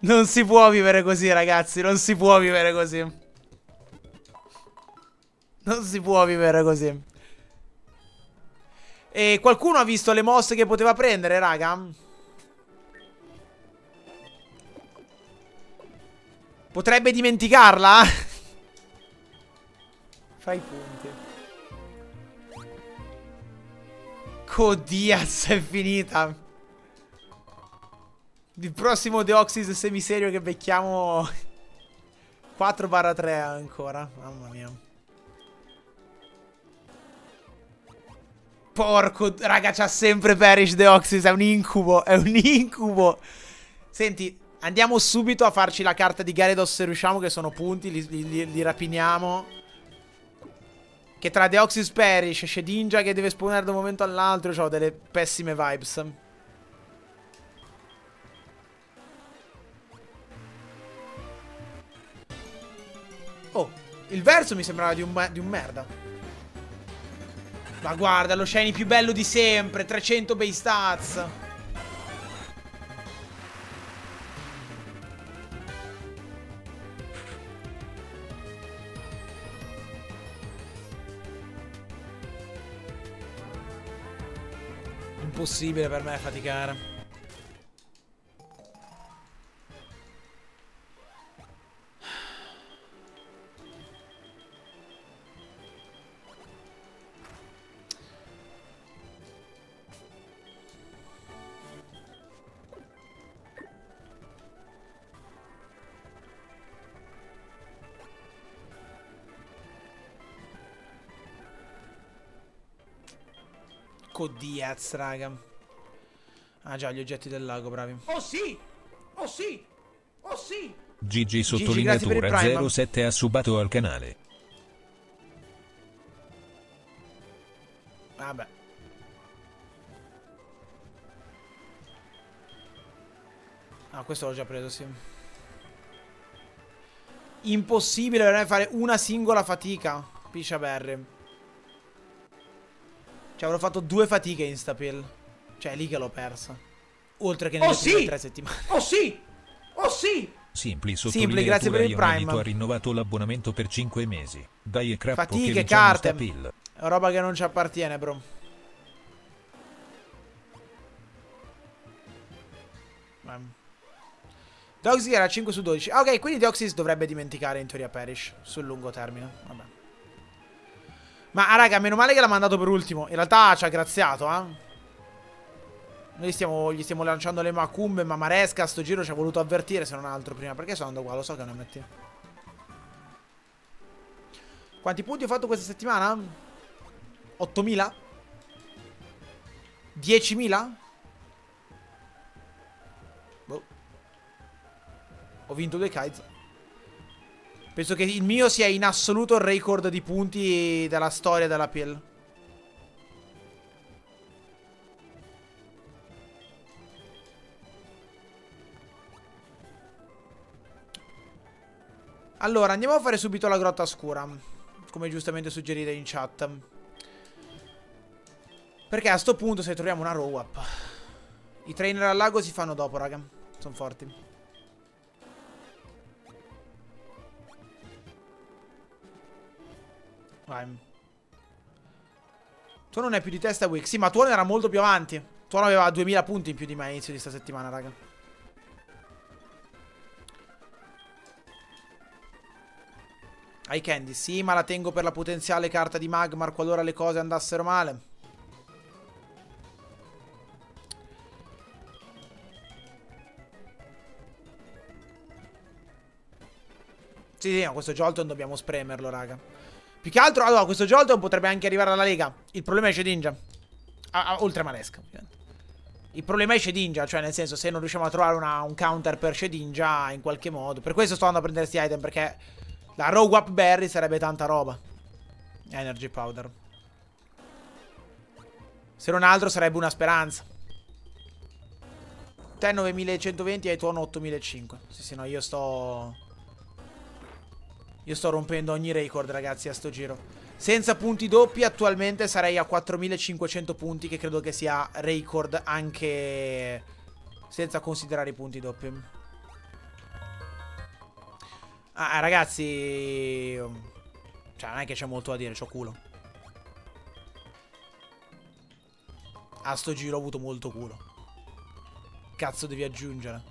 Non si può vivere così, ragazzi. Non si può vivere così. Non si può vivere così. E qualcuno ha visto le mosse che poteva prendere, raga? Potrebbe dimenticarla? Fai i punti. Codiaz è finita. Il prossimo Deoxys semiserio che becchiamo 4 3 ancora. Mamma mia. Porco, raga, c'ha sempre Perish Deoxys, è un incubo, è un incubo. Senti, andiamo subito a farci la carta di Gyarados se riusciamo, che sono punti, li, li, li rapiniamo. Che tra Deoxys Perish e Shedinja che deve spawnare da un momento all'altro, ho delle pessime vibes. Oh, il verso mi sembrava di un, di un merda. Ma guarda, lo shiny più bello di sempre. 300 base stats. Impossibile per me faticare. Marco Diaz, raga. Ah già, gli oggetti del lago, bravi. Oh sì! Oh sì! Oh sì! GG sottolineatura 07 ha subato al canale. Vabbè. Ah, questo l'ho già preso, sì. Impossibile per me fare una singola fatica. Piscia Berry. Cioè, avrò fatto due fatiche in Stapil. Cioè, è lì che l'ho persa. Oltre che nelle oh, sì! tre settimane. Oh sì! Oh sì! Simpli, Simpli, grazie per il Prime. ha rinnovato l'abbonamento per 5 mesi. Dai e crappo Fatiche, carte. È roba che non ci appartiene, bro. Doxy era 5 su 12. Ah, ok, quindi Deoxys dovrebbe dimenticare in teoria Perish sul lungo termine. Vabbè. Ma ah, raga, meno male che l'ha mandato per ultimo. In realtà ci ha graziato, eh. Noi stiamo, gli stiamo lanciando le macumbe, ma Maresca sto giro ci ha voluto avvertire se non altro prima. Perché sono andato qua? Lo so che non MT. Quanti punti ho fatto questa settimana? 8.000? 10.000? Boh. Ho vinto due kites. Penso che il mio sia in assoluto il record di punti della storia della PL. Allora, andiamo a fare subito la grotta scura. Come giustamente suggerite in chat. Perché a sto punto se troviamo una row up. I trainer al lago si fanno dopo, raga. Sono forti. Vai. Tuono non è più di testa Wick. Sì, ma Tuono era molto più avanti. Tuono aveva 2000 punti in più di me all'inizio di sta settimana, raga. Hai Candy, sì, ma la tengo per la potenziale carta di Magmar qualora le cose andassero male. Sì, sì, no, questo Jolton dobbiamo spremerlo, raga. Più che altro, allora, questo Jolton potrebbe anche arrivare alla Lega. Il problema è Shedinja. Ah, oltre Maresca, Il problema è Shedinja, cioè nel senso, se non riusciamo a trovare una, un counter per Shedinja in qualche modo. Per questo sto andando a prendere questi item, perché la Rogue Up Berry sarebbe tanta roba. Energy Powder. Se non altro sarebbe una speranza. Te 9120 e tuono 8500. Sì, sì, no, io sto... Io sto rompendo ogni record, ragazzi, a sto giro. Senza punti doppi attualmente sarei a 4500 punti, che credo che sia record anche senza considerare i punti doppi. Ah, ragazzi... Cioè, non è che c'è molto da dire, c'ho culo. A sto giro ho avuto molto culo. Cazzo devi aggiungere?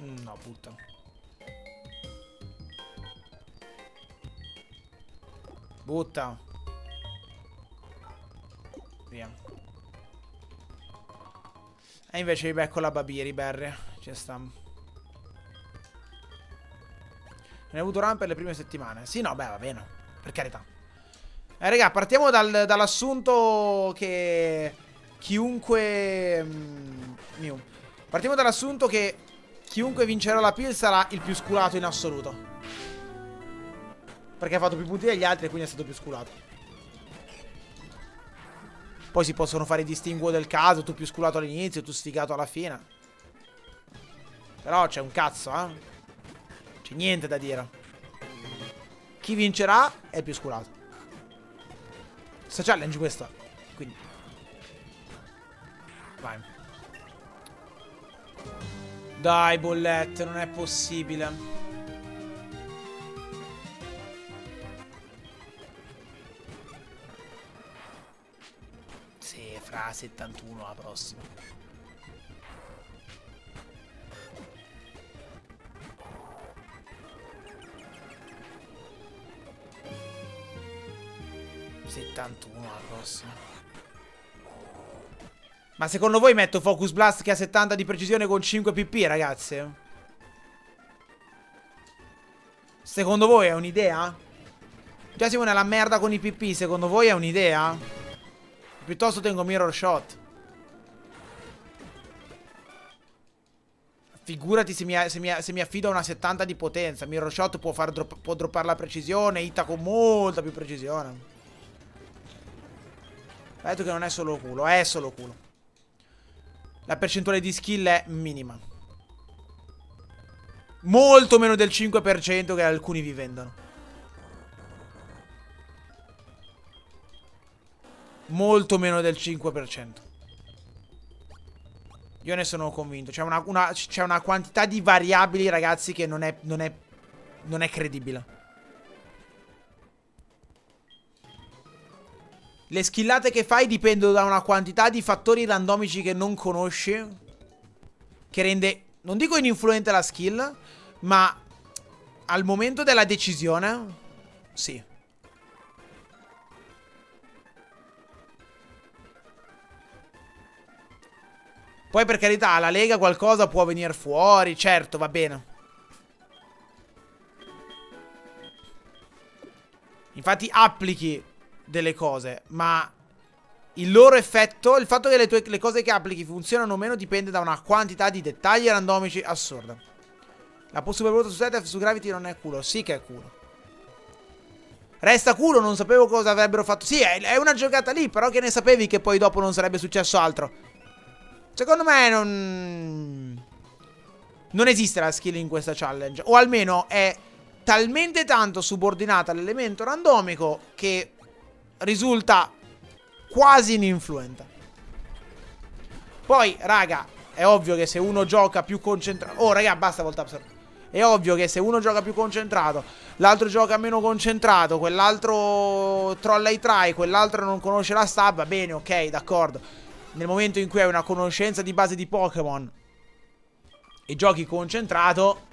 No, puttana. Butta. Via. E invece vi becco la babia, riberre. Ci sta. Ne hai avuto run per le prime settimane. Sì, no, beh, va bene. Per carità. Eh, raga, partiamo dal, dall'assunto che chiunque... Mm, partiamo dall'assunto che chiunque vincerà la pill sarà il più sculato in assoluto. Perché ha fatto più punti degli altri e quindi è stato più sculato. Poi si possono fare i distinguo del caso, tu più sculato all'inizio, tu sfigato alla fine. Però c'è un cazzo, eh. C'è niente da dire. Chi vincerà è il più sculato. Sta challenge questa. Quindi. Vai. Dai, bollette, non è possibile. Sì, fra 71 la prossima. 71 la prossima. Ma secondo voi metto Focus Blast che ha 70 di precisione con 5 pp, ragazzi? Secondo voi è un'idea? Già siamo nella merda con i pp, secondo voi è un'idea? Piuttosto tengo Mirror Shot. Figurati se mi, se, mi, se mi, affido a una 70 di potenza. Mirror Shot può, far drop, può droppare la precisione. Ita con molta più precisione. Ha detto che non è solo culo, è solo culo. La percentuale di skill è minima. Molto meno del 5% che alcuni vi vendono. Molto meno del 5%. Io ne sono convinto. C'è una, una, una, quantità di variabili, ragazzi, che non è, non è, non è credibile. Le skillate che fai dipendono da una quantità di fattori randomici che non conosci. Che rende, non dico ininfluente la skill, ma al momento della decisione, sì. Poi per carità, la Lega qualcosa può venire fuori, certo, va bene. Infatti applichi delle cose, ma il loro effetto, il fatto che le, tue, le cose che applichi funzionano o meno dipende da una quantità di dettagli randomici assurda. La super voluta su Setef su Gravity non è culo, sì che è culo. Resta culo, non sapevo cosa avrebbero fatto. Sì, è, è una giocata lì, però che ne sapevi che poi dopo non sarebbe successo altro? Secondo me non... Non esiste la skill in questa challenge. O almeno è talmente tanto subordinata all'elemento randomico che risulta quasi ininfluente. Poi, raga, è ovvio che se uno gioca più concentrato... Oh, raga, basta volta È ovvio che se uno gioca più concentrato, l'altro gioca meno concentrato, quell'altro trolla i try, quell'altro non conosce la stab, va bene, ok, d'accordo. Nel momento in cui hai una conoscenza di base di Pokémon e giochi concentrato,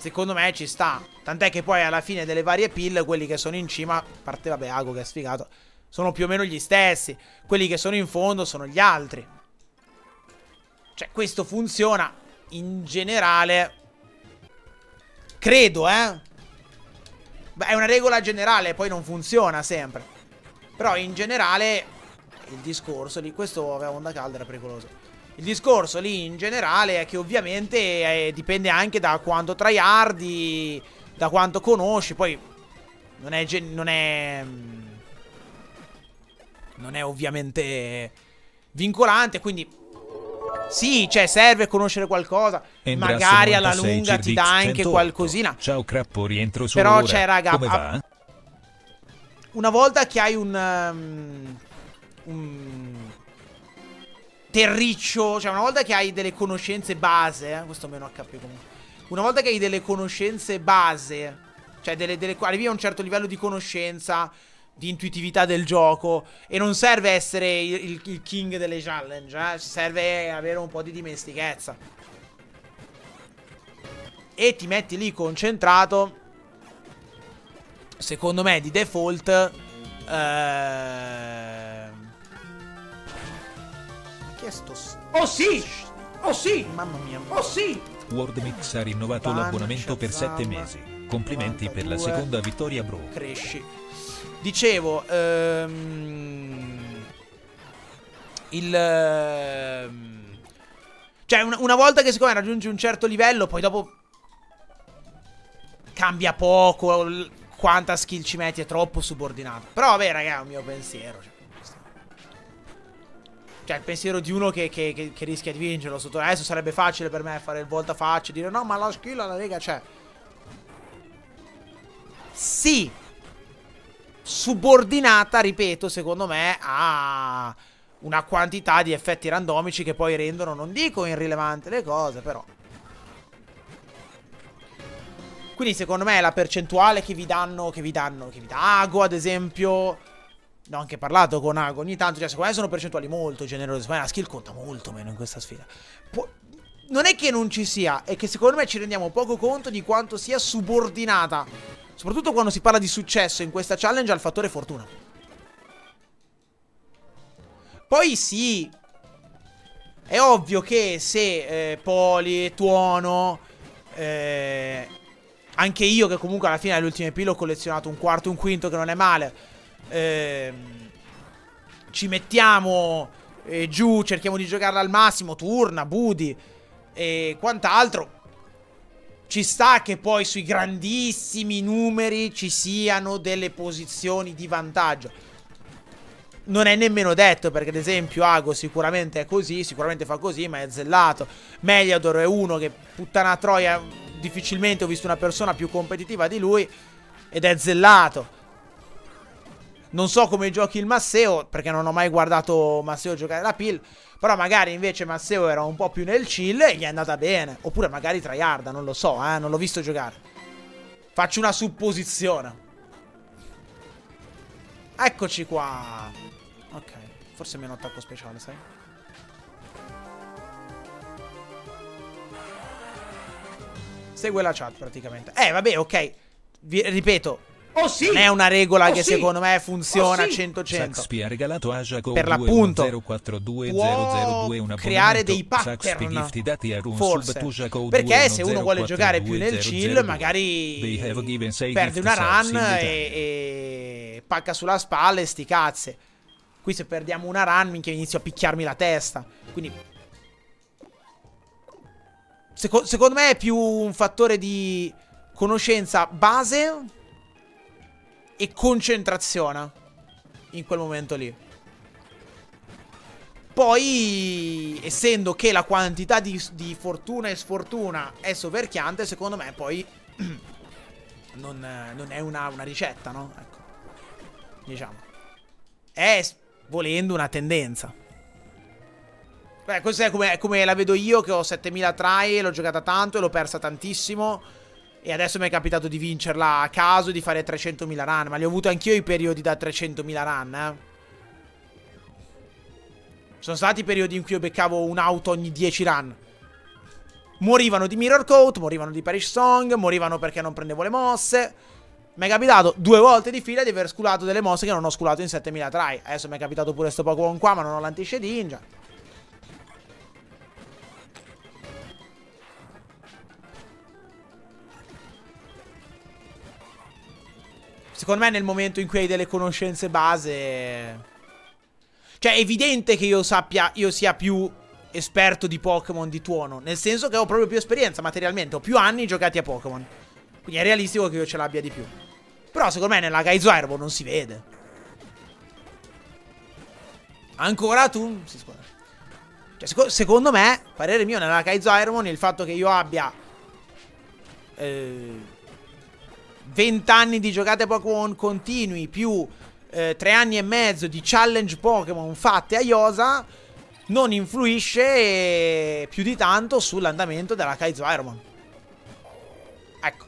secondo me ci sta. Tant'è che poi alla fine delle varie pill, quelli che sono in cima, a parte vabbè Ago che è sfigato, sono più o meno gli stessi. Quelli che sono in fondo sono gli altri. Cioè, questo funziona in generale. Credo, eh. Beh, è una regola generale, poi non funziona sempre. Però in generale il discorso di questo aveva onda calda, era pericoloso. Il discorso lì in generale è che ovviamente eh, dipende anche da quanto tryhardi, da quanto conosci, poi non è, non è mm, non è ovviamente vincolante, quindi Sì, cioè serve conoscere qualcosa. Endras magari alla lunga ti dà anche 108. qualcosina. Ciao Crappo, rientro solo Però c'è, raga, Come va? una volta che hai un, um, un terriccio, cioè una volta che hai delle conoscenze base, eh, questo meno HP comunque. Una volta che hai delle conoscenze base, cioè delle, delle, arrivi a un certo livello di conoscenza, di intuitività del gioco, e non serve essere il, il, il king delle challenge, eh, serve avere un po' di dimestichezza. E ti metti lì concentrato, secondo me di default... Ehm... Sto... Oh sì! Oh sì! Mamma mia. Oh sì! WorldMix ha rinnovato l'abbonamento per 7 mesi. Complimenti 92. per la seconda vittoria, bro. Cresci. Dicevo, ehm, il... Ehm, cioè, una, una, volta che siccome raggiungi un certo livello, poi dopo cambia poco, quanta skill ci metti è troppo subordinato. Però vabbè, raga, è un mio pensiero. Cioè. Cioè, il pensiero di uno che, che, che, che rischia di vincerlo. Sotto adesso sarebbe facile per me fare il volta faccia e dire no, ma la skill alla lega c'è. Sì. Subordinata, ripeto, secondo me, a una quantità di effetti randomici che poi rendono, non dico irrilevante le cose, però. Quindi secondo me la percentuale che vi danno, che vi danno, che vi dà Ago ad esempio ne ho anche parlato con Ago ogni tanto, cioè secondo me sono percentuali molto generose, me la skill conta molto meno in questa sfida. Pu non è che non ci sia, è che secondo me ci rendiamo poco conto di quanto sia subordinata, soprattutto quando si parla di successo in questa challenge al fattore fortuna. Poi sì, è ovvio che se eh, Poli, Tuono, eh, anche io che comunque alla fine delle ultime P ho collezionato un quarto e un quinto che non è male, Ehm, ci mettiamo eh, giù, cerchiamo di giocarla al massimo, turna, budi e quant'altro. Ci sta che poi sui grandissimi numeri ci siano delle posizioni di vantaggio. Non è nemmeno detto perché ad esempio Ago sicuramente è così, sicuramente fa così, ma è zellato. Meliador è uno che puttana troia difficilmente ho visto una persona più competitiva di lui ed è zellato. Non so come giochi il Masseo, perché non ho mai guardato Masseo giocare la pill. Però magari invece Masseo era un po' più nel chill e gli è andata bene. Oppure magari tryharda, non lo so, eh, non l'ho visto giocare. Faccio una supposizione. Eccoci qua. Ok, forse meno attacco speciale, sai? Segue la chat praticamente. Eh, vabbè, ok. Vi ripeto, Oh sì! Non è una regola oh che sì! secondo me funziona oh sì! 100-100. ha regalato Ajaco per l'appunto creare dei pattern forse perché se uno vuole giocare più nel chill magari perde una run e, e pacca sulla spalla e sti cazze. Qui se perdiamo una run minchia inizio a picchiarmi la testa. Quindi Seco secondo me è più un fattore di conoscenza base e concentrazione in quel momento lì. Poi, essendo che la quantità di, di fortuna e sfortuna è soverchiante, secondo me poi non, non, è una, una ricetta, no? Ecco. Diciamo. È, volendo, una tendenza. Beh, questa è come, come la vedo io, che ho 7000 try, l'ho giocata tanto e l'ho persa tantissimo. E adesso mi è capitato di vincerla a caso di fare 300.000 run. Ma li ho avuto anch'io i periodi da 300.000 run, eh. Sono stati periodi in cui io beccavo un'auto ogni 10 run. Morivano di Mirror Coat, morivano di Parish Song, morivano perché non prendevo le mosse. Mi è capitato due volte di fila di aver sculato delle mosse che non ho sculato in 7000 try. Adesso mi è capitato pure sto Pokémon qua, ma non ho l'antiscedingia. Secondo me nel momento in cui hai delle conoscenze base... Cioè è evidente che io sappia, io sia più esperto di Pokémon di tuono. Nel senso che ho proprio più esperienza materialmente. Ho più anni giocati a Pokémon. Quindi è realistico che io ce l'abbia di più. Però secondo me nella Gaizo Airbo non si vede. Ancora tu? Si scuola. Cioè, sec secondo me, parere mio, nella Kaizo Iron il fatto che io abbia... Eh, 20 anni di giocate Pokémon continui più eh, 3 anni e mezzo di challenge Pokémon fatte a Yosa non influisce più di tanto sull'andamento della Kaizo Iron Ecco,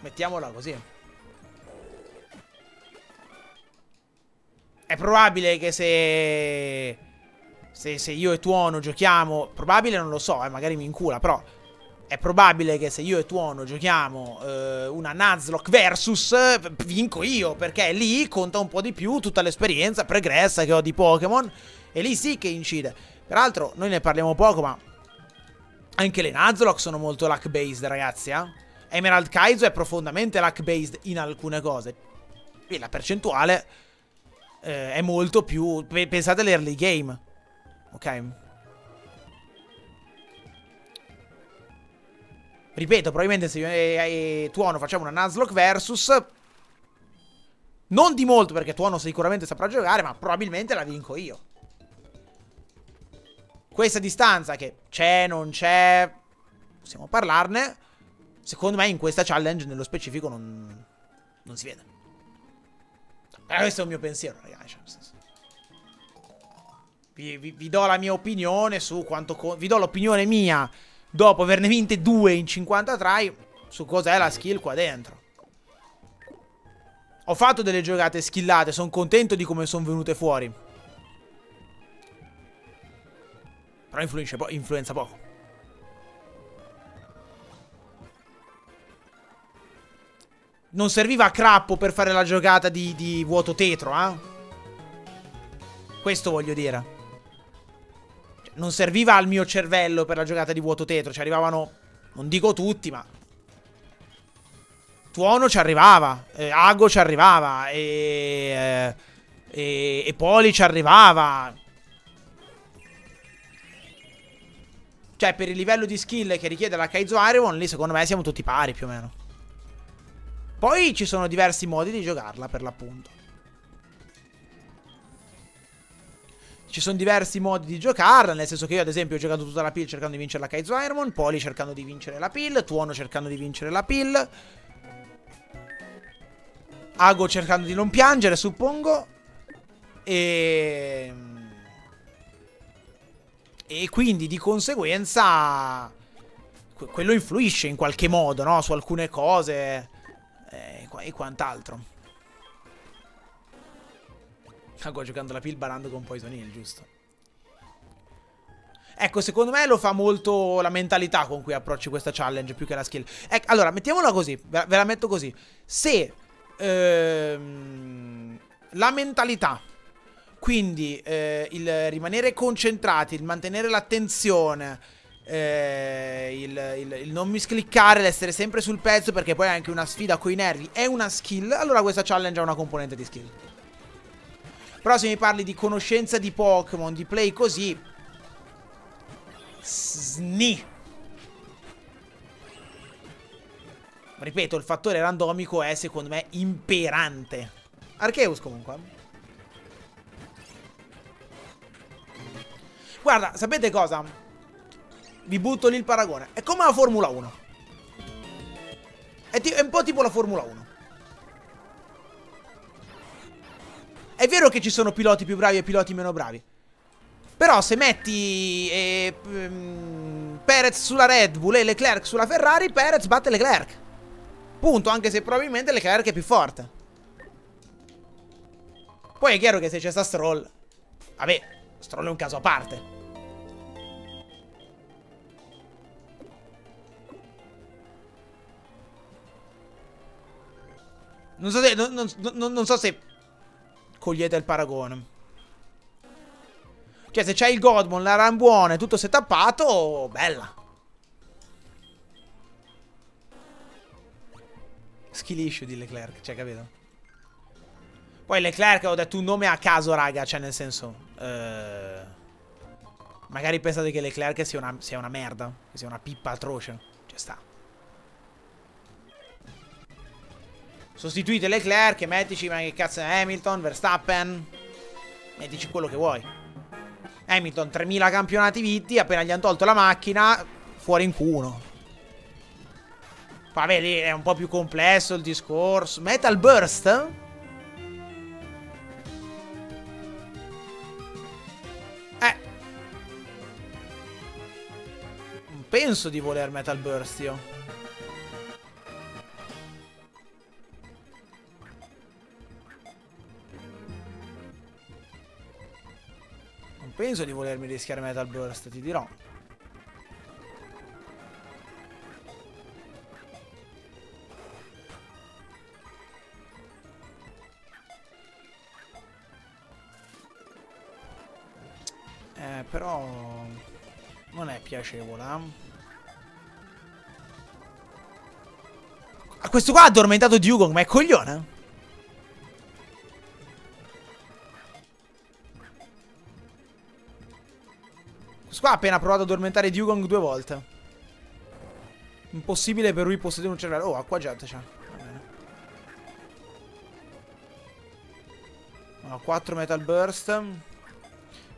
mettiamola così. È probabile che se... Se, se io e Tuono giochiamo... Probabile non lo so, eh, magari mi incula, però... È probabile che se io e Tuono giochiamo eh, una Nuzlocke versus vinco io, perché lì conta un po' di più tutta l'esperienza pregressa che ho di Pokémon e lì sì che incide. Peraltro noi ne parliamo poco, ma anche le Nuzlocke sono molto luck based, ragazzi, eh? Emerald Kaizo è profondamente luck based in alcune cose. E la percentuale eh, è molto più... Pensate all'early game. Ok? Ripeto, probabilmente se io e, e Tuono facciamo una Nuzlocke versus... Non di molto, perché Tuono sicuramente saprà giocare, ma probabilmente la vinco io. Questa distanza che c'è, non c'è... Possiamo parlarne. Secondo me in questa challenge nello specifico non, non si vede. Però questo è un mio pensiero, ragazzi. Cioè, vi, vi, vi, do la mia opinione su quanto... Vi do l'opinione mia dopo averne vinte due in 50 try su cos'è la skill qua dentro. Ho fatto delle giocate skillate, sono contento di come sono venute fuori. Però influenza, po influenza poco. Non serviva a crappo per fare la giocata di, di vuoto tetro, eh? Questo voglio dire. Non serviva al mio cervello per la giocata di vuoto tetro. Ci arrivavano, non dico tutti, ma... Tuono ci arrivava. Eh, Ago ci arrivava. E... Eh, e, e Poli ci arrivava. Cioè, per il livello di skill che richiede la Kaizo Arewon, lì secondo me siamo tutti pari più o meno. Poi ci sono diversi modi di giocarla per l'appunto. Ci sono diversi modi di giocarla, nel senso che io ad esempio ho giocato tutta la pill cercando di vincere la Kaizo Iron, Poli cercando di vincere la pill, Tuono cercando di vincere la pill, Ago cercando di non piangere, suppongo, e... E quindi di conseguenza quello influisce in qualche modo, no? Su alcune cose eh, e quant'altro. Ancora giocando la pill barando con Poison Hill, giusto? Ecco, secondo me lo fa molto la mentalità con cui approcci questa challenge più che la skill. Ecco, allora, mettiamola così, ve la metto così. Se ehm, la mentalità, quindi eh, il rimanere concentrati, il mantenere l'attenzione, eh, il, il, il, non miscliccare, l'essere sempre sul pezzo perché poi è anche una sfida coi nervi, è una skill, allora questa challenge ha una componente di skill. Però se mi parli di conoscenza di Pokémon, di play così... Sni. Ripeto, il fattore randomico è secondo me imperante. Arceus comunque. Guarda, sapete cosa? vi butto lì il paragone. È come la Formula 1. È, è un po' tipo la Formula 1. È vero che ci sono piloti più bravi e piloti meno bravi. Però se metti eh, um, Perez sulla Red Bull e Leclerc sulla Ferrari, Perez batte Leclerc. Punto, anche se probabilmente Leclerc è più forte. Poi è chiaro che se c'è sta Stroll... Vabbè, Stroll è un caso a parte. Non so se, non, non, non so se cogliete il paragone. Cioè, se c'hai il Godmon, la Rambuona tutto setappato, bella. Skill issue di Leclerc, cioè, capito? Poi Leclerc ho detto un nome a caso, raga, cioè, nel senso... Eh, magari pensate che Leclerc sia una, sia una merda, che sia una pippa atroce. Cioè, sta. Sostituite Leclerc e mettici, ma che cazzo è Hamilton, Verstappen. Mettici quello che vuoi. Hamilton 3000 campionati vinti, appena gli hanno tolto la macchina, fuori in Q1. Vabbè, lì è un po' più complesso il discorso. Metal Burst? Eh. Non penso di voler Metal Burst io. Penso di volermi rischiare Metal Burst, ti dirò. Eh, però... Non è piacevole, eh? questo qua ha addormentato Dugong, ma è coglione? Qua ha appena provato ad addormentare Dugong due volte. Impossibile per lui possedere un cervello. Oh, acqua jet. No, 4 Metal Burst.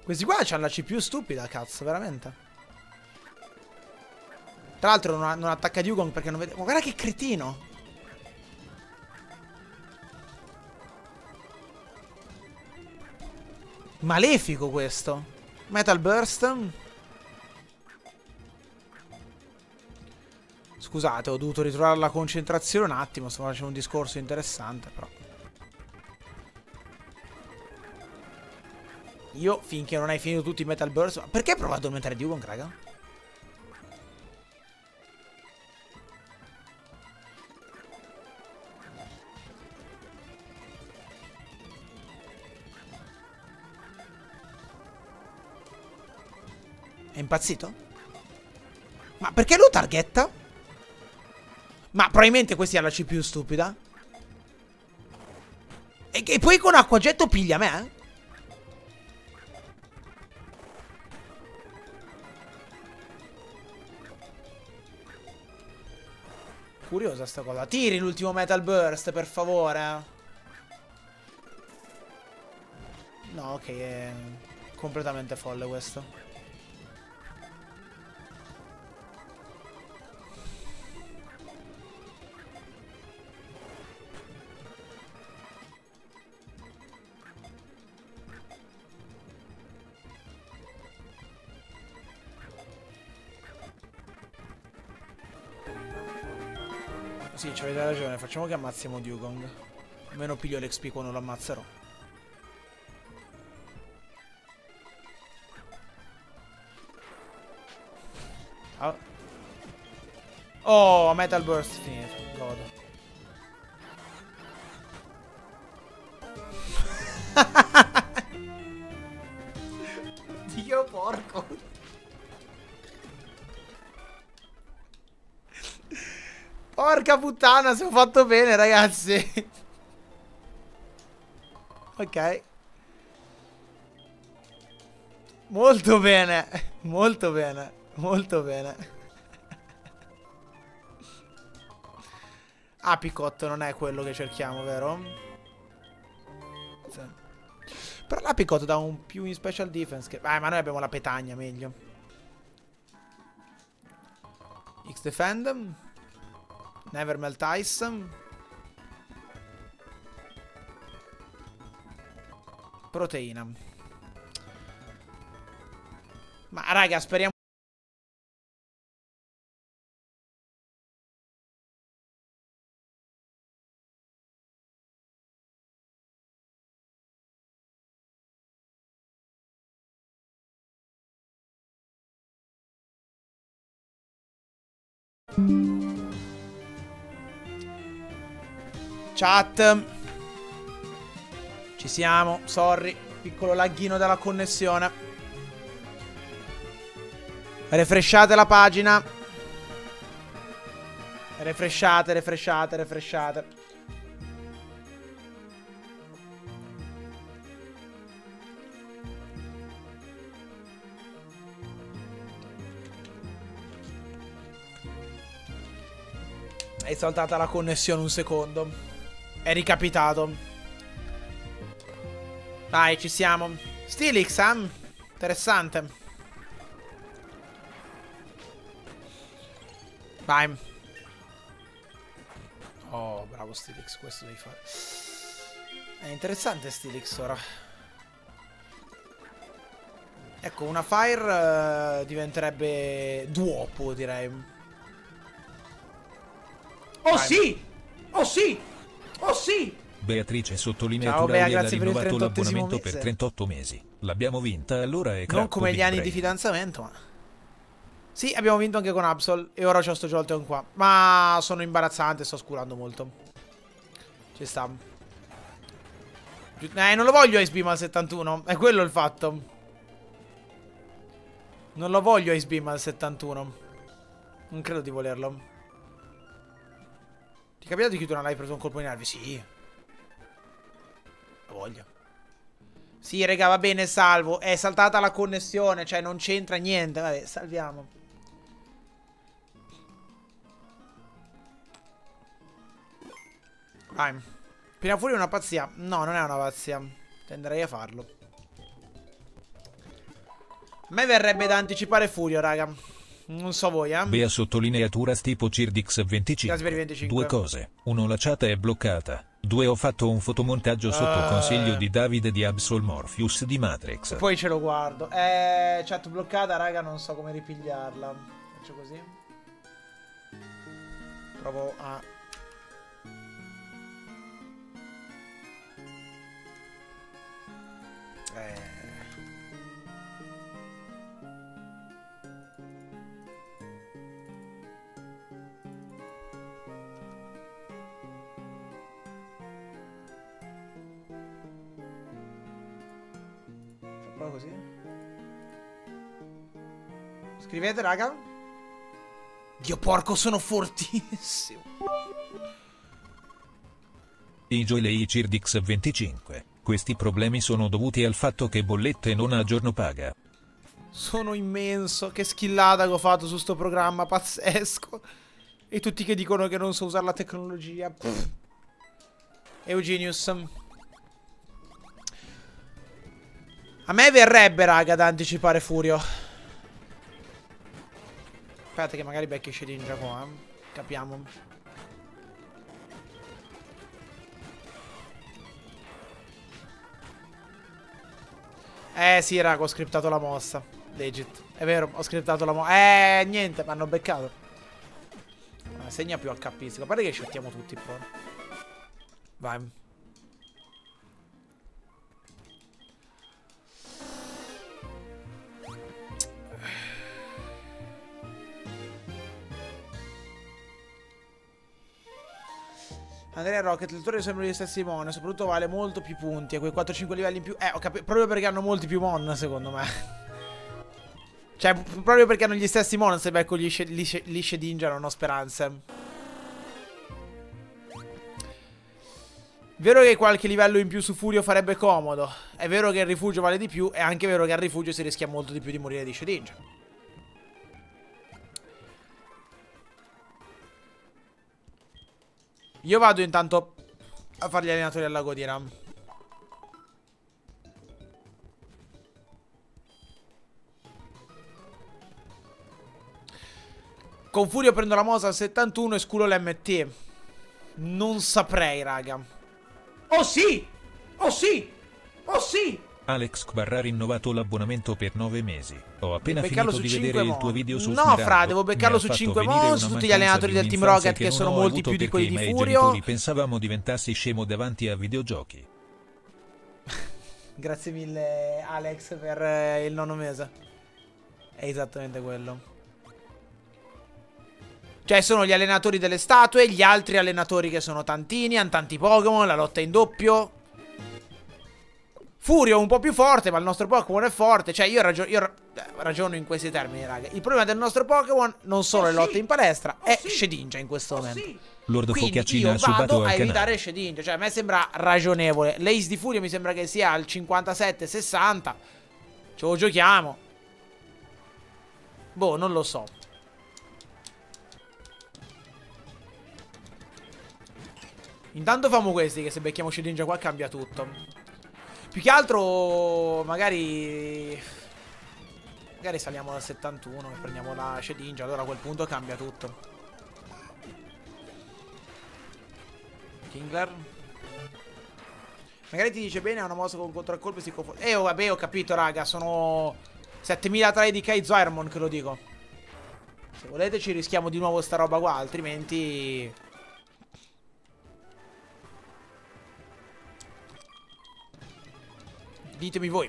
Questi qua hanno la CPU stupida, cazzo, veramente. Tra l'altro non, non, attacca Dugong perché non vede... Ma guarda che cretino! Malefico questo. Metal Burst. Scusate, ho dovuto ritrovare la concentrazione un attimo, stavo facendo un discorso interessante, però. Io, finché non hai finito tutti i Metal Burst... Perché hai provato ad aumentare Dugong, raga? È impazzito? Ma perché lo targetta? Ma probabilmente questa è la CPU stupida. E, e poi con acquagetto piglia me, eh? Curiosa sta cosa. Tiri l'ultimo Metal Burst, per favore. No, ok, è completamente folle questo. Sì, ci ragione, facciamo che ammazziamo Dugong. Almeno piglio l'XP quando lo ammazzerò. Ah. Oh, Metal Burst finito. Godo. Dio porco. Porca puttana, se ho fatto bene, ragazzi. ok. Molto bene. Molto bene. Molto bene. Apicot non è quello che cerchiamo, vero? Sì. Però l'Apicot dà un più in special defense che... Eh, ma noi abbiamo la petagna, meglio. X-Defend. Never melt ice. Proteina. Ma raga, speriamo... Chat. Ci siamo, sorry. Piccolo laghino della connessione. Refresciate la pagina. Refresciate, refresciate, refresciate. È saltata la connessione un secondo. È ricapitato. Dai, ci siamo. Stilix, Sam. Interessante. Vai. Oh, bravo Stilix, questo devi fare. È interessante Stilix ora. Ecco, una Fire uh, diventerebbe duopo, direi. Oh Vai. sì! Oh sì! Oh sì! Beatrice sottolineatura Ciao, Bea, grazie per rinnovato l'abbonamento mese. per 38 mesi. L'abbiamo vinta, allora è Non come gli anni break. di fidanzamento, ma... Sì, abbiamo vinto anche con Absol e ora c'ho sto Jolteon qua. Ma sono imbarazzante, sto sculando molto. Ci sta. Eh, non lo voglio Ice Beam al 71, è quello il fatto. Non lo voglio Ice Beam al 71. Non credo di volerlo. È capitato di chiudere una live preso un colpo di nervi? Sì. Lo voglio. Sì, raga, va bene, salvo. È saltata la connessione, cioè non c'entra niente. Vabbè, salviamo. Vai. Prima fuori è una pazzia. No, non è una pazzia. Tenderei a farlo. A me verrebbe da anticipare Furio, raga. Non so voi, eh. Bea sottolineatura tipo Cirdix 25. 25. Due cose. Uno la chat è bloccata. Due ho fatto un fotomontaggio sotto uh... consiglio di Davide di Absol Morpheus di Matrix. Poi ce lo guardo. Eh, chat bloccata, raga, non so come ripigliarla. Faccio così. Provo a Prova così. Scrivete, raga. Dio porco, sono fortissimo. Ijoilei Cirdix 25. Questi problemi sono dovuti al fatto che bollette non ha giorno paga. Sono immenso. Che skillata che ho fatto su sto programma, pazzesco. E tutti che dicono che non so usare la tecnologia. Pff. Eugenius. A me verrebbe, raga, da anticipare Furio. Aspetta che magari becchi Shedinja qua, eh. Capiamo. Eh sì, raga, ho scriptato la mossa. Legit. È vero, ho scriptato la mossa. Eh, niente, mi hanno beccato. Eh, segna più HP. A parte che sciottiamo tutti poi. Vai. Andrea Rocket, il torre sembra gli stessi mon, soprattutto vale molto più punti, a quei 4-5 livelli in più. Eh, ho capito, proprio perché hanno molti più mon, secondo me. cioè, proprio perché hanno gli stessi mon, se becco gli, gli, gli non ho speranze. Vero che qualche livello in più su Furio farebbe comodo. È vero che il rifugio vale di più, è anche vero che al rifugio si rischia molto di più di morire di Shedinja. Io vado intanto a fare gli allenatori alla Godira. Con Furio prendo la mosa al 71 e sculo l'MT. Non saprei, raga. Oh sì! Oh sì! Oh sì! Alex Kbar ha rinnovato l'abbonamento per 9 mesi. Ho appena finito di vedere il tuo video su No, Smeraldo. fra, devo beccarlo su 5 mod, su tutti gli allenatori del Team Rocket che, che sono molti più di quelli di Furio. pensavamo diventassi scemo davanti a videogiochi. Grazie mille Alex per eh, il nono mese. È esattamente quello. Cioè sono gli allenatori delle statue, gli altri allenatori che sono tantini, hanno tanti Pokémon, la lotta in doppio. Furio è un po' più forte, ma il nostro Pokémon è forte. Cioè, io, ragio io ragiono in questi termini, raga. Il problema del nostro Pokémon non sono oh, le lotte sì. in palestra, oh, è sì. Shedinja in questo oh, momento. Sì. Lord Quindi io vado a evitare Shedinja. Cioè, a me sembra ragionevole. L'Ace di Furio mi sembra che sia al 57-60. Ce lo giochiamo. Boh, non lo so. Intanto famo questi, che se becchiamo Shedinja qua cambia tutto. Più che altro, magari... Magari saliamo dal 71 e prendiamo la Shedinja. Allora a quel punto cambia tutto. Kingler. Magari ti dice bene, ha una mossa con contraccolpo e si confonde. Eh, oh, vabbè, ho capito, raga. Sono 7003 di Kaizo Ironman che lo dico. Se volete ci rischiamo di nuovo sta roba qua, altrimenti... Ditemi voi.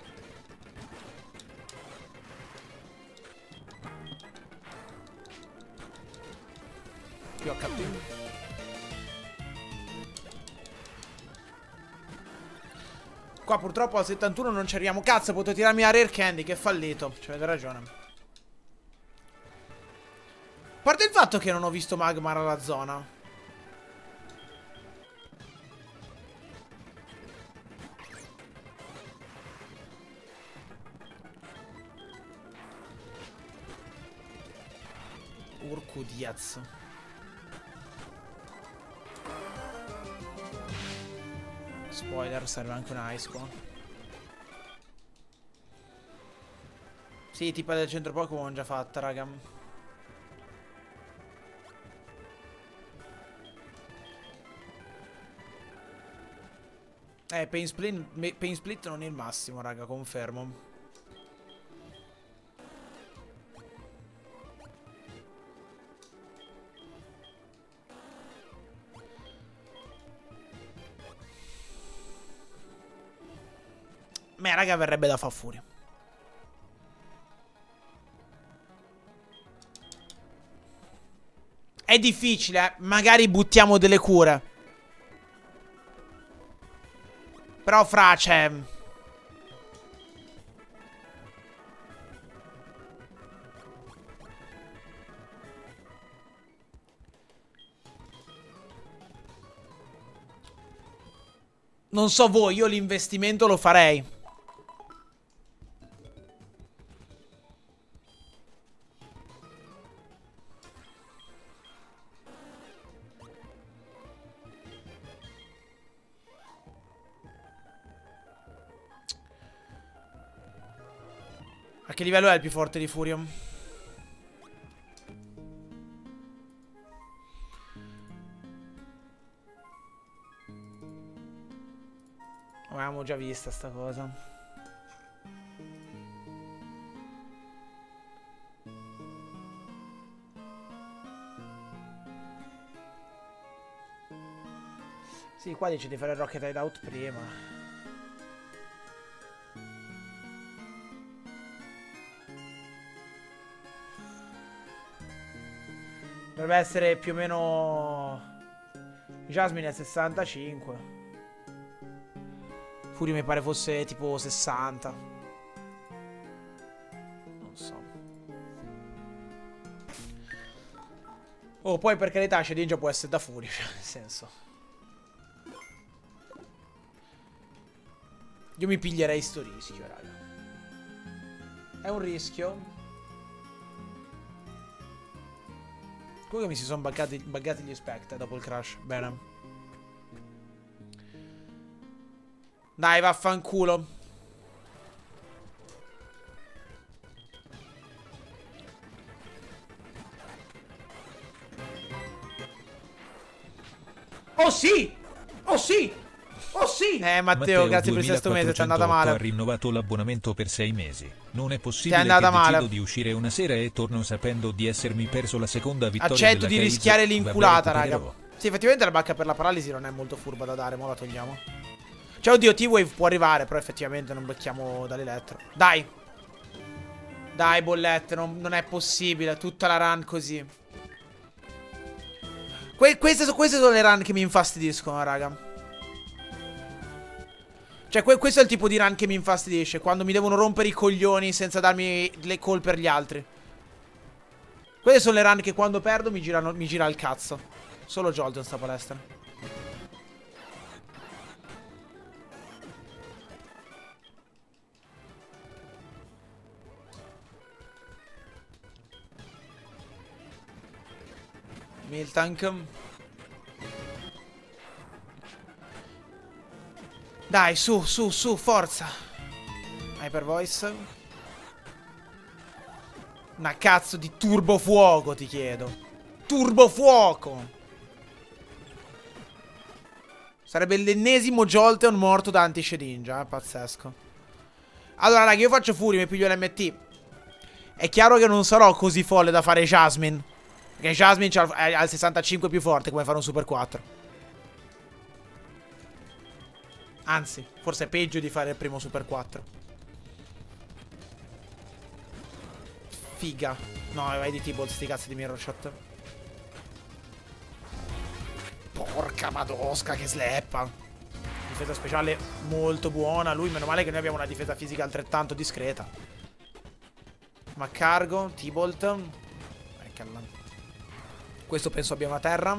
Più HP. Qua purtroppo al 71 non ci arriviamo. Cazzo, potevo tirarmi la Rare Candy, che fallito. Ci avete ragione. A parte il fatto che non ho visto Magmar alla zona. Urku Diaz. Spoiler, serve anche un ice qua. Sì, tipo del centro Pokémon già fatta, raga. Eh, Pain Split, Pain Split non è il massimo, raga, confermo. Me, raga, verrebbe da fa furia. È difficile, eh? magari buttiamo delle cure. Però fra c'è... Non so voi, io l'investimento lo farei. Che livello è il più forte di Furion? Avevamo già vista sta cosa. Sì, qua dice di fare Rocket Hideout prima. Dovrebbe essere più o meno... Jasmine è 65. Fury mi pare fosse tipo 60. Non so. Oh, poi per carità Shedinja può essere da Fury, cioè, nel senso. Io mi piglierei sto rischio, raga. È un rischio. Comunque mi si sono buggati, buggati gli spect dopo il crash. Bene. Dai, vaffanculo. Oh sì! Oh sì! Oh sì! Eh Matteo, Matteo grazie per il sesto mese, ti è andata male. ha rinnovato l'abbonamento per sei mesi. Non è possibile è andata che male. decido di uscire una sera e torno sapendo di essermi perso la seconda vittoria Accetto di rischiare l'inculata, raga. Sì, effettivamente la bacca per la paralisi non è molto furba da dare, mo la togliamo. Cioè, oddio, T-Wave può arrivare, però effettivamente non becchiamo dall'elettro. Dai. Dai, bollette, non, non, è possibile. Tutta la run così. Que queste, queste sono le run che mi infastidiscono, raga. Cioè, que questo è il tipo di run che mi infastidisce. Quando mi devono rompere i coglioni senza darmi le call per gli altri. Queste sono le run che quando perdo mi, girano, mi gira il cazzo. Solo Jolton sta palestra. Miltank. Dai, su, su, su, forza. Hyper Voice. Una cazzo di turbofuoco ti chiedo. Turbofuoco! Sarebbe l'ennesimo Jolteon morto da anti-Shedinja, eh? pazzesco. Allora, raga, io faccio Fury, mi piglio l'MT. È chiaro che non sarò così folle da fare Jasmine. Perché Jasmine è al 65 più forte, come fare un Super 4. Anzi, forse è peggio di fare il primo Super 4. Figa. No, vai di tipo sti cazzi di mirror shot. Porca madosca che sleppa. Difesa speciale molto buona. Lui, meno male che noi abbiamo una difesa fisica altrettanto discreta. Ma cargo, T-Bolt. Eccola. Questo penso abbia una terra.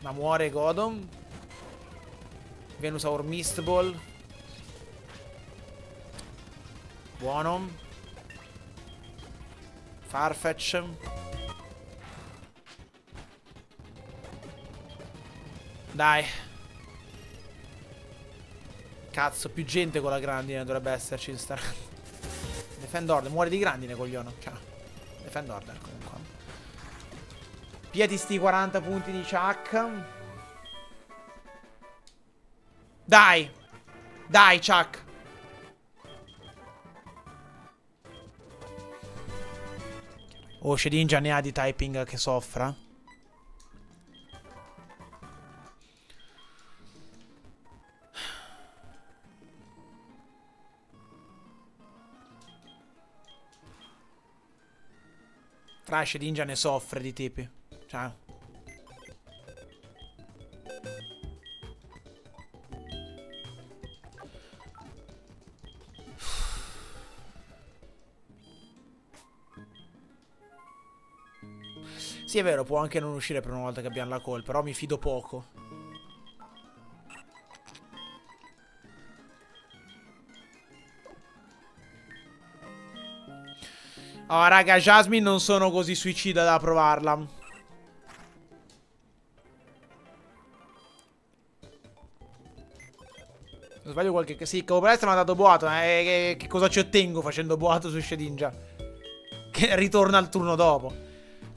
Ma muore Godon. Venusaur Mist Ball. Buono. Farfetch. Dai. Cazzo, più gente con la grandine dovrebbe esserci in sta... Defend order, muore di grandine, coglione. Cioè, defend order comunque. Pieti sti 40 punti di Chuck. Dai. Dai, Chuck. Oh, Shedinja ne ha di typing che soffra. Trash Ninja ne soffre di tipi. Ciao. Sì, è vero, può anche non uscire per una volta che abbiamo la call, però mi fido poco. Oh, raga, Jasmine non sono così suicida da provarla. Non sbaglio qualche... Sì, Cobra mi ha dato boato. Eh, che, cosa ci ottengo facendo boato su Shedinja? Che ritorna al turno dopo.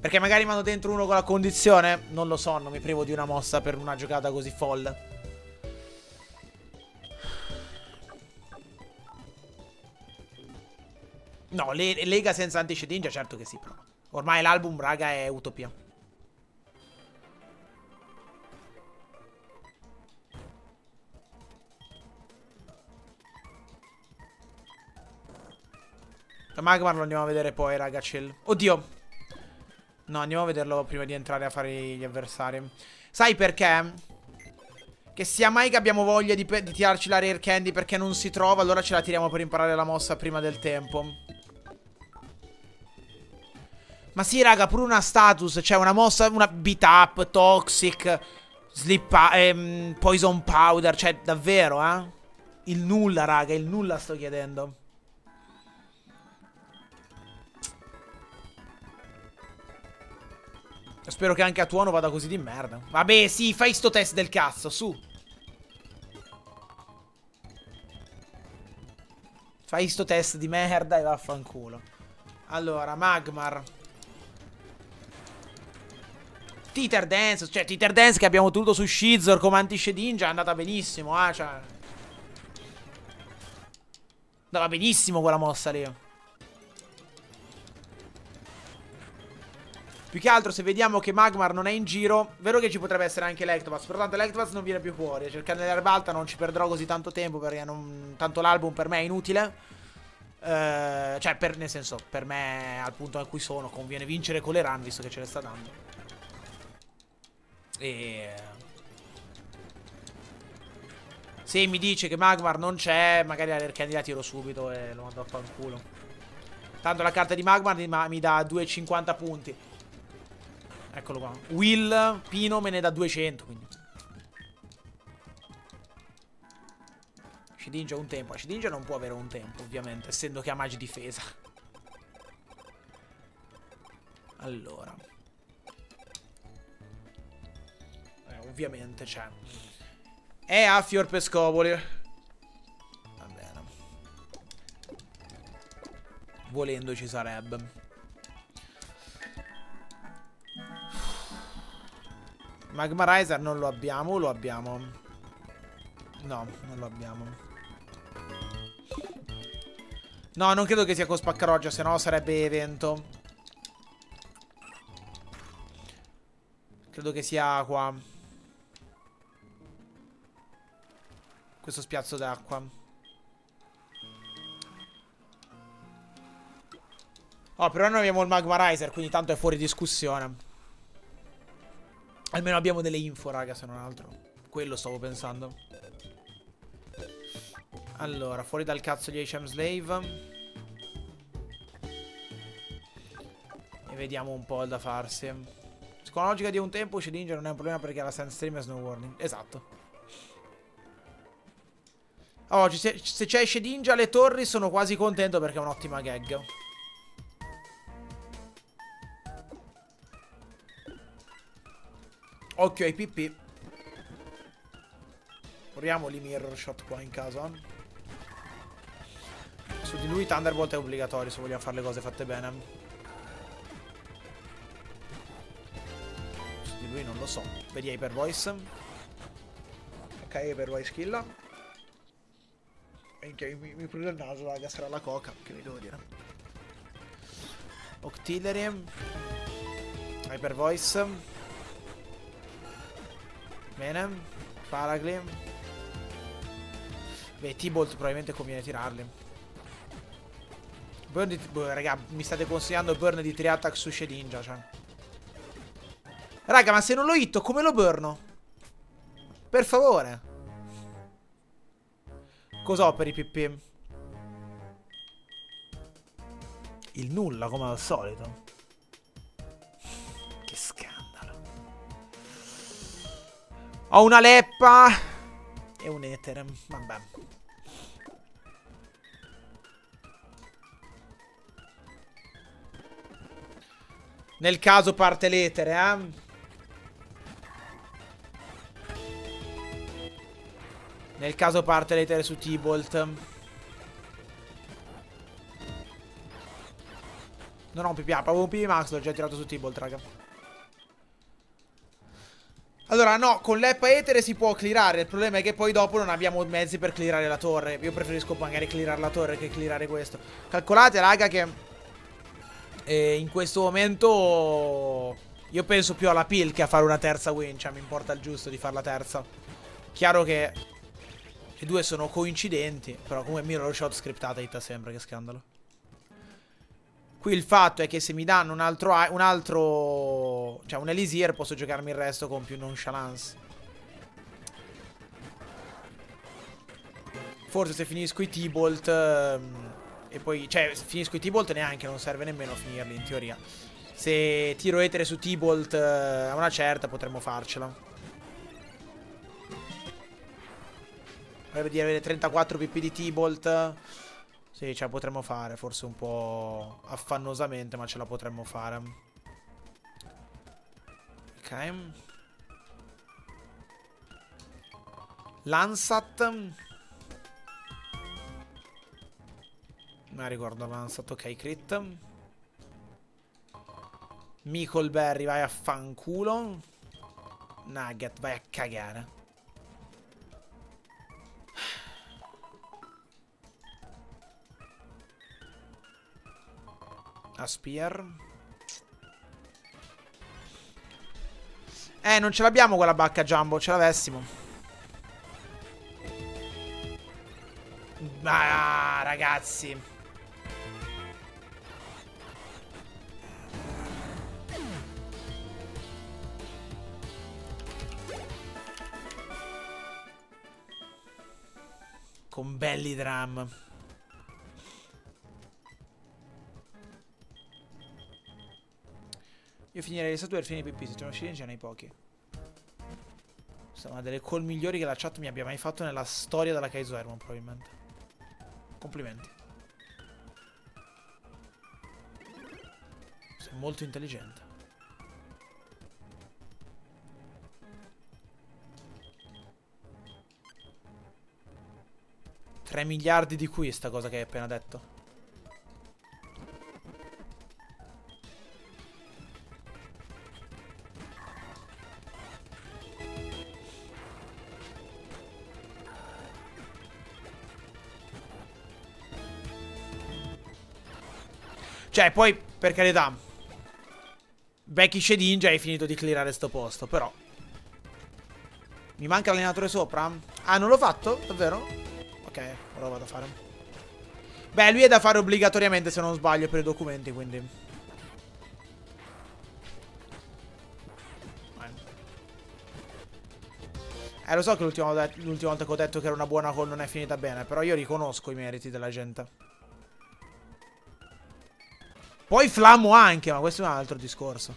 Perché magari mando dentro uno con la condizione? Non lo so, non mi privo di una mossa per una giocata così folle. No, le Lega senza anticedingia certo che sì, però. Ormai l'album, raga, è utopia. Magmar lo andiamo a vedere poi, raga, chill. Oddio. No, andiamo a vederlo prima di entrare a fare gli avversari. Sai perché? Che sia mai che abbiamo voglia di, di tirarci la Rare Candy perché non si trova, allora ce la tiriamo per imparare la mossa prima del tempo. Ma sì, raga, pure una status. Cioè, una mossa, una beat up, toxic, slip, ehm, poison powder. Cioè, davvero, eh? Il nulla, raga, il nulla sto chiedendo. Spero che anche a tuono vada così di merda. Vabbè, sì, fai sto test del cazzo, su. Fai sto test di merda e vaffanculo. Allora, Magmar. Titer Dance, cioè Titer Dance che abbiamo tenuto su Shizor come anti-Shedinja è andata benissimo, ah, cioè. Andava benissimo quella mossa lì. Più che altro se vediamo che Magmar non è in giro Vero che ci potrebbe essere anche Electabuzz Però tanto Electabuzz non viene più fuori Cercare nell'erba alta non ci perderò così tanto tempo Perché non... tanto l'album per me è inutile eh, Cioè per... nel senso Per me al punto a cui sono Conviene vincere con le run visto che ce le sta dando e... Se mi dice che Magmar non c'è, magari l'Arcani la tiro subito e lo mando a fanculo. Tanto la carta di Magmar mi dà 250 punti. Eccolo qua. Will, Pino me ne dà 200, quindi. Shedinja un tempo. Shedinja non può avere un tempo, ovviamente, essendo che ha magi difesa. Allora. ovviamente c'è. È a fior pescovoli. Va bene. Volendo ci sarebbe. Magma Riser non lo abbiamo, lo abbiamo. No, non lo abbiamo. No, non credo che sia con spaccaroggia, se no sarebbe evento. Credo che sia qua. Questo spiazzo d'acqua. Oh, però noi abbiamo il Magma Riser, quindi tanto è fuori discussione. Almeno abbiamo delle info, raga, se non altro. Quello stavo pensando. Allora, fuori dal cazzo di HM Slave. E vediamo un po' da farsi. Con la logica di un tempo, Shedinja non è un problema perché la Sand Stream e Snow Warning. Esatto. Oggi, se, se c'è Shedinja alle torri, sono quasi contento perché è un'ottima gag. Occhio ai PP. Proviamo mirror shot qua in casa. Su di lui Thunderbolt è obbligatorio se vogliamo fare le cose fatte bene. Su di lui non lo so. Vedi Hyper Voice. Ok, Hyper Voice killa. Minchia, mi, mi prende il naso, raga, sarà la coca, che vi devo dire. Octillery. Hyper Voice. Bene. Paraglim. Beh, T-Bolt probabilmente conviene tirarli. Burn di... Boh, raga, mi state consigliando burn di 3 attack su Shedinja, cioè. Raga, ma se non lo hitto, come lo burno? Per favore. Cos'ho per i PP? Il nulla, come al solito. Ho una leppa e un etere. Vabbè. Nel caso parte l'etere, eh. Nel caso parte l'etere su T-Bolt. Non ho un PP, avevo un PP max, l'ho già tirato su T-Bolt, raga. Allora, no, con l'app etere si può clearare. Il problema è che poi dopo non abbiamo mezzi per clearare la torre. Io preferisco magari clearare la torre che clearare questo. Calcolate, raga, che eh, in questo momento io penso più alla pill che a fare una terza win. Cioè, mi importa il giusto di fare la terza. Chiaro che i due sono coincidenti. Però come mirror shot scriptata hit sempre, che scandalo. Qui il fatto è che se mi danno un altro, un altro cioè un Elisier posso giocarmi il resto con più nonchalance. Forse se finisco i T-Bolt um, e poi, cioè se finisco i T-Bolt neanche, non serve nemmeno finirli in teoria. Se tiro etere su T-Bolt uh, a una certa potremmo farcela. Vorrei dire avere 34 pp di T-Bolt. Sì, ce la potremmo fare, forse un po' affannosamente, ma ce la potremmo fare. Ok. Lansat. Ma ricordo Lansat, ok, crit. Michelberry, vai a fanculo. Nugget, vai a cagare. A spear. Eh, non ce l'abbiamo quella bacca Jumbo, ce l'avessimo. Ah, ragazzi. Con belli drum. Io finirei le statue per finire i PP, se c'è uno scene ce n'hai pochi. Questa è una delle call migliori che la chat mi abbia mai fatto nella storia della Kaizo Hermon, probabilmente. Complimenti. Sei molto intelligente. Tre miliardi di qui sta cosa che hai appena detto. Cioè, poi, per carità, Becky Shedinja hai finito di clearare sto posto, però... Mi manca l'allenatore sopra? Ah, non l'ho fatto? Davvero? Ok, ora vado a fare. Beh, lui è da fare obbligatoriamente, se non sbaglio, per i documenti, quindi... Eh, lo so che l'ultima volta che ho detto che era una buona call non è finita bene, però io riconosco i meriti della gente. Poi flamo anche, ma questo è un altro discorso.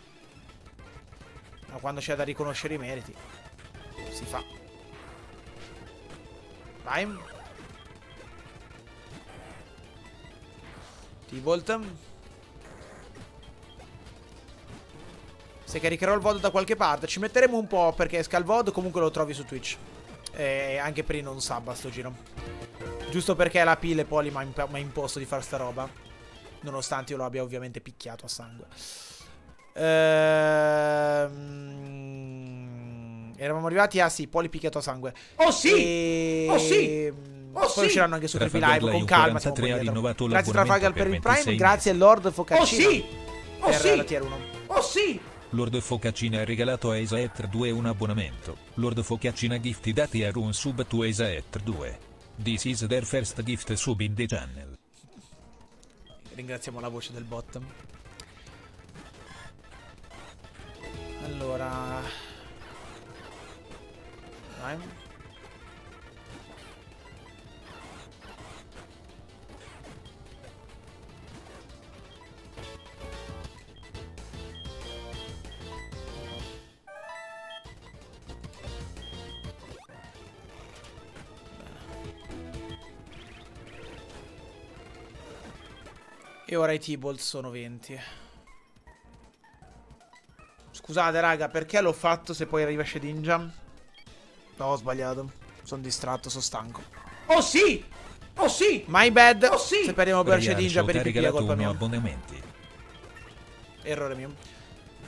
Ma quando c'è da riconoscere i meriti, si fa. Vai. T-Volt. Se caricherò il VOD da qualche parte Ci metteremo un po' perché esca il VOD Comunque lo trovi su Twitch e Anche per i non sub a sto giro Giusto perché la pile Poli mi ha imposto di fare sta roba Nonostante io lo abbia ovviamente picchiato a sangue Ehm... Eravamo arrivati a sì, Poli picchiato a sangue Oh sì! E... Oh sì! Oh, Poi sì. usciranno anche su Creepy Live con calma. Grazie Trafalgar per il Prime, grazie Lord Focaccino. Oh sì! Oh sì! la tier 1. Oh sì! Lord Focaccina ha regalato a Esaetr 2 un abbonamento. Lord Focaccina gift dati a un sub to Esaetr 2. This is their first gift sub in the channel. Ringraziamo la voce del bot. Allora... Vai. E ora i T-Bolt sono 20. Scusate, raga, perché l'ho fatto se poi arriva Shedinja? No, ho sbagliato. Sono distratto, sono stanco. Oh sì! Oh sì! My bad. Oh sì! Se perdiamo per Shedinja per il PP è colpa mia. abbonamenti. Errore mio.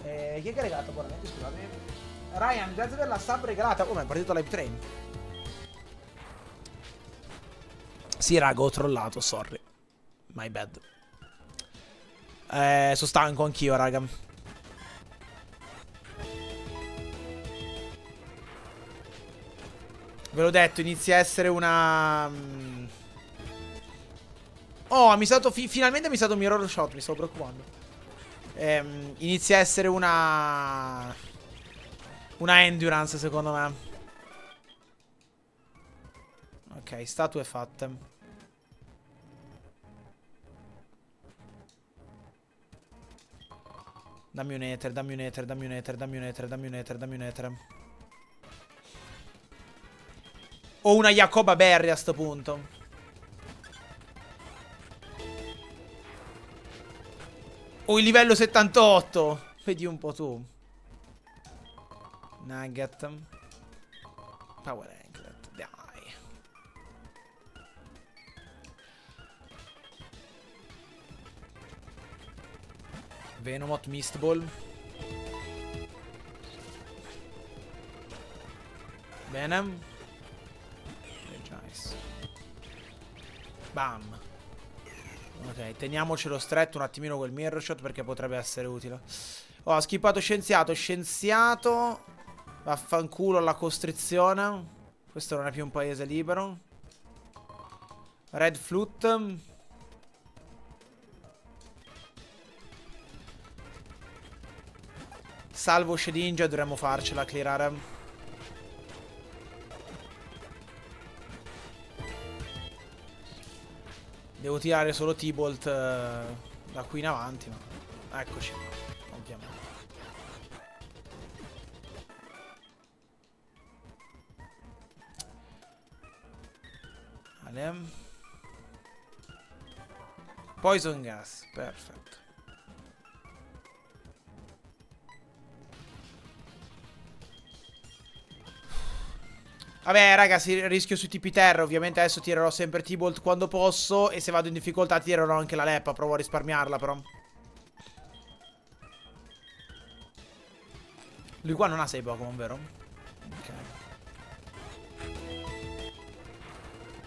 Eh, chi è che ha regalato abbonamenti? Scusate. Ryan, grazie per la sub regalata. Oh, ma è partito live train. Sì, raga, ho trollato, sorry. My bad. Eh, sono stanco anch'io, raga. Ve l'ho detto, inizia a essere una... Mm, oh, mi stato... Fi finalmente mi è stato mirror shot, mi stavo preoccupando. Ehm, inizia a essere una... Una endurance, secondo me. Ok, statue fatte. Dammi un ether, dammi un ether, dammi un ether, dammi un ether, dammi un ether, dammi un ether. Ho una Jacoba Berry a sto punto. Ho il livello 78. Vedi un po' tu. Nugget. Power Venomot Mistball. Bene. Nice. Bam. Ok, teniamocelo stretto un attimino quel mirror shot perché potrebbe essere utile. Oh, ha skippato scienziato. Scienziato. Vaffanculo alla costrizione. Questo non è più un paese libero. Red Flute. Salvo Shedinja dovremmo farcela clearare. Devo tirare solo T-Bolt uh, da qui in avanti, ma... Eccoci, ovviamente. Vale. Poison gas, perfetto. Vabbè ragazzi, rischio sui tipi terra, ovviamente adesso tirerò sempre T-Bolt quando posso e se vado in difficoltà tirerò anche la leppa, provo a risparmiarla però. Lui qua non ha 6 Pokémon, vero? Ok.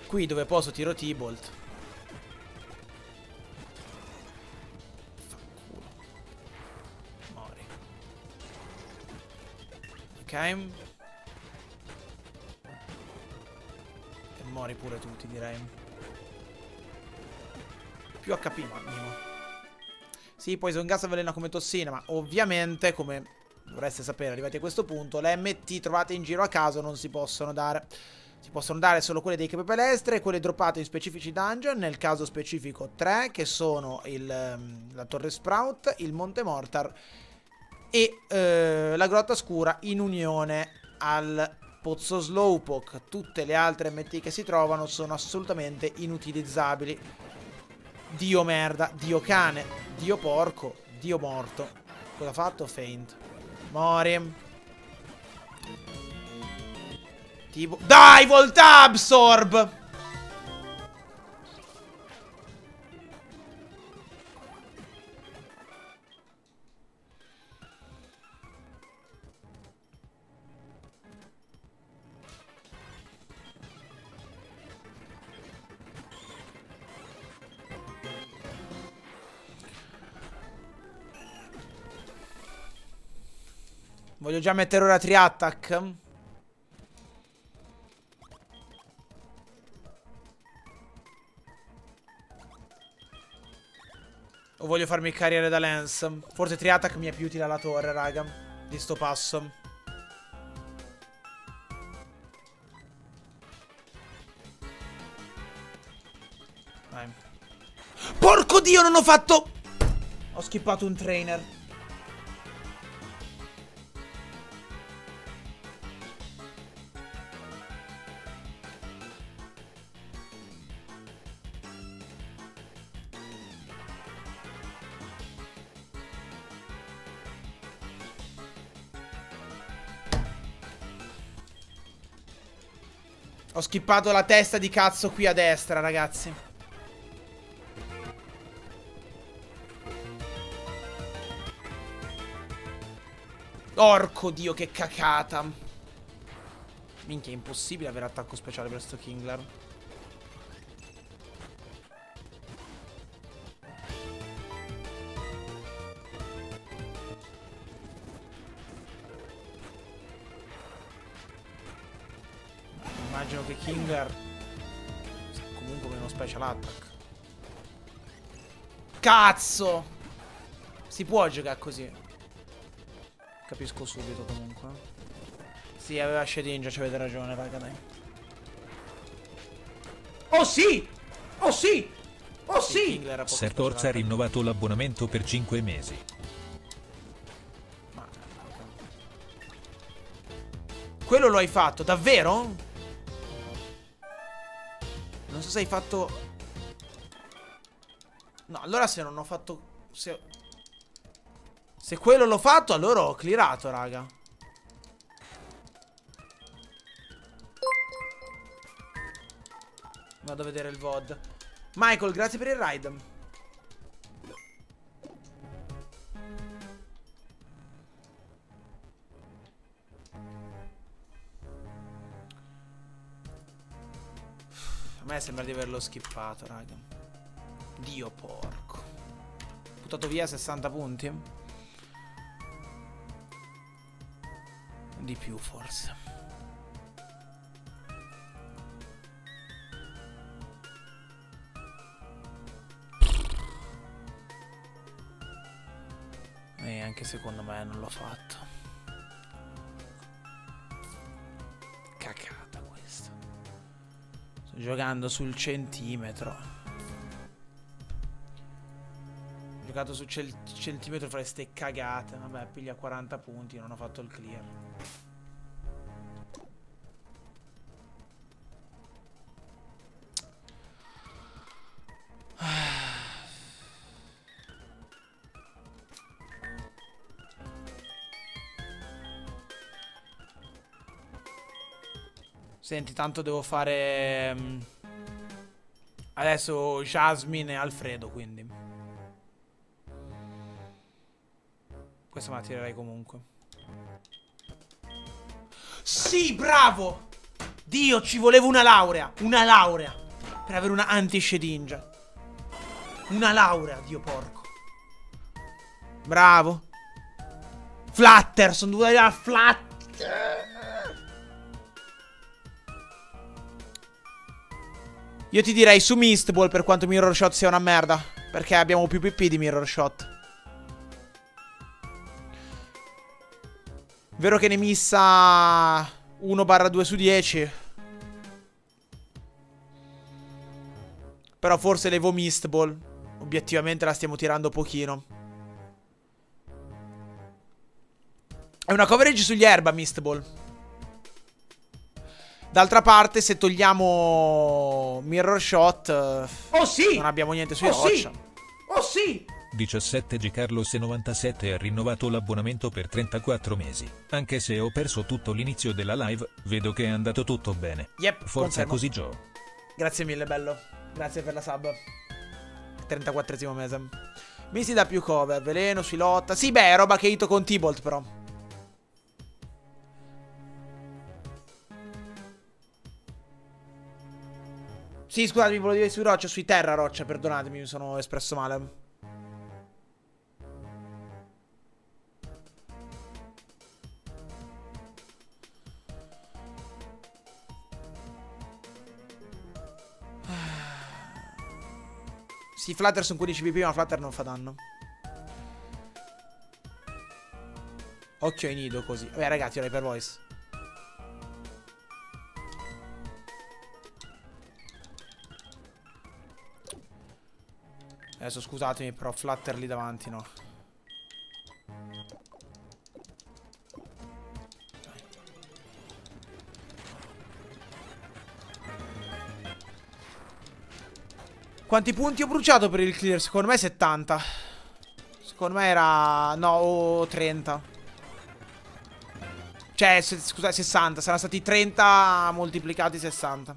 Qui dove posso tiro T-Bolt. Mori. Ok. Mori pure tutti, direi. Più HP minimo. Sì, poi se un gas avvelena come tossina, ma ovviamente, come dovreste sapere arrivati a questo punto, le MT trovate in giro a caso non si possono dare. Si possono dare solo quelle dei capi palestre e quelle droppate in specifici dungeon, nel caso specifico 3, che sono il, ehm, la Torre Sprout, il Monte Mortar e eh, la Grotta Scura in unione al Pozzo Slowpoke. Tutte le altre MT che si trovano sono assolutamente inutilizzabili. Dio merda, Dio cane, Dio porco, Dio morto. Cosa ha fatto? Faint. Mori. Tipo... Dai, Volta Absorb! Voglio già mettere ora tri-attack. O voglio farmi carriere da Lance? Forse Triattack mi è più utile alla torre, raga. Di sto passo. Porco dio, non ho fatto... Ho skippato un trainer. Ho skippato la testa di cazzo qui a destra, ragazzi. Orco dio, che cacata. Minchia, è impossibile avere attacco speciale per sto Kingler. Kinger comunque meno special attack. Cazzo! Si può giocare così. Capisco subito comunque. Sì, aveva Shedinja, ci avete ragione, raga, dai. Oh sì! Oh sì! Oh sì! sì! Sertorza ha rinnovato l'abbonamento per 5 mesi. Ma... Quello lo hai fatto, davvero? Non so se hai fatto... No, allora se non ho fatto... Se, se quello l'ho fatto, allora ho clearato, raga. Vado a vedere il VOD. Michael, grazie per il ride. Me sembra di averlo skippato, raga. Dio porco. Buttato via 60 punti? Di più, forse. E anche secondo me non l'ho fatto. Giocando sul centimetro. Ho giocato sul centimetro fra ste cagate. Vabbè, piglia 40 punti, non ho fatto il clear. Senti, tanto devo fare... Um, adesso Jasmine e Alfredo, quindi. Questa me la tirerei comunque. Sì, bravo! Dio, ci volevo una laurea. Una laurea. Per avere una anti-shedinja. Una laurea, Dio porco. Bravo. Flutter, sono dovuto arrivare a Flutter. Io ti direi su Mistball per quanto Mirror Shot sia una merda. Perché abbiamo più PP di Mirror Shot. Vero che ne missa 1-2 su 10. Però forse levo Mistball. Obiettivamente la stiamo tirando pochino. È una coverage sugli erba Mistball. D'altra parte, se togliamo Mirror Shot, oh, sì! non abbiamo niente sui oh, roccia. Sì! Oh sì! 17 G Carlos 97 ha rinnovato l'abbonamento per 34 mesi. Anche se ho perso tutto l'inizio della live, vedo che è andato tutto bene. Yep, Forza confermo. così Joe. Grazie mille, bello. Grazie per la sub. 34 mese. Mi si dà più cover, veleno, sui lotta. Sì, beh, è roba che hito con T-Bolt, però. Sì, scusatemi, volevo dire sui roccia, sui terra roccia, perdonatemi, mi sono espresso male. Sì, Flutter sono 15 pp, ma Flutter non fa danno. Occhio ai nido così. Vabbè, ragazzi, ora per voice. Adesso scusatemi, però Flutter lì davanti no. Quanti punti ho bruciato per il clear? Secondo me 70. Secondo me era... No, 30. Cioè, scusa, 60. Saranno stati 30 moltiplicati 60.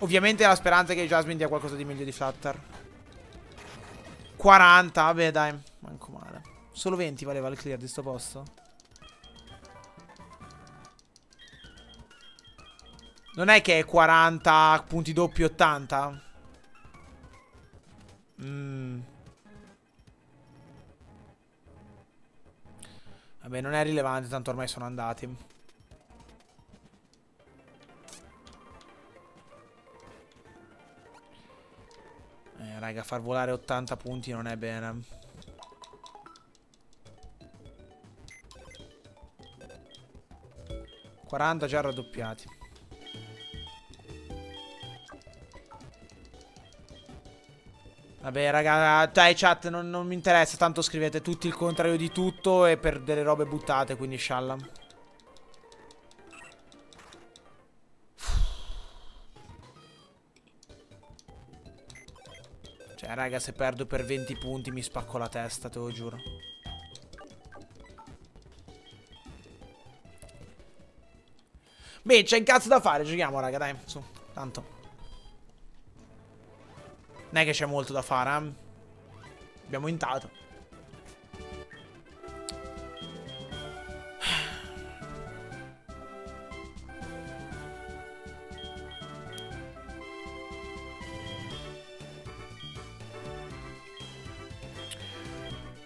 Ovviamente la speranza è che Jasmine dia qualcosa di meglio di Flutter. 40, vabbè dai, manco male. Solo 20 valeva il clear di sto posto. Non è che è 40 punti doppi 80? Mm. Vabbè, non è rilevante, tanto ormai sono andati. Eh, raga, far volare 80 punti non è bene. Quaranta già raddoppiati. Vabbè, raga, dai chat, non, non, mi interessa, tanto scrivete tutti il contrario di tutto e per delle robe buttate, quindi scialla. Cioè, raga, se perdo per 20 punti mi spacco la testa, te lo giuro. Beh, c'è un cazzo da fare, giochiamo, raga, dai, su, tanto. Non è che c'è molto da fare, eh? Abbiamo intato.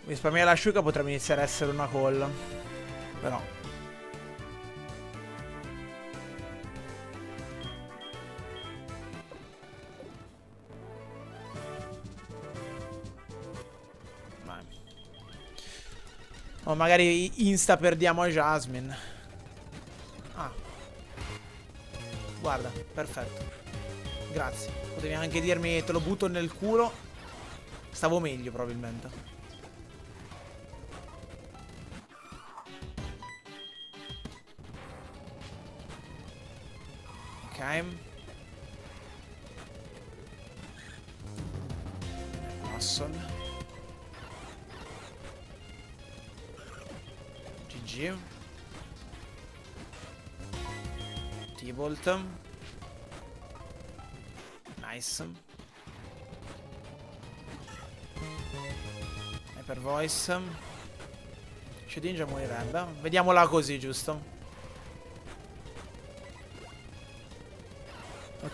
Risparmiare l'asciuga potrebbe iniziare a essere una call. Però O magari insta perdiamo a Jasmine. Ah. Guarda, perfetto. Grazie. Potevi anche dirmi te lo butto nel culo. Stavo meglio probabilmente. Ok. Muscle. GG T-Bolt. Nice. Hyper Voice. Shedinja morirebbe Vediamola così giusto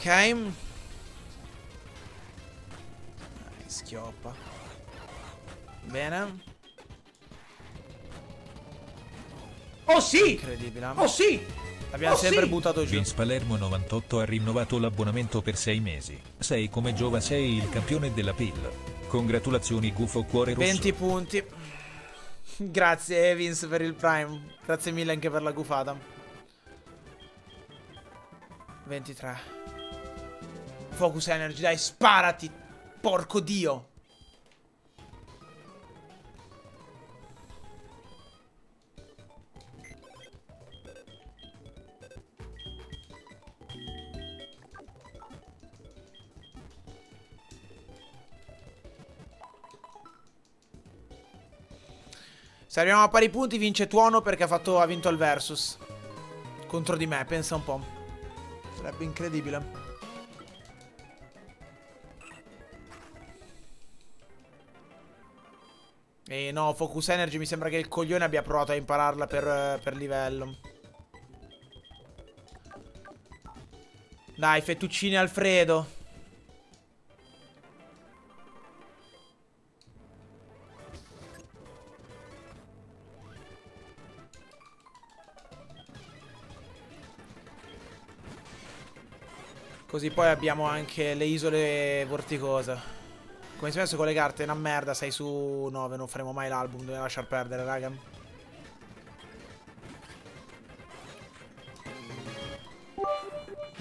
Ok Schioppa Bene Oh sì! Incredibile. Oh sì! L'abbiamo oh, sempre sì. buttato giù. Vince Palermo 98 ha rinnovato l'abbonamento per 6 mesi. Sei come Giova, sei il campione della PIL. Congratulazioni Gufo Cuore Rosso. 20 punti. Grazie Evans per il prime. Grazie mille anche per la gufata. 23. Focus Energy, dai, sparati. Porco dio. Se arriviamo a pari punti vince Tuono perché ha, fatto, ha vinto il versus. Contro di me, pensa un po'. Sarebbe incredibile. E no, Focus Energy mi sembra che il coglione abbia provato a impararla per, per livello. Dai, fettuccine Alfredo. Così poi abbiamo anche le isole vorticose. Come si messo con le carte? Una merda, 6 su 9, non faremo mai l'album, dobbiamo lasciar perdere, raga.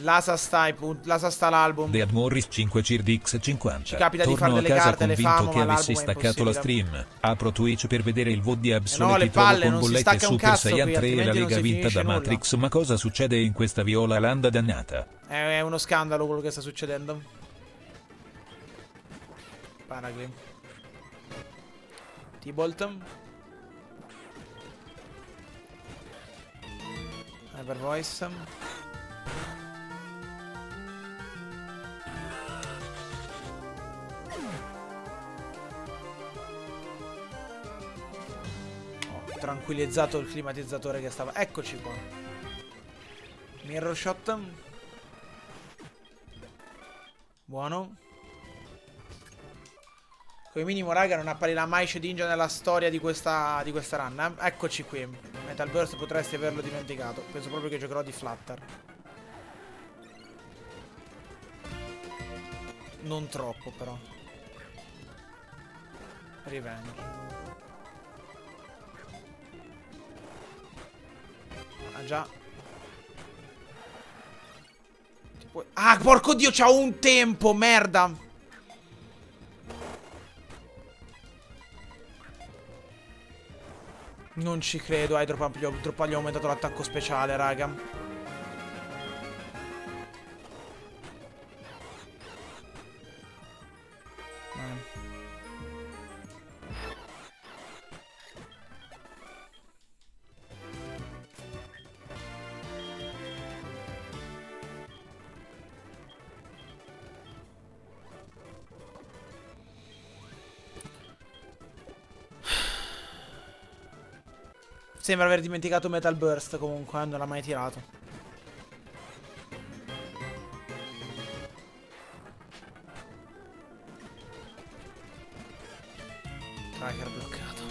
L'asa sta, l'asa sta l'album. Dead Morris 5 CIRDX 50. Ci capita Torno di fare delle a casa carte, le convinto famo, che avessi staccato la stream. Apro Twitch per vedere il VOD di Absolute Eh no, le palle, con bollette Super Saiyan qui, 3 e la Lega vinta da nulla. Matrix. Ma cosa succede in questa viola landa dannata? È uno scandalo quello che sta succedendo. Paraglim. T-Bolt. Hyper Voice. Tranquillizzato il climatizzatore che stava... Eccoci qua. Mirror shot. Buono. Come minimo, raga, non apparirà mai Shedinja nella storia di questa, di questa run. Eh? Eccoci qui. Metal Burst potresti averlo dimenticato. Penso proprio che giocherò di Flutter. Non troppo, però. Revenge. Ah, già. Ah, porco dio, c'ha un tempo, merda. Non ci credo, hai troppo, troppo gli ho aumentato l'attacco speciale, raga. Sembra aver dimenticato Metal Burst comunque, eh, non l'ha mai tirato. Tracker bloccato.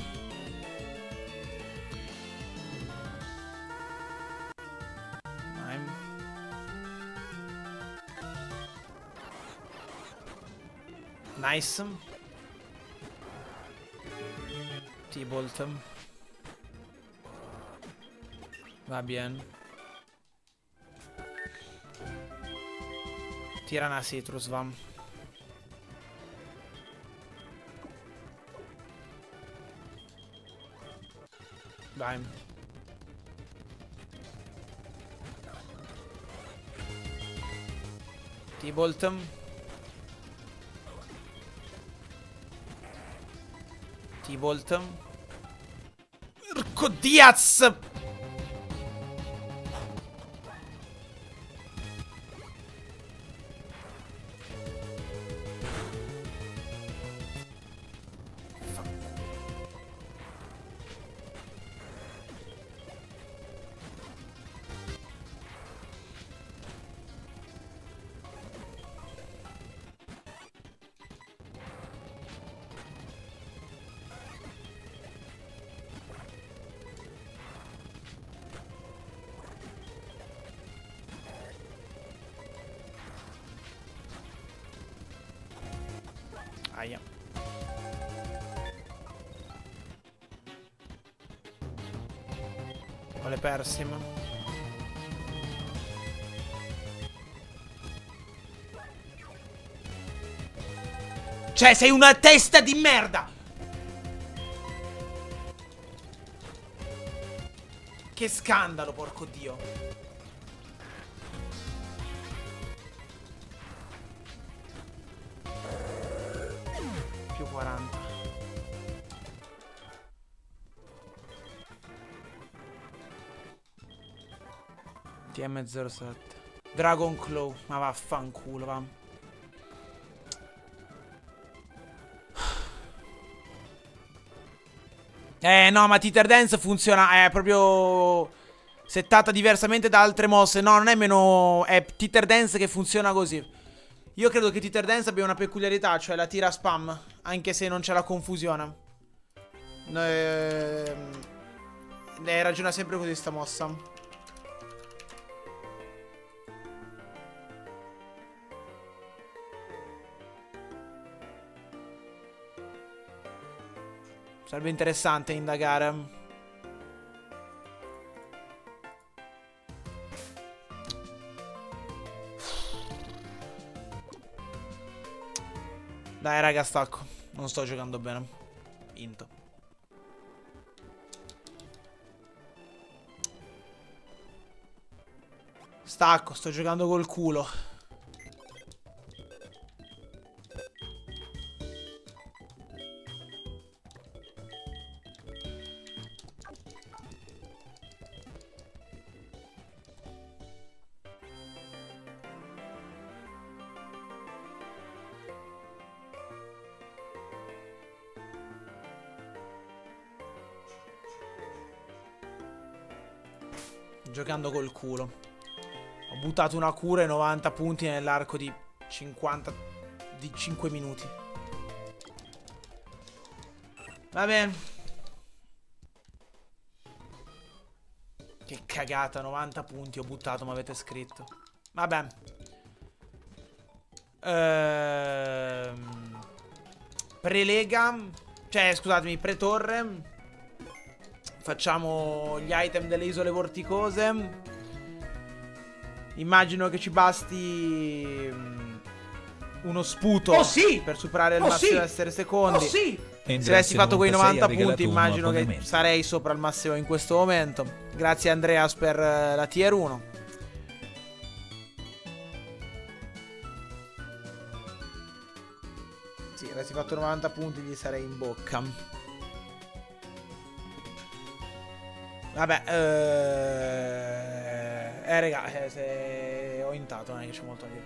Nine. Nice. T-Bolt. Va bien. Tirana Citrus, va. Dai. T-Bolt. T-Bolt. Porco Diaz! Persim. Cioè, sei una testa di merda! Che scandalo, porco dio. TM07. Dragon Claw. Ma vaffanculo, va. Eh no, ma Teeter Dance funziona, è proprio settata diversamente da altre mosse. No, non è meno... è Teeter Dance che funziona così. Io credo che Teeter Dance abbia una peculiarità, cioè la tira spam, anche se non c'è la confusione. Eh, eh, ragiona sempre così sta mossa. Sarebbe interessante indagare. Dai raga stacco. Non sto giocando bene. Into Stacco Sto giocando col culo Buttato una cura e 90 punti nell'arco di 50... di 5 minuti. Va bene. Che cagata, 90 punti ho buttato, mi avete scritto. Vabbè. Ehm... Prelega. Cioè, scusatemi, pretorre. Facciamo gli item delle isole vorticose. Immagino che ci basti mm, uno sputo oh, sì! per superare il oh, massimo sì! essere secondi. Oh, sì! Se avessi fatto quei 90 punti, immagino che sarei sopra il massimo in questo momento. Grazie Andreas per eh, la tier 1. Sì, avessi fatto 90 punti, gli sarei in bocca. Vabbè, eh, eh raga, eh, se ho intato non è che c'è molto a dire.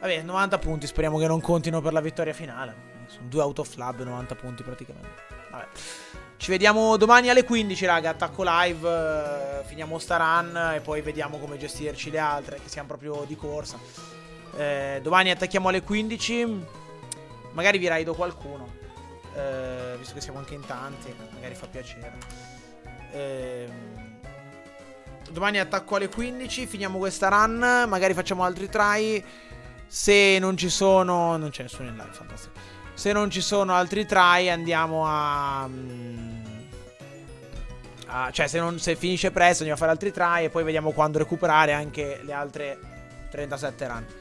Vabbè, 90 punti, speriamo che non contino per la vittoria finale. Sono due out of lab, 90 punti praticamente. Vabbè. Ci vediamo domani alle 15, raga, attacco live, eh, finiamo sta run e poi vediamo come gestirci le altre, che siamo proprio di corsa. Eh, domani attacchiamo alle 15, magari vi raido qualcuno, eh, visto che siamo anche in tanti, magari fa piacere. Ehm, domani attacco alle 15, finiamo questa run, magari facciamo altri try. Se non ci sono... Non c'è nessuno in live, fantastico. Se non ci sono altri try andiamo a... Mm, a cioè se, non, se finisce presto andiamo a fare altri try e poi vediamo quando recuperare anche le altre 37 run.